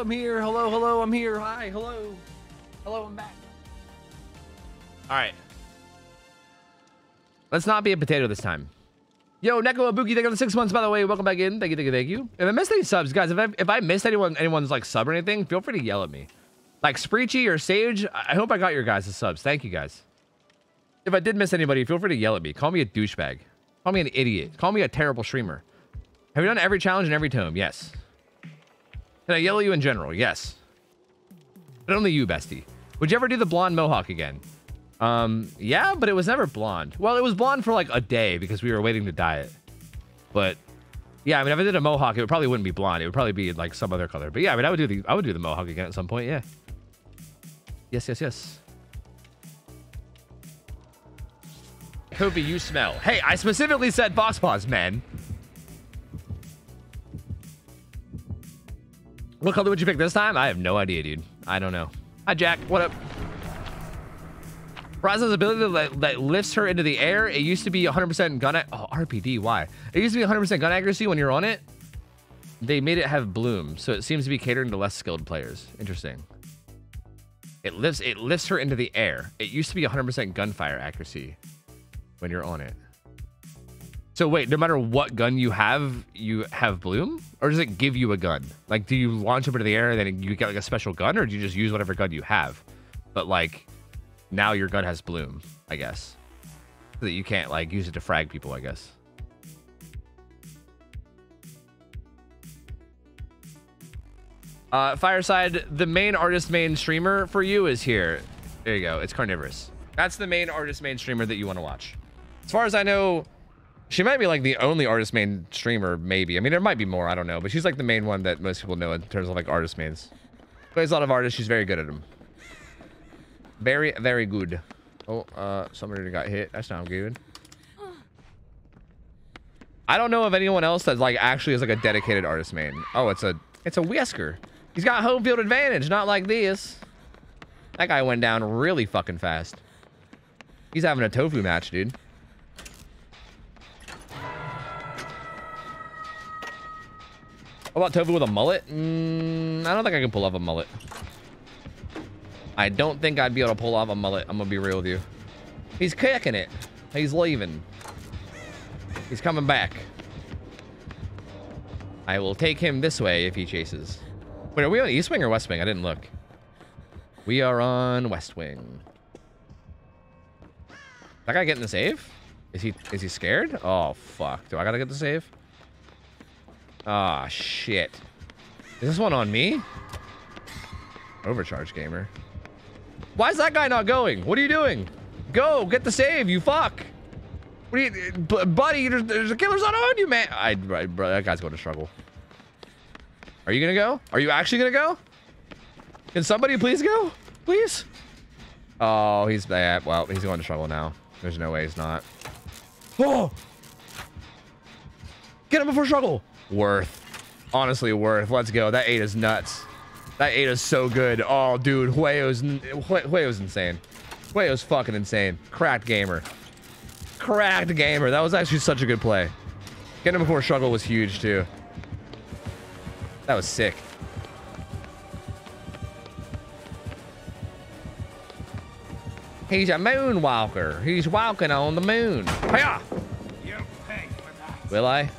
I'm here. Hello, hello, I'm here. Hi, hello. Hello, I'm back. All right. Let's not be a potato this time. Yo, Neko Abuki, thank you for the six months, by the way. Welcome back in. Thank you, thank you, thank you. If I missed any subs, guys, if I, if I missed anyone, anyone's like sub or anything, feel free to yell at me. Like Spreechy or Sage, I hope I got your guys' subs. Thank you, guys. If I did miss anybody, feel free to yell at me. Call me a douchebag. Call me an idiot. Call me a terrible streamer. Have you done every challenge in every tome? Yes. Can I yell at you in general? Yes. But only you, bestie. Would you ever do the blonde mohawk again? Um, yeah, but it was never blonde. Well, it was blonde for like a day because we were waiting to dye it. But yeah, I mean, if I did a mohawk, it probably wouldn't be blonde. It would probably be like some other color. But yeah, I mean, I would do the I would do the mohawk again at some point. Yeah. Yes, yes, yes. Kobe, you smell. Hey, I specifically said box paws, man. What color would you pick this time? I have no idea, dude. I don't know. Hi, Jack. What up? Raza's ability that, that, lifts her into the air. It used to be 100% gun... Oh, RPD. Why? It used to be 100% gun accuracy when you're on it. They made it have bloom, so it seems to be catering to less skilled players. Interesting. It lifts it lifts her into the air. It used to be 100% gunfire accuracy when you're on it. So wait, no matter what gun you have, you have bloom, or does it give you a gun? Like, do you launch up into the air and then you get like a special gun, or do you just use whatever gun you have? But like, now your gun has bloom, I guess, so that you can't like use it to frag people. I guess. Uh, Fireside, the main artist main streamer for you is here. There you go. It's Carnivorous. That's the main artist main streamer that you want to watch. As far as I know, she might be like the only artist main streamer, maybe. I mean, there might be more, I don't know. But she's like the main one that most people know in terms of like artist mains. Plays a lot of artists, she's very good at them. Very, very good. Oh, uh, somebody got hit. That's not good. I don't know of anyone else that like actually is like a dedicated artist main. Oh, it's a it's a Wesker. He's got home field advantage, not like this. That guy went down really fucking fast. He's having a tofu match, dude. What about Tofu with a mullet? Mm, I don't think I can pull off a mullet. I don't think I'd be able to pull off a mullet. I'm gonna be real with you. He's kicking it. He's leaving. He's coming back. I will take him this way if he chases. Wait, are we on East Wing or West Wing? I didn't look. We are on West Wing. That guy getting the save? Is he is he scared? Oh fuck. Do I gotta get the save? Ah shit. Is this one on me? Overcharge gamer. Why is that guy not going? What are you doing? Go, get the save, you fuck. What are you, buddy, there's, there's a killer's not on you, man. I, I, bro, that guy's going to struggle. Are you to go? Are you actually to go? Can somebody please go? Please? Oh, he's bad. Well, he's going to struggle now. There's no way he's not. Oh! Get him before struggle. Worth. Honestly, worth. Let's go. That eight is nuts. That eight is so good. Oh, dude. Hueo's, Hueo's insane. Hueo's fucking insane. Cracked gamer. Cracked gamer. That was actually such a good play. Getting him before struggle was huge, too. That was sick. He's a moonwalker. He's walking on the moon. Hiya! Will I?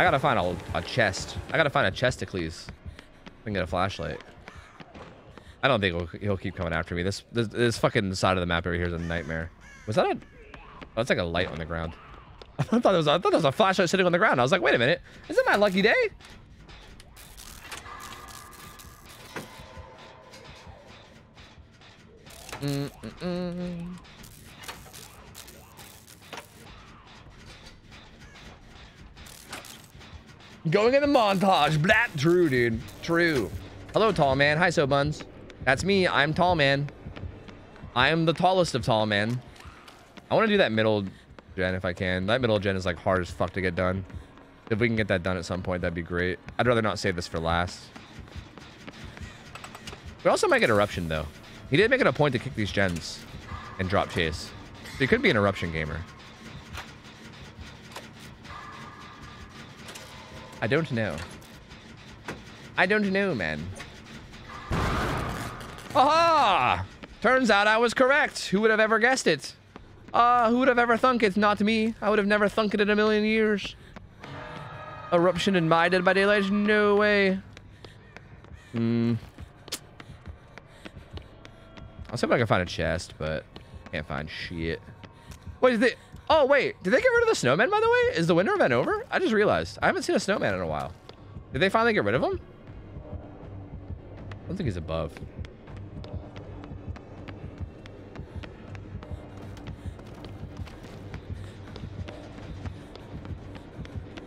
I gotta find a, a chest. I gotta find a chest, chesticles. I can get a flashlight. I don't think he'll, he'll, keep coming after me. This, this this fucking side of the map over here is a nightmare. Was that a? Oh, that's like a light on the ground. I thought there was a, I thought there was a flashlight sitting on the ground. I was like, wait a minute, is it my lucky day? Mm -mm -mm. Going in the montage. Blat. True, dude. True. Hello, tall man. Hi, so buns. That's me. I'm tall man. I am the tallest of tall men. I want to do that middle gen if I can. That middle gen is like hard as fuck to get done. If we can get that done at some point, that'd be great. I'd rather not save this for last. We also might get eruption though. He did make it a point to kick these gens and drop chase. So he could be an eruption gamer. I don't know. I don't know, man. Aha! Turns out I was correct. Who would have ever guessed it? Ah, uh, who would have ever thunk it? Not me. I would have never thunk it in a million years. Eruption in my Dead by Daylight? No way. Hmm. I'll see if I can find a chest, but can't find shit. What is is it? Oh, wait. Did they get rid of the snowman, by the way? Is the winter event over? I just realized. I haven't seen a snowman in a while. Did they finally get rid of him? I don't think he's above.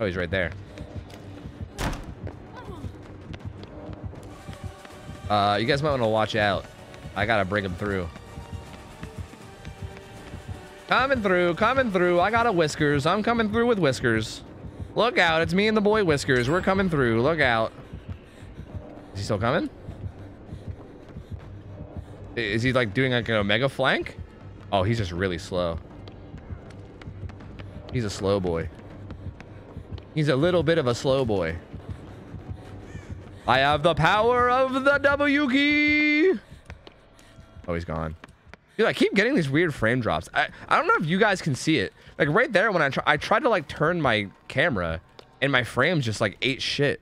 Oh, he's right there. Uh, you guys might want to watch out. I gotta bring him through. Coming through, coming through. I got a Whiskers. I'm coming through with Whiskers. Look out, it's me and the boy Whiskers. We're coming through. Look out. Is he still coming? Is he like doing like an Omega flank? Oh, he's just really slow. He's a slow boy. He's a little bit of a slow boy. I have the power of the W key. Oh, he's gone. Dude, I keep getting these weird frame drops. I, I don't know if you guys can see it. Like right there when I try I tried to like turn my camera and my frames just like ate shit.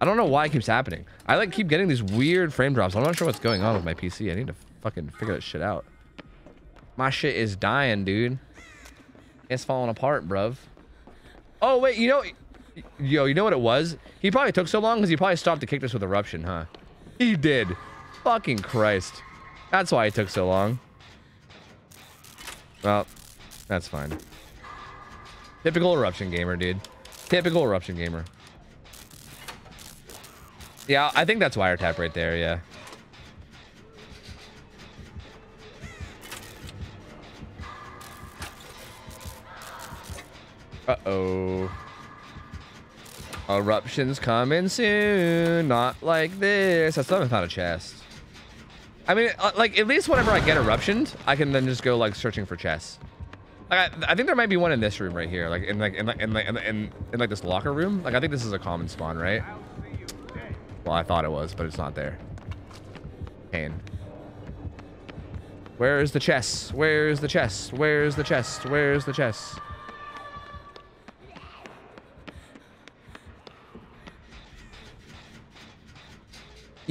I don't know why it keeps happening. I like keep getting these weird frame drops. I'm not sure what's going on with my PC. I need to fucking figure that shit out. My shit is dying, dude. It's falling apart, bruv. Oh, wait, you know... Yo, you know what it was? He probably took so long because he probably stopped to kick this with eruption, huh? He did. Fucking Christ. That's why it took so long. Well, that's fine. Typical eruption gamer, dude. Typical eruption gamer. Yeah, I think that's wiretap right there, yeah. Uh-oh. Eruptions coming soon. Not like this. I still haven't found a chest. I mean, uh, like, at least whenever I get eruptioned, I can then just go, like, searching for chests. Like, I, I think there might be one in this room right here. Like, in, like, in, like, in, in, in, in, like, this locker room. Like, I think this is a common spawn, right? Well, I thought it was, but it's not there. Pain. Where's the chest? Where's the chest? Where's the chest? Where's the chest?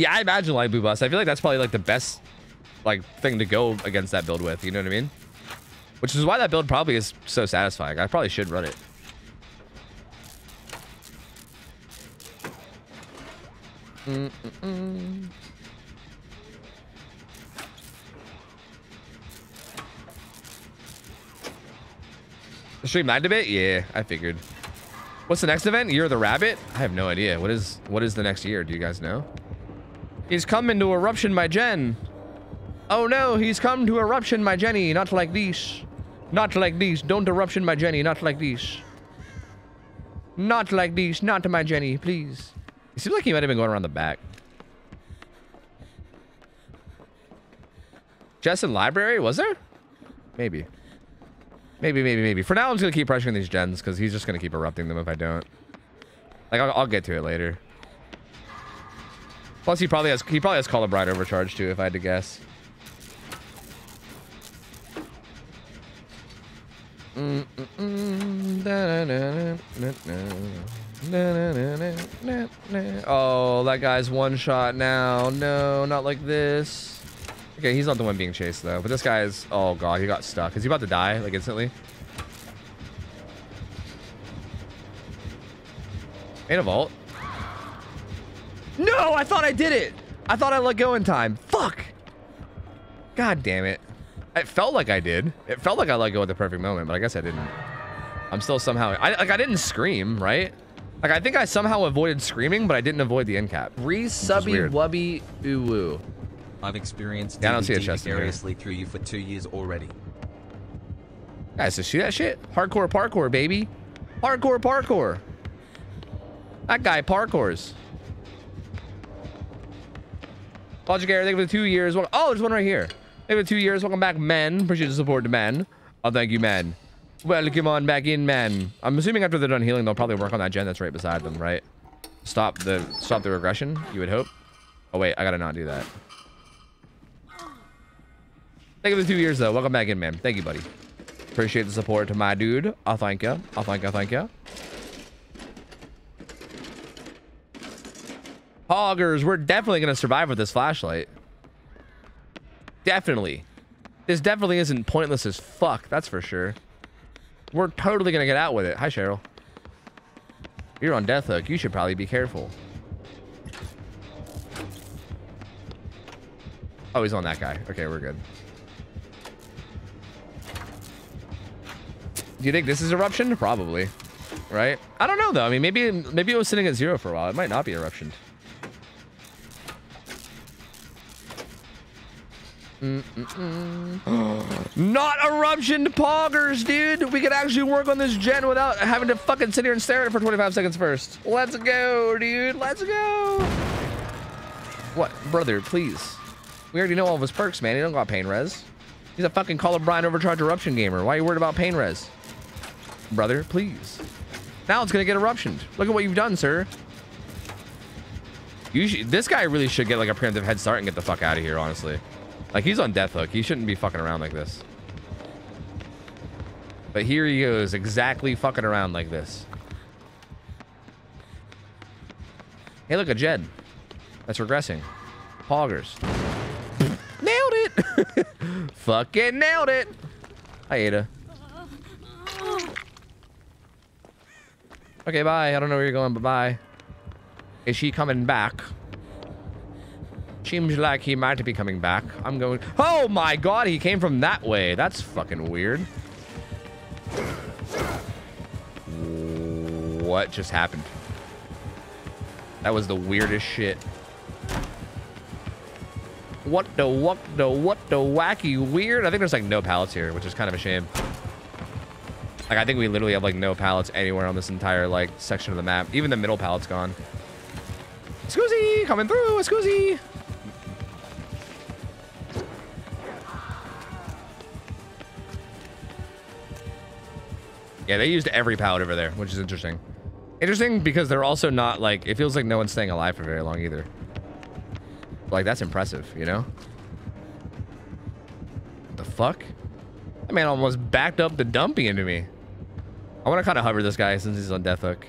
Yeah, I imagine light blue bust. I feel like that's probably like the best like thing to go against that build with. You know what I mean? Which is why that build probably is so satisfying. I probably should run it. Mm -mm -mm. Stream a bit? Yeah, I figured. What's the next event? Year of the Rabbit? I have no idea. What is what is the next year? Do you guys know? He's coming to eruption, my Jen. Oh no, he's come to eruption, my Jenny. Not like these. Not like these. Don't eruption, my Jenny. Not like these. Not like these. Not to my Jenny, please. It seems like he might have been going around the back. Jessen Library? Was there? Maybe. Maybe, maybe, maybe. For now, I'm just going to keep pressuring these gens because he's just going to keep erupting them if I don't. Like, I'll, I'll, get to it later. Plus, he probably has he probably has Brine overcharged too, if I had to guess. Oh, that guy's one shot now. No, not like this. Okay, he's not the one being chased though. But this guy is. Oh god, he got stuck. Is he about to die like instantly? Ain't a vault. No, I thought I did it. I thought I let go in time. Fuck. God damn it. It felt like I did. It felt like I let go at the perfect moment, but I guess I didn't. I'm still somehow. I like. I didn't scream, right? Like I think I somehow avoided screaming, but I didn't avoid the end cap. Re subby wubby uwu. I've experienced yeah, I don't see a chest vicariously through you for two years already. Guys, to see that shit? Hardcore parkour, baby. Hardcore parkour. That guy parkours. Logic Air, thank you for the two years. Oh, there's one right here. Thank you for two years. Welcome back, men. Appreciate the support to men. Oh, thank you, man. Welcome on back in, man. I'm assuming after they're done healing, they'll probably work on that gen that's right beside them, right? Stop the stop the regression, you would hope. Oh, wait, I gotta not do that. Thank you for the two years, though. Welcome back in, man. Thank you, buddy. Appreciate the support to my dude. I'll thank you. I'll thank you. I Thank you. Hoggers, we're definitely going to survive with this flashlight. Definitely. This definitely isn't pointless as fuck. That's for sure. We're totally going to get out with it. Hi, Cheryl. You're on death hook. You should probably be careful. Oh, he's on that guy. Okay, we're good. Do you think this is eruption? Probably. Right? I don't know though. I mean, maybe maybe it was sitting at zero for a while. It might not be eruption. Not eruption poggers, dude. We could actually work on this gen without having to fucking sit here and stare at it for 25 seconds first. Let's go, dude. Let's go. What? Brother, please. We already know all of his perks, man. He don't got pain res. He's a fucking Call of Brine Overcharge Eruption gamer. Why are you worried about pain res? brother, please. Now it's gonna get eruptioned. Look at what you've done, sir. You this guy really should get like a preemptive head start and get the fuck out of here, honestly. Like he's on death hook. He shouldn't be fucking around like this. But here he goes, exactly fucking around like this. Hey, look, a Jed. That's regressing. Poggers. nailed it! fucking nailed it! Hi, Ada. Okay, bye. I don't know where you're going, but bye. Is she coming back? Seems like he might be coming back. I'm going... Oh my god, he came from that way. That's fucking weird. What just happened? That was the weirdest shit. What the what the what the wacky weird? I think there's like no pallets here, which is kind of a shame. Like, I think we literally have, like, no pallets anywhere on this entire, like, section of the map. Even the middle pallet's gone. Scoozy! Coming through! Scoozy! Yeah, they used every pallet over there, which is interesting. Interesting because they're also not, like, it feels like no one's staying alive for very long either. Like, that's impressive, you know? The fuck? That man almost backed up the dumpy into me. I want to kind of hover this guy since he's on death hook.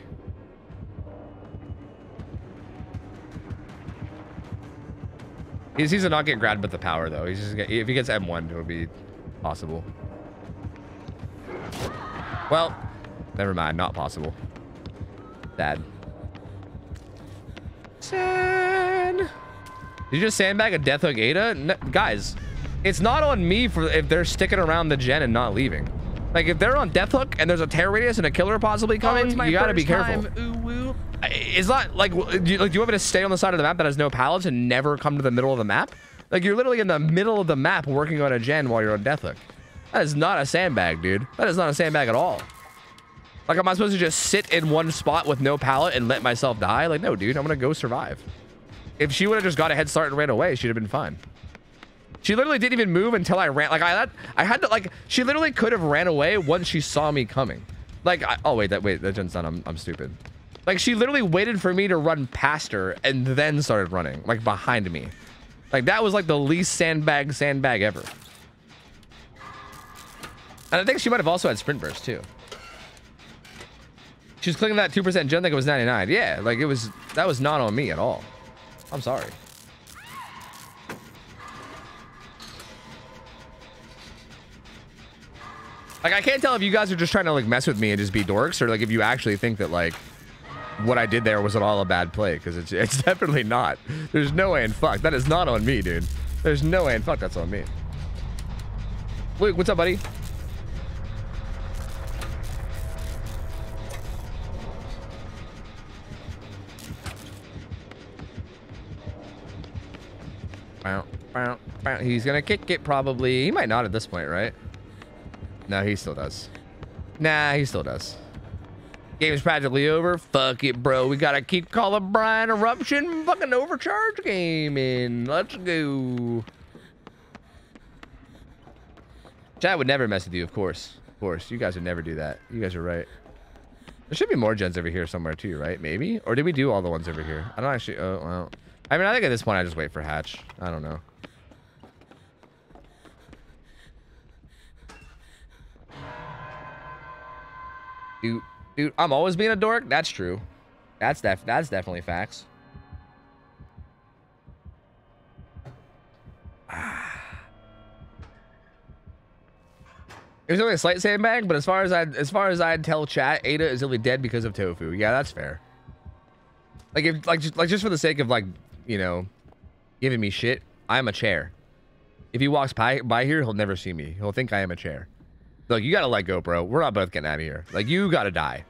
He's he's not get grabbed with the power though. He's just if he gets M1, it would be possible. Well, never mind. Not possible. Sad. Sad. Did you just sandbag a Death Hook Ada? No, guys, it's not on me for if they're sticking around the gen and not leaving. Like if they're on Death Hook and there's a tear radius and a killer possibly coming, you gotta be careful. It's not like do you, like do you want me to stay on the side of the map that has no pallets and never come to the middle of the map? Like you're literally in the middle of the map working on a gen while you're on Death Hook. That is not a sandbag, dude. That is not a sandbag at all. Like, am I supposed to just sit in one spot with no pallet and let myself die? Like, no, dude. I'm gonna go survive. If she would have just got a head start and ran away, she'd have been fine. She literally didn't even move until I ran. Like I had, I had to like. She literally could have ran away once she saw me coming. Like, I, oh wait, that wait, that gen's done. I'm, I'm stupid. Like she literally waited for me to run past her and then started running, like behind me. Like that was like the least sandbag sandbag ever. And I think she might have also had sprint burst too. She was clicking that 2% gen like it was 99. Yeah, like it was, that was not on me at all. I'm sorry. Like, I can't tell if you guys are just trying to, like, mess with me and just be dorks, or, like, if you actually think that, like, what I did there was at all a bad play, because it's, it's definitely not. There's no way in fuck. That is not on me, dude. There's no way in fuck that's on me. Luke, what's up, buddy? He's gonna kick it probably. He might not at this point, right? No, he still does. Nah, he still does. Game's practically over. Fuck it, bro. We gotta keep calling Brine Eruption fucking overcharge game gaming. Let's go. Chad would never mess with you, of course. Of course. You guys would never do that. You guys are right. There should be more gens over here somewhere too, right? Maybe? Or did we do all the ones over here? I don't actually... Oh, well... I mean, I think at this point I just wait for Hatch. I don't know. Dude, dude, I'm always being a dork. That's true. That's def that's definitely facts. It was only a slight sandbag, but as far as I as far as I'd tell chat, Ada is only dead because of tofu. Yeah, that's fair. Like if like just, like just for the sake of like you know, giving me shit, I'm a chair. If he walks by, by here, he'll never see me. He'll think I am a chair. Look, you gotta let go, bro. We're not both getting out of here. Like, you gotta die.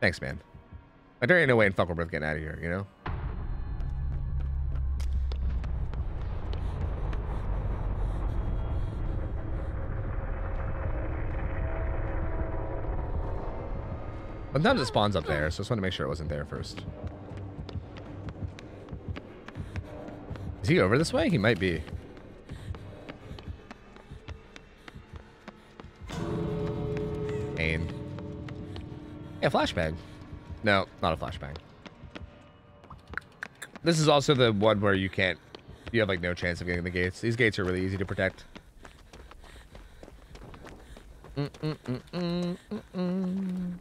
Thanks, man. Like, there ain't no way in fuck we're both getting out of here, you know? Sometimes it spawns up there, so I just want to make sure it wasn't there first. Is he over this way? He might be. Pain. Yeah, flashbang. No, not a flashbang. This is also the one where you can't... You have, like, no chance of getting the gates. These gates are really easy to protect. Mm -mm -mm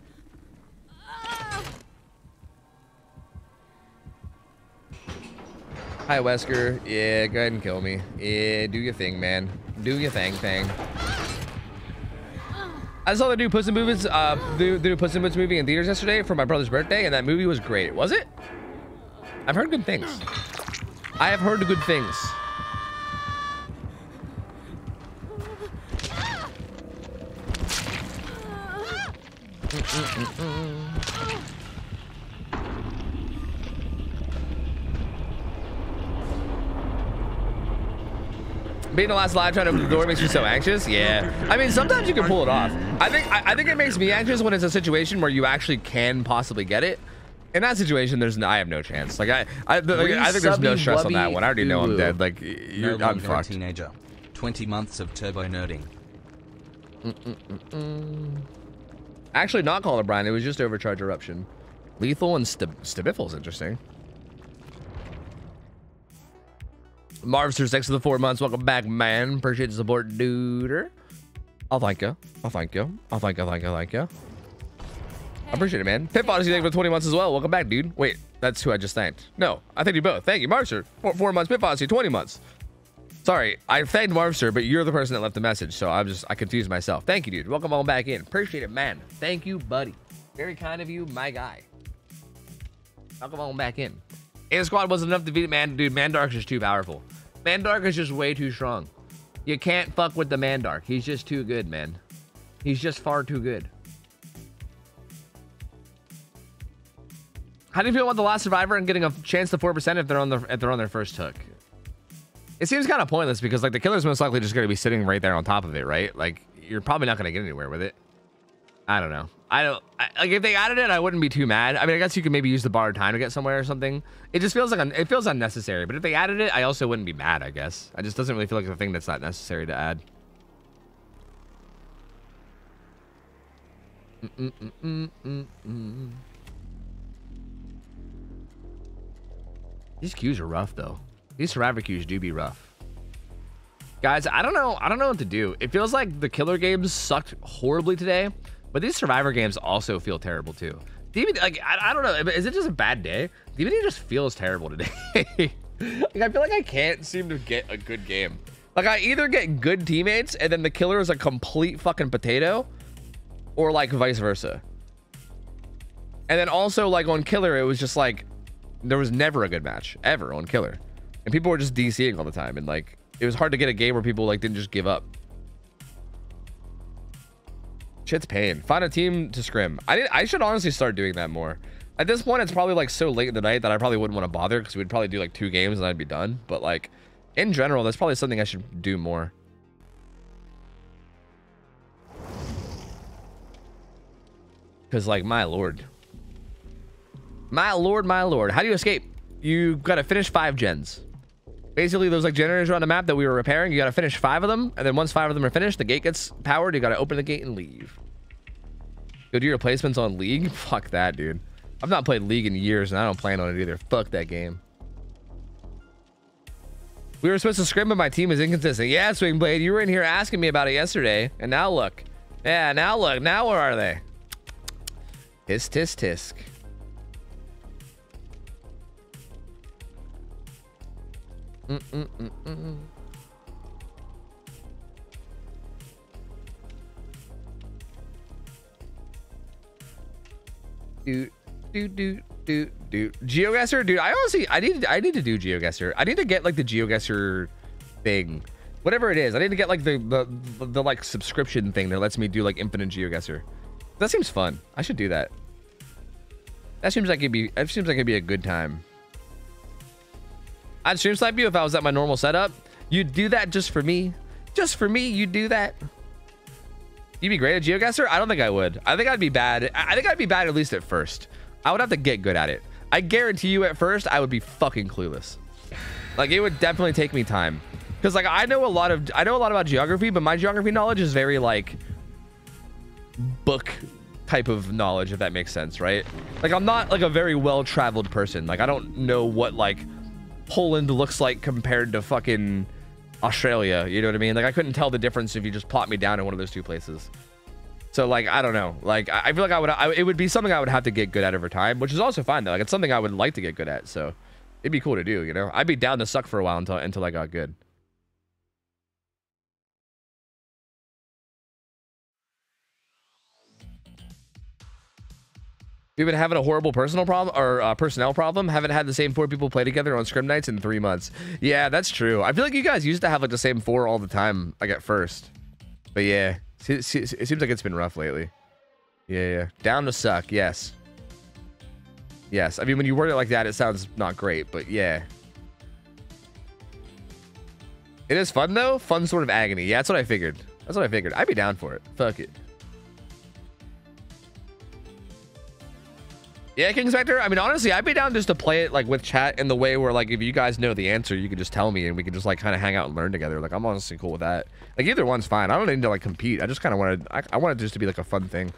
Hi, Wesker. Yeah, go ahead and kill me. Yeah, do your thing, man. Do your thing, thing. I saw the new Puss in Boots, uh, the, the new Puss in Boots movie in theaters yesterday for my brother's birthday, and that movie was great. Was it? I've heard good things. I have heard good things. Mm -mm -mm being the last live trying to open the door makes you so anxious. Yeah. I mean, sometimes you can pull it off. I think I, I, think it makes me anxious when it's a situation where you actually can possibly get it. In that situation, there's no, I have no chance. Like I, I, like, I think there's no stress on that one. I already know I'm dead. Like you're, no I'm fucked. teenager. 20 months of turbo nerding. Mm -mm -mm Actually, not Call of Brine. It was just Overcharge Eruption. Lethal and St Stabiffel's interesting. Marvster, thanks for the four months. Welcome back, man. Appreciate the support, dude. I'll thank you. I'll thank you. I'll thank you. Thank you. Thank you. I appreciate it, man. Pip Odyssey, thank you for 20 months as well. Welcome back, dude. Wait, that's who I just thanked. No, I thank you both. Thank you, Marvster. Four, four months, Pip Odyssey, 20 months. Sorry, I thanked Marvster, but you're the person that left the message, so I'm just I confused myself. Thank you, dude. Welcome on back in. Appreciate it, man. Thank you, buddy. Very kind of you, my guy. Welcome on back in. A squad wasn't enough to beat man, dude. Mandark is just too powerful. Mandark is just way too strong. You can't fuck with the Mandark. He's just too good, man. He's just far too good. How do you feel about the last survivor and getting a chance to four percent if they're on the if they're on their first hook? It seems kind of pointless because like the killer's most likely just going to be sitting right there on top of it, right? Like you're probably not going to get anywhere with it. I don't know. I don't I, like if they added it, I wouldn't be too mad. I mean, I guess you could maybe use the borrowed time to get somewhere or something. It just feels like un, it feels unnecessary. But if they added it, I also wouldn't be mad. I guess I just doesn't really feel like a thing that's not necessary to add. These queues are rough though. These survivor queues do be rough. Guys, I don't know. I don't know what to do. It feels like the killer games sucked horribly today, but these survivor games also feel terrible too. DBD, like I, I don't know. Is it just a bad day? DBD just feels terrible today. like I feel like I can't seem to get a good game. Like I either get good teammates and then the killer is a complete fucking potato, or like vice versa. And then also like on killer, it was just like there was never a good match ever on killer, and people were just DCing all the time, and like it was hard to get a game where people like didn't just give up. Shit's pain. Find a team to scrim. I did. I should honestly start doing that more. At this point, it's probably like so late in the night that I probably wouldn't want to bother because we'd probably do like two games and I'd be done. But like, in general, that's probably something I should do more. Because like, my lord. My lord, my lord. How do you escape? You gotta finish five gens. Basically, those like generators around the map that we were repairing, you gotta finish five of them, and then once five of them are finished, the gate gets powered, you gotta open the gate and leave. Go do your replacements on League? Fuck that, dude. I've not played League in years, and I don't plan on it either. Fuck that game. We were supposed to scrim, but my team is inconsistent. Yeah, Swingblade, you were in here asking me about it yesterday, and now look. Yeah, now look. Now where are they? Tisk, tisk, tisk. Mm -mm -mm do do do do do. GeoGuessr? Dude i honestly i need i need to do GeoGuessr. I need to get like the GeoGuessr thing. Whatever it is i need to get like the, the the, the like subscription thing that lets me do like infinite GeoGuessr. That seems fun. I should do that. That seems like it'd be that seems like it'd be a good time I'd stream snipe you if I was at my normal setup. You'd do that just for me. Just for me, you'd do that. You'd be great at GeoGuessr? I don't think I would. I think I'd be bad. I think I'd be bad at least at first. I would have to get good at it. I guarantee you at first, I would be fucking clueless. Like, it would definitely take me time. Because, like, I know a lot of... I know a lot about geography, but my geography knowledge is very, like... Book type of knowledge, if that makes sense, right? Like, I'm not, like, a very well-traveled person. Like, I don't know what, like Poland looks like compared to fucking Australia. You know what I mean? Like I couldn't tell the difference if you just plot me down in one of those two places. So like I don't know. Like I feel like I would. I, it would be something I would have to get good at over time, which is also fine though. Like it's something I would like to get good at. So it'd be cool to do. You know, I'd be down to suck for a while until until I got good. We've been having a horrible personal problem or uh, personnel problem. Haven't had the same four people play together on scrim nights in three months. Yeah, that's true. I feel like you guys used to have like the same four all the time, like at first. But yeah, it seems like it's been rough lately. Yeah, yeah. Down to suck. Yes. Yes. I mean, when you word it like that, it sounds not great, but yeah. It is fun though. Fun sort of agony. Yeah, that's what I figured. That's what I figured. I'd be down for it. Fuck it. Yeah, King Spectre. I mean, honestly, I'd be down just to play it like with chat in the way where like if you guys know the answer, you could just tell me and we can just like kind of hang out and learn together. Like I'm honestly cool with that. Like either one's fine. I don't need to like compete. I just kind of wanted I, I wanted just to be like a fun thing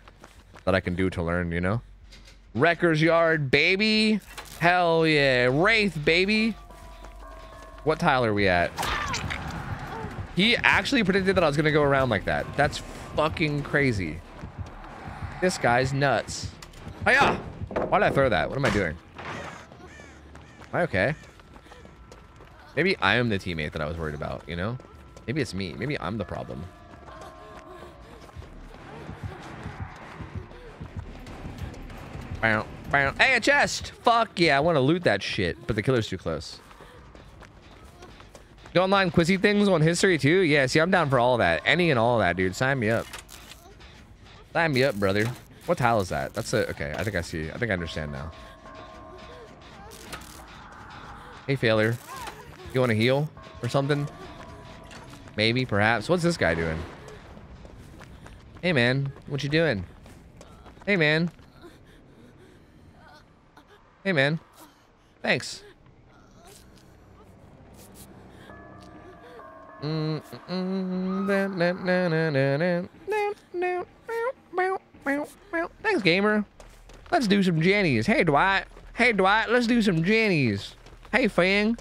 that I can do to learn. You know, Wrecker's Yard, baby. Hell yeah, Wraith, baby. What tile are we at? He actually predicted that I was gonna go around like that. That's fucking crazy. This guy's nuts. Hiya! Why did I throw that? What am I doing? Am I okay? Maybe I am the teammate that I was worried about, you know? Maybe it's me. Maybe I'm the problem. Bow, bow. Hey, a chest! Fuck yeah, I want to loot that shit, but the killer's too close. Do online quizzy things on history too? Yeah, see, I'm down for all that. Any and all that, dude. Sign me up. Sign me up, brother. What tile is that? That's a... Okay, I think I see. I think I understand now. Hey, failure. You want to heal or something? Maybe, perhaps. What's this guy doing? Hey, man. What you doing? Hey, man. Hey, man. Thanks. Thanks, gamer. Let's do some jennies. Hey, Dwight. Hey, Dwight. Let's do some jennies. Hey, Feng.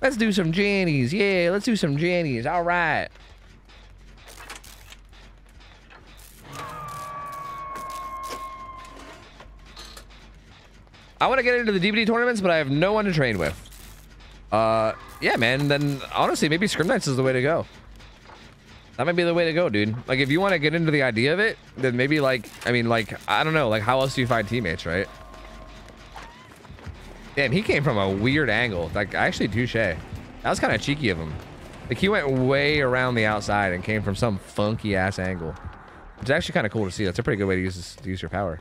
Let's do some jennies. Yeah, let's do some jennies. All right. I want to get into the DBD tournaments, but I have no one to train with. Uh, yeah, man. Then honestly, maybe Scrim Nights is the way to go. That might be the way to go, dude. Like, if you want to get into the idea of it, then maybe like, I mean, like, I don't know, like, how else do you find teammates, right? Damn, he came from a weird angle. Like, actually, touche. That was kind of cheeky of him. Like, he went way around the outside and came from some funky ass angle. It's actually kind of cool to see. That's a pretty good way to use this, to use your power.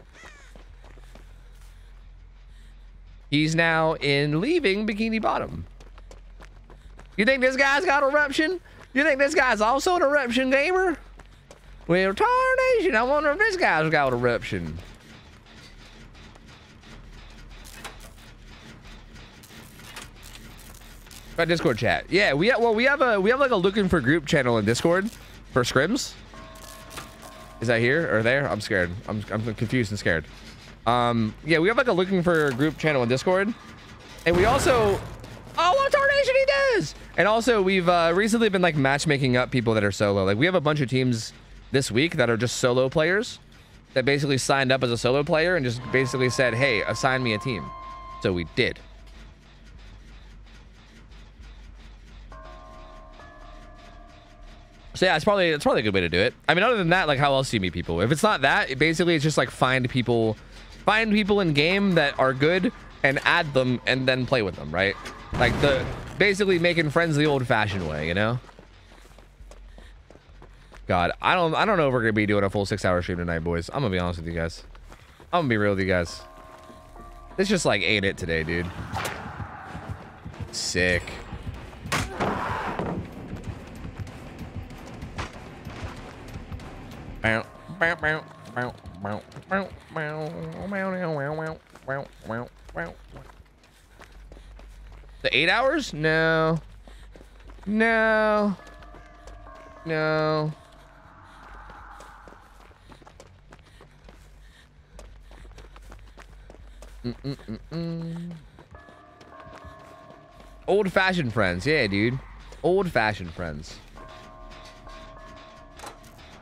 He's now in leaving Bikini Bottom. You think this guy's got eruption? You think this guy's also an eruption gamer? Well, tarnation, I wonder if this guy's got eruption. About Discord chat. Yeah, we have, well we have a we have like a looking for group channel in Discord for scrims. Is that here or there? I'm scared. I'm I'm confused and scared. Um, yeah, we have like a looking for group channel in Discord, and we also Oh, what tarnation he does! And also, we've uh, recently been like matchmaking up people that are solo. Like, we have a bunch of teams this week that are just solo players that basically signed up as a solo player and just basically said, hey, assign me a team. So we did. So yeah, it's probably it's probably a good way to do it. I mean, other than that, like how else do you meet people? If it's not that, it basically it's just like find people, find people in game that are good and add them and then play with them, right? Like the basically making friends the old-fashioned way, you know? God, I don't I don't know if we're gonna be doing a full six-hour stream tonight, boys. I'm gonna be honest with you guys. I'm gonna be real with you guys. This just like ain't it today, dude. Sick. Bow, bow, bow, bow, bow, bow, bow, bow, bow, bow, bow. The eight hours? No. No. No. Mm -mm -mm. Old fashioned friends. Yeah, dude. Old fashioned friends.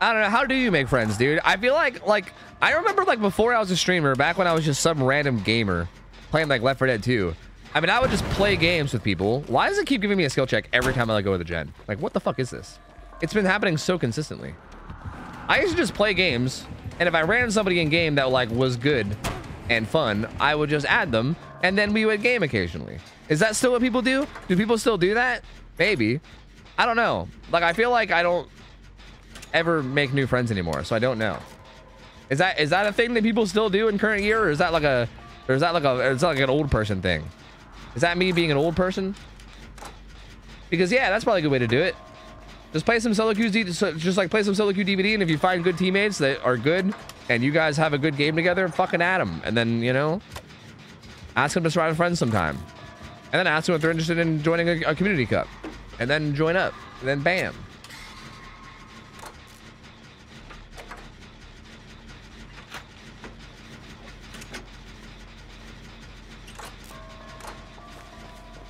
I don't know. How do you make friends, dude? I feel like, like, I remember, like, before I was a streamer, back when I was just some random gamer playing, like, Left 4 Dead 2. I mean, I would just play games with people. Why does it keep giving me a skill check every time I like, go with a gen? Like, what the fuck is this? It's been happening so consistently. I used to just play games, and if I ran somebody in game that like was good and fun, I would just add them, and then we would game occasionally. Is that still what people do? Do people still do that? Maybe. I don't know. Like, I feel like I don't ever make new friends anymore, so I don't know. Is that is that a thing that people still do in current year, or is that like a, or is that like a, that like an old person thing? Is that me being an old person? Because yeah, that's probably a good way to do it. Just play some solo queue, just like play some solo queue DBD, and if you find good teammates that are good, and you guys have a good game together, fucking add them, and then you know, ask them to survive friends sometime, and then ask them if they're interested in joining a, a community cup, and then join up, and then bam.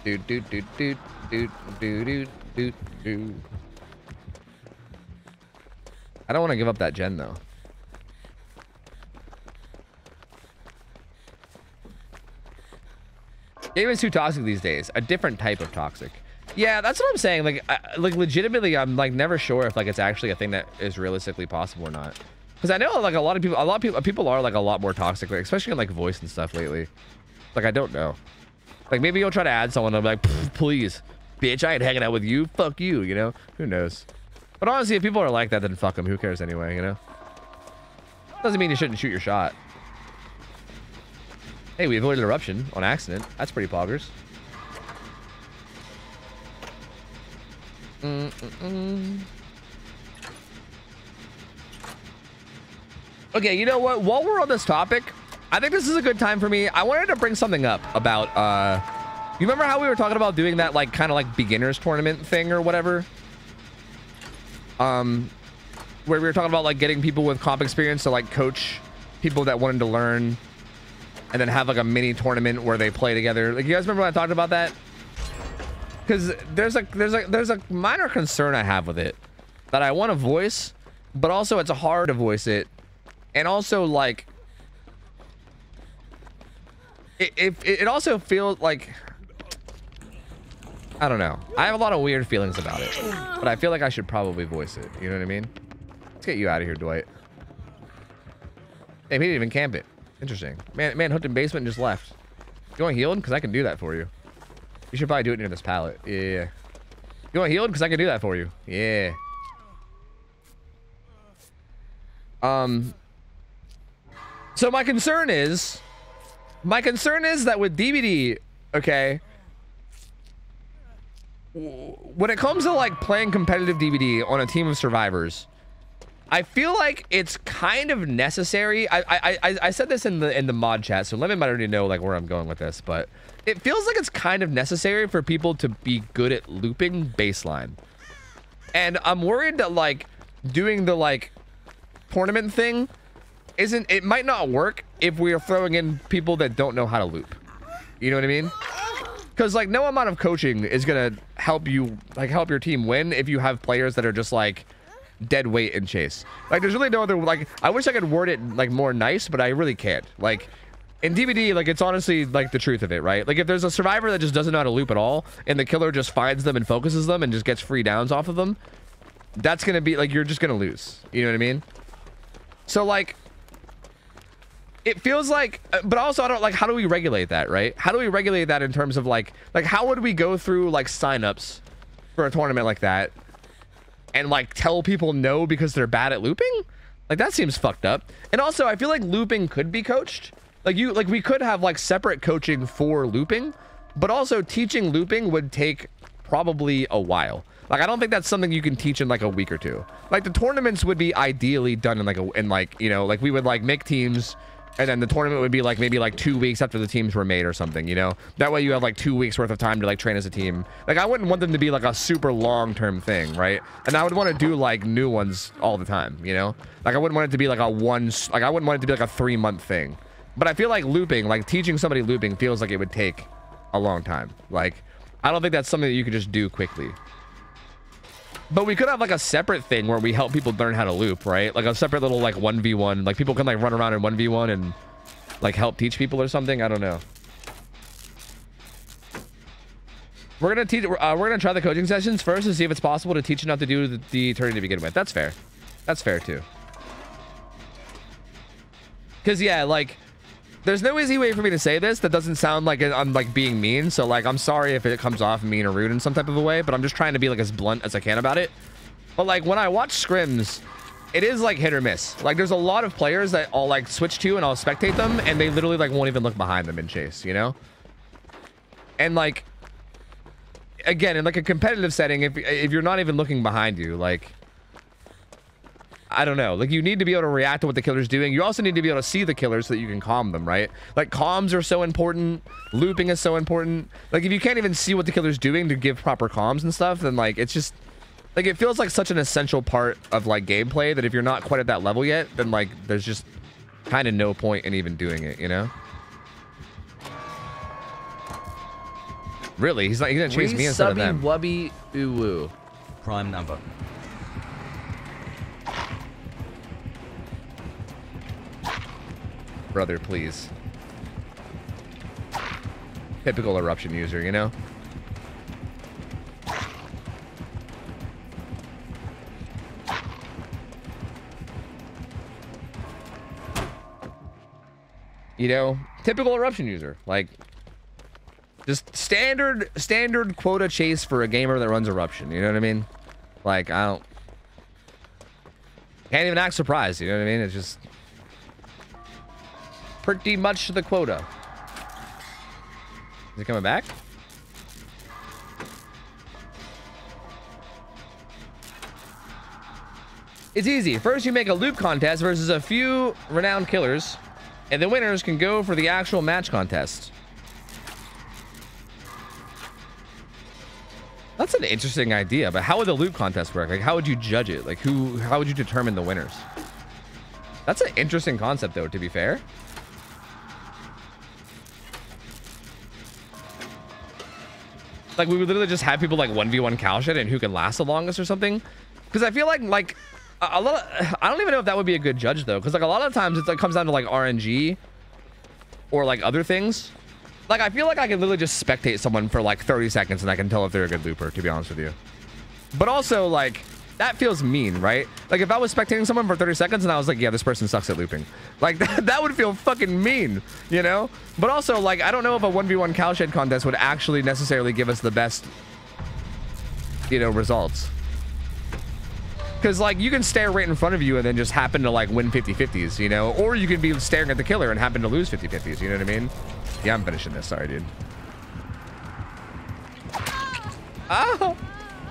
Do do do do do do do do do. I don't want to give up that gen though. Game is too toxic these days. A different type of toxic. Yeah, that's what I'm saying. Like, I, like legitimately, I'm like never sure if like it's actually a thing that is realistically possible or not. Because I know like a lot of people, a lot of people, people are like a lot more toxic, like, especially in like voice and stuff lately. Like I don't know. Like maybe you'll try to add someone I'm like, please, bitch, I ain't hanging out with you. Fuck you. You know? Who knows? But honestly, if people are like that, then fuck them. Who cares anyway? You know? Doesn't mean you shouldn't shoot your shot. Hey, we avoided eruption on accident. That's pretty poggers. Mm -mm -mm. Okay, you know what? While we're on this topic, I think this is a good time for me. I wanted to bring something up about, uh, you remember how we were talking about doing that, like, kind of like beginners tournament thing or whatever? Um, where we were talking about, like, getting people with comp experience to, like, coach people that wanted to learn and then have, like, a mini tournament where they play together. Like, you guys remember when I talked about that? Because there's a, there's a, there's a minor concern I have with it that I want to voice, but also it's hard to voice it and also like it, it, it also feels like I don't know. I have a lot of weird feelings about it, but I feel like I should probably voice it. You know what I mean? Let's get you out of here, Dwight. Hey, he didn't even camp it. Interesting. Man, man hooked in basement and just left. You want healed? Because I can do that for you. You should probably do it near this pallet. Yeah. You want healed? Because I can do that for you. Yeah. Um, so my concern is, my concern is that with DBD, okay, when it comes to like playing competitive DBD on a team of survivors, I feel like it's kind of necessary. I, I I said this in the in the mod chat, so Lemon might already know like where I'm going with this, but it feels like it's kind of necessary for people to be good at looping baseline. And I'm worried that like doing the like tournament thing isn't it might not work if we are throwing in people that don't know how to loop. You know what I mean? Because like no amount of coaching is gonna help you like help your team win if you have players that are just like dead weight in chase. Like there's really no other like I wish I could word it like more nice, but I really can't. Like in DBD, like it's honestly like the truth of it, right? Like if there's a survivor that just doesn't know how to loop at all, and the killer just finds them and focuses them and just gets free downs off of them, that's gonna be like you're just gonna lose. You know what I mean? So like it feels like uh, but also i don't like how do we regulate that right? How do we regulate that in terms of like like how would we go through like signups for a tournament like that and like tell people no because they're bad at looping? Like that seems fucked up. And also i feel like looping could be coached. Like you like we could have like separate coaching for looping but also teaching looping would take probably a while. Like i don't think that's something you can teach in like a week or two. Like the tournaments would be ideally done in like a in like you know like we would like make teams and then the tournament would be like maybe like two weeks after the teams were made or something you know? That way you have like two weeks worth of time to like train as a team. Like i wouldn't want them to be like a super long term thing right? And i would want to do like new ones all the time you know? Like i wouldn't want it to be like a one like i wouldn't want it to be like a three month thing. But i feel like looping like teaching somebody looping feels like it would take a long time. Like i don't think that's something that you could just do quickly but we could have like a separate thing where we help people learn how to loop, right? Like a separate little like 1v1. Like people can like run around in 1v1 and like help teach people or something. I don't know. We're gonna teach. Uh, we're gonna try the coaching sessions first to see if it's possible to teach enough to do the, the to begin with. That's fair. That's fair too. Cause yeah, like there's no easy way for me to say this that doesn't sound like I'm like being mean. So like, I'm sorry if it comes off mean or rude in some type of a way, but I'm just trying to be like as blunt as I can about it. But like when I watch scrims, it is like hit or miss. Like there's a lot of players that I'll like switch to and I'll spectate them and they literally like won't even look behind them in chase, you know? And like, again, in like a competitive setting, if, if you're not even looking behind you, like, I don't know. Like you need to be able to react to what the killer's doing. You also need to be able to see the killer so that you can calm them, right? Like comms are so important. Looping is so important. Like if you can't even see what the killer's doing to give proper comms and stuff, then like it's just like it feels like such an essential part of like gameplay that if you're not quite at that level yet, then like there's just kind of no point in even doing it, you know? Really? He's not. He's gonna chase me instead of them. Wubby Uwu. Prime number. Brother, please. Typical eruption user, you know? You know, typical eruption user. Like, just standard, standard quota chase for a gamer that runs eruption. You know what I mean? Like, I don't... Can't even act surprised, you know what I mean? It's just pretty much the quota. Is it coming back? It's easy. First, you make a loop contest versus a few renowned killers, and the winners can go for the actual match contest. That's an interesting idea, but how would the loop contest work? Like, how would you judge it? Like, who? How would you determine the winners? That's an interesting concept, though. To be fair. Like, we would literally just have people like 1v1 cowshed and who can last the longest or something. Because I feel like, like, a, lot of, I don't even know if that would be a good judge, though. Because, like, a lot of times it comes down to, like, RNG or, like, other things. Like, I feel like I can literally just spectate someone for, like, 30 seconds and I can tell if they're a good looper, to be honest with you. But also, like, that feels mean, right? Like, if I was spectating someone for 30 seconds and I was like, yeah, this person sucks at looping. Like, that, that would feel fucking mean, you know? But also, like, I don't know if a 1v1 cowshed contest would actually necessarily give us the best, you know, results. Because, like, you can stare right in front of you and then just happen to, like, win 50-50s, you know? Or you can be staring at the killer and happen to lose 50-50s, you know what I mean? Yeah, I'm finishing this. Sorry, dude. Oh!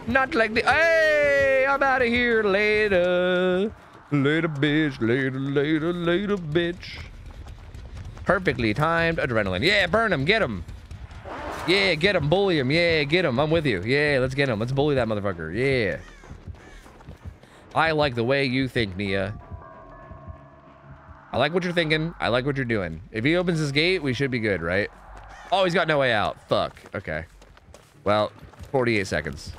Not like the... Hey! I'm out of here later. Later, bitch. Later, later, later, bitch. Perfectly timed adrenaline. Yeah, burn him. Get him. Yeah, get him. Bully him. Yeah, get him. I'm with you. Yeah, let's get him. Let's bully that motherfucker. Yeah. I like the way you think, Nea. I like what you're thinking. I like what you're doing. If he opens his gate, we should be good, right? Oh, he's got no way out. Fuck. Okay. Well, 48 seconds.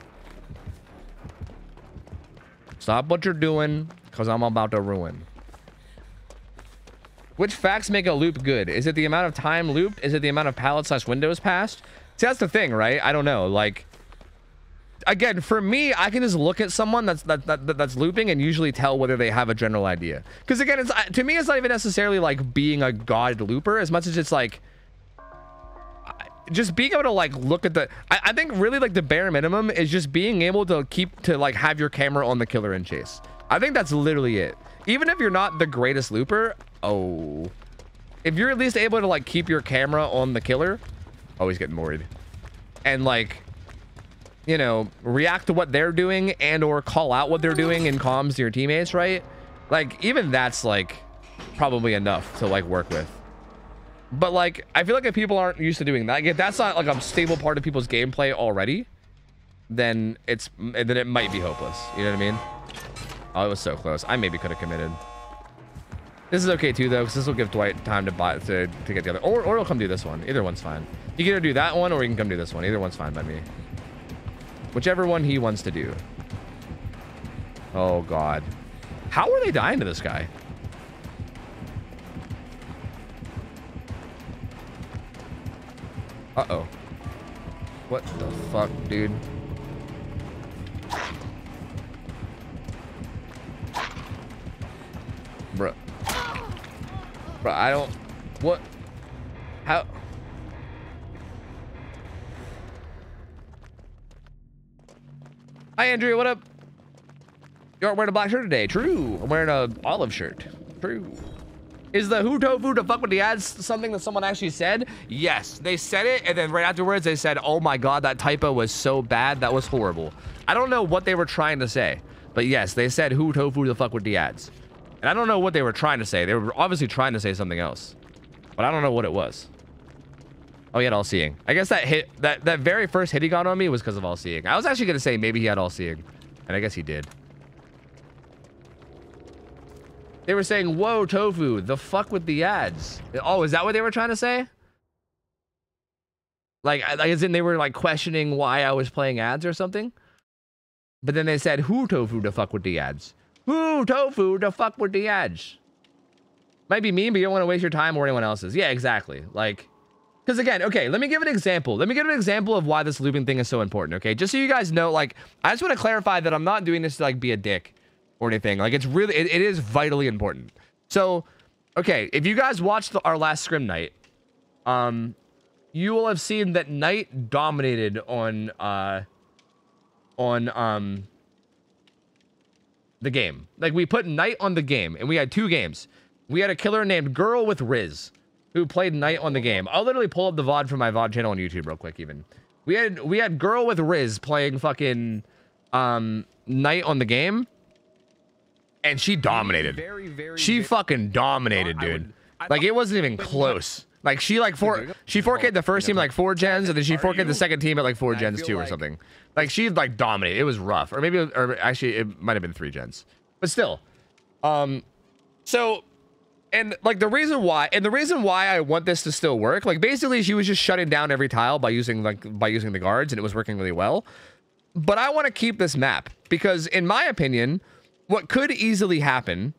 Stop what you're doing, because I'm about to ruin. Which facts make a loop good? Is it the amount of time looped? Is it the amount of pallets slash windows passed? See, that's the thing, right? I don't know. Like, again, for me, I can just look at someone that's that, that that's looping and usually tell whether they have a general idea. Because again, it's to me, it's not even necessarily like being a god looper as much as it's like just being able to like look at the I, I, think really like the bare minimum is just being able to keep to like have your camera on the killer in chase. I think that's literally it. Even if you're not the greatest looper oh. If you're at least able to like keep your camera on the killer oh getting worried. And like you know react to what they're doing and or call out what they're doing in comms to your teammates right? Like even that's like probably enough to like work with but like, I feel like if people aren't used to doing that, if that's not like a stable part of people's gameplay already, then it's then it might be hopeless. You know what I mean? Oh, it was so close. I maybe could have committed. This is okay too though, because this will give Dwight time to buy to to get the other, or or he'll come do this one. Either one's fine. You can either do that one or you can come do this one. Either one's fine by me. Whichever one he wants to do. Oh God, how are they dying to this guy? Uh-oh. What the fuck, dude? Bruh. Bruh, I don't... What? How... Hi, Andrea. What up? You aren't wearing a black shirt today. True. I'm wearing a olive shirt. True. Is the who tofu to fuck with the ads something that someone actually said? Yes, they said it, and then right afterwards they said, oh my god, that typo was so bad, that was horrible. I don't know what they were trying to say, but yes, they said who tofu to fuck with the ads. And I don't know what they were trying to say. They were obviously trying to say something else, but I don't know what it was. Oh, he had all seeing. I guess that hit, that, that very first hit he got on me was because of all seeing. I was actually to say maybe he had all seeing, and I guess he did. They were saying, whoa, tofu, the fuck with the ads. Oh, is that what they were trying to say? Like, as in they were like questioning why I was playing ads or something? But then they said, who tofu to fuck with the ads? Who tofu to fuck with the ads? Might be mean, but you don't want to waste your time or anyone else's. Yeah, exactly. Like, because again, okay, let me give an example. Let me give an example of why this looping thing is so important, okay? Just so you guys know, like, I just want to clarify that I'm not doing this to, like, be a dick or anything. Like it's really, it, it is vitally important. So Okay, if you guys watched the, our last scrim night, um, you will have seen that Knight dominated on uh, on um the game. Like we put Knight on the game, and we had two games. We had a killer named Girl with Riz, who played Knight on the game. I'll literally pull up the VOD from my VOD channel on YouTube real quick, even. We had we had Girl with Riz playing fucking um Knight on the game. And she dominated. Very, very, She fucking dominated, I dude. would- I like it wasn't even close. Like she like four she 4K'd the first team like four gens, and then she 4K'd the second team at like four gens too or something. Like she like dominated. It was rough. Or maybe or actually it might have been three gens. But still. Um so and like the reason why and the reason why I want this to still work, like basically she was just shutting down every tile by using like by using the guards and it was working really well. But I want to keep this map because in my opinion, what could easily happen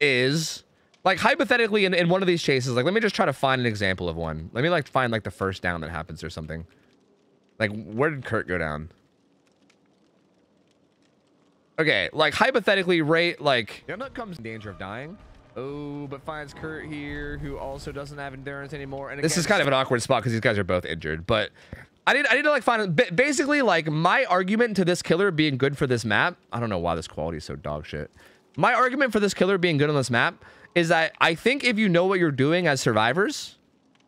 is like hypothetically in, in one of these chases, like let me just try to find an example of one. Let me like find like the first down that happens or something. Like where did Kurt go down? Okay, like hypothetically, rate like Yamnut comes in danger of dying. Oh, but finds Kurt here, who also doesn't have endurance anymore. And this is kind of an awkward spot because these guys are both injured. But I need I need to like find ba- basically like my argument to this killer being good for this map. I don't know why this quality is so dog shit. My argument for this killer being good on this map is that I think if you know what you're doing as survivors,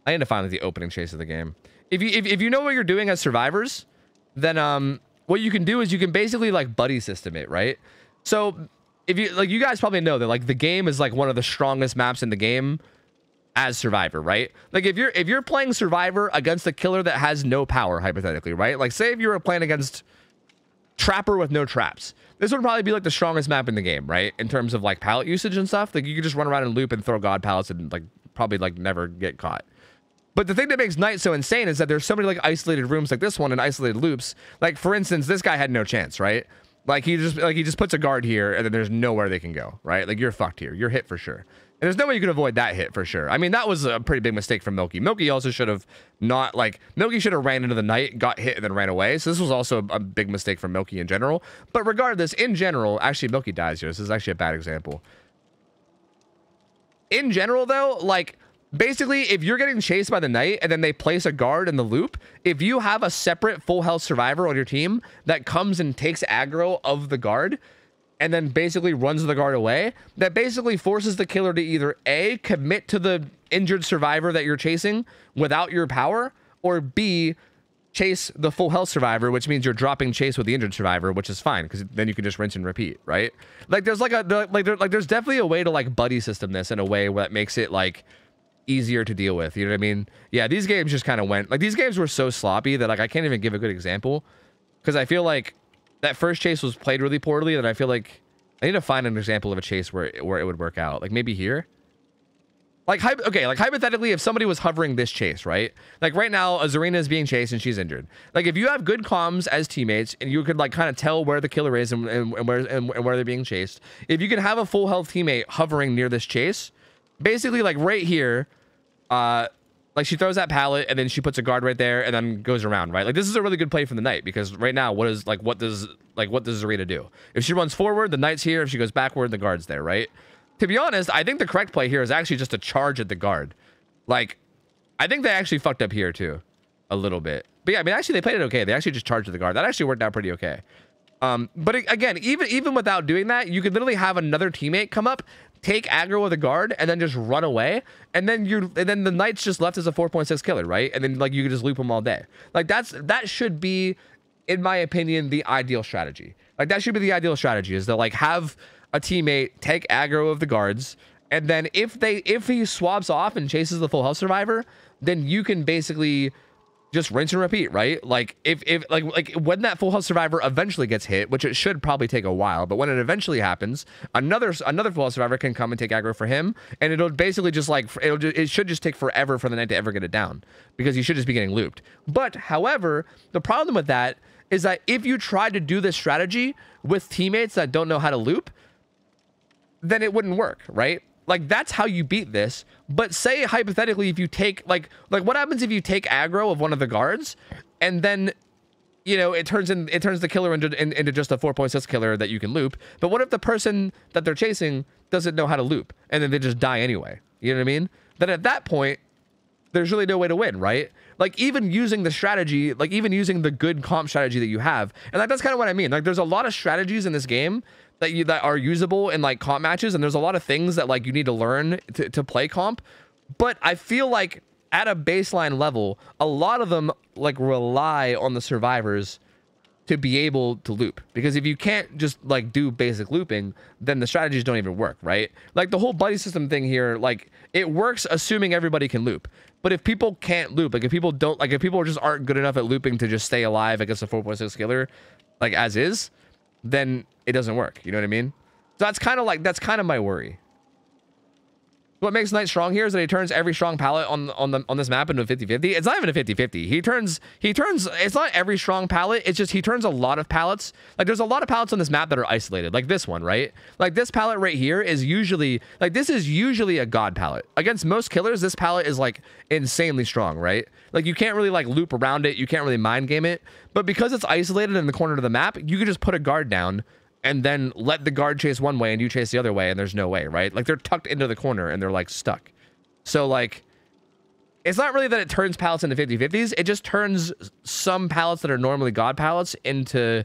I need to find like, the opening chase of the game. If you if, if you know what you're doing as survivors, then um what you can do is you can basically like buddy system it, right? So if you like you guys probably know that like the game is like one of the strongest maps in the game as survivor right? Like if you're if you're playing survivor against a killer that has no power hypothetically right? Like say if you were playing against trapper with no traps this would probably be like the strongest map in the game right? In terms of like pallet usage and stuff. Like you could just run around and loop and throw god pallets and like probably like never get caught. But the thing that makes Knight so insane is that there's so many like isolated rooms like this one and isolated loops. Like for instance this guy had no chance right? Like he just like he just puts a guard here and then there's nowhere they can go right? Like you're fucked here. You're hit for sure and there's no way you can avoid that hit for sure. I mean, that was a pretty big mistake from Milky. Milky also should have not like Milky should have ran into the Knight, got hit, and then ran away. So this was also a, a big mistake from Milky in general. But regardless, in general, actually Milky dies here. This is actually a bad example. In general, though, like basically, if you're getting chased by the knight and then they place a guard in the loop, if you have a separate full health survivor on your team that comes and takes aggro of the guard, and then basically runs the guard away, that basically forces the killer to either A, commit to the injured survivor that you're chasing without your power, or B, chase the full health survivor, which means you're dropping chase with the injured survivor, which is fine because then you can just rinse and repeat, right? Like there's like a like there, like there's definitely a way to like buddy system this in a way that makes it like easier to deal with. You know what I mean? Yeah, these games just kind of went like these games were so sloppy that like I can't even give a good example because I feel like that first chase was played really poorly, and I feel like I need to find an example of a chase where where it would work out. Like maybe here. Like okay, like hypothetically, if somebody was hovering this chase, right? Like right now, Azarina is being chased and she's injured. Like if you have good comms as teammates and you could like kind of tell where the killer is and, and, and where and, and where they're being chased, if you can have a full health teammate hovering near this chase, basically like right here, uh, like she throws that pallet and then she puts a guard right there and then goes around, right? Like this is a really good play from the knight because right now, what is like what does like what does Zarina do? If she runs forward, the knight's here. If she goes backward, the guard's there, right? To be honest, I think the correct play here is actually just to charge at the guard. Like, I think they actually fucked up here too, a little bit. But yeah, I mean, actually they played it okay. They actually just charged at the guard. That actually worked out pretty okay. Um, but again, even even without doing that, you could literally have another teammate come up, take aggro with a guard, and then just run away, and then you're and then the knight's just left as a 4.6 killer, right? And then like you could just loop him all day. Like that's that should be, in my opinion, the ideal strategy. Like that should be the ideal strategy is to like have a teammate take aggro of the guards, and then if they if he swaps off and chases the full health survivor, then you can basically just rinse and repeat, right? Like if if like like when that full health survivor eventually gets hit, which it should probably take a while, but when it eventually happens, another another full health survivor can come and take aggro for him, and it'll basically just like it'll just, it should just take forever for the knight to ever get it down because you should just be getting looped. But however, the problem with that is that if you try to do this strategy with teammates that don't know how to loop, then it wouldn't work, right? Like that's how you beat this. But say hypothetically, if you take like like what happens if you take aggro of one of the guards, and then you know, it turns in it turns the killer into in, into just a 4.6 killer that you can loop. But what if the person that they're chasing doesn't know how to loop and then they just die anyway? You know what I mean? Then at that point, there's really no way to win, right? Like even using the strategy, like even using the good comp strategy that you have, and like that's kind of what I mean. Like there's a lot of strategies in this game that you that are usable in like comp matches, and there's a lot of things that like you need to learn to, to play comp. But I feel like at a baseline level, a lot of them like rely on the survivors to be able to loop. Because if you can't just like do basic looping then the strategies don't even work right? Like the whole buddy system thing here like it works assuming everybody can loop. But if people can't loop like if people don't like if people just aren't good enough at looping to just stay alive against a 4.6 killer like as is then it doesn't work. You know what i mean? So that's kind of like that's kind of my worry what makes Knight strong here is that he turns every strong pallet on on the on this map into a 50-50. It's not even a 50-50. He turns he turns it's not every strong pallet, it's just he turns a lot of pallets. Like there's a lot of pallets on this map that are isolated. Like this one, right? Like this pallet right here is usually like this is usually a god pallet. Against most killers, this pallet is like insanely strong, right? Like you can't really like loop around it, you can't really mind game it. But because it's isolated in the corner of the map, you can just put a guard down and then let the guard chase one way and you chase the other way and there's no way, right? Like they're tucked into the corner and they're like stuck. So like it's not really that it turns pallets into 50-50s, it just turns some pallets that are normally god pallets into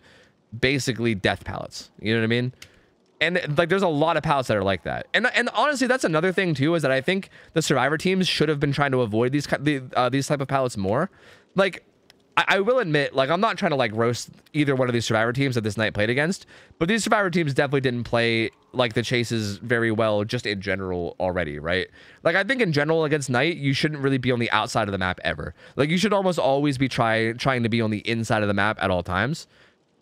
basically death pallets. You know what I mean? And like there's a lot of pallets that are like that. And and honestly that's another thing too is that I think the survivor teams should have been trying to avoid these uh, these type of pallets more. Like I, I will admit, like, I'm not trying to like roast either one of these survivor teams that this Knight played against, but these survivor teams definitely didn't play like the chases very well just in general already, right? Like I think in general against Knight, you shouldn't really be on the outside of the map ever. Like you should almost always be try trying to be on the inside of the map at all times.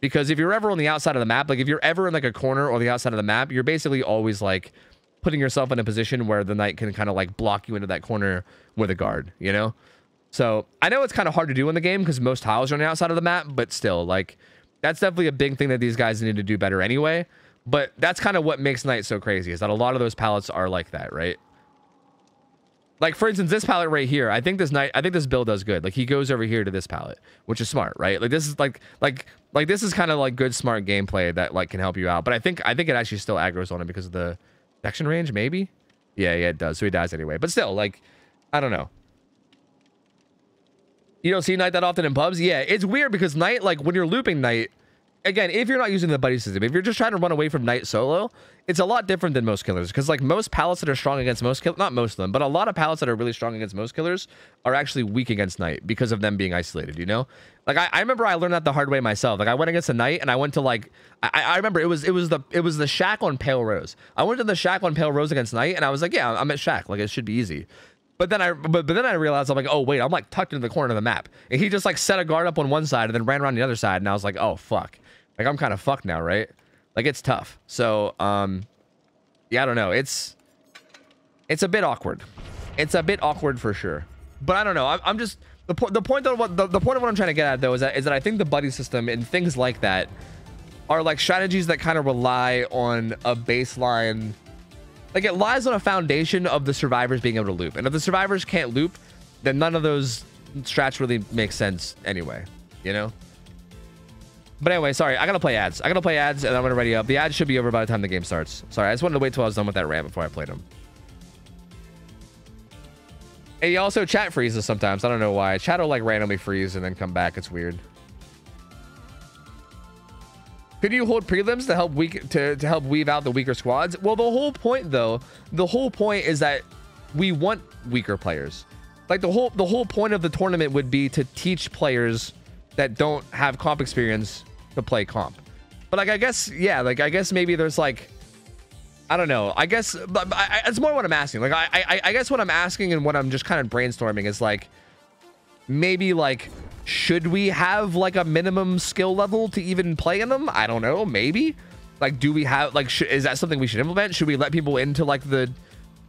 Because if you're ever on the outside of the map, like if you're ever in like a corner or the outside of the map, you're basically always like putting yourself in a position where the Knight can kind of like block you into that corner with a guard, you know? So I know it's kind of hard to do in the game because most tiles are on the outside of the map, but still, like, that's definitely a big thing that these guys need to do better anyway. But that's kind of what makes Knight so crazy is that a lot of those pallets are like that, right? Like for instance, this pallet right here, I think this Knight, I think this build does good. Like he goes over here to this pallet, which is smart, right? Like this is like like like this is kind of like good smart gameplay that like can help you out. But I think I think it actually still aggroes on him because of the action range, maybe. Yeah, yeah, it does. So he dies anyway. But still, like, I don't know. You don't see Knight that often in pubs? Yeah, it's weird because Knight, like when you're looping Knight, again, if you're not using the buddy system, if you're just trying to run away from Knight solo, it's a lot different than most killers. Because like most pallets that are strong against most killers, not most of them, but a lot of pallets that are really strong against most killers are actually weak against Knight because of them being isolated, you know? Like I, I remember I learned that the hard way myself. Like I went against a Knight and I went to like I, I remember it was it was the it was the shack on Pale Rose. I went to the shack on Pale Rose against Knight and I was like, yeah, I'm at shack. Like it should be easy. But then I but, but then I realized I'm like, oh wait, I'm like tucked into the corner of the map. And he just like set a guard up on one side and then ran around the other side, and I was like, oh fuck. Like I'm kind of fucked now, right? Like it's tough. So um yeah, I don't know. It's it's a bit awkward. It's a bit awkward for sure. But I don't know. I'm, I'm just the point. The point of what the, the point of what I'm trying to get at though is that is that I think the buddy system and things like that are like strategies that kind of rely on a baseline like it lies on a foundation of the survivors being able to loop. And if the survivors can't loop, then none of those strats really make sense anyway, you know? But anyway, sorry, I gotta play ads. I gotta play ads and I'm gonna ready up. The ads should be over by the time the game starts. Sorry, I just wanted to wait till I was done with that rant before I played them. And he also chat freezes sometimes. I don't know why. Chat will like randomly freeze and then come back. It's weird. Could you hold prelims to help weak to, to help weave out the weaker squads? Well, the whole point though, the whole point is that we want weaker players. Like the whole the whole point of the tournament would be to teach players that don't have comp experience to play comp. But like I guess yeah, like I guess maybe there's like I don't know. I guess I, it's more what I'm asking. Like I, I I guess what I'm asking and what I'm just kind of brainstorming is like maybe like should we have like a minimum skill level to even play in them? I don't know. Maybe. Like, do we have like? Is that something we should implement? Should we let people into like the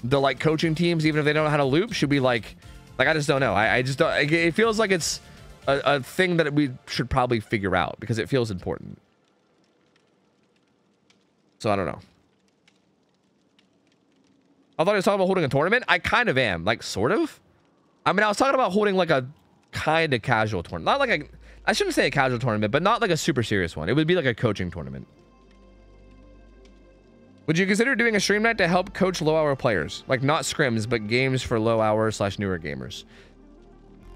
the like coaching teams even if they don't know how to loop? Should we like like I just don't know. I, I just don't. It feels like it's a, a thing that we should probably figure out because it feels important. So I don't know. I thought I was talking about holding a tournament. I kind of am, like sort of. I mean, I was talking about holding like a kind of casual tournament. Not like a I shouldn't say a casual tournament, but not like a super serious one. It would be like a coaching tournament. Would you consider doing a stream night to help coach low hour players? Like not scrims, but games for low hour slash newer gamers.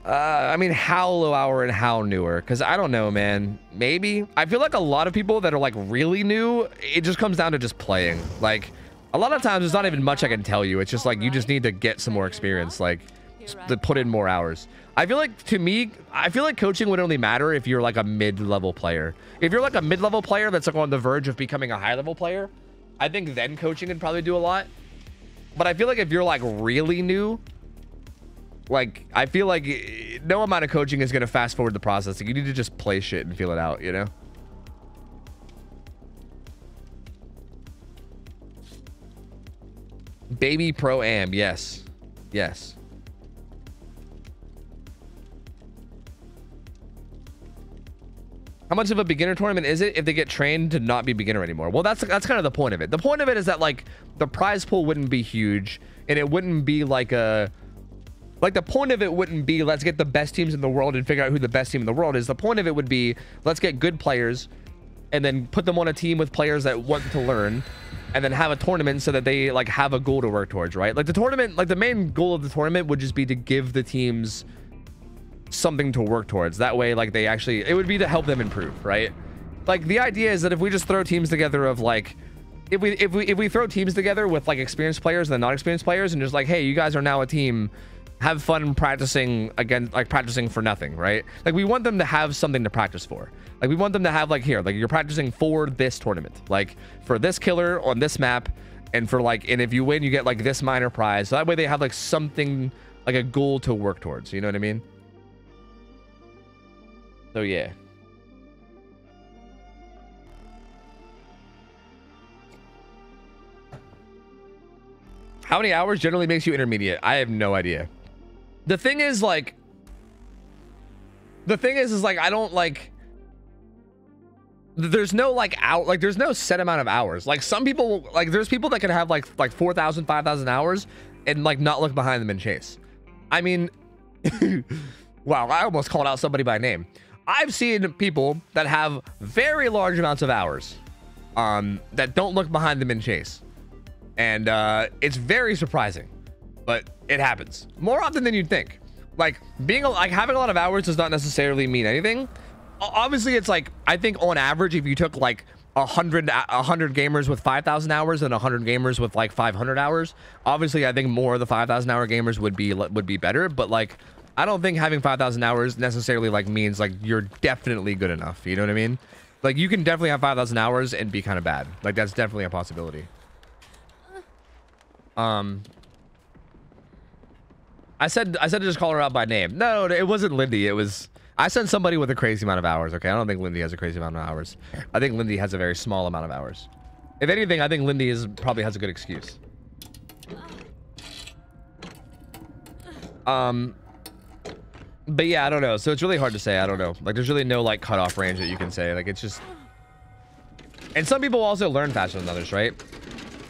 Uh, I mean, how low hour and how newer? Because I don't know, man. Maybe. I feel like a lot of people that are like really new, it just comes down to just playing. Like, a lot of times it's not even much I can tell you. It's just like you just need to get some more experience, like to put in more hours. I feel like to me, I feel like coaching would only matter if you're like a mid-level player. If you're like a mid-level player that's like on the verge of becoming a high-level player, I think then coaching would probably do a lot. But I feel like if you're like really new, like I feel like eh, no amount of coaching is going to fast forward the process. Like, you need to just play shit and feel it out, you know? Baby Pro Am, yes. Yes. How much of a beginner tournament is it if they get trained to not be beginner anymore? Well, that's that's kind of the point of it. The point of it is that like the prize pool wouldn't be huge and it wouldn't be like a like the point of it wouldn't be let's get the best teams in the world and figure out who the best team in the world is. The point of it would be let's get good players and then put them on a team with players that want to learn and then have a tournament so that they like have a goal to work towards, right? Like the tournament, like the main goal of the tournament would just be to give the teams something to work towards. That way, like they actually, it would be to help them improve, right? Like the idea is that if we just throw teams together of like, if we if we if we throw teams together with like experienced players and the non-experienced players and just like, hey, you guys are now a team. Have fun practicing again, like practicing for nothing, right? Like we want them to have something to practice for. Like we want them to have like here, like you're practicing for this tournament, like for this killer on this map, and for like, and if you win, you get like this minor prize. So that way they have like something, like a goal to work towards. You know what I mean? So yeah. How many hours generally makes you intermediate? I have no idea. The thing is like the thing is is like I don't like there's no like out like there's no set amount of hours. Like some people like there's people that can have like like 4,000 5,000 hours and like not look behind them and chase. I mean wow, I almost called out somebody by name. I've seen people that have very large amounts of hours um, that don't look behind them in chase. And uh, it's very surprising, but it happens more often than you'd think. Like being like having a lot of hours does not necessarily mean anything. Obviously, it's like I think on average, if you took like a hundred a hundred gamers with five thousand hours and a hundred gamers with like five hundred hours, obviously I think more of the five thousand hour gamers would be would be better. But like I don't think having 5,000 hours necessarily like means like you're definitely good enough. You know what I mean? Like you can definitely have 5,000 hours and be kind of bad. Like that's definitely a possibility. Um, I said I said to just call her out by name. No, it wasn't Lindy. It was I sent somebody with a crazy amount of hours. Okay, I don't think Lindy has a crazy amount of hours. I think Lindy has a very small amount of hours. If anything, I think Lindy is probably has a good excuse. Um, but yeah, I don't know. So it's really hard to say. I don't know. Like, there's really no like cutoff range that you can say. Like, it's just. And some people also learn faster than others, right?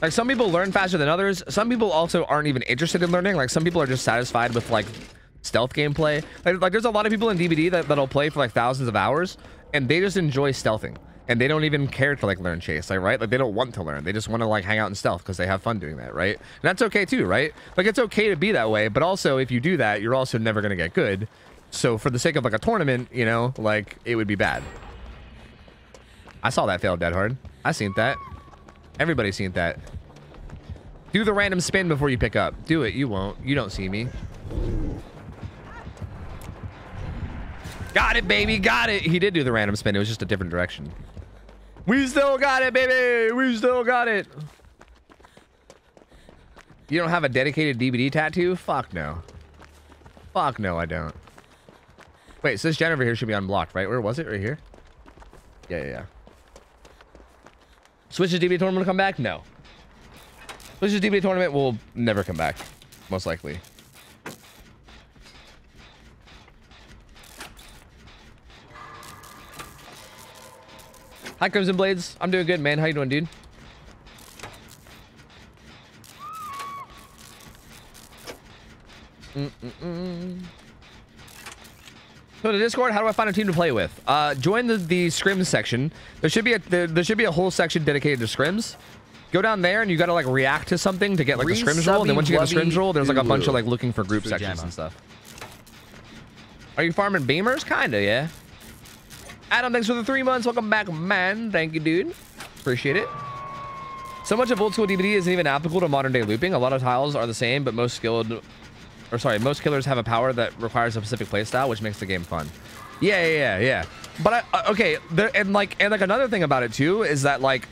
Like, some people learn faster than others. Some people also aren't even interested in learning. Like, some people are just satisfied with like stealth gameplay. Like, like there's a lot of people in DBD that that'll play for like thousands of hours, and they just enjoy stealthing, and they don't even care to like learn chase. Like, right? Like, they don't want to learn. They just want to like hang out in stealth because they have fun doing that, right? And that's okay too, right? Like, it's okay to be that way, but also if you do that, you're also never gonna get good. So for the sake of like a tournament, you know, like it would be bad. I saw that fail dead hard. I seen that. Everybody's seen that. Do the random spin before you pick up. Do it. You won't. You don't see me. Got it, baby. Got it. He did do the random spin. It was just a different direction. We still got it, baby. We still got it. You don't have a dedicated DBD tattoo? Fuck no. Fuck no, I don't. Wait, so this gen over here should be unblocked, right? Where was it? Right here? Yeah, yeah, yeah. Switch's DB tournament will come back? No. Switch's DB tournament will never come back. Most likely. Hi, Crimson Blades. I'm doing good, man. How you doing, dude? Mm -mm -mm. So the Discord, how do I find a team to play with? Uh, join the the scrims section. There should be a there, there should be a whole section dedicated to scrims. Go down there and you gotta like react to something to get like the scrims role. And then once you get the scrims role, there's like a bunch of like looking for group sections and stuff. Are you farming beamers? Kinda, yeah. Adam, thanks for the three months. Welcome back, man. Thank you, dude. Appreciate it. So much of old school DBD isn't even applicable to modern day looping. A lot of tiles are the same, but most skilled, or sorry, most killers have a power that requires a specific playstyle, which makes the game fun. Yeah, yeah, yeah, yeah. But I, uh, okay, there, and like, and like another thing about it too is that like,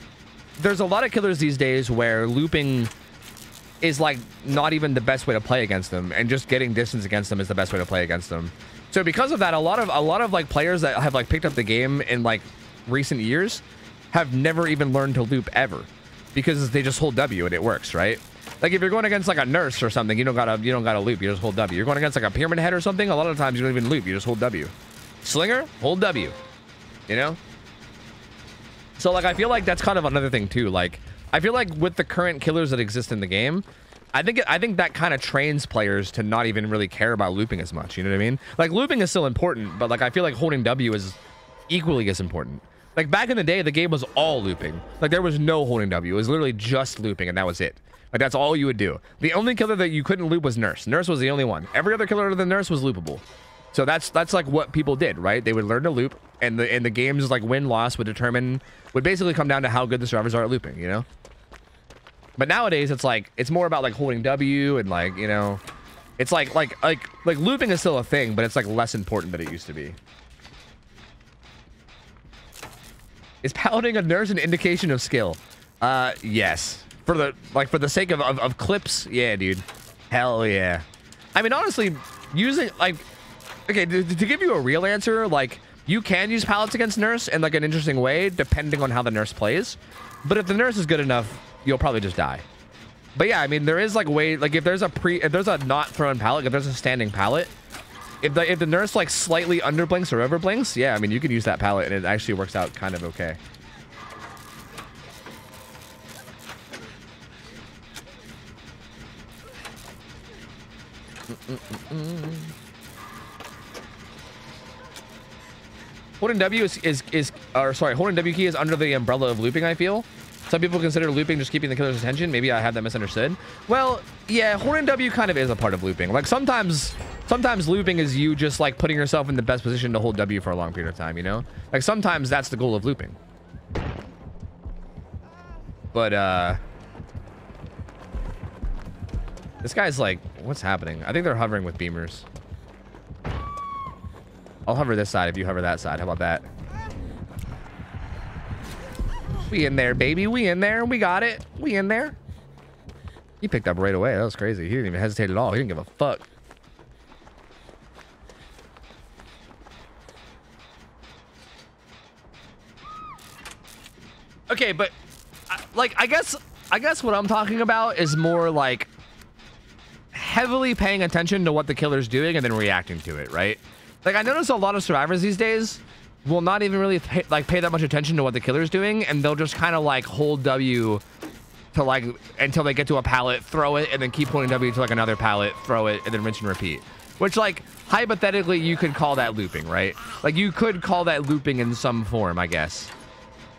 there's a lot of killers these days where looping is like not even the best way to play against them, and just getting distance against them is the best way to play against them. So because of that, a lot of a lot of like players that have like picked up the game in like recent years have never even learned to loop ever because they just hold W and it works, right? Like if you're going against like a nurse or something, you don't gotta you don't gotta loop, you just hold W. You're going against like a pyramid head or something, a lot of times you don't even loop, you just hold W. Slinger, hold W. You know? So like I feel like that's kind of another thing too. Like I feel like with the current killers that exist in the game, I think I think that kind of trains players to not even really care about looping as much. You know what I mean? Like looping is still important, but like I feel like holding W is equally as important. Like back in the day, the game was all looping. Like there was no holding W. It was literally just looping, and that was it. Like that's all you would do. The only killer that you couldn't loop was Nurse. Nurse was the only one. Every other killer other than Nurse was loopable. So that's that's like what people did, right? They would learn to loop, and the and the game's like win loss would determine would basically come down to how good the survivors are at looping, you know. But nowadays, it's like it's more about like holding W and like you know, it's like like like like looping is still a thing, but it's like less important than it used to be. Is palleting a nurse an indication of skill? Uh, yes. For the like for the sake of of, of clips, yeah, dude. Hell yeah. I mean, honestly, using like okay to, to give you a real answer, like you can use pallets against nurse in like an interesting way, depending on how the nurse plays. But if the nurse is good enough, you'll probably just die. But yeah, I mean, there is like way like if there's a pre if there's a not thrown pallet, if there's a standing pallet, if the if the nurse like slightly underblinks or overblinks, yeah, I mean you can use that pallet and it actually works out kind of okay. Holding W is, is, is or sorry, holding W key is under the umbrella of looping, I feel. Some people consider looping just keeping the killer's attention. Maybe I have that misunderstood. Well, yeah, holding W kind of is a part of looping. Like sometimes, sometimes looping is you just like putting yourself in the best position to hold W for a long period of time, you know? Like sometimes that's the goal of looping. But, uh... This guy's like, what's happening? I think they're hovering with beamers. I'll hover this side if you hover that side. How about that? We in there, baby. We in there. We got it. We in there. He picked up right away. That was crazy. He didn't even hesitate at all. He didn't give a fuck. Okay, but like I guess I guess what I'm talking about is more like heavily paying attention to what the killer's doing and then reacting to it, right? Like I notice a lot of survivors these days will not even really pay, like pay that much attention to what the killer's doing, and they'll just kind of like hold W to like until they get to a pallet, throw it, and then keep holding W to like another pallet, throw it, and then rinse and repeat. Which like hypothetically you could call that looping, right? Like you could call that looping in some form, I guess.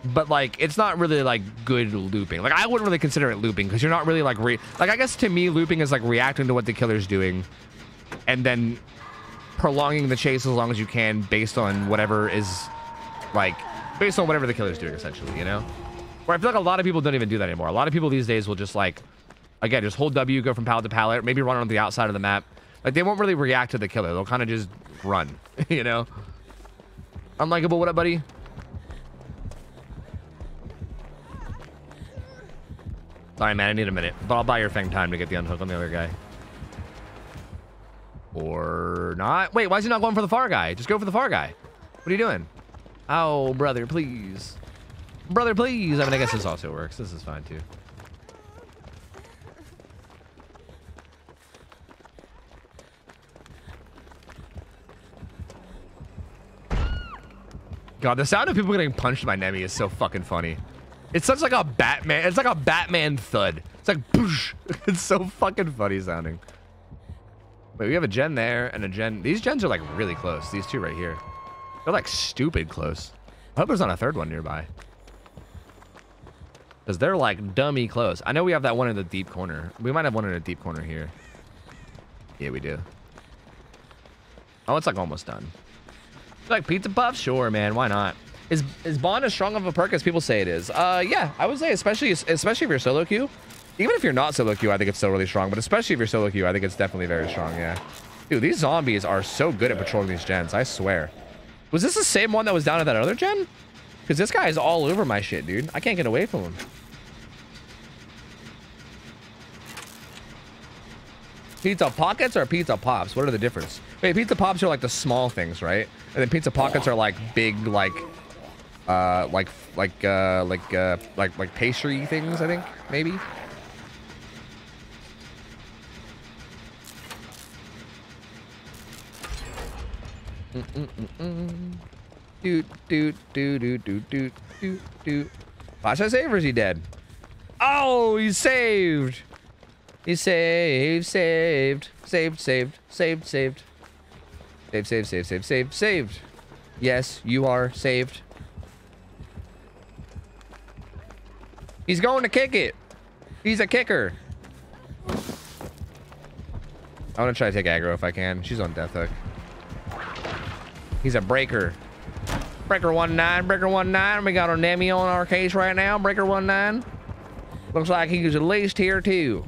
But like it's not really like good looping. Like I wouldn't really consider it looping because you're not really like re like I guess to me looping is like reacting to what the killer's doing, and then prolonging the chase as long as you can based on whatever is like based on whatever the killer's doing essentially you know? Where i feel like a lot of people don't even do that anymore. A lot of people these days will just like again just hold w go from pallet to pallet maybe run on the outside of the map. Like they won't really react to the killer. They'll kind of just run you know? Unlikable. What up buddy? Sorry man. I need a minute but i'll buy your Feng time to get the unhook on the other guy or not. Wait, why is he not going for the far guy? Just go for the far guy. What are you doing? Oh, brother, please. Brother, please. I mean, I guess this also works. This is fine, too. God, the sound of people getting punched by Nemi is so fucking funny. It's such like a Batman. It's like a Batman thud. It's like boosh. It's so fucking funny sounding. Wait, we have a gen there and a gen. These gens are like really close. These two right here. They're like stupid close. I hope there's not a third one nearby. Because they're like dummy close. I know we have that one in the deep corner. We might have one in a deep corner here. Yeah, we do. Oh, it's like almost done. Like pizza puff? Sure, man. Why not? Is is Bond as strong of a perk as people say it is? Uh, yeah, I would say especially especially if you're solo queue. Even if you're not solo queue, I think it's still really strong. But especially if you're solo queue, I think it's definitely very strong. Yeah, dude, these zombies are so good at patrolling these gens. I swear. Was this the same one that was down at that other gen? Because this guy is all over my shit, dude. I can't get away from him. Pizza pockets or pizza pops? What are the difference? Wait, pizza pops are like the small things, right? And then pizza pockets are like big, like, uh, like, like, uh, like, uh, like, like pastry things. I think maybe. Doot doot doot doot doot doot doot doot. Watch I save or is he dead? Oh, he's saved. He's saved, saved, saved, saved, saved, saved. Saved, saved, saved, saved, saved, saved. Yes, you are saved. He's going to kick it. He's a kicker. I want to try to take aggro if I can. She's on death hook. He's a breaker. Breaker 1-9, Breaker 1-9. We got our Nemi on our case right now. Breaker 1-9. Looks like he's at least here too.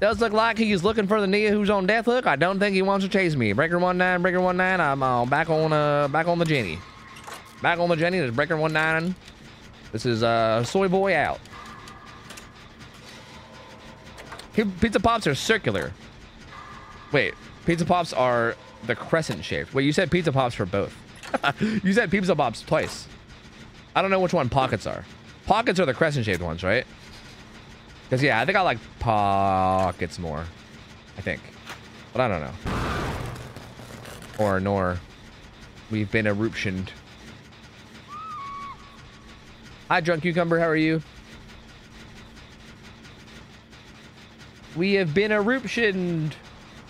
Does look like he's looking for the Nea who's on death hook. I don't think he wants to chase me. Breaker 1-9, Breaker 1-9. I'm uh, back on uh back on the Jenny. Back on the Jenny. There's Breaker 1-9. This is uh Soy Boy out. Pizza Pops are circular. Wait, Pizza Pops are the crescent shaped. Wait, you said Pizza Pops for both. you said Pizza Pops twice. I don't know which one pockets are. Pockets are the crescent shaped ones, right? Because, yeah, I think I like pockets more. I think. But I don't know. Or nor. We've been eruptioned. Hi, Drunk Cucumber. How are you? We have been eruptioned.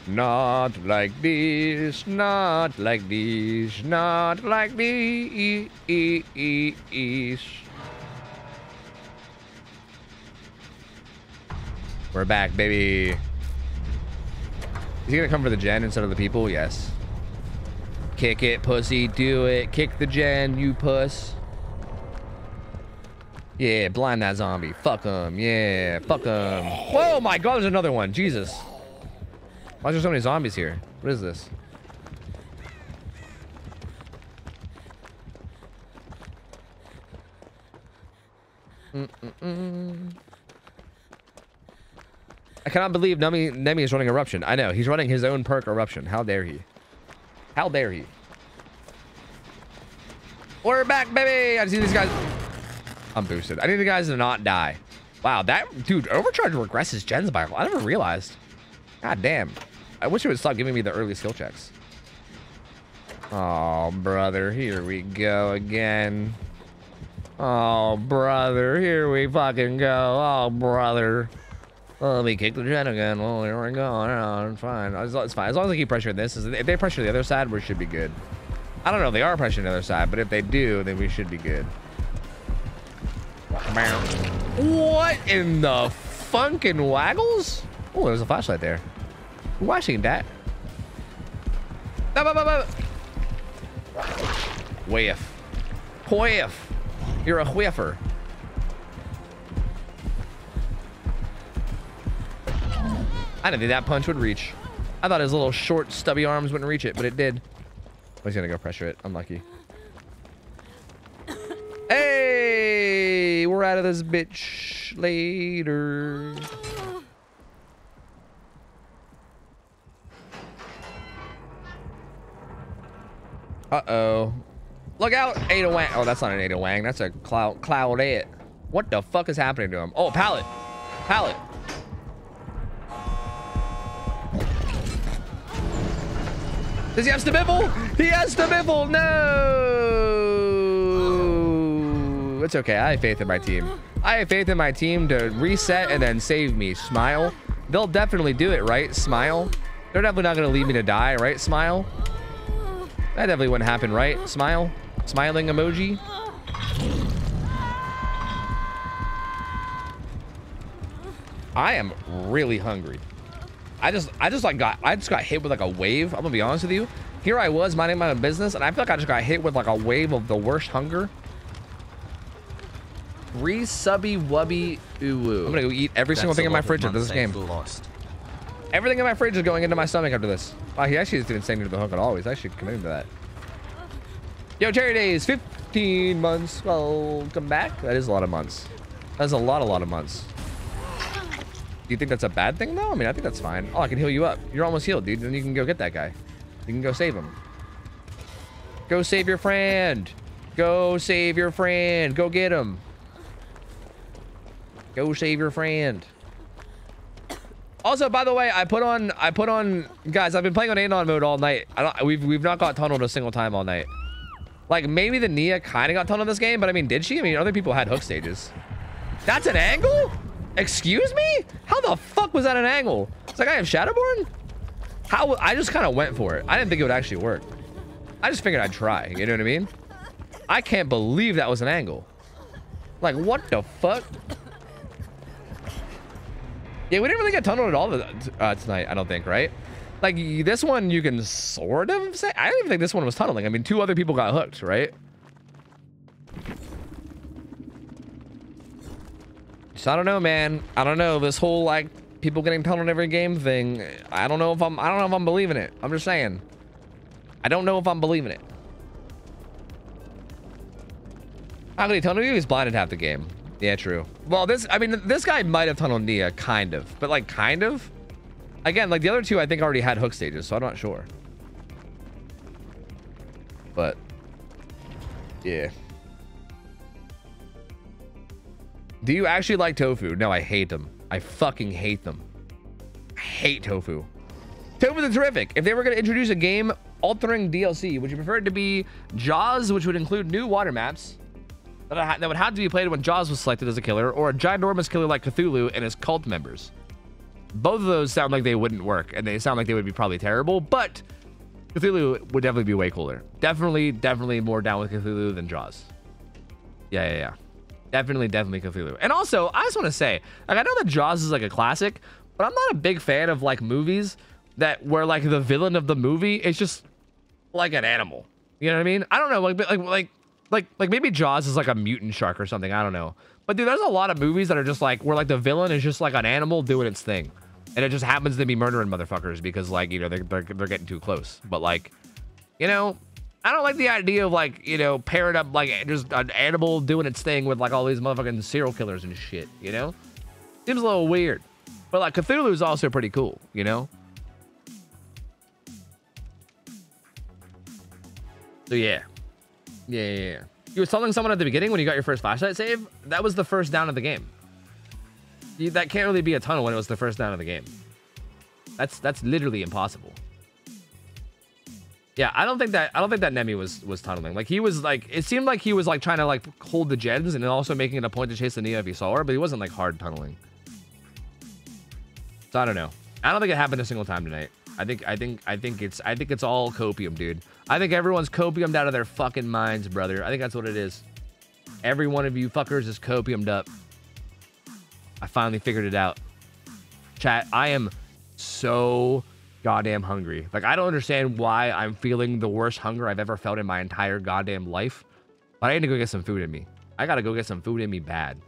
Not like this, not like this, not like this. We're back, baby. Is he gonna come for the gen instead of the people? Yes. Kick it, pussy. Do it. Kick the gen, you puss. Yeah, blind that zombie. Fuck him. Yeah, fuck him. Whoa, oh my god, there's another one. Jesus. Why is there so many zombies here? What is this? Mm -mm. I cannot believe Nemi, Nemi is running Eruption. I know. He's running his own perk Eruption. How dare he? How dare he? We're back, baby! I need these guys... I'm boosted. I need the guys to not die. Wow, that... Dude, Overcharge regresses gens by... I never realized. God damn. I wish it would stop giving me the early skill checks. Oh, brother. Here we go again. Oh, brother. Here we fucking go. Oh, brother. Oh, let me kick the gen again. Oh, here we go. Oh, no, it's fine. It's, fine. As long as I keep pressuring this. If they pressure the other side, we should be good. I don't know if they are pressuring the other side, but if they do, then we should be good. What in the funkin' waggles? Oh, there's a flashlight there. Watching that. Whiff. Whiff. You're a whiffer. I didn't think that punch would reach. I thought his little short, stubby arms wouldn't reach it, but it did. He's gonna go pressure it. Unlucky. Hey, we're out of this bitch later. Uh-oh. Look out, Ada Wong. Oh, that's not an Ada Wong. That's a Cloud Cloudette. What the fuck is happening to him? Oh, pallet. Pallet. Does he have Stabibble? He has Stabibble! No! It's okay. I have faith in my team. I have faith in my team to reset and then save me. Smile. They'll definitely do it, right? Smile. They're definitely not gonna leave me to die, right? Smile. That definitely wouldn't happen, right? Smile. Smiling emoji. I am really hungry. I just, I just like got, I just got hit with like a wave. I'm gonna be honest with you. Here I was minding my own business, and I feel like I just got hit with like a wave of the worst hunger. Three subby wubby ooh. I'm gonna go eat every single thing in my of fridge after this game. Lost. Everything in my fridge is going into my stomach after this. Wow, he actually just didn't say me to the hook at all. He's actually committing to that. Yo, Cherry Days, 15 months. Welcome back. That is a lot of months. That's a lot, a lot of months. Do you think that's a bad thing, though? I mean, I think that's fine. Oh, I can heal you up. You're almost healed, dude. Then you can go get that guy. You can go save him. Go save your friend. Go save your friend. Go get him. Go save your friend. Also, by the way, I put on, I put on, guys. I've been playing on Anon mode all night. I don't, we've we've not got tunneled a single time all night. Like maybe the Nea kind of got tunneled this game, but I mean, did she? I mean, other people had hook stages. That's an angle? Excuse me? How the fuck was that an angle? It's like I have Shadowborn. How? I just kind of went for it. I didn't think it would actually work. I just figured I'd try. You know what I mean? I can't believe that was an angle. Like what the fuck? Yeah, we didn't really get tunneled at all uh, tonight, I don't think, right? Like, this one you can sort of say. I don't even think this one was tunneling. I mean, two other people got hooked, right? So I don't know, man. I don't know. This whole, like, people getting tunneled every game thing, I don't know if I'm, I don't know if I'm believing it. I'm just saying. I don't know if I'm believing it. How could he tunnel you? He's blinded half the game. Yeah, true. Well, this, I mean, this guy might have tunneled Nea, kind of. But, like, kind of? Again, like, the other two, I think, already had hook stages, so I'm not sure. But, yeah. Do you actually like tofu? No, I hate them. I fucking hate them. I hate tofu. Tofu is terrific. If they were going to introduce a game altering DLC, would you prefer it to be Jaws, which would include new water maps, that, ha- that would have to be played when Jaws was selected as a killer, or a ginormous killer like Cthulhu and his cult members. Both of those sound like they wouldn't work, and they sound like they would be probably terrible, but Cthulhu would definitely be way cooler. Definitely, definitely more down with Cthulhu than Jaws. Yeah, yeah, yeah. Definitely, definitely Cthulhu. And also, I just want to say, like, I know that Jaws is like a classic, but I'm not a big fan of like movies that where like the villain of the movie is just like an animal. You know what I mean? I don't know, like, like, like, like, like maybe Jaws is like a mutant shark or something. I don't know. But dude, there's a lot of movies that are just like where like the villain is just like an animal doing its thing, and it just happens to be murdering motherfuckers because like you know they're they're, they're getting too close. But like, you know, I don't like the idea of like you know pairing up like just an animal doing its thing with like all these motherfucking serial killers and shit. You know, seems a little weird. But like Cthulhu is also pretty cool. You know. So yeah. Yeah, yeah, yeah. You were telling someone at the beginning when you got your first flashlight save, that was the first down of the game. You, that can't really be a tunnel when it was the first down of the game. That's that's literally impossible. Yeah, I don't think that I don't think that Nemi was was tunneling. Like he was like it seemed like he was like trying to like hold the gens and also making it a point to chase the Nea if he saw her, but he wasn't like hard tunneling. So I don't know. I don't think it happened a single time tonight. I think I think I think it's I think it's all copium, dude. I think everyone's copiumed out of their fucking minds, brother. I think that's what it is. Every one of you fuckers is copiumed up. I finally figured it out. Chat, I am so goddamn hungry. Like I don't understand why I'm feeling the worst hunger I've ever felt in my entire goddamn life. But I need to go get some food in me. I gotta go get some food in me bad.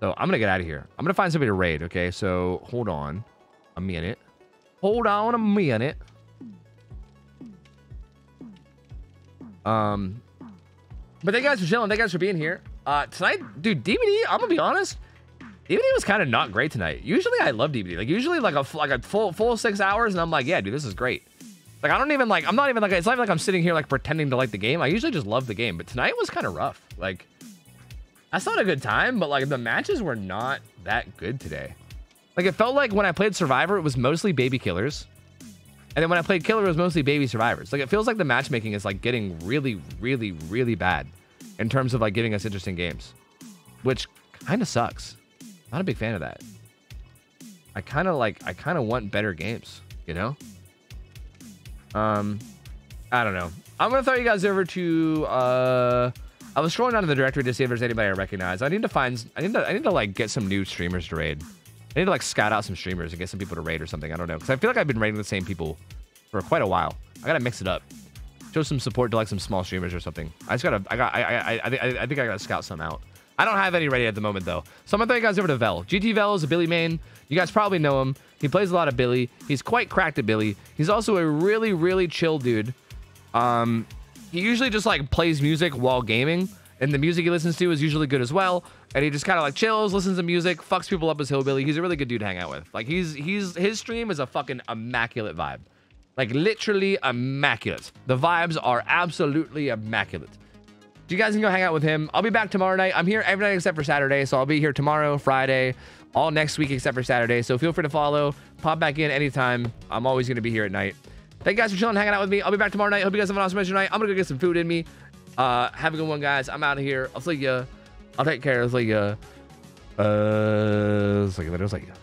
So I'm gonna get out of here. I'm gonna find somebody to raid, okay? So hold on a minute. Hold on a minute. Um, but thank you guys for chilling. Thank you guys for being here. Uh, tonight, dude, DBD. I'm gonna be honest. DBD was kind of not great tonight. Usually, I love DBD. Like usually, like a like a full full six hours, and I'm like, yeah, dude, this is great. Like I don't even like. I'm not even like. It's not even like I'm sitting here like pretending to like the game. I usually just love the game. But tonight was kind of rough. Like that's not a good time. But like the matches were not that good today. Like it felt like when I played Survivor, it was mostly baby killers. And then when I played Killer, it was mostly baby survivors. Like it feels like the matchmaking is like getting really, really, really bad in terms of like giving us interesting games, which kind of sucks. Not a big fan of that. I kind of like, I kind of want better games, you know? Um, I don't know. I'm gonna throw you guys over to. Uh, I was scrolling down to the directory to see if there's anybody I recognize. I need to find. I need to. I need to like get some new streamers to raid. I need to like scout out some streamers and get some people to raid or something. I don't know because I feel like I've been raiding the same people for quite a while. I gotta mix it up. Show some support to like some small streamers or something. I just gotta. I got. I. I. I, think- I think I gotta scout some out. I don't have any ready at the moment though. So I'm gonna throw you guys over to Vel. GT Vel is a Billy main. You guys probably know him. He plays a lot of Billy. He's quite cracked at Billy. He's also a really, really chill dude. Um, he usually just like plays music while gaming, and the music he listens to is usually good as well. And he just kind of like chills, listens to music, fucks people up as hillbilly. He's a really good dude to hang out with. Like he's he's his stream is a fucking immaculate vibe, like literally immaculate. The vibes are absolutely immaculate. You guys can go hang out with him. I'll be back tomorrow night. I'm here every night except for Saturday, so I'll be here tomorrow, Friday, all next week except for Saturday. So feel free to follow, pop back in anytime. I'm always gonna be here at night. Thank you guys for chilling, hanging out with me. I'll be back tomorrow night. Hope you guys have an awesome night. I'm gonna go get some food in me. Uh, have a good one, guys. I'm out of here. I'll see ya. I'll take care. See ya. Uh, see you later. I'll see ya.